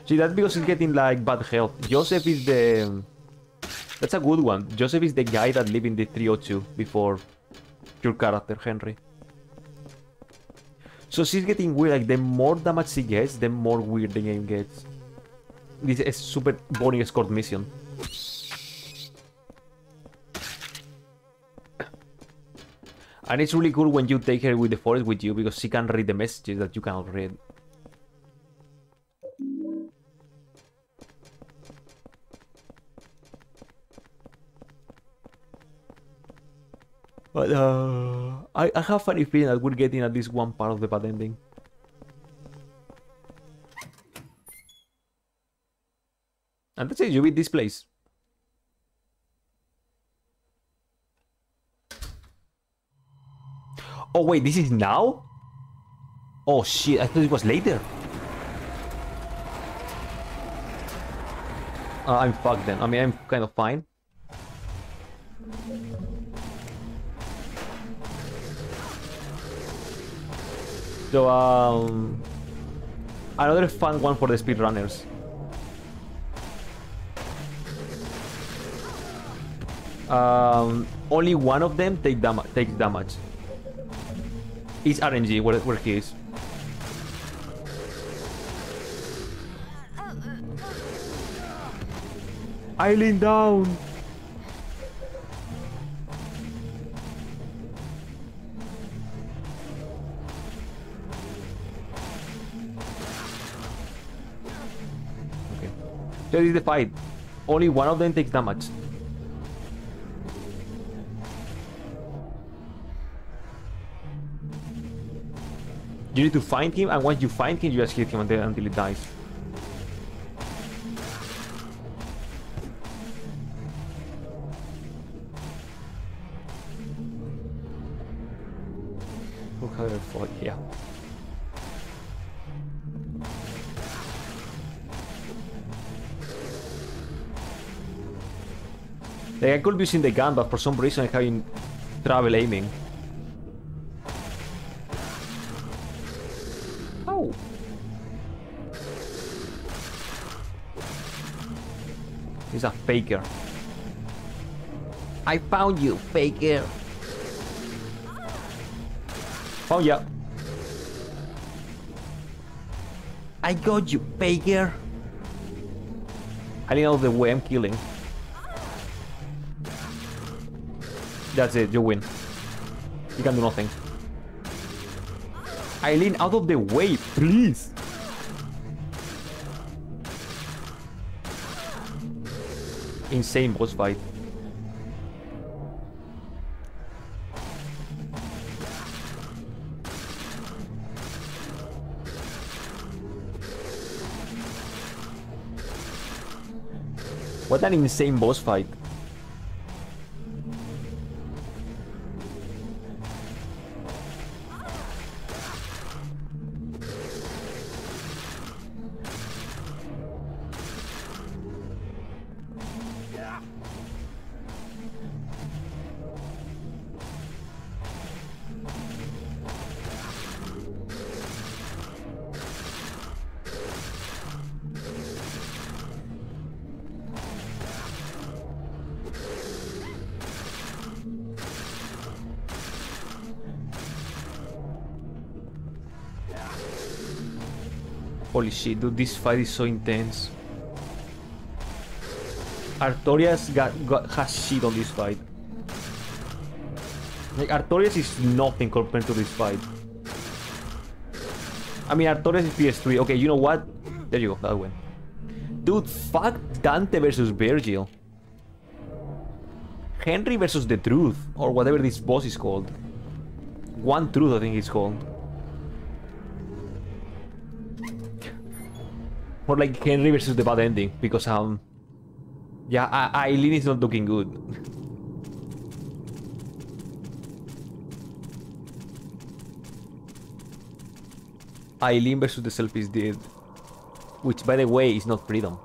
See, that's because he's getting like bad health. Joseph is the. That's a good one. Joseph is the guy that lived in the 302 before your character, Henry. So she's getting weird. Like, the more damage she gets, the more weird the game gets. This is a super boring escort mission. And it's really cool when you take her with the forest with you because she can read the messages that you cannot read. But uh, I, I have funny feeling that we're getting at least one part of the bad ending. And that's it, you beat this place. Oh wait, this is now? Oh shit, I thought it was later. Uh, I'm fucked then. I mean, I'm kind of fine. So, um... Another fun one for the speedrunners. Um, only one of them take dam takes damage. It's RNG where, where he is. Eileen down! Okay. There is the fight. Only one of them takes damage. You need to find him, and once you find him, you just hit him until, until he dies. Four, yeah. Like I could be using the gun, but for some reason I'm having trouble aiming. He's a faker. I found you, faker. Oh yeah. I got you, faker. I know the way I'm killing. That's it, you win. You can do nothing. Eileen, out of the way, please. Insane boss fight. What an insane boss fight. Shit, dude, this fight is so intense. Artorias got, got has shit on this fight. Like, Artorias is nothing compared to this fight. I mean, Artorias is PS3. Okay, you know what? There you go, that win. Dude, fuck Dante versus Virgil. Henry versus the Truth, or whatever this boss is called. One Truth, I think it's called. More like Henry versus the bad ending, because um, yeah, I Eileen is not looking good. Eileen versus the self is dead, which, by the way, is not freedom.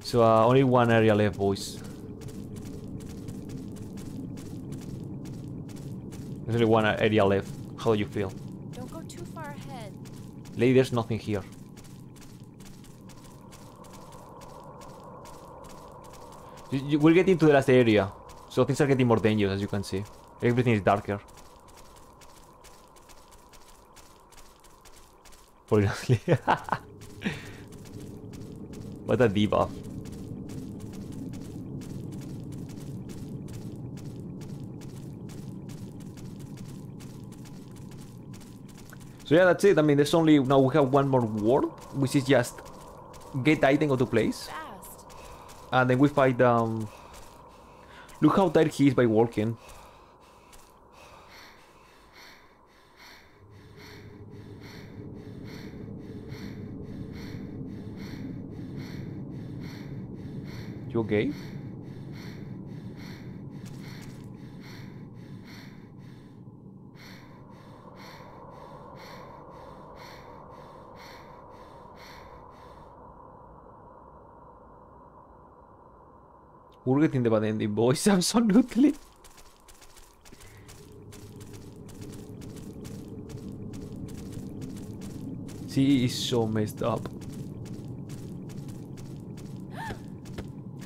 So uh, only one area left, boys. There's only one area left. How do you feel? Don't go too far ahead. Lady, there's nothing here. You- you- We're getting to the last area, so things are getting more dangerous, as you can see. Everything is darker. Honestly. what a debuff. So yeah, that's it. I mean, there's only now we have one more world, which is just get item into place, and then we fight. Um, look how tired he is by walking. You okay? We're getting the bad ending, boys. Absolutely. She is so messed up.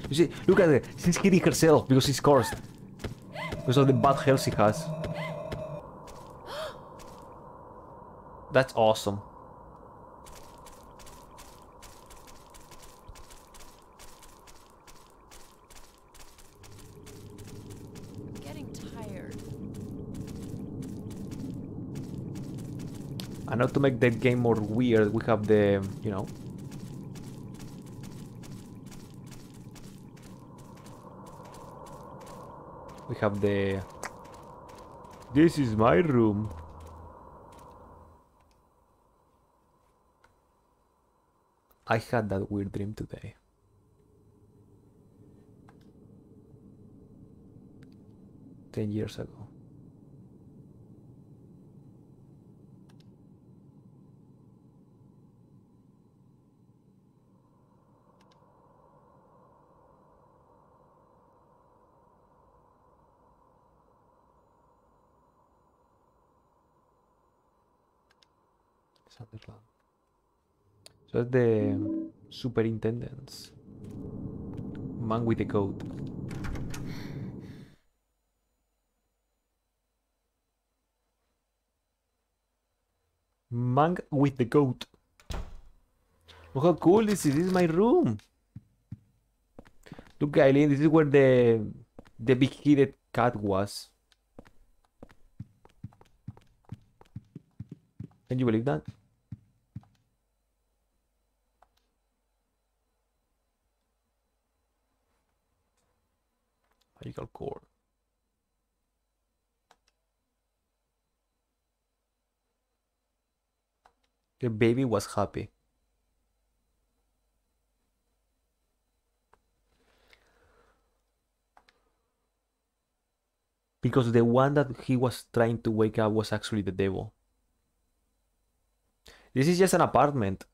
You see, look at her. She's hitting herself because she's cursed. Because of the bad health she has. That's awesome. I'm getting tired. Now to make the game more weird, we have the, you know... We have the... This is my room. I had that weird dream today. Ten years ago. So it's the superintendents. Man with the coat. Man with the coat. Look how cool this is. This is my room. Look, Eileen, this is where the the big-headed cat was. Can you believe that? The baby was happy. Because the one that he was trying to wake up was actually the devil. This is just an apartment.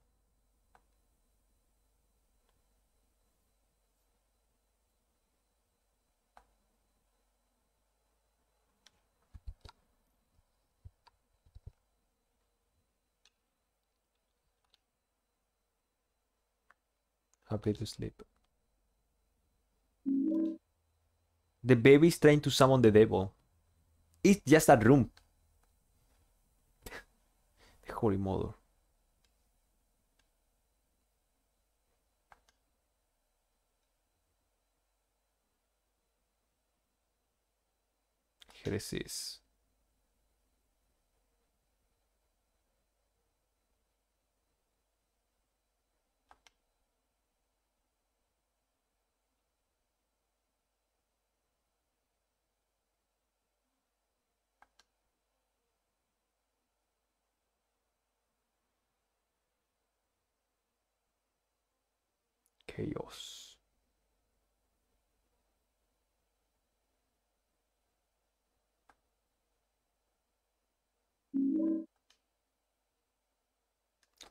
Happy to sleep. The baby is trying to summon the devil. It's just a room. the Holy Mother. Heresies. Chaos.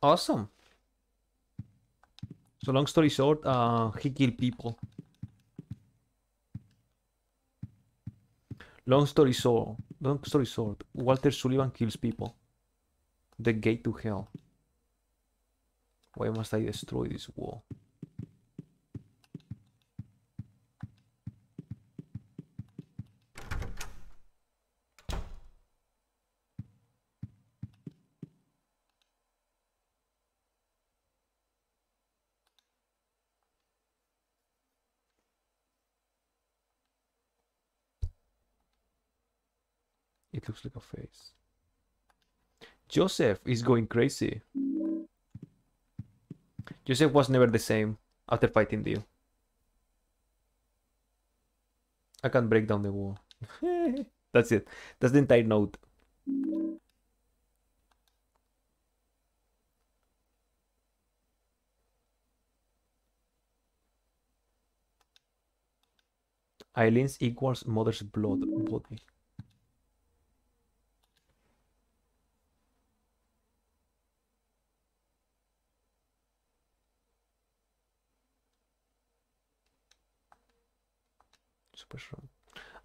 Awesome. So long story short, uh, he killed people. Long story short, long story short, Walter Sullivan kills people. The gate to hell. Why must I destroy this wall? Looks like a face. Joseph is going crazy. Joseph was never the same after fighting Dio. I can't break down the wall. That's it. That's the entire note. Eileen's equals mother's blood body. Strong.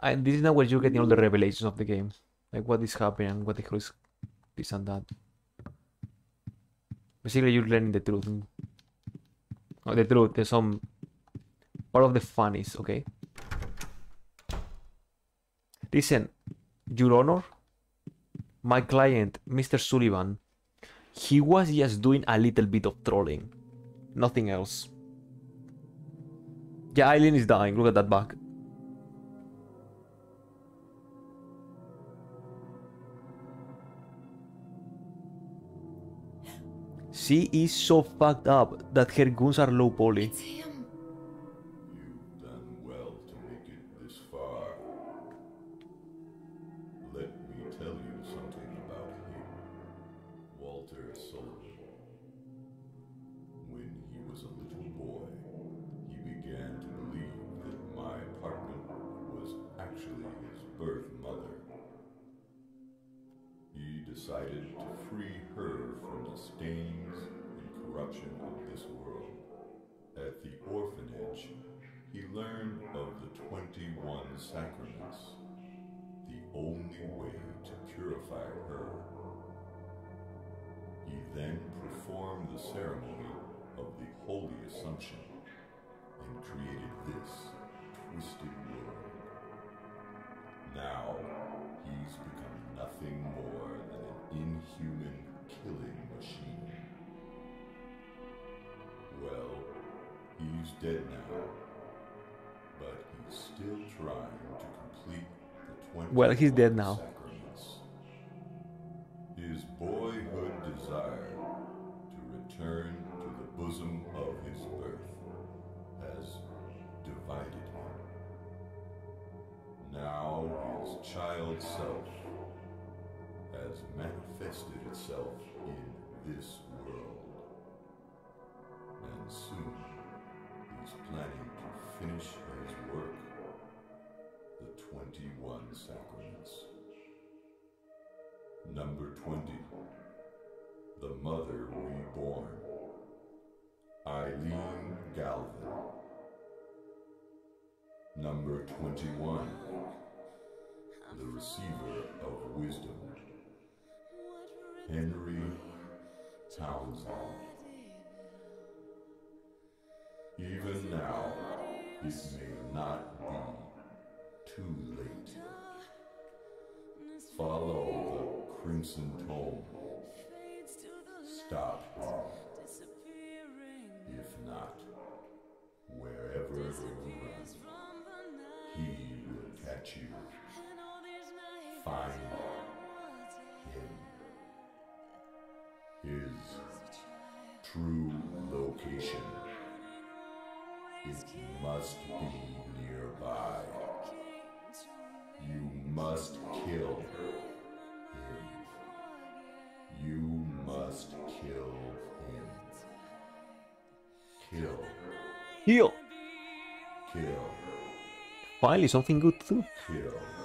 Uh, and this is now where you're getting all the revelations of the game. Like what is happening, what the hell is this and that. Basically you're learning the truth. Oh, the truth, there's some part of the fun is, okay? Listen, Your Honor, my client, Mr. Sullivan, he was just doing a little bit of trolling. Nothing else. Yeah, Eileen is dying. Look at that back. She is so fucked up that her guns are low poly. He's dead now. True location. It must be nearby. You must kill him. You must kill him. Kill. Heal. Kill. Finally, something good too. Kill.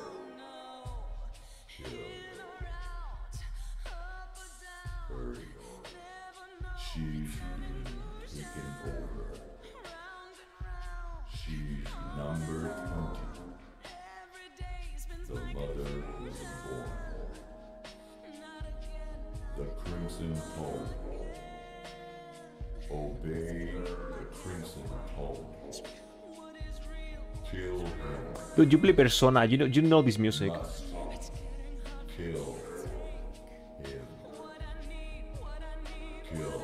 You play Persona. You know, you know this music. Kill. Kill.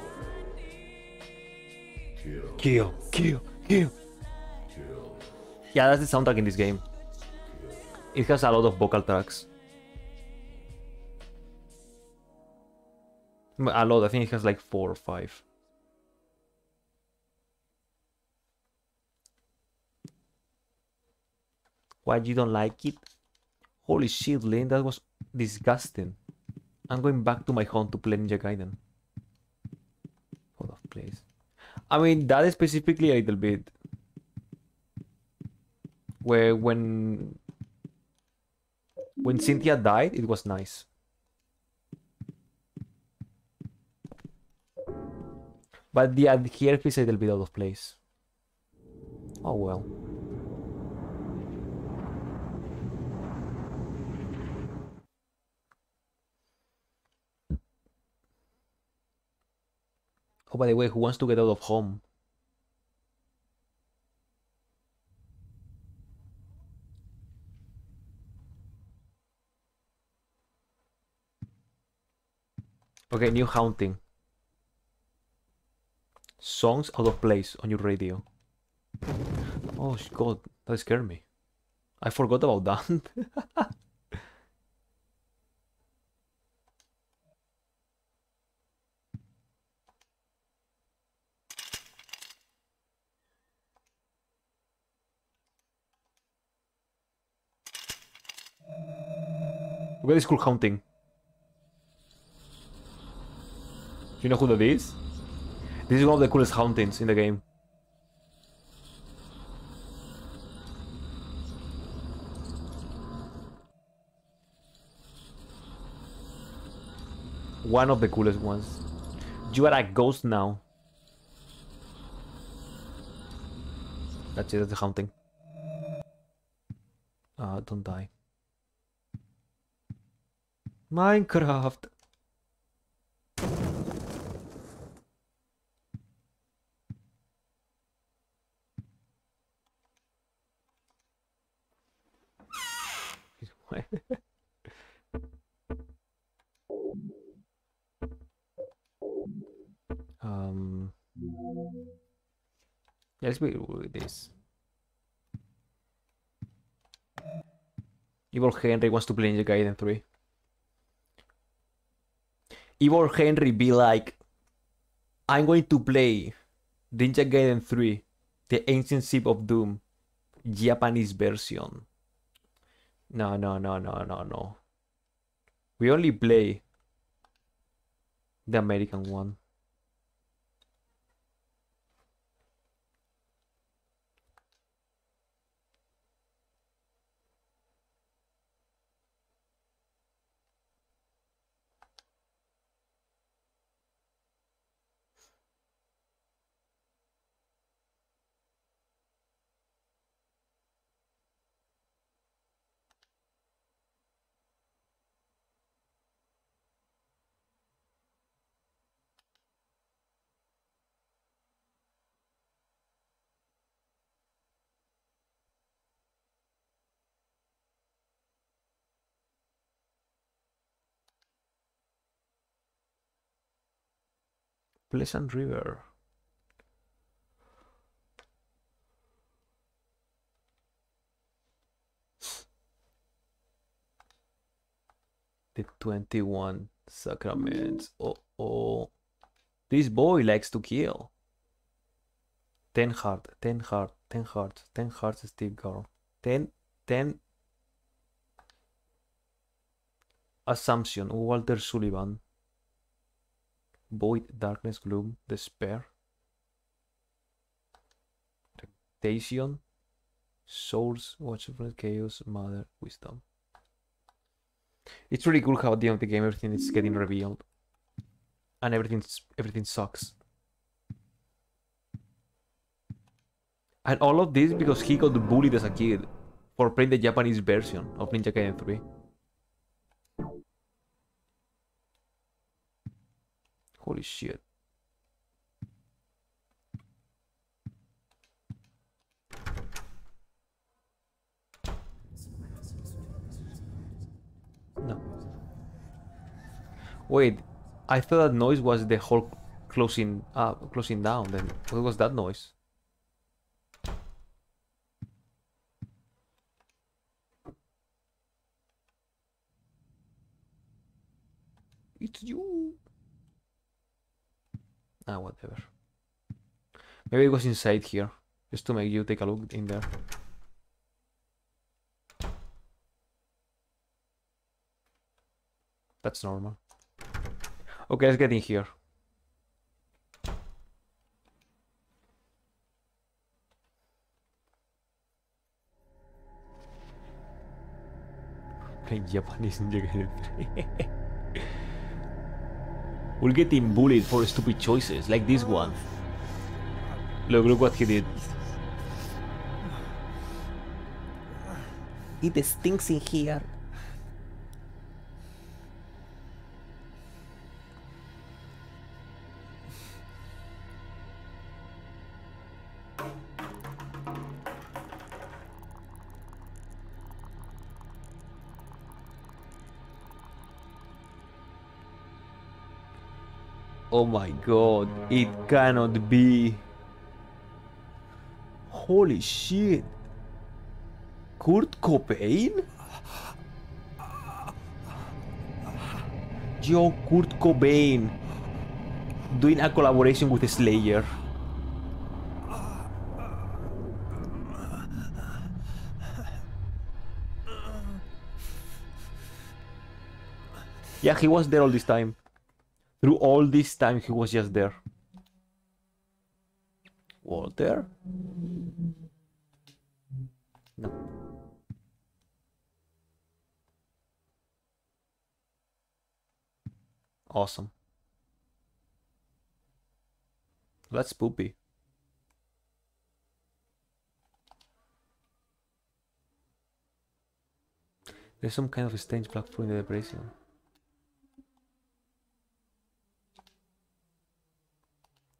Kill, kill, kill. Kill. Yeah, that's the soundtrack in this game. It has a lot of vocal tracks. A lot. I think it has like four or five. Why you don't like it? Holy shit, Lynn, that was disgusting. I'm going back to my home to play Ninja Gaiden. Hold of please. I mean, that is specifically a little bit. Where when when Cynthia died, it was nice. But the ad here is a little bit out of place. Oh well. Oh, by the way, who wants to get out of home? Okay, new haunting. Songs out of place on your radio. Oh god, that scared me. I forgot about that. At this cool haunting. You know who that is? This is one of the coolest hauntings in the game. One of the coolest ones. You are a ghost now. That's it, that's the haunting. Ah, don't die. Minecraft. um. Let's be with this. Evil Henry wants to play in Ninja Gaiden 3. Evil Henry be like, I'm going to play Ninja Gaiden 3, the Ancient Ship of Doom, Japanese version. No, no, no, no, no, no. We only play the American one. Pleasant River. The 21 sacraments. Oh, oh. This boy likes to kill. 10 heart, 10 heart, 10 hearts, 10 hearts, Steve Girl. 10, 10. Assumption, Walter Sullivan. Void, darkness, gloom, despair. Temptation, source, watchfulness, chaos, mother, wisdom. It's really cool how at the end of the game everything is getting revealed. And everything's everything sucks. And all of this because he got bullied as a kid for playing the Japanese version of Ninja Gaiden 3. Holy shit. No. Wait, I thought that noise was the whole closing up, closing down. Then what was that noise? It's you. Ah, whatever. Maybe it was inside here, just to make you take a look in there. That's normal. Okay, let's get in here. Japanese Gaiden 3. We're getting bullied for stupid choices, like this one. Look, look what he did. It stinks in here. Oh my god, it cannot be. Holy shit. Kurt Cobain? Yo, Kurt Cobain doing a collaboration with Slayer. Yeah, he was there all this time. Through all this time, he was just there. Walter? No. Awesome. That's poopy. There's some kind of strange black fruit in the depression.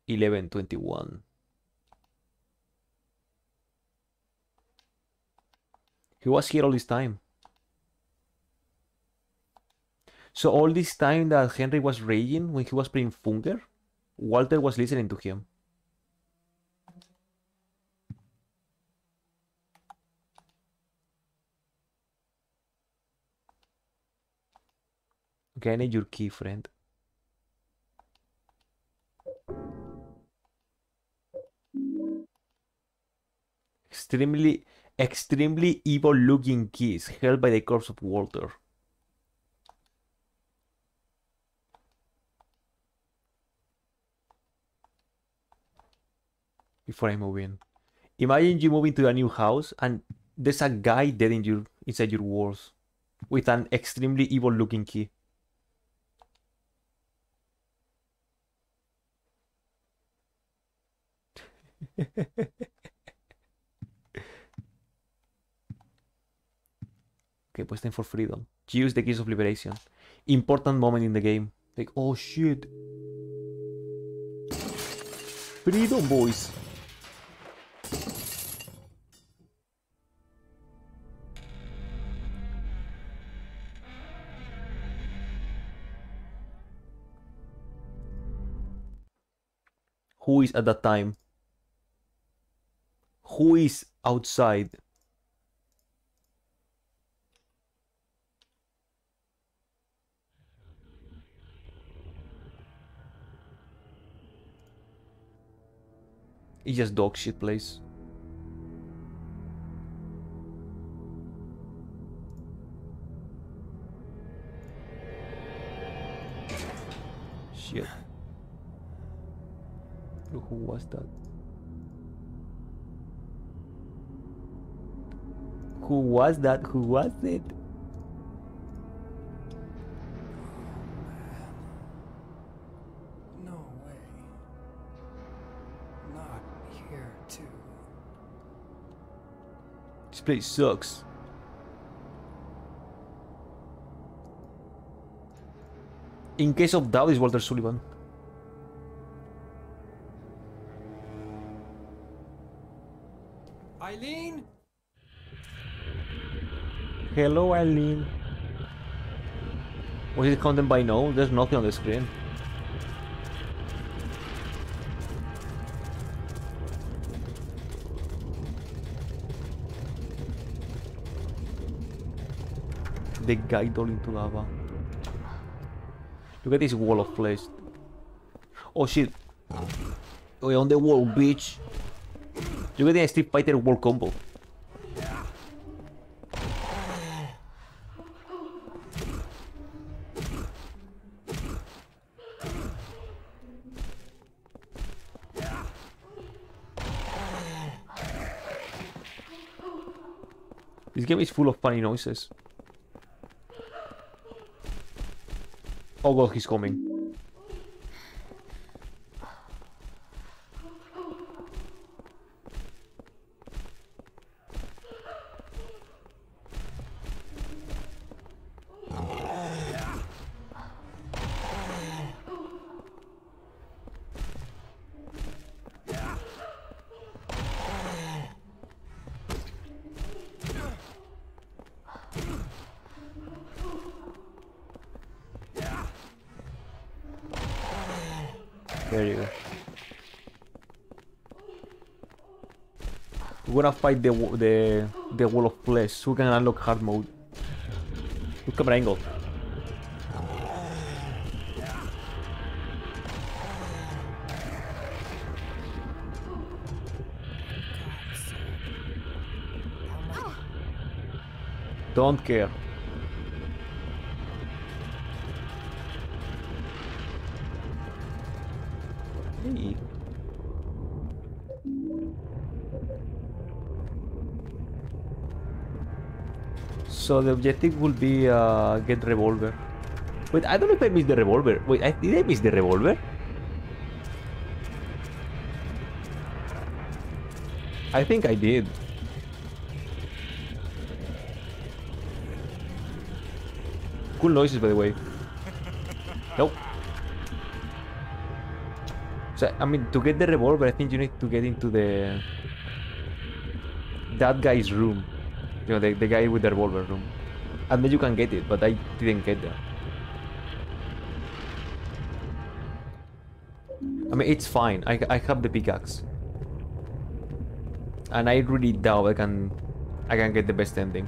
Eleven twenty one. He was here all this time. So all this time that Henry was raging when he was playing Funger, Walter was listening to him. Okay, I need your key, friend. Extremely, extremely evil looking keys held by the corpse of Walter. Before I move in. Imagine you move into a new house and there's a guy dead in your inside your walls with an extremely evil looking key. okay, pues for freedom. Use the keys of liberation. Important moment in the game. Like, oh shit. Freedom, boys. Who is at that time? Who is outside? It's just dog shit place. Shit. Who was that? Who was that? Who was it? Place sucks. In case of doubt, is Walter Sullivan. Eileen? Hello, Eileen. Was it content by no? There's nothing on the screen. The guy into lava. Look at this wall of flesh. Oh shit. We're on the wall, bitch. Look at the Street Fighter wall combo. This game is full of funny noises. Oh well, he's coming. There you go. We're gonna fight the the the wall of flesh we can unlock hard mode. Look camera angle. Don't care. So the objective will be uh, get revolver. Wait, I don't know if I missed the revolver. Wait, I, did I miss the revolver? I think I did. Cool noises, by the way. Nope. So, I mean, to get the revolver, I think you need to get into the... That guy's room. You know, the, the guy with the revolver room. And then you can get it, but I didn't get there. I mean, it's fine. I, I have the pickaxe. And I really doubt I can... I can get the best ending.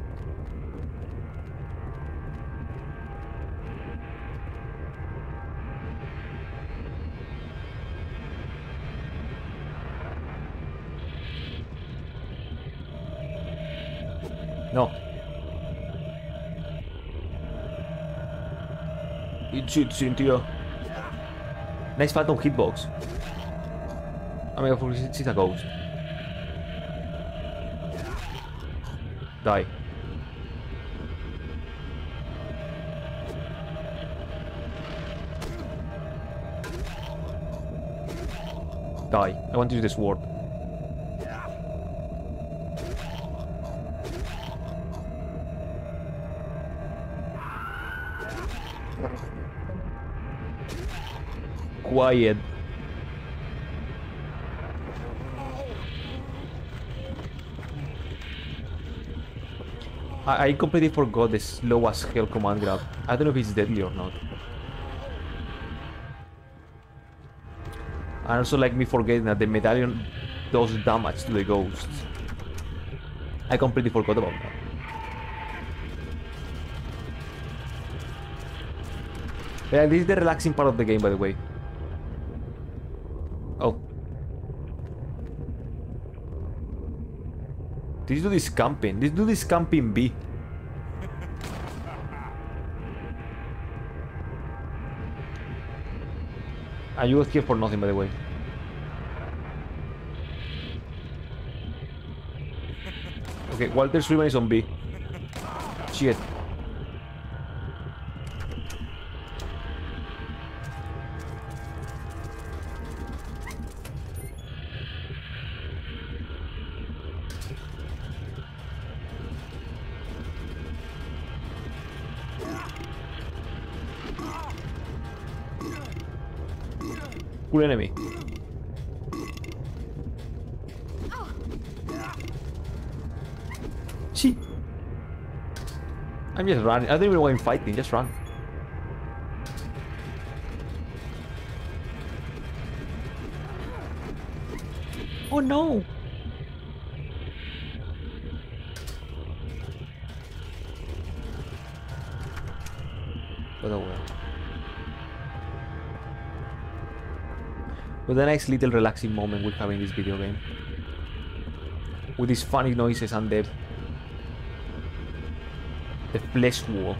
No. It shoots into you. Nice phantom hitbox. I mean, course, it's a ghost. Die. Die. I want to use this sword. Quiet. I, completely forgot the slow as hell command grab. I don't know if it's deadly or not. And also like me forgetting that the medallion does damage to the ghosts. I completely forgot about that. Yeah, this is the relaxing part of the game, by the way. Oh. This do this camping. Let's do this camping B. You was here for nothing, by the way. Okay, Walter Freeman is on B. Shit. Enemy. See? I'm just running. I don't even want him fighting. Just run. Oh no! A nice little relaxing moment we have in this video game. With these funny noises and the... The flesh wall.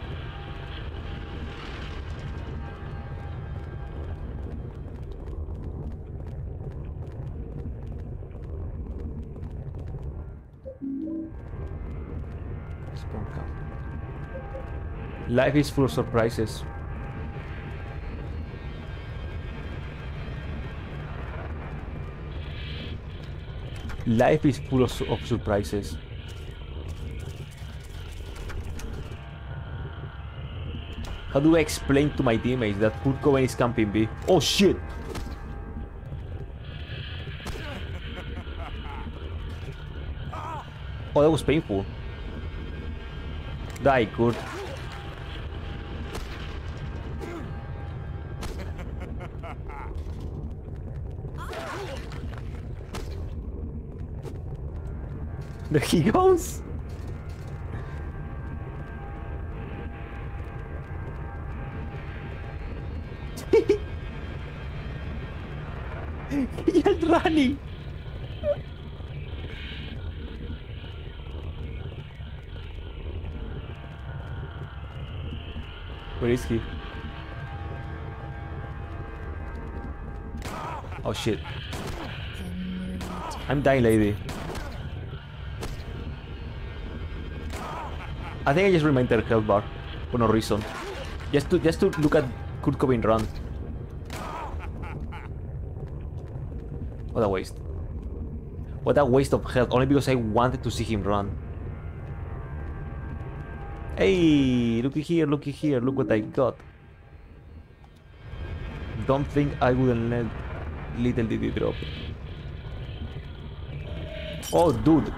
Life is full of surprises. Life is full of, of surprises. How do I explain to my teammates that Kurt Cobain is camping B? Oh shit! Oh, that was painful. Die, Kurt. There he goes. He's running. Where is he? Oh shit. I'm dying, lady. I think I just remained her health bar for no reason. Just to just to look at Kurt Cobain run. What a waste. What a waste of health, only because I wanted to see him run. Hey, looky here, looky here, look what I got. Don't think I wouldn't let little did drop. Oh, dude.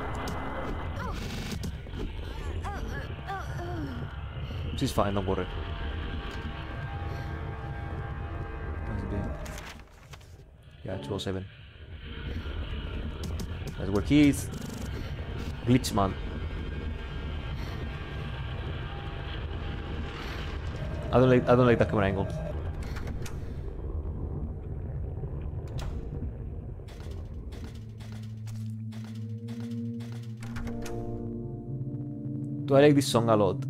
She's fine, don't worry. Yeah, 207. That's where he is. Glitchman. I don't like I don't like that camera angle. Do I like this song a lot?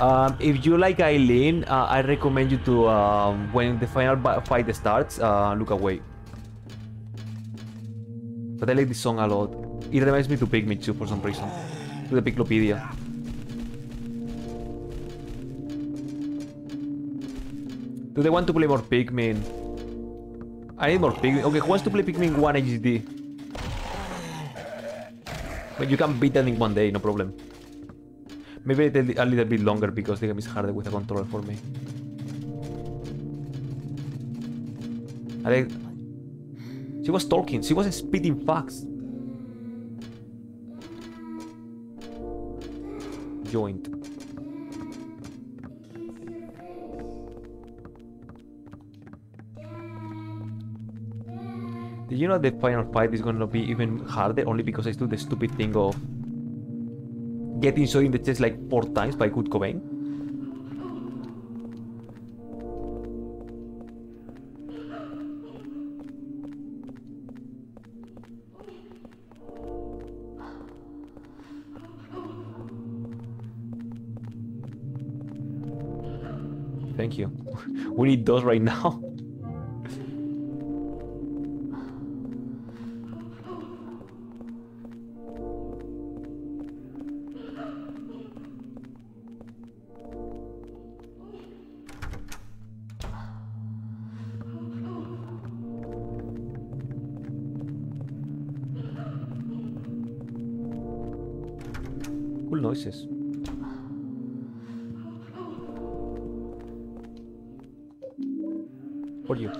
Um, if you like Eileen, uh, I recommend you to, um, when the final fight starts, uh, look away. But I like this song a lot. It reminds me to Pikmin 2 for some reason. To the Piklopedia. Do they want to play more Pikmin? I need more Pikmin. Okay, who wants to play Pikmin 1 HD? But you can beat that in one day, no problem. Maybe a little, bit longer because the game is harder with a controller for me. She was talking, she wasn't spitting facts. Joint. Did you know the final fight is gonna be even harder only because I do the stupid thing of getting shot in the chest like four times by Kurt Cobain? Thank you. We need those right now. Cool noises. For you.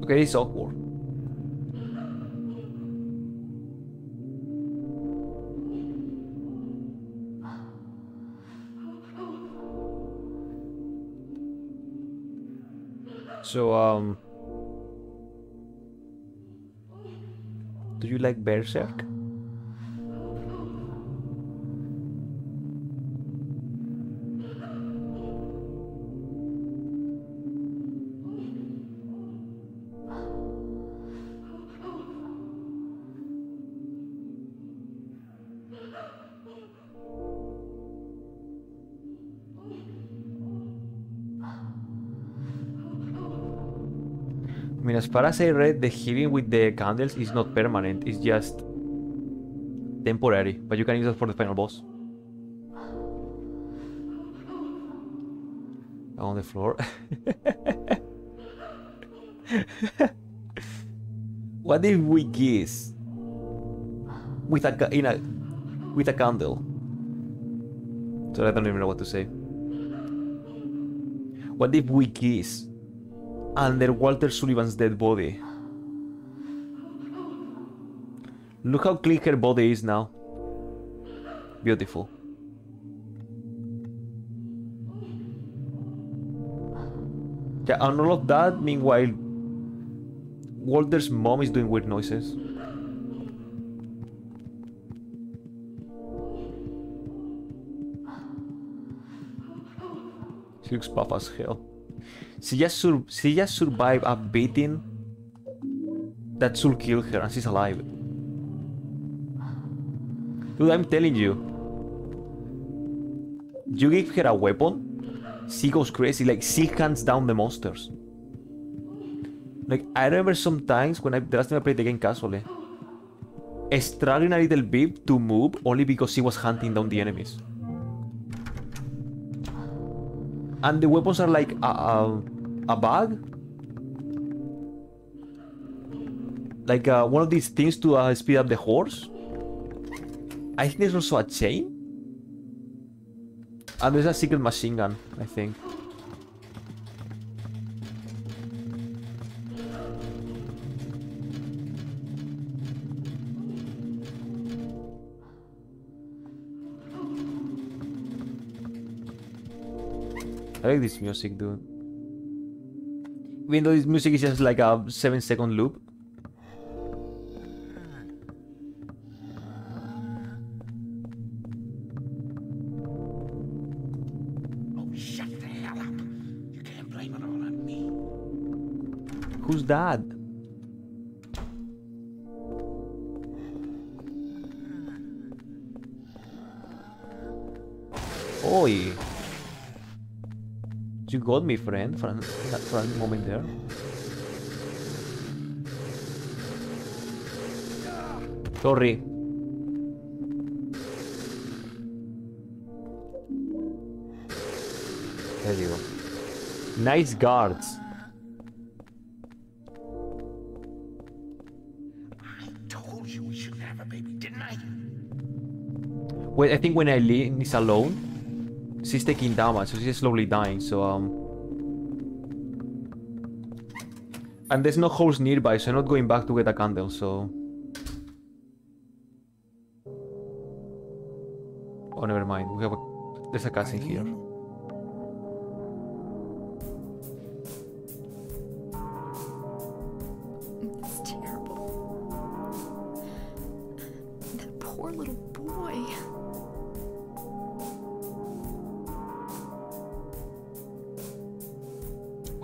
Okay, it's awkward. So, um... Do you like Berserk? As far as I read, the healing with the candles is not permanent. It's just temporary, but you can use it for the final boss. On the floor. what if we kiss with a in a with a candle? So I don't even know what to say. What if we kiss under Walter Sullivan's dead body. Look how clean her body is now. Beautiful. Yeah, and all of that, meanwhile, Walter's mom is doing weird noises. She looks buff as hell. She just, sur she just survived a beating that should kill her and she's alive. Dude, I'm telling you. You give her a weapon She goes crazy, like she hands down the monsters. Like I remember sometimes when I the last time I played the game casually, struggling a little bit to move only because she was hunting down the enemies. And the weapons are like a, a, a bag. Like uh, one of these things to uh, speed up the horse. I think there's also a chain. And there's a secret machine gun, I think. I like this music, dude. Even though this music is just like a 7 second loop. Oh, shut the hell up. You can't blame it all on me. Who's that? Got me, friend, for, an, for a moment there. Sorry. There you go. Nice guards. I told you we shouldn't have a baby, didn't I? Wait, I think when Eileen is alone, she's taking damage, so she's slowly dying, so um... And there's no holes nearby, so I'm not going back to get a candle, so... Oh, never mind. We have a... There's a cutscene here.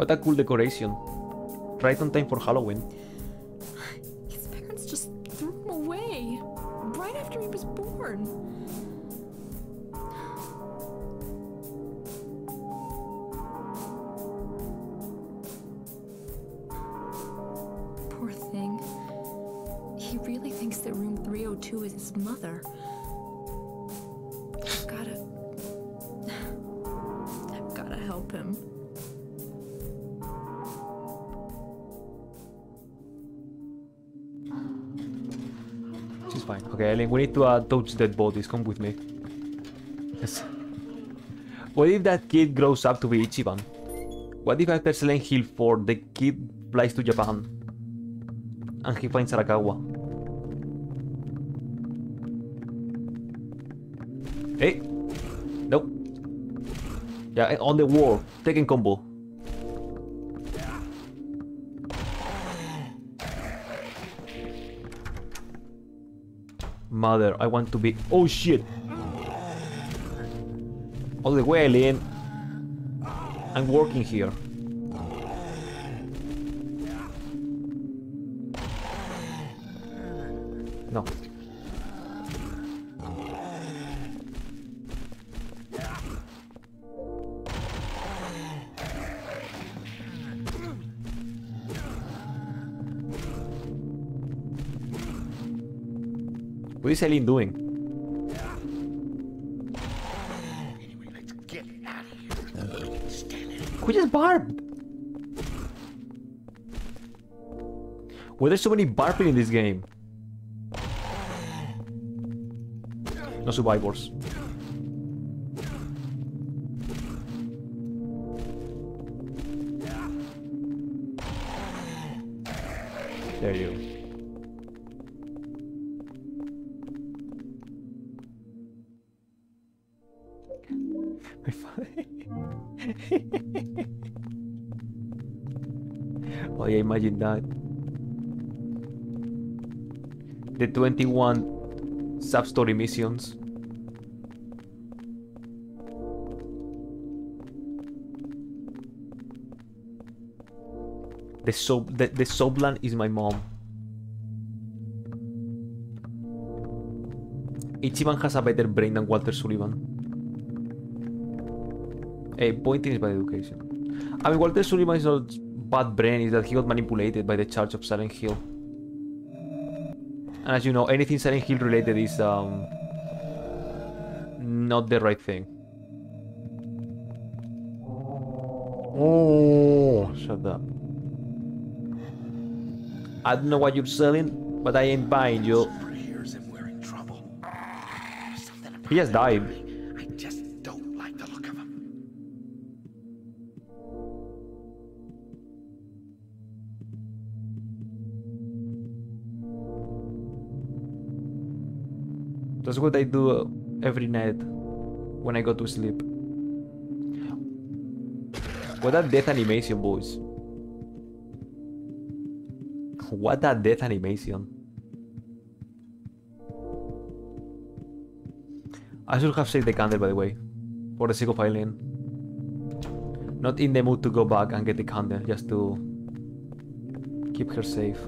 What a cool decoration. Right on time for Halloween. To uh, touch dead bodies. Come with me. Yes. What if that kid grows up to be Ichiban? What if after Silent Hill 4, the kid flies to Japan and he finds Arakawa? Hey! Nope. Yeah, on the wall. Taking combo. Mother, I want to be... Oh shit! All the way, Eileen. I'm working here. Eileen doing? Who just barbed? Why there's so many barping in this game? No survivors. The 21 sub-story missions. The sub the, the Soblan is my mom. Ichiban has a better brain than Walter Sullivan. A pointing is bad education. I mean, Walter Sullivan's not bad brain is that he got manipulated by the charge of Silent Hill. And as you know, anything Silent Hill related is um not the right thing. Oh, shut up. I don't know what you're selling, but I ain't buying you. Here's him we're in trouble. He just died. That's what I do every night when I go to sleep. What a death animation, boys. What a death animation. I should have saved the candle, by the way, for the sake of Eileen. Not in the mood to go back and get the candle, just to keep her safe.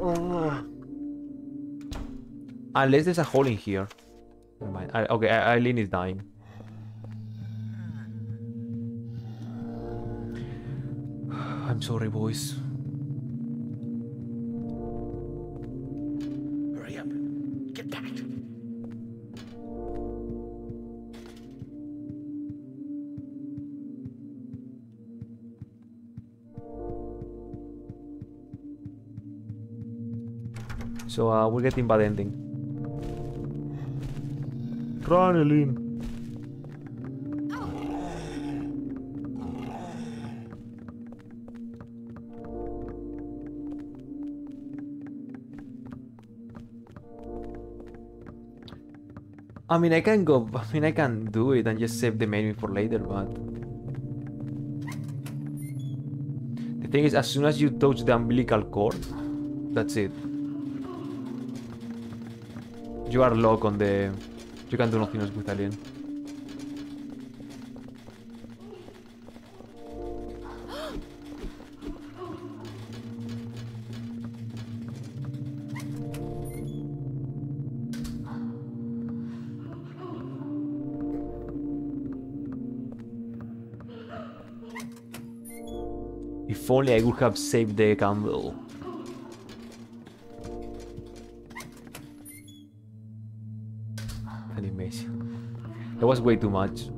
Oh. Unless there's a hole in here. Never mind. I, okay, Eileen is dying. I'm sorry, boys. So uh, we're getting bad ending. Eileen. I mean, I can go. I mean, I can do it and just save the menu for later, but the thing is, as soon as you touch the umbilical cord, that's it. You are locked on the. You can do nothing else with Alien. If only I would have saved the candle. Was way too much.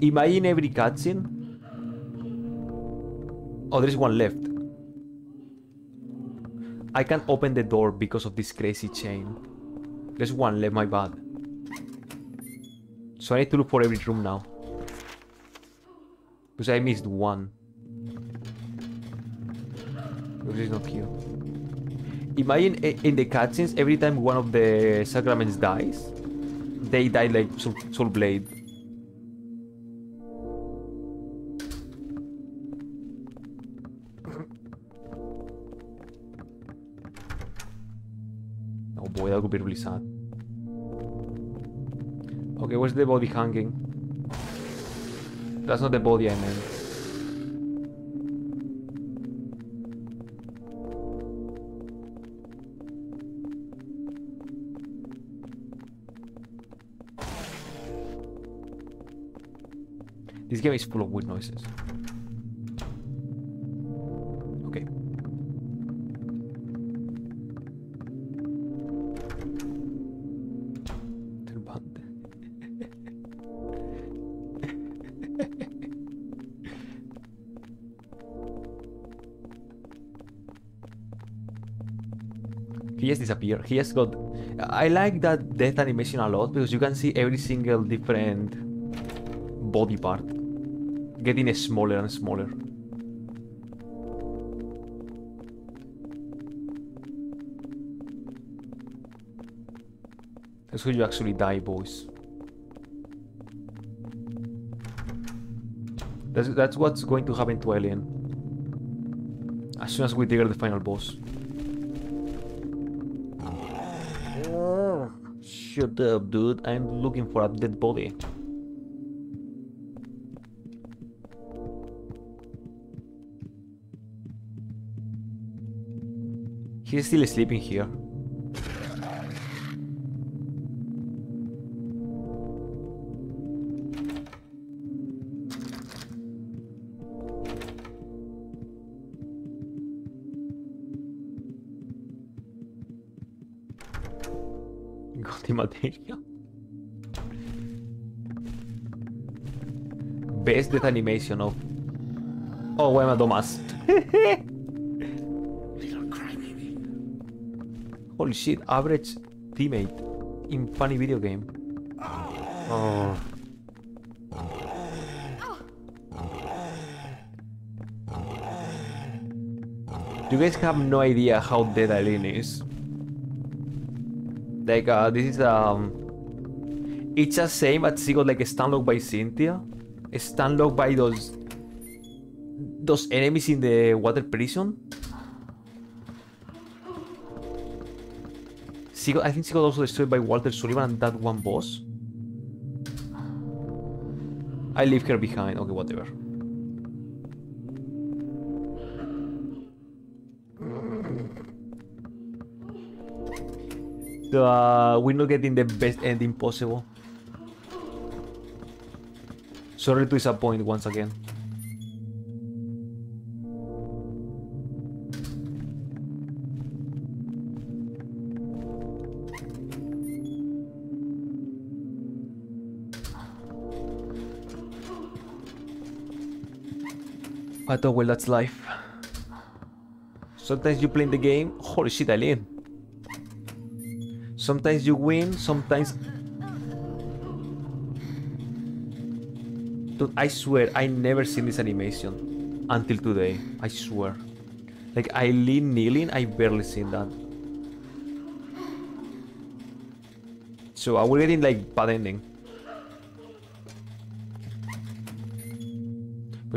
Imagine every cutscene. Oh, there's one left. I can't open the door because of this crazy chain. There's one left, my bad. So I need to look for every room now. Because I missed one. Because it's not here. Imagine in the cutscenes, every time one of the sacraments dies, they die like Soul, Soul Blade. Oh boy, that would be really sad. Okay, where's the body hanging? That's not the body I meant. This game is full of weird noises. Okay. He just disappeared. He has got. I like that death animation a lot because you can see every single different body part getting smaller and smaller. That's how you actually die, boys. That's, that's what's going to happen to Eileen. As soon as we trigger the final boss. Shut up, dude. I'm looking for a dead body. He's still sleeping here. Got material. Best death animation of... Oh, I'm a dumbass. Holy shit, average teammate in funny video game. Oh. You guys have no idea how dead Eileen is. Like, uh, this is, um... It's the same as she got, like, stunlocked by Cynthia. Stunlocked by those... Those enemies in the water prison. I think she got also destroyed by Walter Sullivan and that one boss. I leave her behind. Okay, whatever. Uh, we're not getting the best ending possible. Sorry to disappoint once again. But oh well, that's life. Sometimes you play in the game, holy shit, Eileen. Sometimes you win, sometimes... Dude, I swear, I never seen this animation until today. I swear. Like, Eileen kneeling, I barely seen that. So, uh, we're getting, like, bad ending.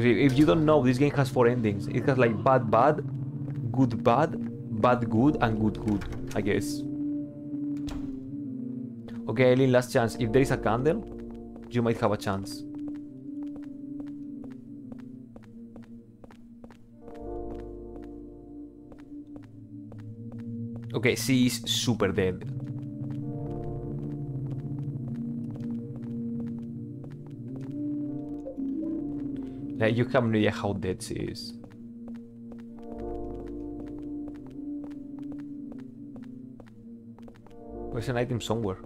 If if you don't know, this game has four endings. It has like bad, bad, good, bad, bad, good, and good, good, I guess. Okay, Eileen, last chance. If there is a candle, you might have a chance. Okay, she is super dead. Like, you no idea how dead she is. There's an item somewhere.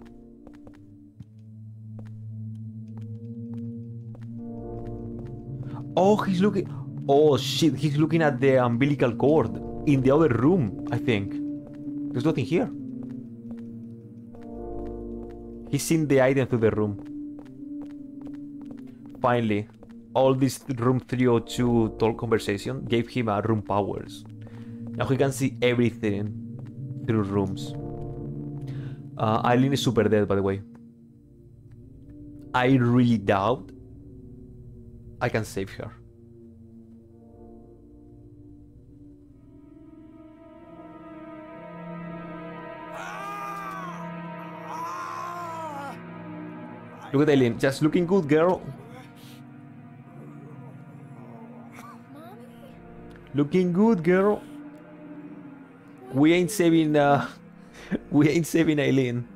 Oh, he's looking. Oh shit, he's looking at the umbilical cord in the other room, I think. There's nothing here. He's seen the item through the room. Finally, all this room 302 talk conversation gave him a room powers. Now he can see everything through rooms. Uh, Eileen is super dead, by the way. I really doubt I can save her. Look at Eileen, just looking good, girl. Looking good, girl. We ain't saving, uh, we ain't saving Eileen.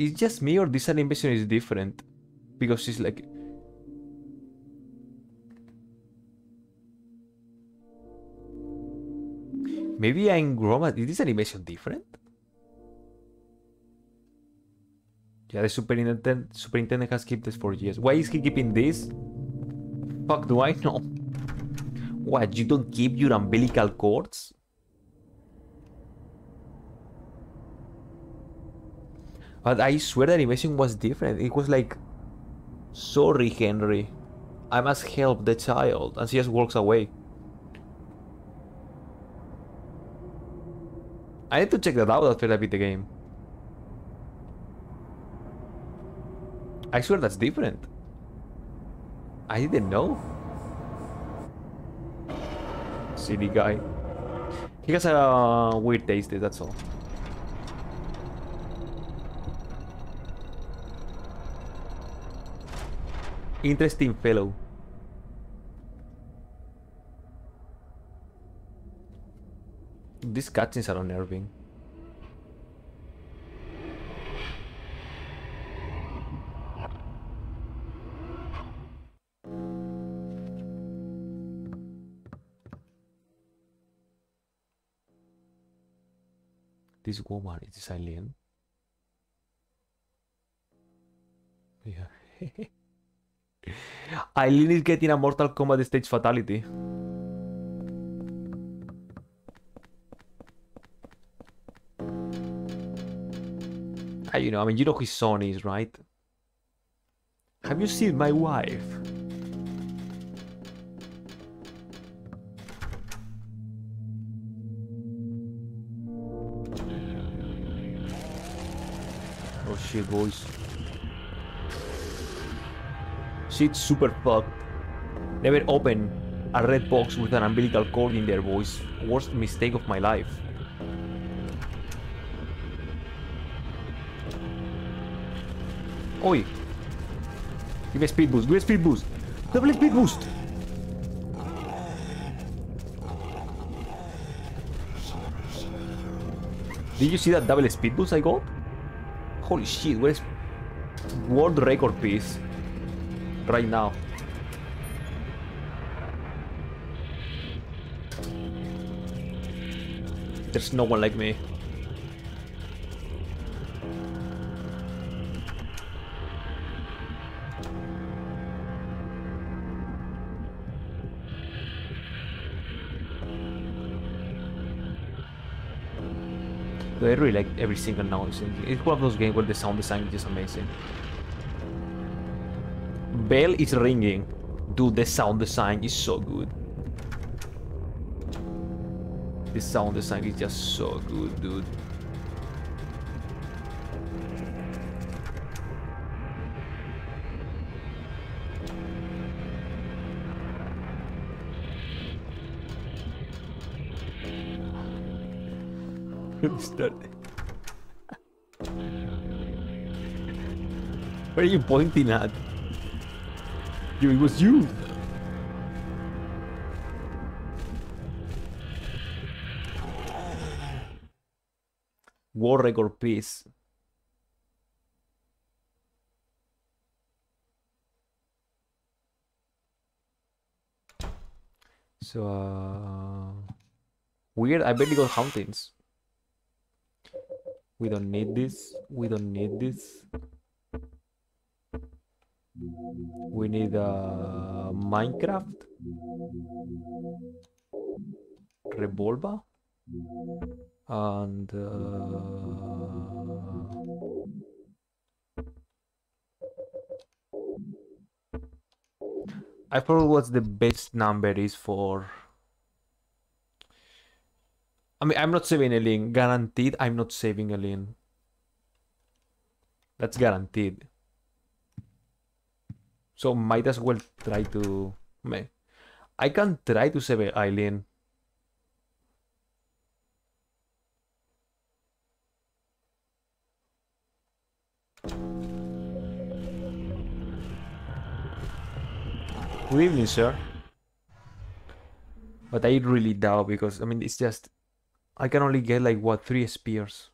It's just me or this animation is different? Because she's like... Maybe I'm wrong, is this animation different? Yeah, the superintendent, superintendent has kept this for years. Why is he keeping this? Fuck, do I know? What, you don't keep your umbilical cords? But I swear the animation was different. It was like, sorry, Henry. I must help the child. And she just walks away. I need to check that out after I beat the game. I swear that's different. I didn't know. Silly guy. He has a weird taste, that's all. Interesting fellow. These cutscenes are unnerving. This woman is alien. Yeah. Eileen is getting a Mortal Kombat stage fatality. Ah, you know, I mean, you know who son is, right? Have you seen my wife? Oh shit, boys. Shit, super fucked. Never open a red box with an umbilical cord in there, boys. Worst mistake of my life. Oi! Give a speed boost, give a speed boost! Double speed boost! Did you see that double speed boost I got? Holy shit, where's world record piece? Right now. There's no one like me. I really like every single noise. It's one of those games where the sound design is just amazing. Bell is ringing. Dude, the sound design is so good. The sound design is just so good, dude. Where are you pointing at? You, it was you. War record piece. So, uh, weird. I bet barely got hauntings. We don't need this. We don't need this. We need uh, Minecraft. Revolver. And uh, I forgot what the best number is for I mean, I'm not saving a link. Guaranteed, I'm not saving a link. That's guaranteed. So might as well try to... I can try to save Eileen. Good evening, sir. But I really doubt because, I mean, it's just... I can only get like what three spears.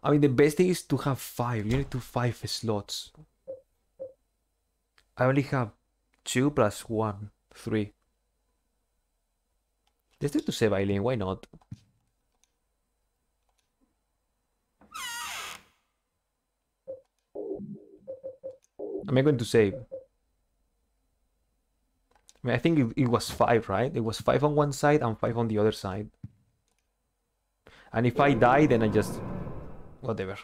I mean the best thing is to have five. You need to five slots. I only have two plus one, three. Let's try to save Eileen, why not? Am I going to save? I mean, I think it, it was five, right? It was five on one side and five on the other side. And if I die, then I just... Whatever.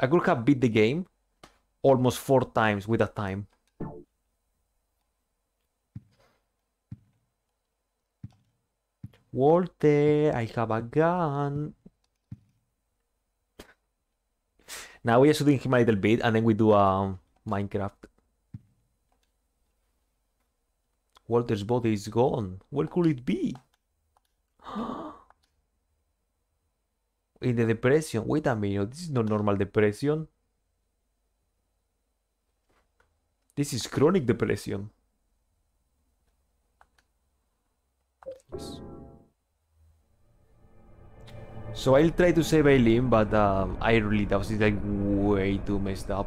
I could have beat the game almost four times with a time. Walter, I have a gun. Now we are shooting him a little bit and then we do a um, Minecraft. Walter's body is gone. Where could it be? In the depression. Wait a minute. This is not normal depression. This is chronic depression. Yes. So I'll try to save Eileen, but um, I really that was like way too messed up.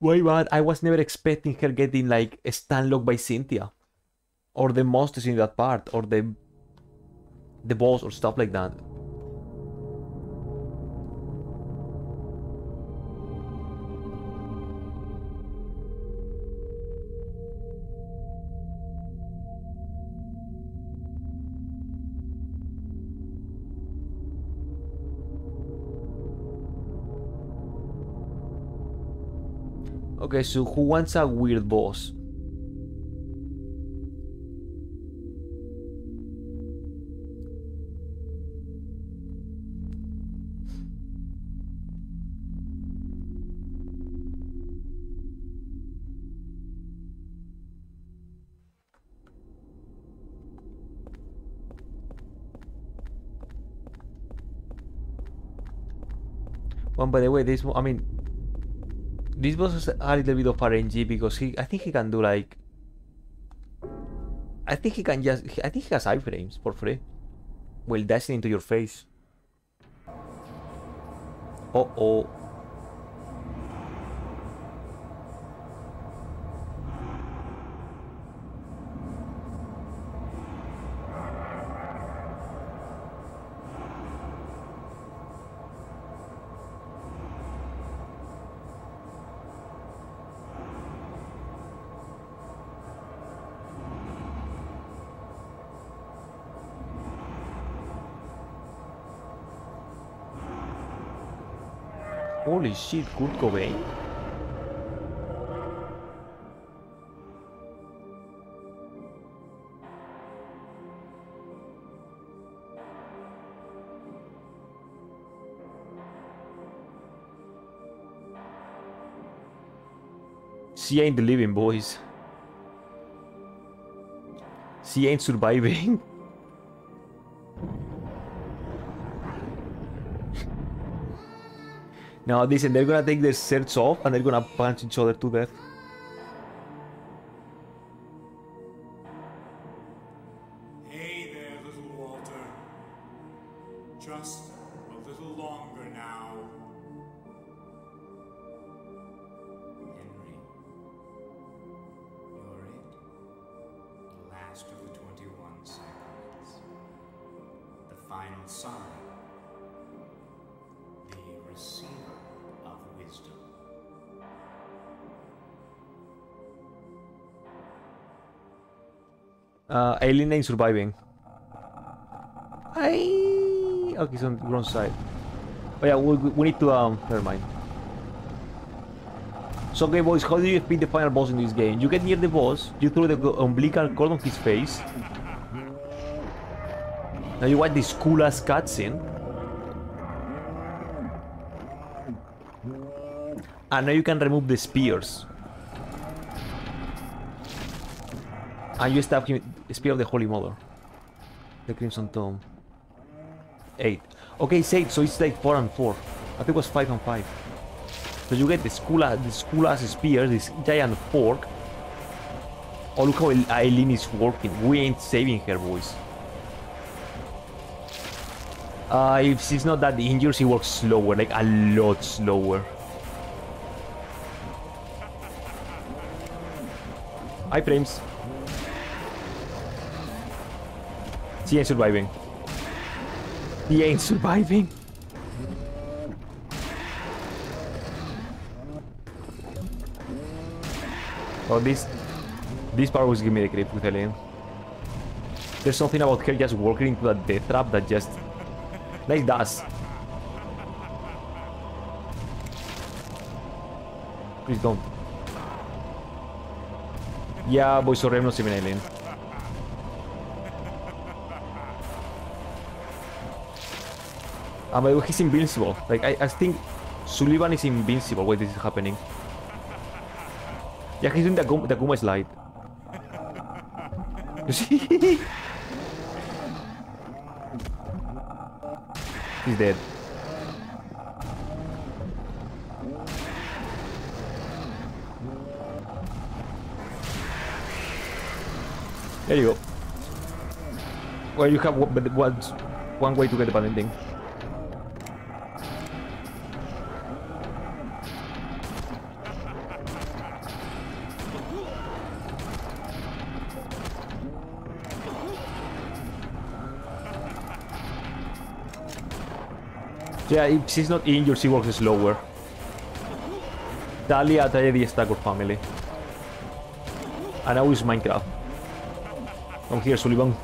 Way bad. I was never expecting her getting like stunlock by Cynthia, or the monsters in that part, or the the boss or stuff like that. Okay, so who wants a weird boss? One, by the way, this I mean, this boss is a little bit of RNG because he, I think he can do like, I think he can just, I think he has iframes for free, while dashing into your face. Uh oh. Holy shit, Kurt Cobain? She ain't living, boys. She ain't surviving. Now listen, they're gonna take their shirts off and they're gonna punch each other to death. Eileen ain't surviving. I okay, he's on the wrong side. Oh yeah, we, we need to um. Never mind. So okay, boys, how do you beat the final boss in this game? You get near the boss, you throw the umbilical cord on his face. Now you watch this cool ass cutscene. And now you can remove the spears. And you stab him, Spear of the Holy Mother. The Crimson Tome. 8. Okay, Sage, so it's like 4 and 4. I think it was 5 and 5. So you get the school, the school ass spear, this giant fork. Oh, look how Eileen is working. We ain't saving her, boys. Uh, if she's not that injured, she works slower, like a lot slower. Hi, frames. He ain't surviving. He ain't surviving. Oh, this... this part was give me a grip with Helene. There's something about her just walking into that death trap that just... makes does. Please don't. Yeah, boy, so Remnos even Helene. By the way, he's invincible. Like, I, I think Sullivan is invincible when this is happening. Yeah, he's doing the, Kum- the Kuma slide. You see? he's dead. There you go. Well, you have one, one, way to get the button Yeah, if she's not injured, she works slower. Talia, Talia the Stacker family. And now is Minecraft. Come here, Sullivan.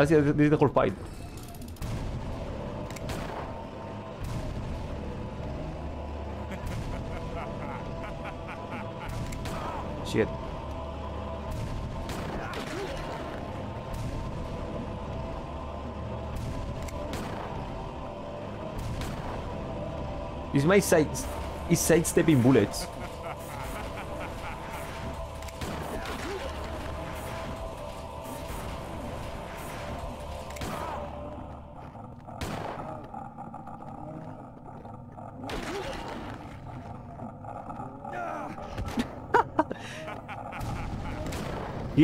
Ah, sí, this is the whole fight. Shit. Is my side is sidestepping bullets?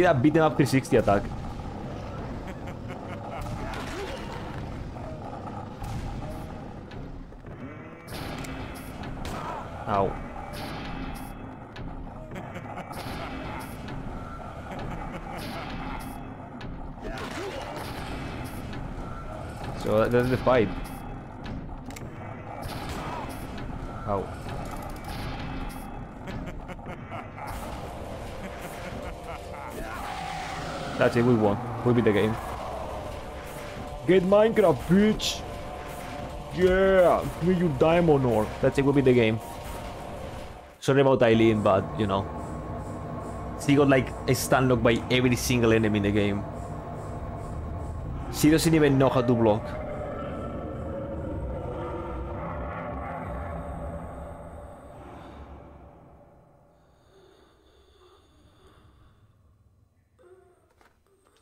A beat 'em up 360 attack. Ow. So that's the fight. That's it, we won. We beat the game. Get Minecraft, bitch! Yeah! Give me your diamond ore. That's it, we beat the game. Sorry about Eileen, but, you know. She got like a stun lock by every single enemy in the game. She doesn't even know how to block.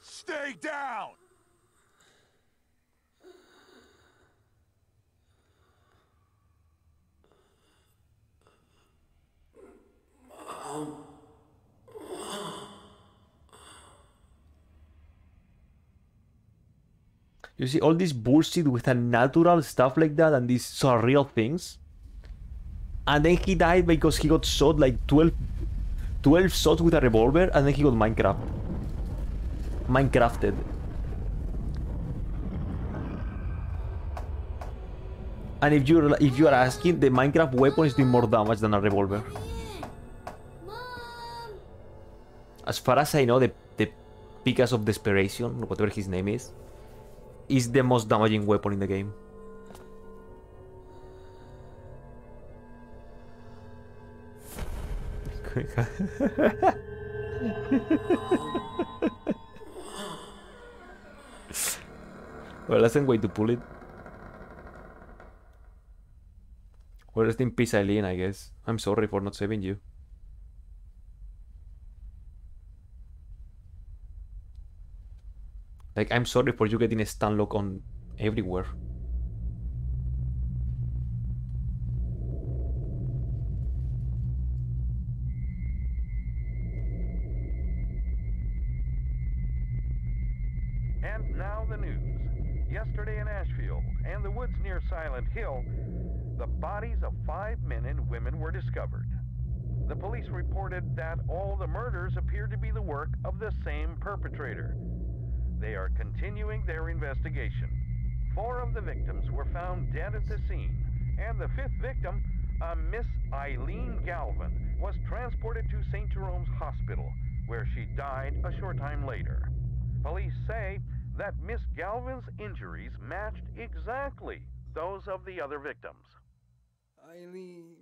Stay down! You see all this bullshit with a natural stuff like that and these surreal things. And then he died because he got shot like 12, 12 shots with a revolver and then he got Minecraft. Minecrafted. And if you're if you are asking, the Minecraft weapon is doing more damage than a revolver. As far as I know, the the Pickaxe of Desperation, whatever his name is, is the most damaging weapon in the game. well, that's a way to pull it. Well, rest in peace, Eileen, I guess. I'm sorry for not saving you. Like, I'm sorry for you getting a stun lock on everywhere. And now the news. Yesterday in Ashfield and the woods near Silent Hill, the bodies of five men and women were discovered. the police reported that all the murders appear to be the work of the same perpetrator. They are continuing their investigation. Four of the victims were found dead at the scene, and the fifth victim, a Miss Eileen Galvin, was transported to St. Jerome's Hospital, where she died a short time later. Police say that Miss Galvin's injuries matched exactly those of the other victims. Eileen.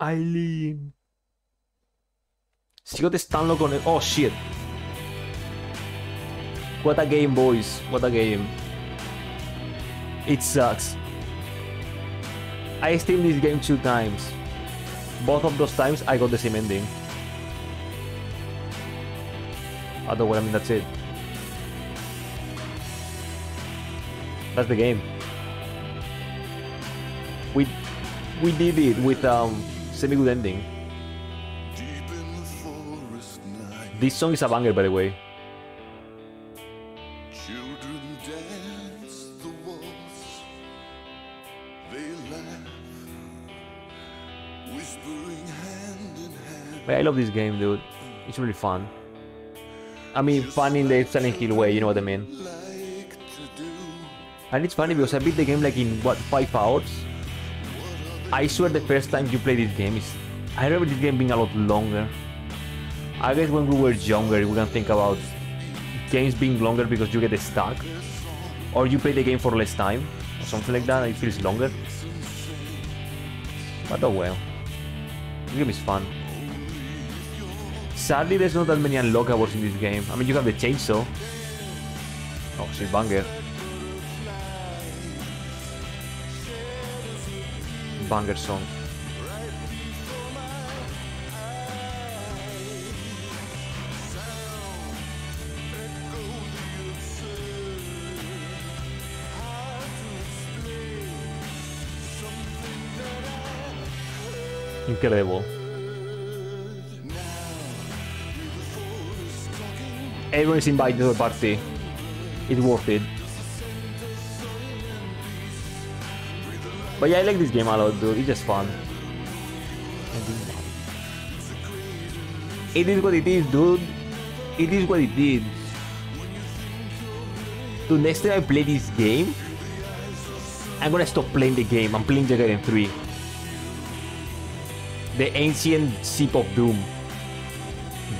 Eileen. Sigo testando con el... Oh, shit. What a game, boys. What a game. It sucks. I steamed this game two times. Both of those times I got the same ending. I don't Otherwise, I mean, that's it. That's the game. We we did it with um semi good ending. This song is a banger, by the way. But I love this game, dude. It's really fun. I mean, fun in the Silent Hill way, you know what I mean? And it's funny because I beat the game like in what five hours. I swear the first time you play this game is I remember this game being a lot longer. I guess when we were younger we can think about games being longer because you get stuck. Or you play the game for less time or something like that, it feels longer. But oh well. This game is fun. Sadly there's not that many unlockables in this game. I mean you have the chainsaw. Oh shit banger. banger song. Incredible. Everyone is invited to the party. It's worth it. But yeah, I like this game a lot, dude. It's just fun. It is what it is, dude. It is what it is. Dude, next time I play this game, I'm gonna stop playing the game. I'm playing Gaiden 3. The ancient Ship of Doom.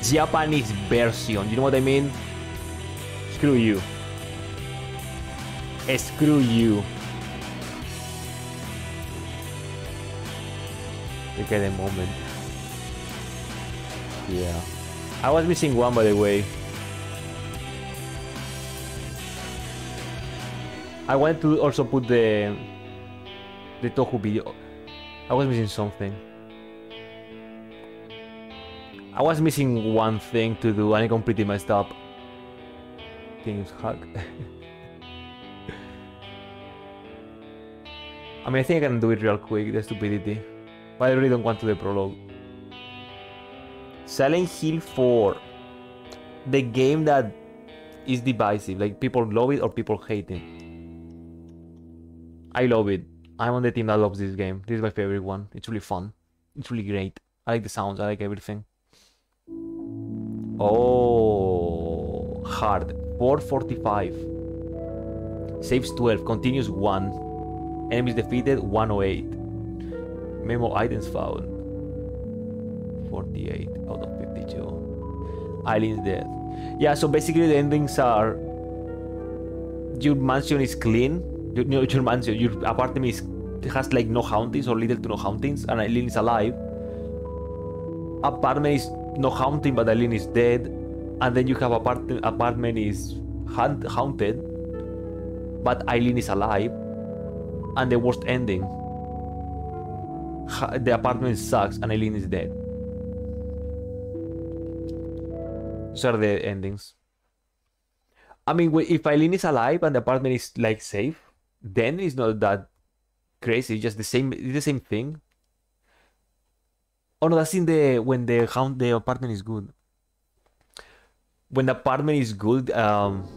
Japanese version. You know what I mean? Screw you. Eh, screw you. Look at the moment. Yeah. I was missing one by the way. I wanted to also put the the Touhou video. I was missing something. I was missing one thing to do and I messed up. Can you hug? I mean, I think I can do it real quick, the stupidity. But I really don't want to do the prologue. Silent Hill 4. The game that is divisive. Like, people love it or people hate it. I love it. I'm on the team that loves this game. This is my favorite one. It's really fun. It's really great. I like the sounds. I like everything. Oh, hard. 445. Saves 12. Continues 1. Enemies defeated 108. Memo items found. 48 out of 52. Eileen's dead. Yeah, so basically the endings are your mansion is clean. Your, no, your mansion, your apartment is has like no hauntings or little to no hauntings, and Eileen is alive. Apartment is no haunting, but Eileen is dead, and then you have apartment apartment is haunt, haunted, but Eileen is alive, and the worst ending the apartment sucks and Eileen is dead. Those are the endings. I mean, if Eileen is alive and the apartment is like safe, then it's not that crazy. It's just the same. The same thing. Oh no, that's in the when the hound the apartment is good. When the apartment is good, um,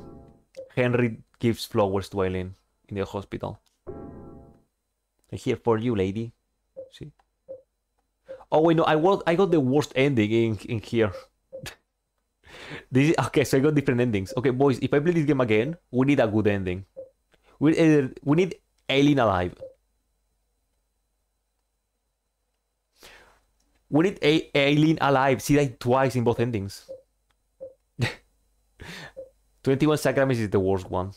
Henry gives flowers to Eileen in the hospital. Here for you, lady. See? Oh wait, no, I got I got the worst ending in in here. this is, okay, so I got different endings. Okay, boys, if I play this game again, we need a good ending. We uh, we need Alien alive. We need a Alien alive. She died twice in both endings. 21 Sacraments is the worst one.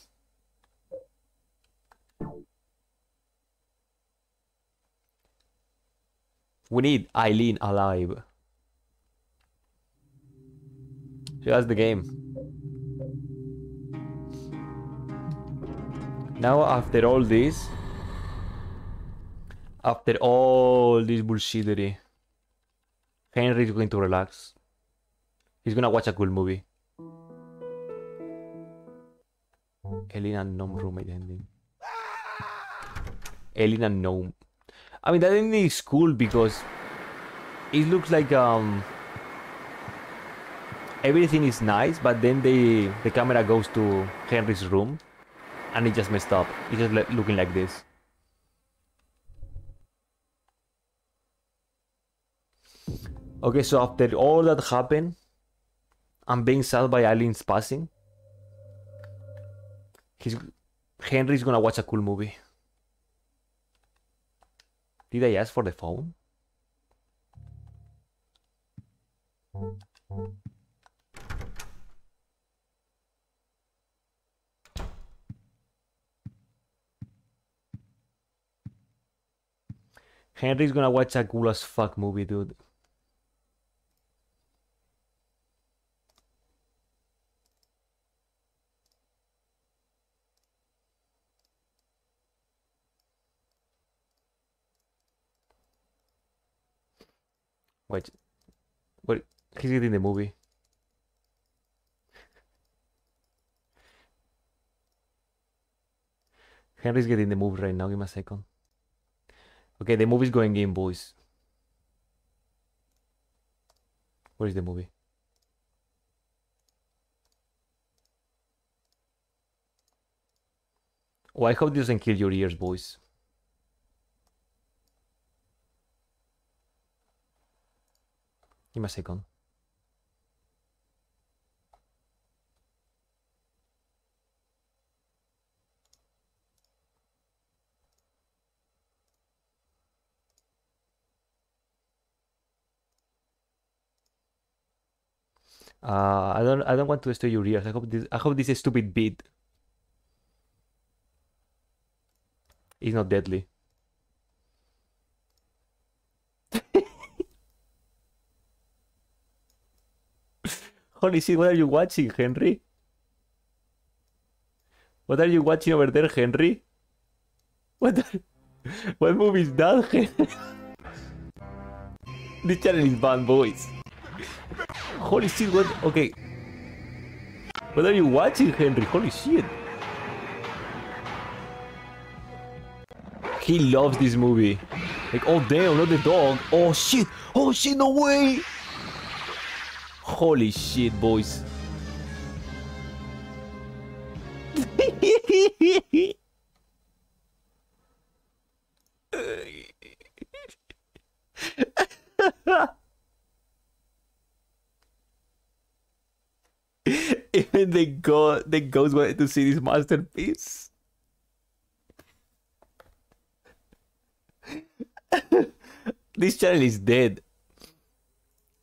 We need Eileen alive. So that's the game. Now after all this, after all this bullshittery, Henry's going to relax. He's gonna watch a cool movie. Elena Gnome roommate ending. Alien and Gnome. I mean that ending is cool because it looks like um everything is nice, but then the the camera goes to Henry's room and it just messed up. It's just looking like this. Okay, so after all that happened, I'm being sad by Eileen's passing. He's Henry's gonna watch a cool movie. Did I ask for the phone? Henry's gonna watch a cool as fuck movie, dude. Wait, what? He's getting the movie. Henry's getting the movie right now. Give me a second. Okay, the movie's going in, boys. Where is the movie? Oh, I hope this doesn't kill your ears, boys. Give me a second. Uh, I don't. I don't want to destroy your ears. I hope this. I hope this is stupid beat. It's not deadly. Holy shit! What are you watching, Henry? What are you watching over there, Henry? What? Are, what movie is that, Henry? this channel is banned, boys. Holy shit, what? Okay. What are you watching, Henry? Holy shit. He loves this movie. Like, oh damn, not the dog. Oh shit. Oh shit, no way. Holy shit, boys. Even the go the ghost wanted to see this masterpiece. this channel is dead.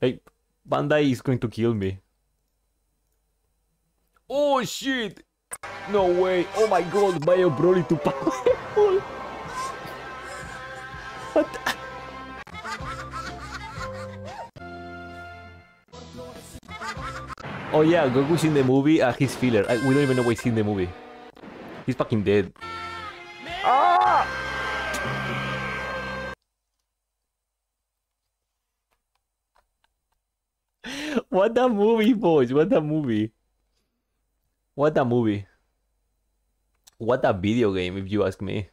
Like Bandai is going to kill me. Oh shit! No way! Oh my god, Mario Broly to powerful! What? Oh yeah, Goku's in the movie. Uh, he's filler. I, we don't even know why he's in the movie. He's fucking dead. What a movie, boys! What a movie! What a movie! What a video game, if you ask me.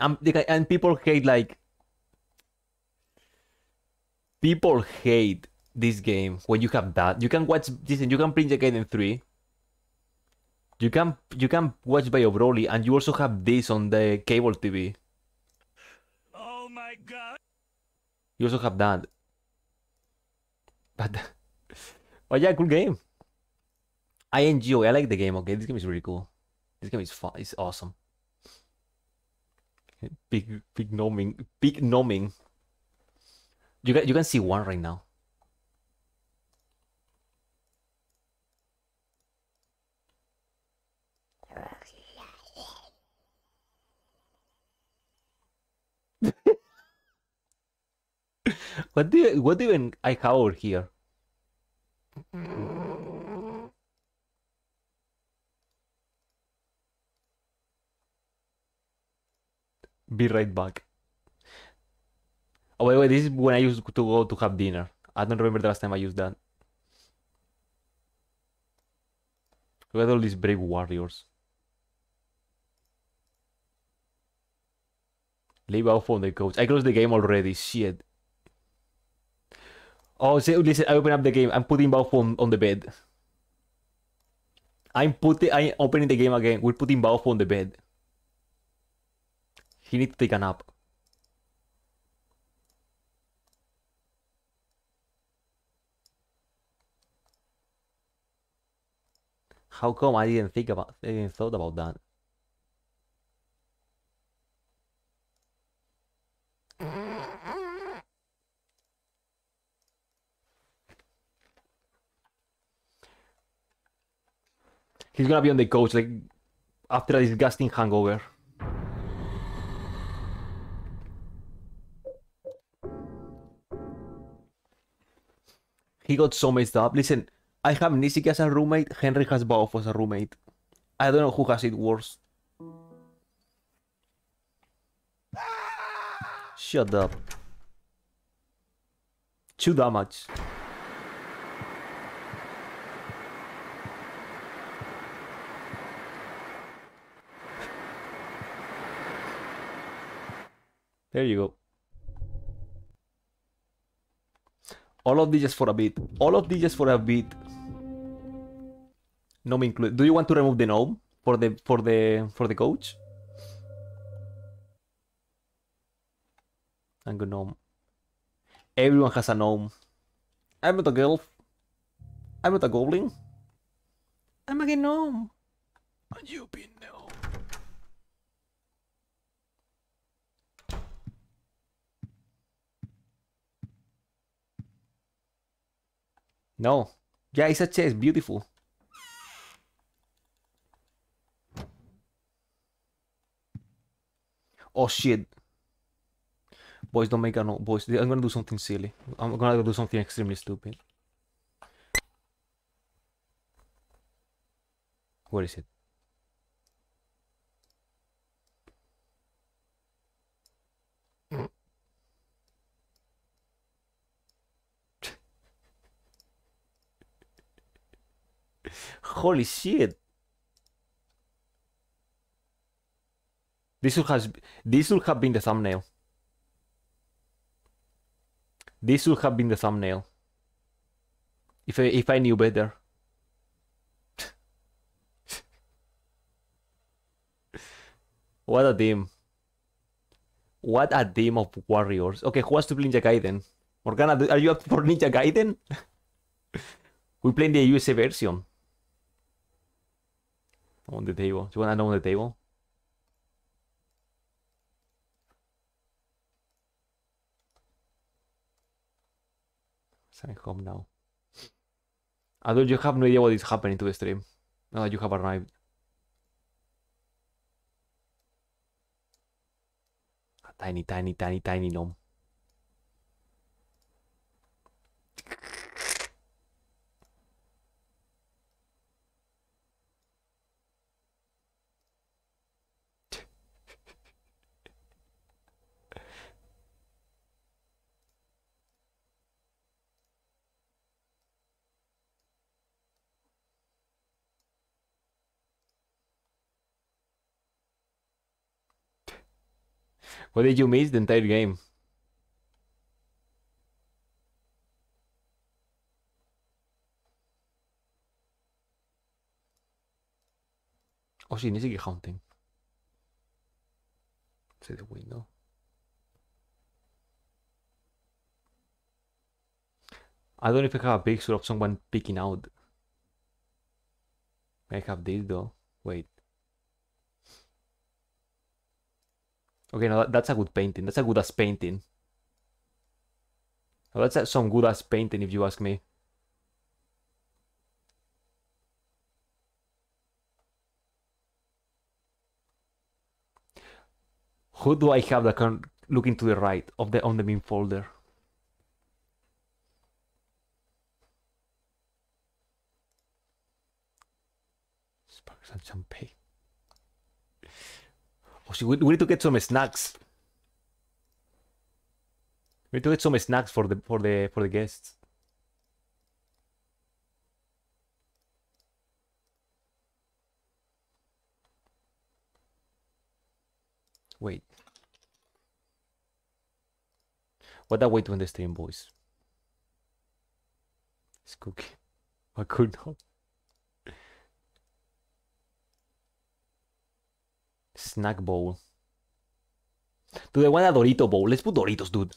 Um, the guy- and people hate like people hate this game when you have that. You can watch this and you can print in 3. You can you can watch Bio Broly and you also have this on the cable TV. Oh my god. You also have that. But, but yeah, cool game. I enjoy. I like the game. Okay, this game is really cool. This game is fun. It's awesome. Big, big gnoming, big gnoming. You can you can see one right now. What do you, what even I have over here? Be right back. Oh wait, wait, this is when I used to go to have dinner. I don't remember the last time I used that. Look at all these brave warriors. Leave off on the coach. I closed the game already. Shit. Oh, say, oh, listen, I open up the game. I'm putting Bao on, on the bed. I'm putting, I'm opening the game again. We're putting Bao on the bed. He needs to take a nap. How come I didn't think about, I didn't thought about that? He's gonna be on the couch like after a disgusting hangover. He got so messed up. Listen, I have Nisiki as a roommate, Henry has Baofu as a roommate. I don't know who has it worse. Shut up. Two damage. There you go. All of these just for a bit. All of these just for a bit. Gnome included. Do you want to remove the gnome for the for the for the coach? I'm a gnome. Everyone has a gnome. I'm not a girl. I'm not a goblin. I'm a gnome. And you be gnome. No. Yeah, it's a chest. Beautiful. Oh shit. Boys, don't make a no. Boys, I'm gonna do something silly. I'm gonna do something extremely stupid. What is it? Holy shit. This should has this should have been the thumbnail. This should have been the thumbnail. If I if I knew better. what a team. What a team of warriors. Okay, who wants to play Ninja Gaiden? Morgana, are you up for Ninja Gaiden? we playing the USA version. On the table. Do you want to know on the table? Sign home now. Although you have no idea what is happening to the stream. Now that you have arrived. A tiny, tiny, tiny, tiny gnome. What did you miss the entire game? Oh, sí, ni siquiera hunting. See the window. I don't know if I have a picture of someone peeking out. I have this though. Wait. Okay, now that, that's a good painting. That's a good ass painting. No, that's a, some good ass painting if you ask me. Who do I have that can looking to the right of the on the main folder? Sparks and champagne. We, we need to get some snacks. We need to get some snacks for the for the for the guests. Wait. What a way to end the stream, boys. It's cookie. I could not. Snack bowl. Dude, I want a Dorito bowl. Let's put Doritos, dude.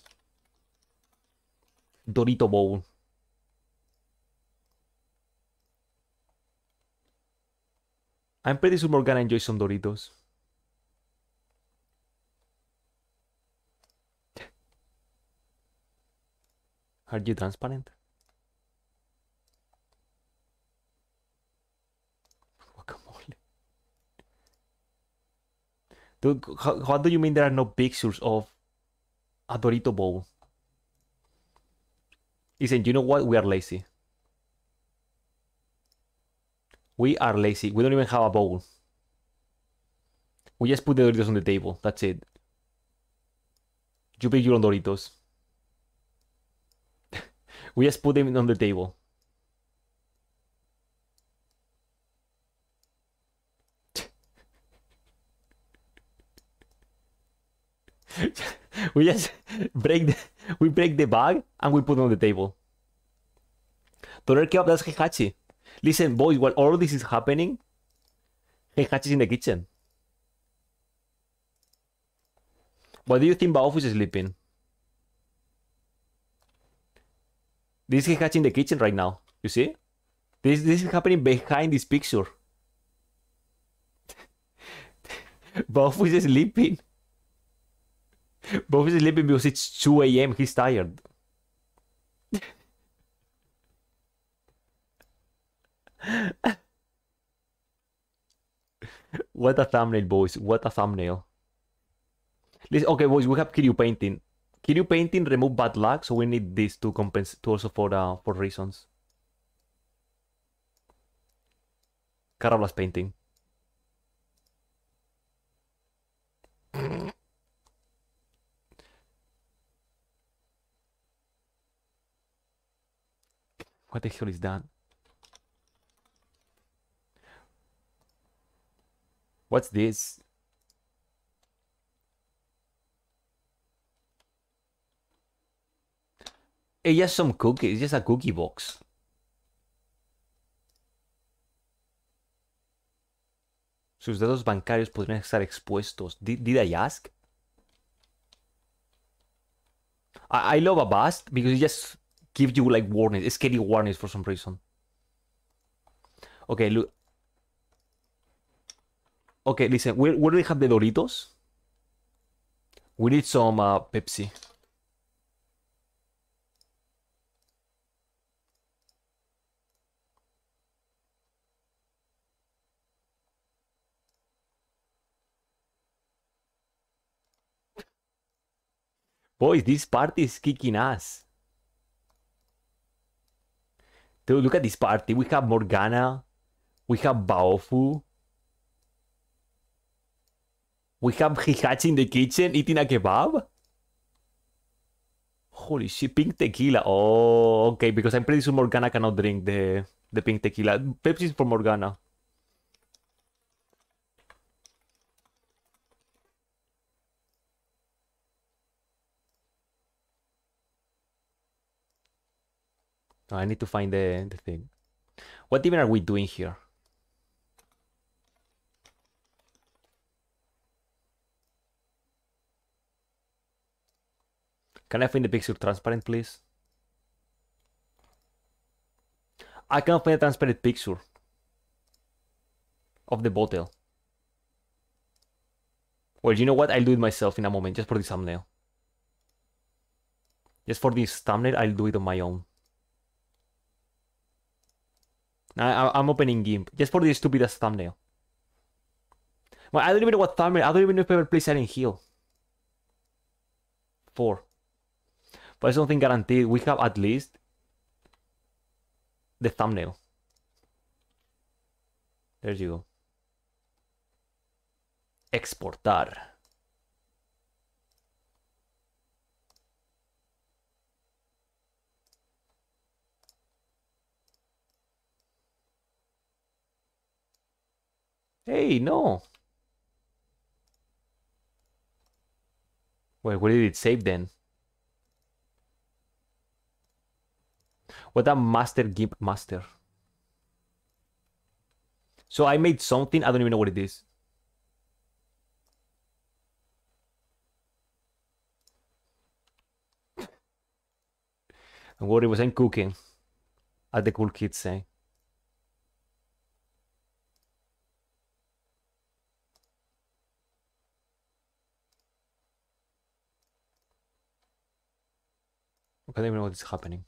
Dorito bowl. I'm pretty sure Morgana enjoys some Doritos. Are you transparent? Dude, how, how do you mean there are no pictures of a Dorito bowl? Listen, you know what? We are lazy. We are lazy. We don't even have a bowl. We just put the Doritos on the table. That's it. You pick your own Doritos. we just put them on the table. We just break the we break the bag and we put it on the table. Doner kebab, that's Heihachi. Listen, boys, while all this is happening, Heihachi's in the kitchen. What do you think Baofu is sleeping? This is Heihachi in the kitchen right now. You see? This this is happening behind this picture. Baofu is sleeping. Bob is sleeping because it's 2 a.m. He's tired. what a thumbnail, boys. What a thumbnail. Listen, okay, boys, we have Kiryu painting. Kiryu painting remove bad luck, so we need this to compensate to also for uh, for reasons. Carablas painting. What the hell is that? What's this? It's just some cookies. It's just a cookie box. Sus dedos bancarios podrían estar expuestos. Did, did I ask? I, I love Avast because it just gives you like warnings, scary warnings for some reason. Okay, look. Okay, listen, where, where do we have the Doritos? We need some uh, Pepsi. Boys, this party is kicking ass. Dude, look at this party. We have Morgana. We have Baofu. We have Heihachi in the kitchen eating a kebab. Holy shit, pink tequila. Oh, okay, because I'm pretty sure Morgana cannot drink the, the pink tequila. Pepsi is for Morgana. I need to find the, the thing. What even are we doing here? Can I find the picture transparent, please? I can't find a transparent picture of the bottle. Well, you know what? I'll do it myself in a moment, just for this thumbnail. Just for this thumbnail, I'll do it on my own. I, I'm opening GIMP, just for this stupid ass thumbnail. Well, I don't even know what thumbnail, I don't even know if I ever play Silent Hill. 4. But I don't think guaranteed we have at least the thumbnail. There you go. Exportar. Hey, no. Wait, where did it save then? What a master GIMP master. So I made something, I don't even know what it is. And what it was I'm cooking, as the cool kids say. I don't even know what is happening.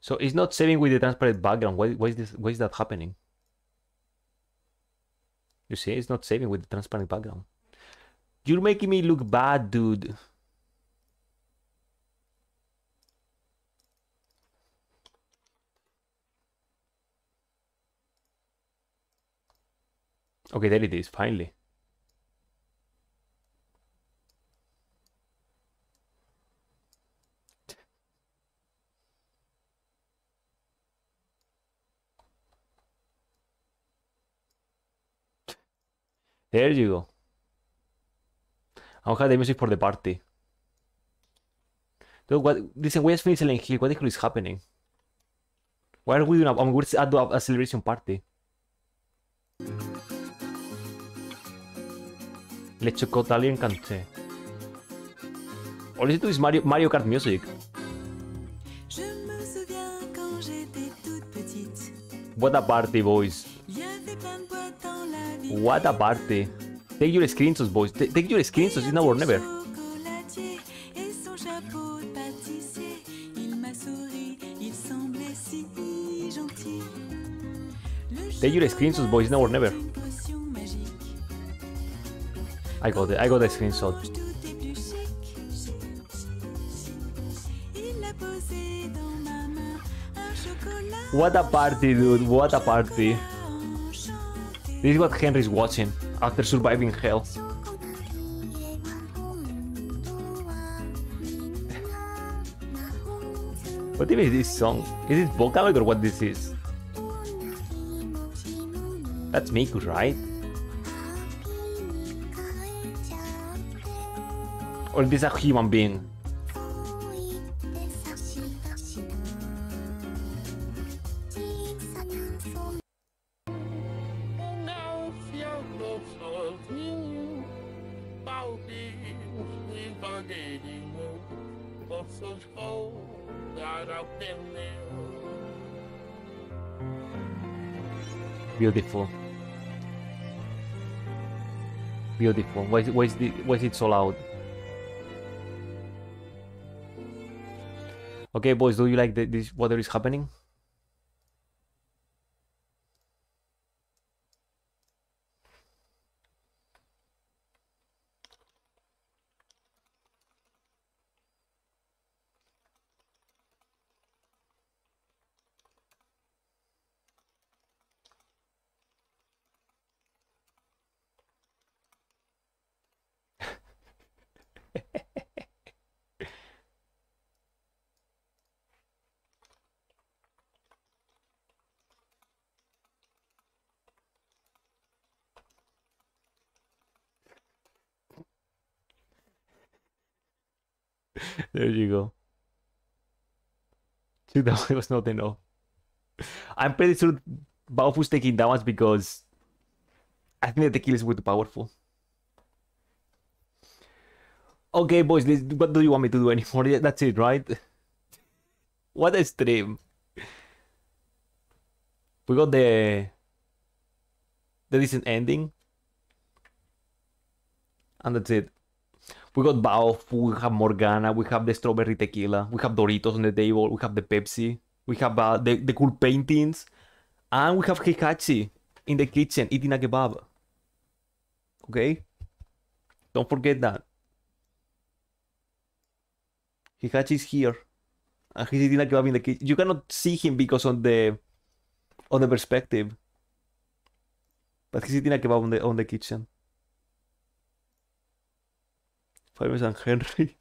So it's not saving with the transparent background. Why, why is this? Why is that happening? You see, it's not saving with the transparent background. You're making me look bad, dude. Okay, there it is, finally. There you go. I don't have the music for the party. Dude, what? Listen, we just finished Silent Hill. What the hell is happening? Why are we doing a, I mean, we're at a celebration party? Le Chocolatier Enchanté. All listen to this Mario, Mario Kart music. Je me souviens quand j'étais toute petite. What a party, boys. Il y avait plein de boîtes dans la vie. What a party. Take your screenshots, boys. Ta- Take your screenshots. It's now or never. Chocolatier et son chapeau de pâtissier. Il m'a souri, il semblait si gentil. Le Take your screenshots, boys. It's now or never. I got it. I got screenshot. A chocolat. What a party, dude. What a party. This is what Henry's watching after surviving hell. What even is this song? Is it Vocaloid or what this is? That's Miku, right? Or a human being? Beautiful. Beautiful. Why is, why is, the, why is it so loud? Okay, boys, do you like the, this? What is happening? that was not enough. I'm pretty sure Baofu's taking damage because I think that the kill is way too powerful. Okay, boys, what do you want me to do anymore? That's it, right? What a stream. We got the... The decent ending. And that's it. We got Baofu, we have Morgana, we have the strawberry tequila, we have Doritos on the table, we have the Pepsi, we have uh, the, the cool paintings, and we have Heihachi in the kitchen eating a kebab. Okay? Don't forget that. Heihachi is here. And he's eating a kebab in the kitchen. You cannot see him because on the on the perspective. But he's eating a kebab on the on the kitchen. Henry.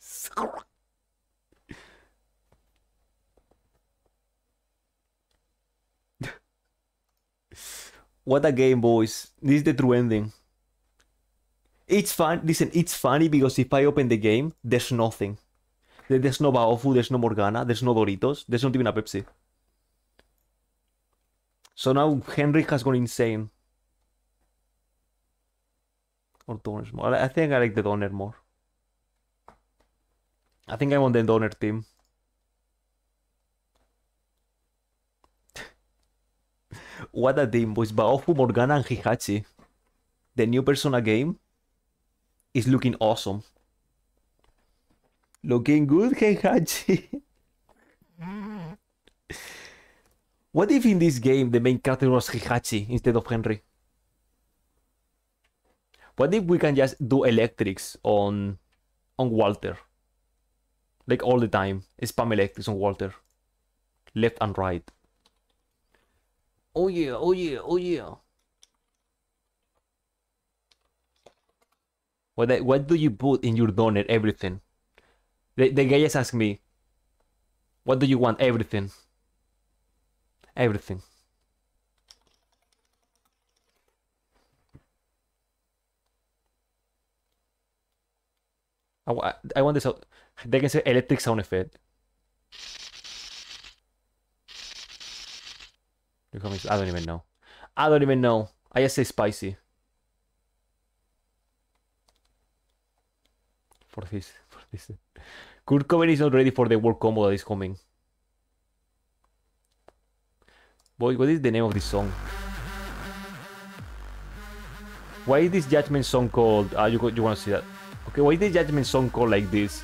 what a game, boys. This is the true ending. It's fun. Listen, it's funny because if I open the game, there's nothing. There's no Baofu, there's no Morgana, there's no Doritos, there's not even a Pepsi. So now Henry has gone insane. Or donors more. I think I like the doner more. I think I'm on the doner team. what a team, boys. Baofu, Morgana, and Heihachi. The new Persona game is looking awesome. Looking good, Heihachi. what if in this game the main character was Heihachi instead of Henry? What if we can just do electrics on on Walter? Like all the time. Spam electrics on Walter. Left and right. Oh yeah, oh yeah, oh yeah. What, the- what do you put in your doner? Everything. The, the guy just asked me, what do you want? Everything. Everything. I, I want this out. They can say electric sound effect. I don't even know. I don't even know. I just say spicy. For this, for this. Kurt Cobain is not ready for the world combo that is coming. Boy, what is the name of this song? Why is this Judgment song called? Ah, you you want to see that? Okay, why is the Judgment song called like this?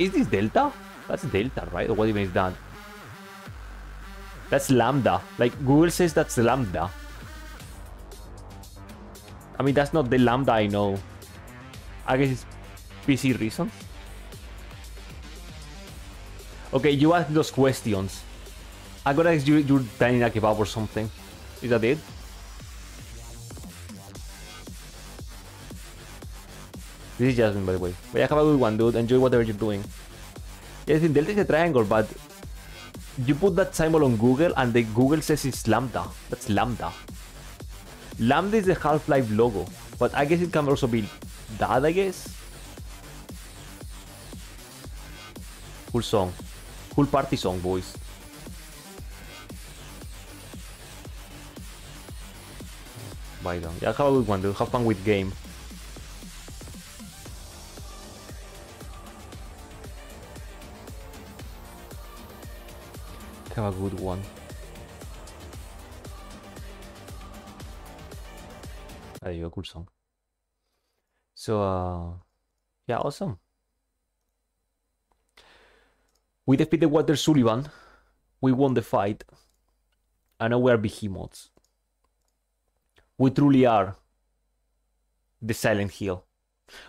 Is this Delta? That's Delta, right? Or what even is that? That's Lambda. Like Google says that's Lambda. I mean, that's not the Lambda I know. I guess it's PC reason. Okay, you ask those questions. I'm gonna ask you you're dining a kebab or something. Is that it? This is Jasmine, by the way. But yeah, have a good one, dude. Enjoy whatever you're doing. Yes, in Delta is a triangle, but you put that symbol on Google and the Google says it's Lambda. That's Lambda. Lambda is the Half-Life logo, but I guess it can also be that, I guess. Cool song. Cool party song, boys. Bye down. Yeah, have a good one, dude. Have fun with game. Have a good one. There you go, cool song. So, uh, yeah, awesome. We defeated Walter Sullivan. We won the fight. And now we are behemoths. We truly are the Silent Hill.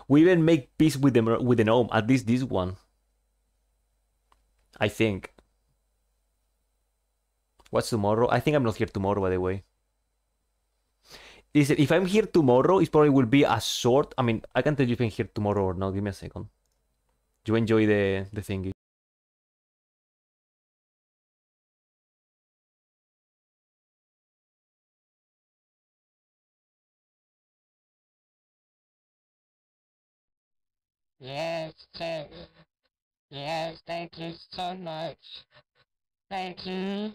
We even make peace with the with the gnome. At least this one. I think. What's tomorrow? I think I'm not here tomorrow, by the way. Listen, if I'm here tomorrow, it probably will be a short. I mean, I can tell you if I'm here tomorrow or not. Give me a second. You enjoy the the thingy. Yes, thank Yes, thank you so much. Thank you.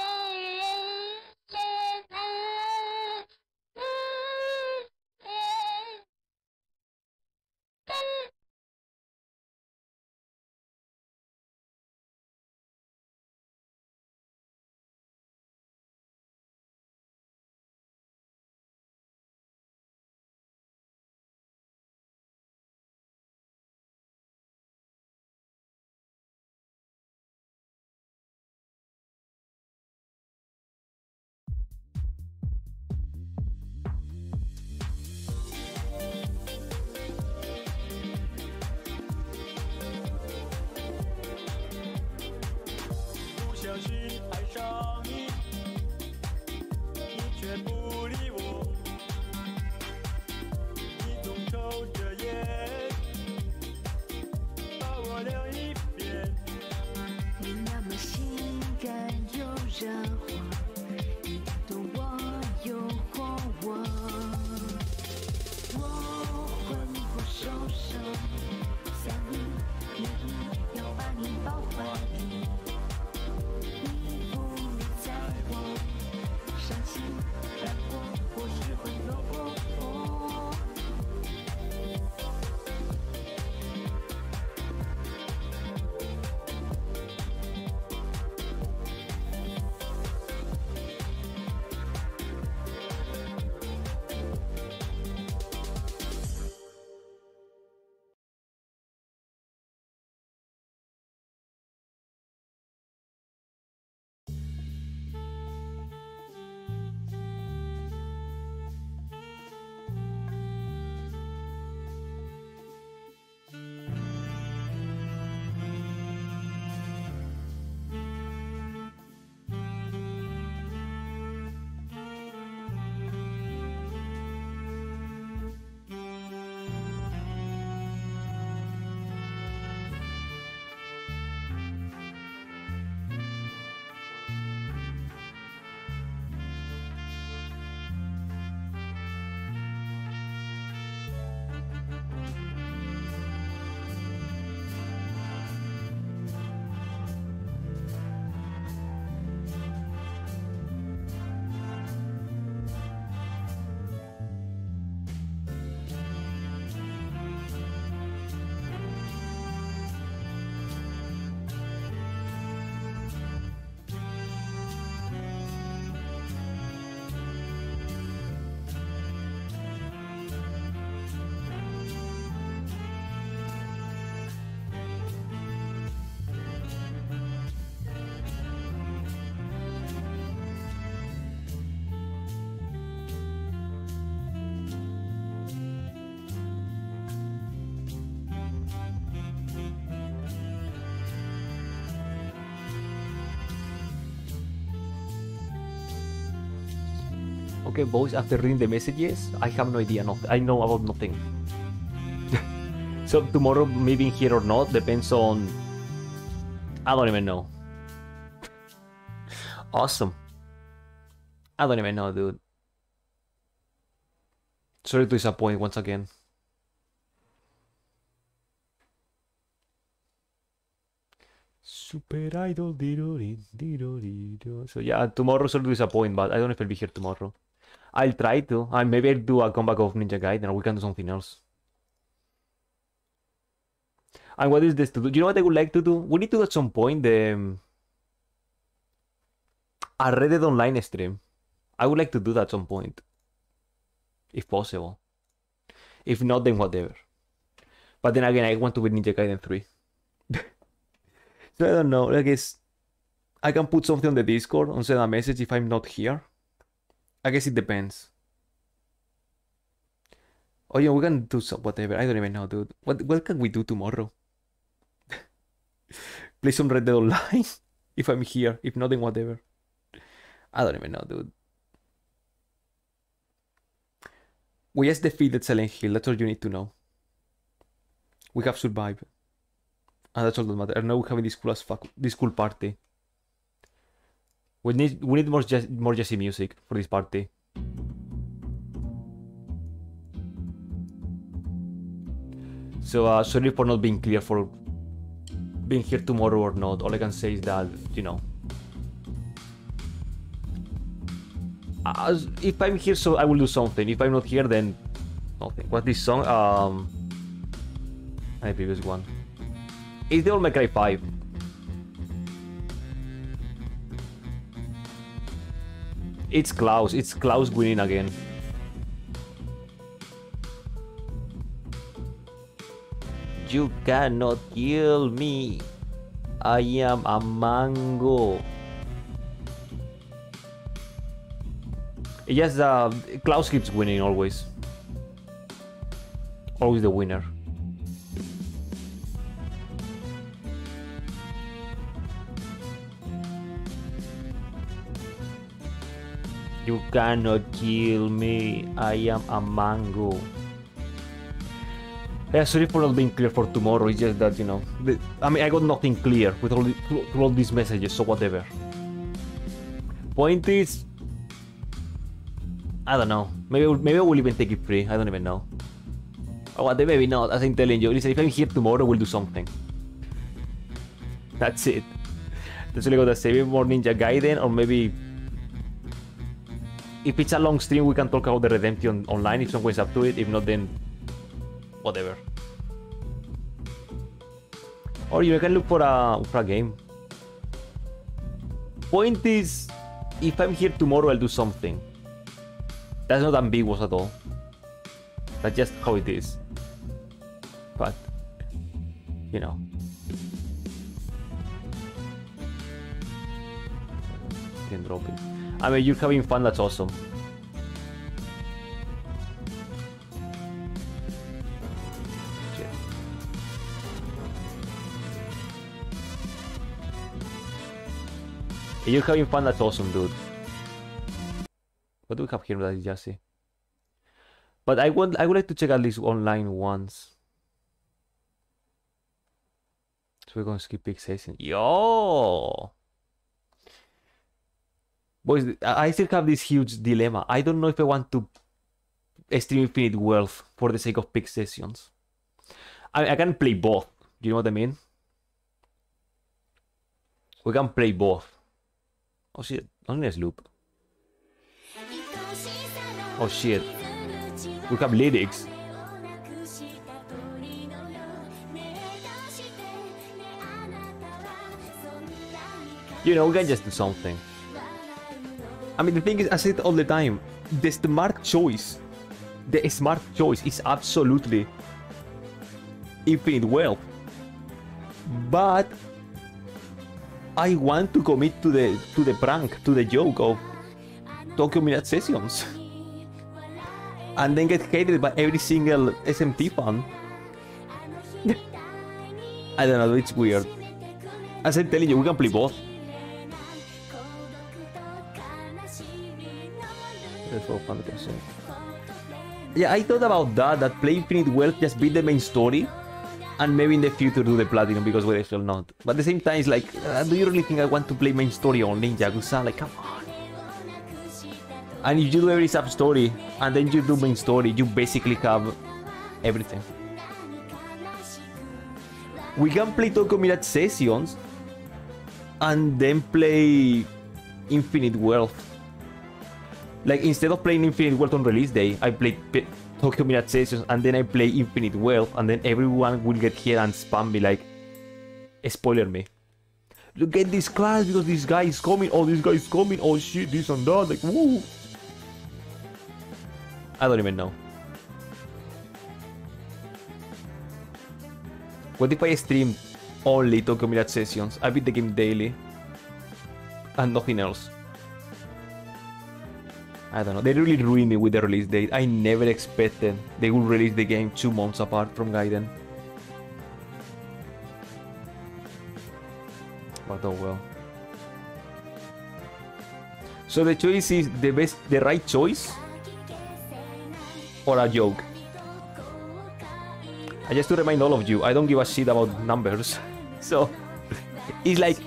Okay, boys, after reading the messages, I have no idea. Not, I know about nothing. so tomorrow, being here or not depends on. I don't even know. Awesome. I don't even know, dude. Sorry to disappoint once again. Super Idol. dirori, dirori, do. So yeah, tomorrow sorry to disappoint, but I don't know if I'll be here tomorrow. I'll try to. And maybe I'll do a comeback of Ninja Gaiden or we can do something else. And what is this to do? You know what I would like to do? We need to at some point the um, a Red Dead Online stream. I would like to do that at some point. If possible. If not, then whatever. But then again, I want to be Ninja Gaiden 3. so I don't know. I guess I can put something on the Discord and send a message if I'm not here. I guess it depends. Oh yeah, we can do some whatever. I don't even know, dude. What what can we do tomorrow? Play some Red Dead Online if I'm here. If not, then whatever. I don't even know, dude. We just defeated Silent Hill. That's all you need to know. We have survived. And that's all that matters. And now we're having this cool as fuck, this cool party. We need we need more jazz, more jazzy music for this party. So uh, sorry for not being clear for being here tomorrow or not. All I can say is that you know, as if I'm here, so I will do something. If I'm not here, then nothing. What's this song? Um, my previous one. It's the All My Cry 5. It's Klaus. It's Klaus winning again. You cannot kill me. I am a mango. Yes, uh, Klaus keeps winning always. Always the winner. You cannot kill me. I am a mango. Yeah, sorry for not being clear for tomorrow. It's just that you know, the, I mean, I got nothing clear with all the, all these messages, so whatever. Point is, I don't know. Maybe maybe I will even take it free. I don't even know. Or what? Maybe not. As I'm telling you, listen. If I'm here tomorrow, we'll do something. That's it. That's all I gotta say. Maybe more Ninja Gaiden, or maybe if it's a long stream, we can talk about the Redemption online if someone's up to it. If not, then whatever. Or you can look for a for a game. Point is, if I'm here tomorrow, I'll do something. That's not ambiguous at all. That's just how it is. But you know. Can drop it. I mean, you're having fun. That's awesome. You're having fun. That's awesome, dude. What do we have here that is Jassy? But I would I would like to check at least online once. So we're gonna skip big session. Yo. Boys, I still have this huge dilemma. I don't know if I want to stream Infinite Wealth for the sake of pick sessions. I, I can play both. Do you know what I mean? We can play both. Oh shit, only a loop. Oh shit. We have lyrics. You know, we can just do something. I mean, the thing is, I say it all the time. The smart choice, the smart choice is absolutely infinite wealth. But I want to commit to the to the prank, to the joke of Tokyo Mirage sessions, and then get hated by every single SMT fan. I don't know. It's weird. As I'm telling you, we can play both. Yeah, I thought about that, that play Infinite Wealth just beat the main story, and maybe in the future do the Platinum, because we shall not. But at the same time, it's like, uh, do you really think I want to play main story on Ninja Yakuza? Like, come on. And if you do every sub story, and then you do main story, you basically have everything. We can play Tokyo Mirage Sessions, and then play Infinite Wealth. Like instead of playing Infinite Wealth on release day, I play P- Tokyo Mirage Sessions and then I play Infinite Wealth and then everyone will get here and spam me like spoiler me. Look at this class because this guy is coming, oh this guy is coming, oh shit, this and that, like woo. I don't even know. What if I stream only Tokyo Mirage Sessions? I beat the game daily. And nothing else. I don't know. They really ruined me with the release date. I never expected they would release the game two months apart from Gaiden. But oh well. So the choice is the best, the right choice, or a joke. I just to remind all of you, I don't give a shit about numbers. So it's like,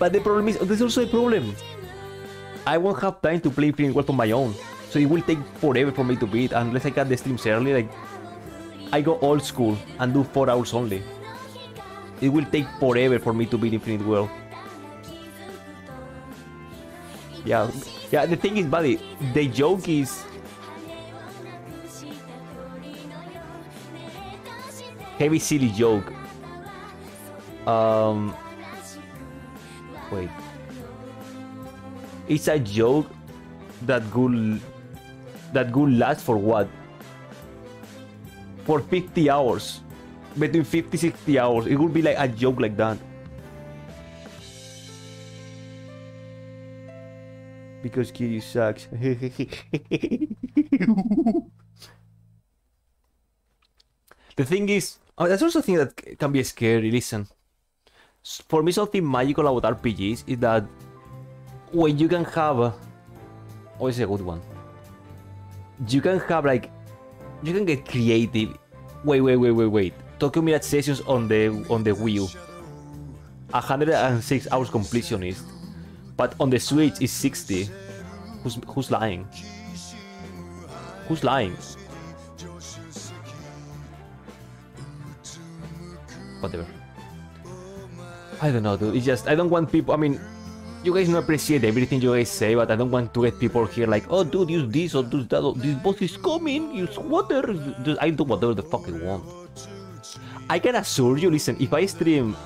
but the problem is, there's also a problem. I won't have time to play Infinite Wealth on my own. So it will take forever for me to beat unless I cut the streams early. Like I go old school and do four hours only. It will take forever for me to beat Infinite Wealth. Yeah, yeah. The thing is, buddy, the joke is heavy silly joke. Um, wait, it's a joke that could that could last for what? For 50 hours, between 50 60 hours. It would be like a joke like that. Because Kiryu sucks. the thing is, oh, that's also a thing that can be scary. Listen, for me, something magical about RPGs is that when you can have, oh, it's a good one. You can have like, you can get creative. Wait, wait, wait, wait, wait. Tokyo Mirage sessions on the on the Wii U. 106 hours completionist, but on the Switch is 60. Who's who's lying? Who's lying? Whatever. I don't know, dude. It's just I don't want people. I mean, you guys don't appreciate everything you guys say, but I don't want to get people here like, oh, dude, use this or do that. Or, this boss is coming. Use water. I do whatever the fuck I want. I can assure you. Listen, if I stream,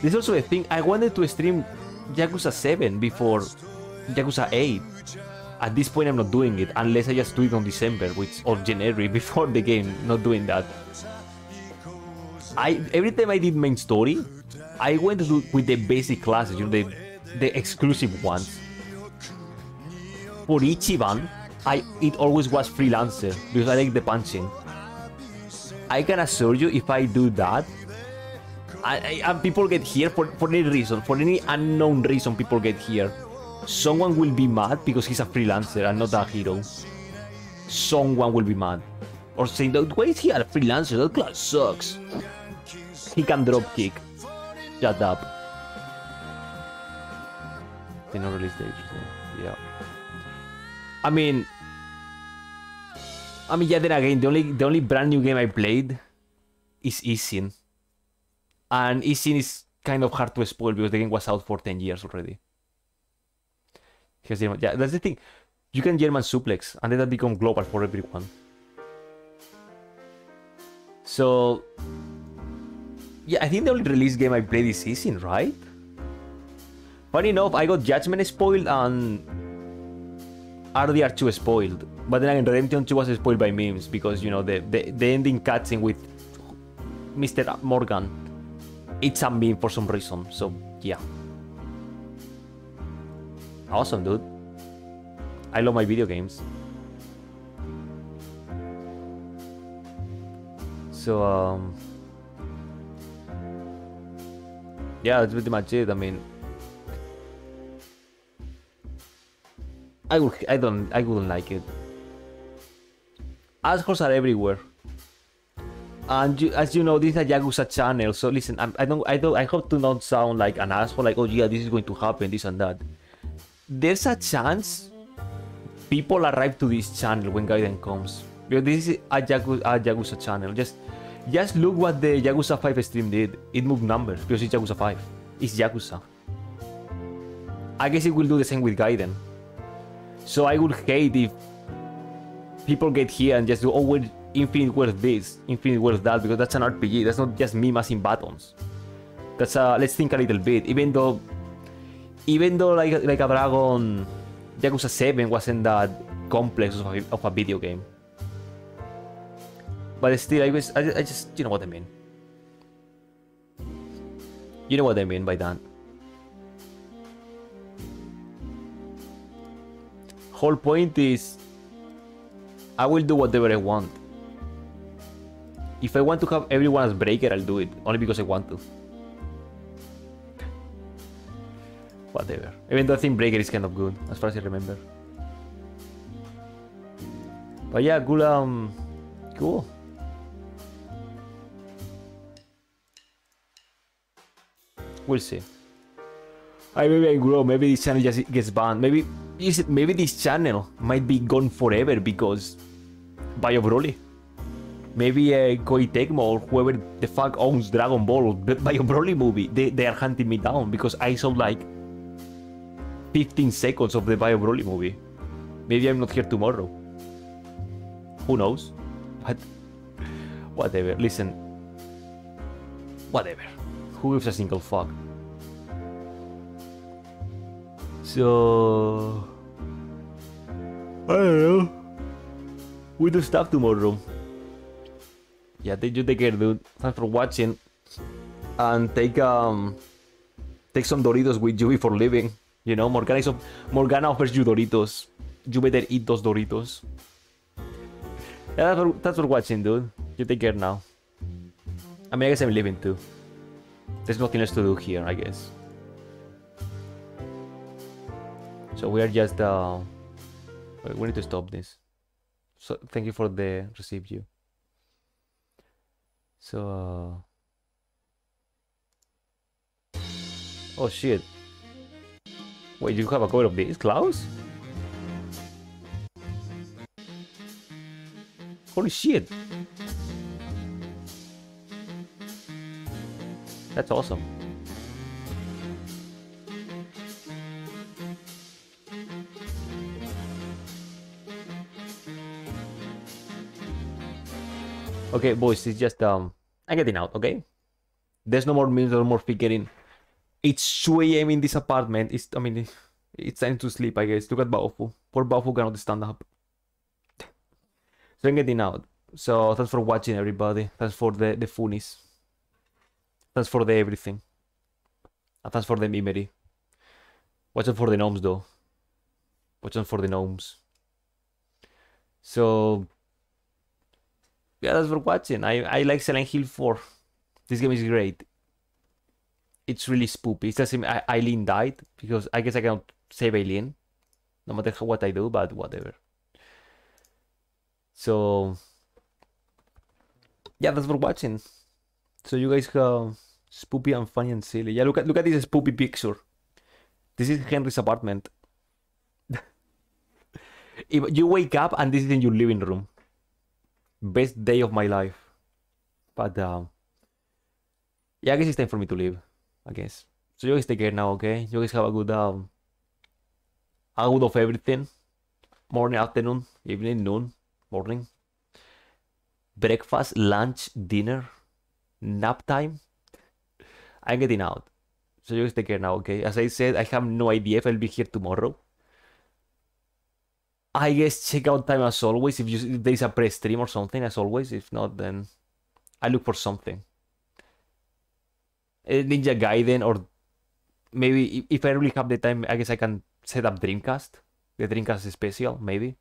this is also a thing. I wanted to stream Yakuza 7 before Yakuza 8. At this point, I'm not doing it unless I just do it on December, which or January before the game. Not doing that. I every time I did main story, I went to do with the basic classes, you know, the the exclusive ones. For each Ichiban, I it always was freelancer because I like the punching. I can assure you, if I do that, I, I, and people get here for, for any reason, for any unknown reason, people get here. Someone will be mad because he's a freelancer and not a hero. Someone will be mad. Or saying, why is he a freelancer? That class sucks. He can drop kick. Shut up. They not release date. Yeah. I mean, I mean, yeah. Then again, the only the only brand new game I played is Ishin, and Ishin is kind of hard to spoil because the game was out for ten years already. Here's. Yeah, that's the thing. You can German suplex, and then that become global for everyone. So, yeah, I think the only release game I played is Ishin, right? Funny enough, I got Judgment spoiled and RDR2 spoiled. But then again, Redemption 2 was spoiled by memes because, you know, the, the, the ending cutscene with Mr. Morgan, it's a meme for some reason. So, yeah. Awesome, dude. I love my video games. So, um... Yeah, that's pretty much it. I mean... I would, I don't, I wouldn't like it. Assholes are everywhere. And you, as you know, this is a Yakuza channel, so listen, I'm, I don't, I don't, I hope to not sound like an asshole, like, oh yeah, this is going to happen, this and that. There's a chance people arrive to this channel when Gaiden comes. Because this is a Yakuza, a Yakuza channel. Just, just look what the Yakuza 5 stream did. It moved numbers because it's Yakuza 5. It's Yakuza. I guess it will do the same with Gaiden. So I would hate if people get here and just do, oh, well, Infinite Wealth this, Infinite Wealth that, because that's an RPG. That's not just me mashing buttons. That's a, let's think a little bit. Even though, even though like like a Dragon, Yakuza 7 wasn't that complex of a, of a video game. But still, I was, I, I just, you know what I mean. You know what I mean by that. Whole point is I will do whatever I want. If I want to have everyone as breaker, I'll do it. Only because I want to. Whatever. Even though I think breaker is kind of good, as far as I remember. But yeah, cool um cool. We'll see. I maybe I grow, maybe this channel just gets banned. Maybe is maybe this channel might be gone forever because Bio Broly. Maybe uh, Koei Tecmo or whoever the fuck owns Dragon Ball, Bio Broly movie, they, they are hunting me down because I saw like 15 seconds of the Bio Broly movie. Maybe I'm not here tomorrow. Who knows? But whatever. Listen. Whatever. Who gives a single fuck? So I don't know. We do stuff tomorrow. Yeah, take you take care, dude. Thanks for watching. And take um take some Doritos with you before leaving. You know, Morgana is Morgana offers you Doritos. You better eat those Doritos. Yeah, that's for, that's for watching, dude. You take care now. I mean, I guess I'm leaving too. There's nothing else to do here, I guess. So we are just uh we need to stop this. So thank you for the receive you. So uh... Oh shit. Wait, you have a code of this, Klaus? Holy shit. That's awesome. Okay, boys, it's just um I'm getting out, okay? There's no more memes, no more figuring. It's 2 a.m. in this apartment. It's I mean it's time to sleep, I guess. Look at Baofu. Poor Baofu cannot stand up. So I'm getting out. So thanks for watching everybody. Thanks for the, the funnies. Thanks for the everything. And thanks for the memory. Watch out for the gnomes though. Watch out for the gnomes. So yeah, that's for watching. I, I like Silent Hill 4. This game is great. It's really spoopy. It's the same I, Eileen died because I guess I cannot save Eileen. No matter how, what I do, but whatever. So yeah, that's for watching. So you guys have spoopy and funny and silly. Yeah, look at look at this spoopy picture. This is Henry's apartment. if you wake up and this is in your living room. Best day of my life. But um yeah, I guess it's time for me to leave. I guess. So you guys take care now, okay? You guys have a good um good of everything. Morning, afternoon, evening, noon, morning. Breakfast, lunch, dinner, nap time. I'm getting out. So you guys take care now, okay? As I said, I have no idea if I'll be here tomorrow. I guess check out time as always. If, you, if there's a press stream or something, as always. If not, then I look for something. Ninja Gaiden, or maybe if I really have the time, I guess I can set up Dreamcast. The Dreamcast special, maybe.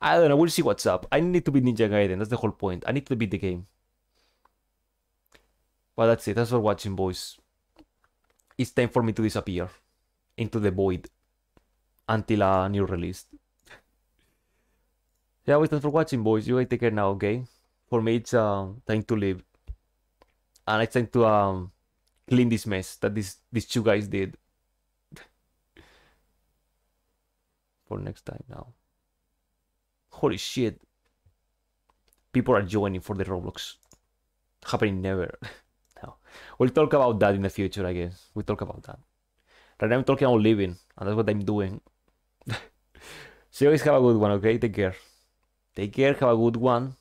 I don't know. We'll see what's up. I need to be Ninja Gaiden. That's the whole point. I need to beat the game. But that's it. Thanks for watching, boys. It's time for me to disappear into the void until a new release. yeah, thanks for watching, boys. You guys take care now, okay? For me, it's uh, time to leave. And it's time to um, clean this mess that these, these two guys did. for next time now. Holy shit. People are joining for the Roblox. Happening never. no. We'll talk about that in the future, I guess. We'll talk about that. Right now I'm talking about living, and that's what I'm doing. So guys have a good one, okay? Take care. Take care, have a good one.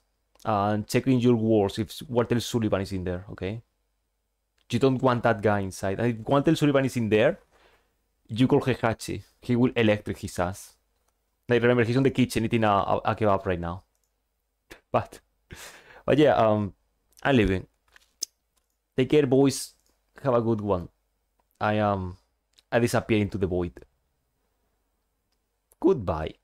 And check in your walls if Walter Sullivan is in there, okay? You don't want that guy inside. And if Walter Sullivan is in there, you call Heihachi. He will electric his ass. Like remember, he's on the kitchen eating a, a, a kebab right now. But, but yeah, um, I'm leaving. Take care, boys. Have a good one. I um, I disappear into the void. Goodbye.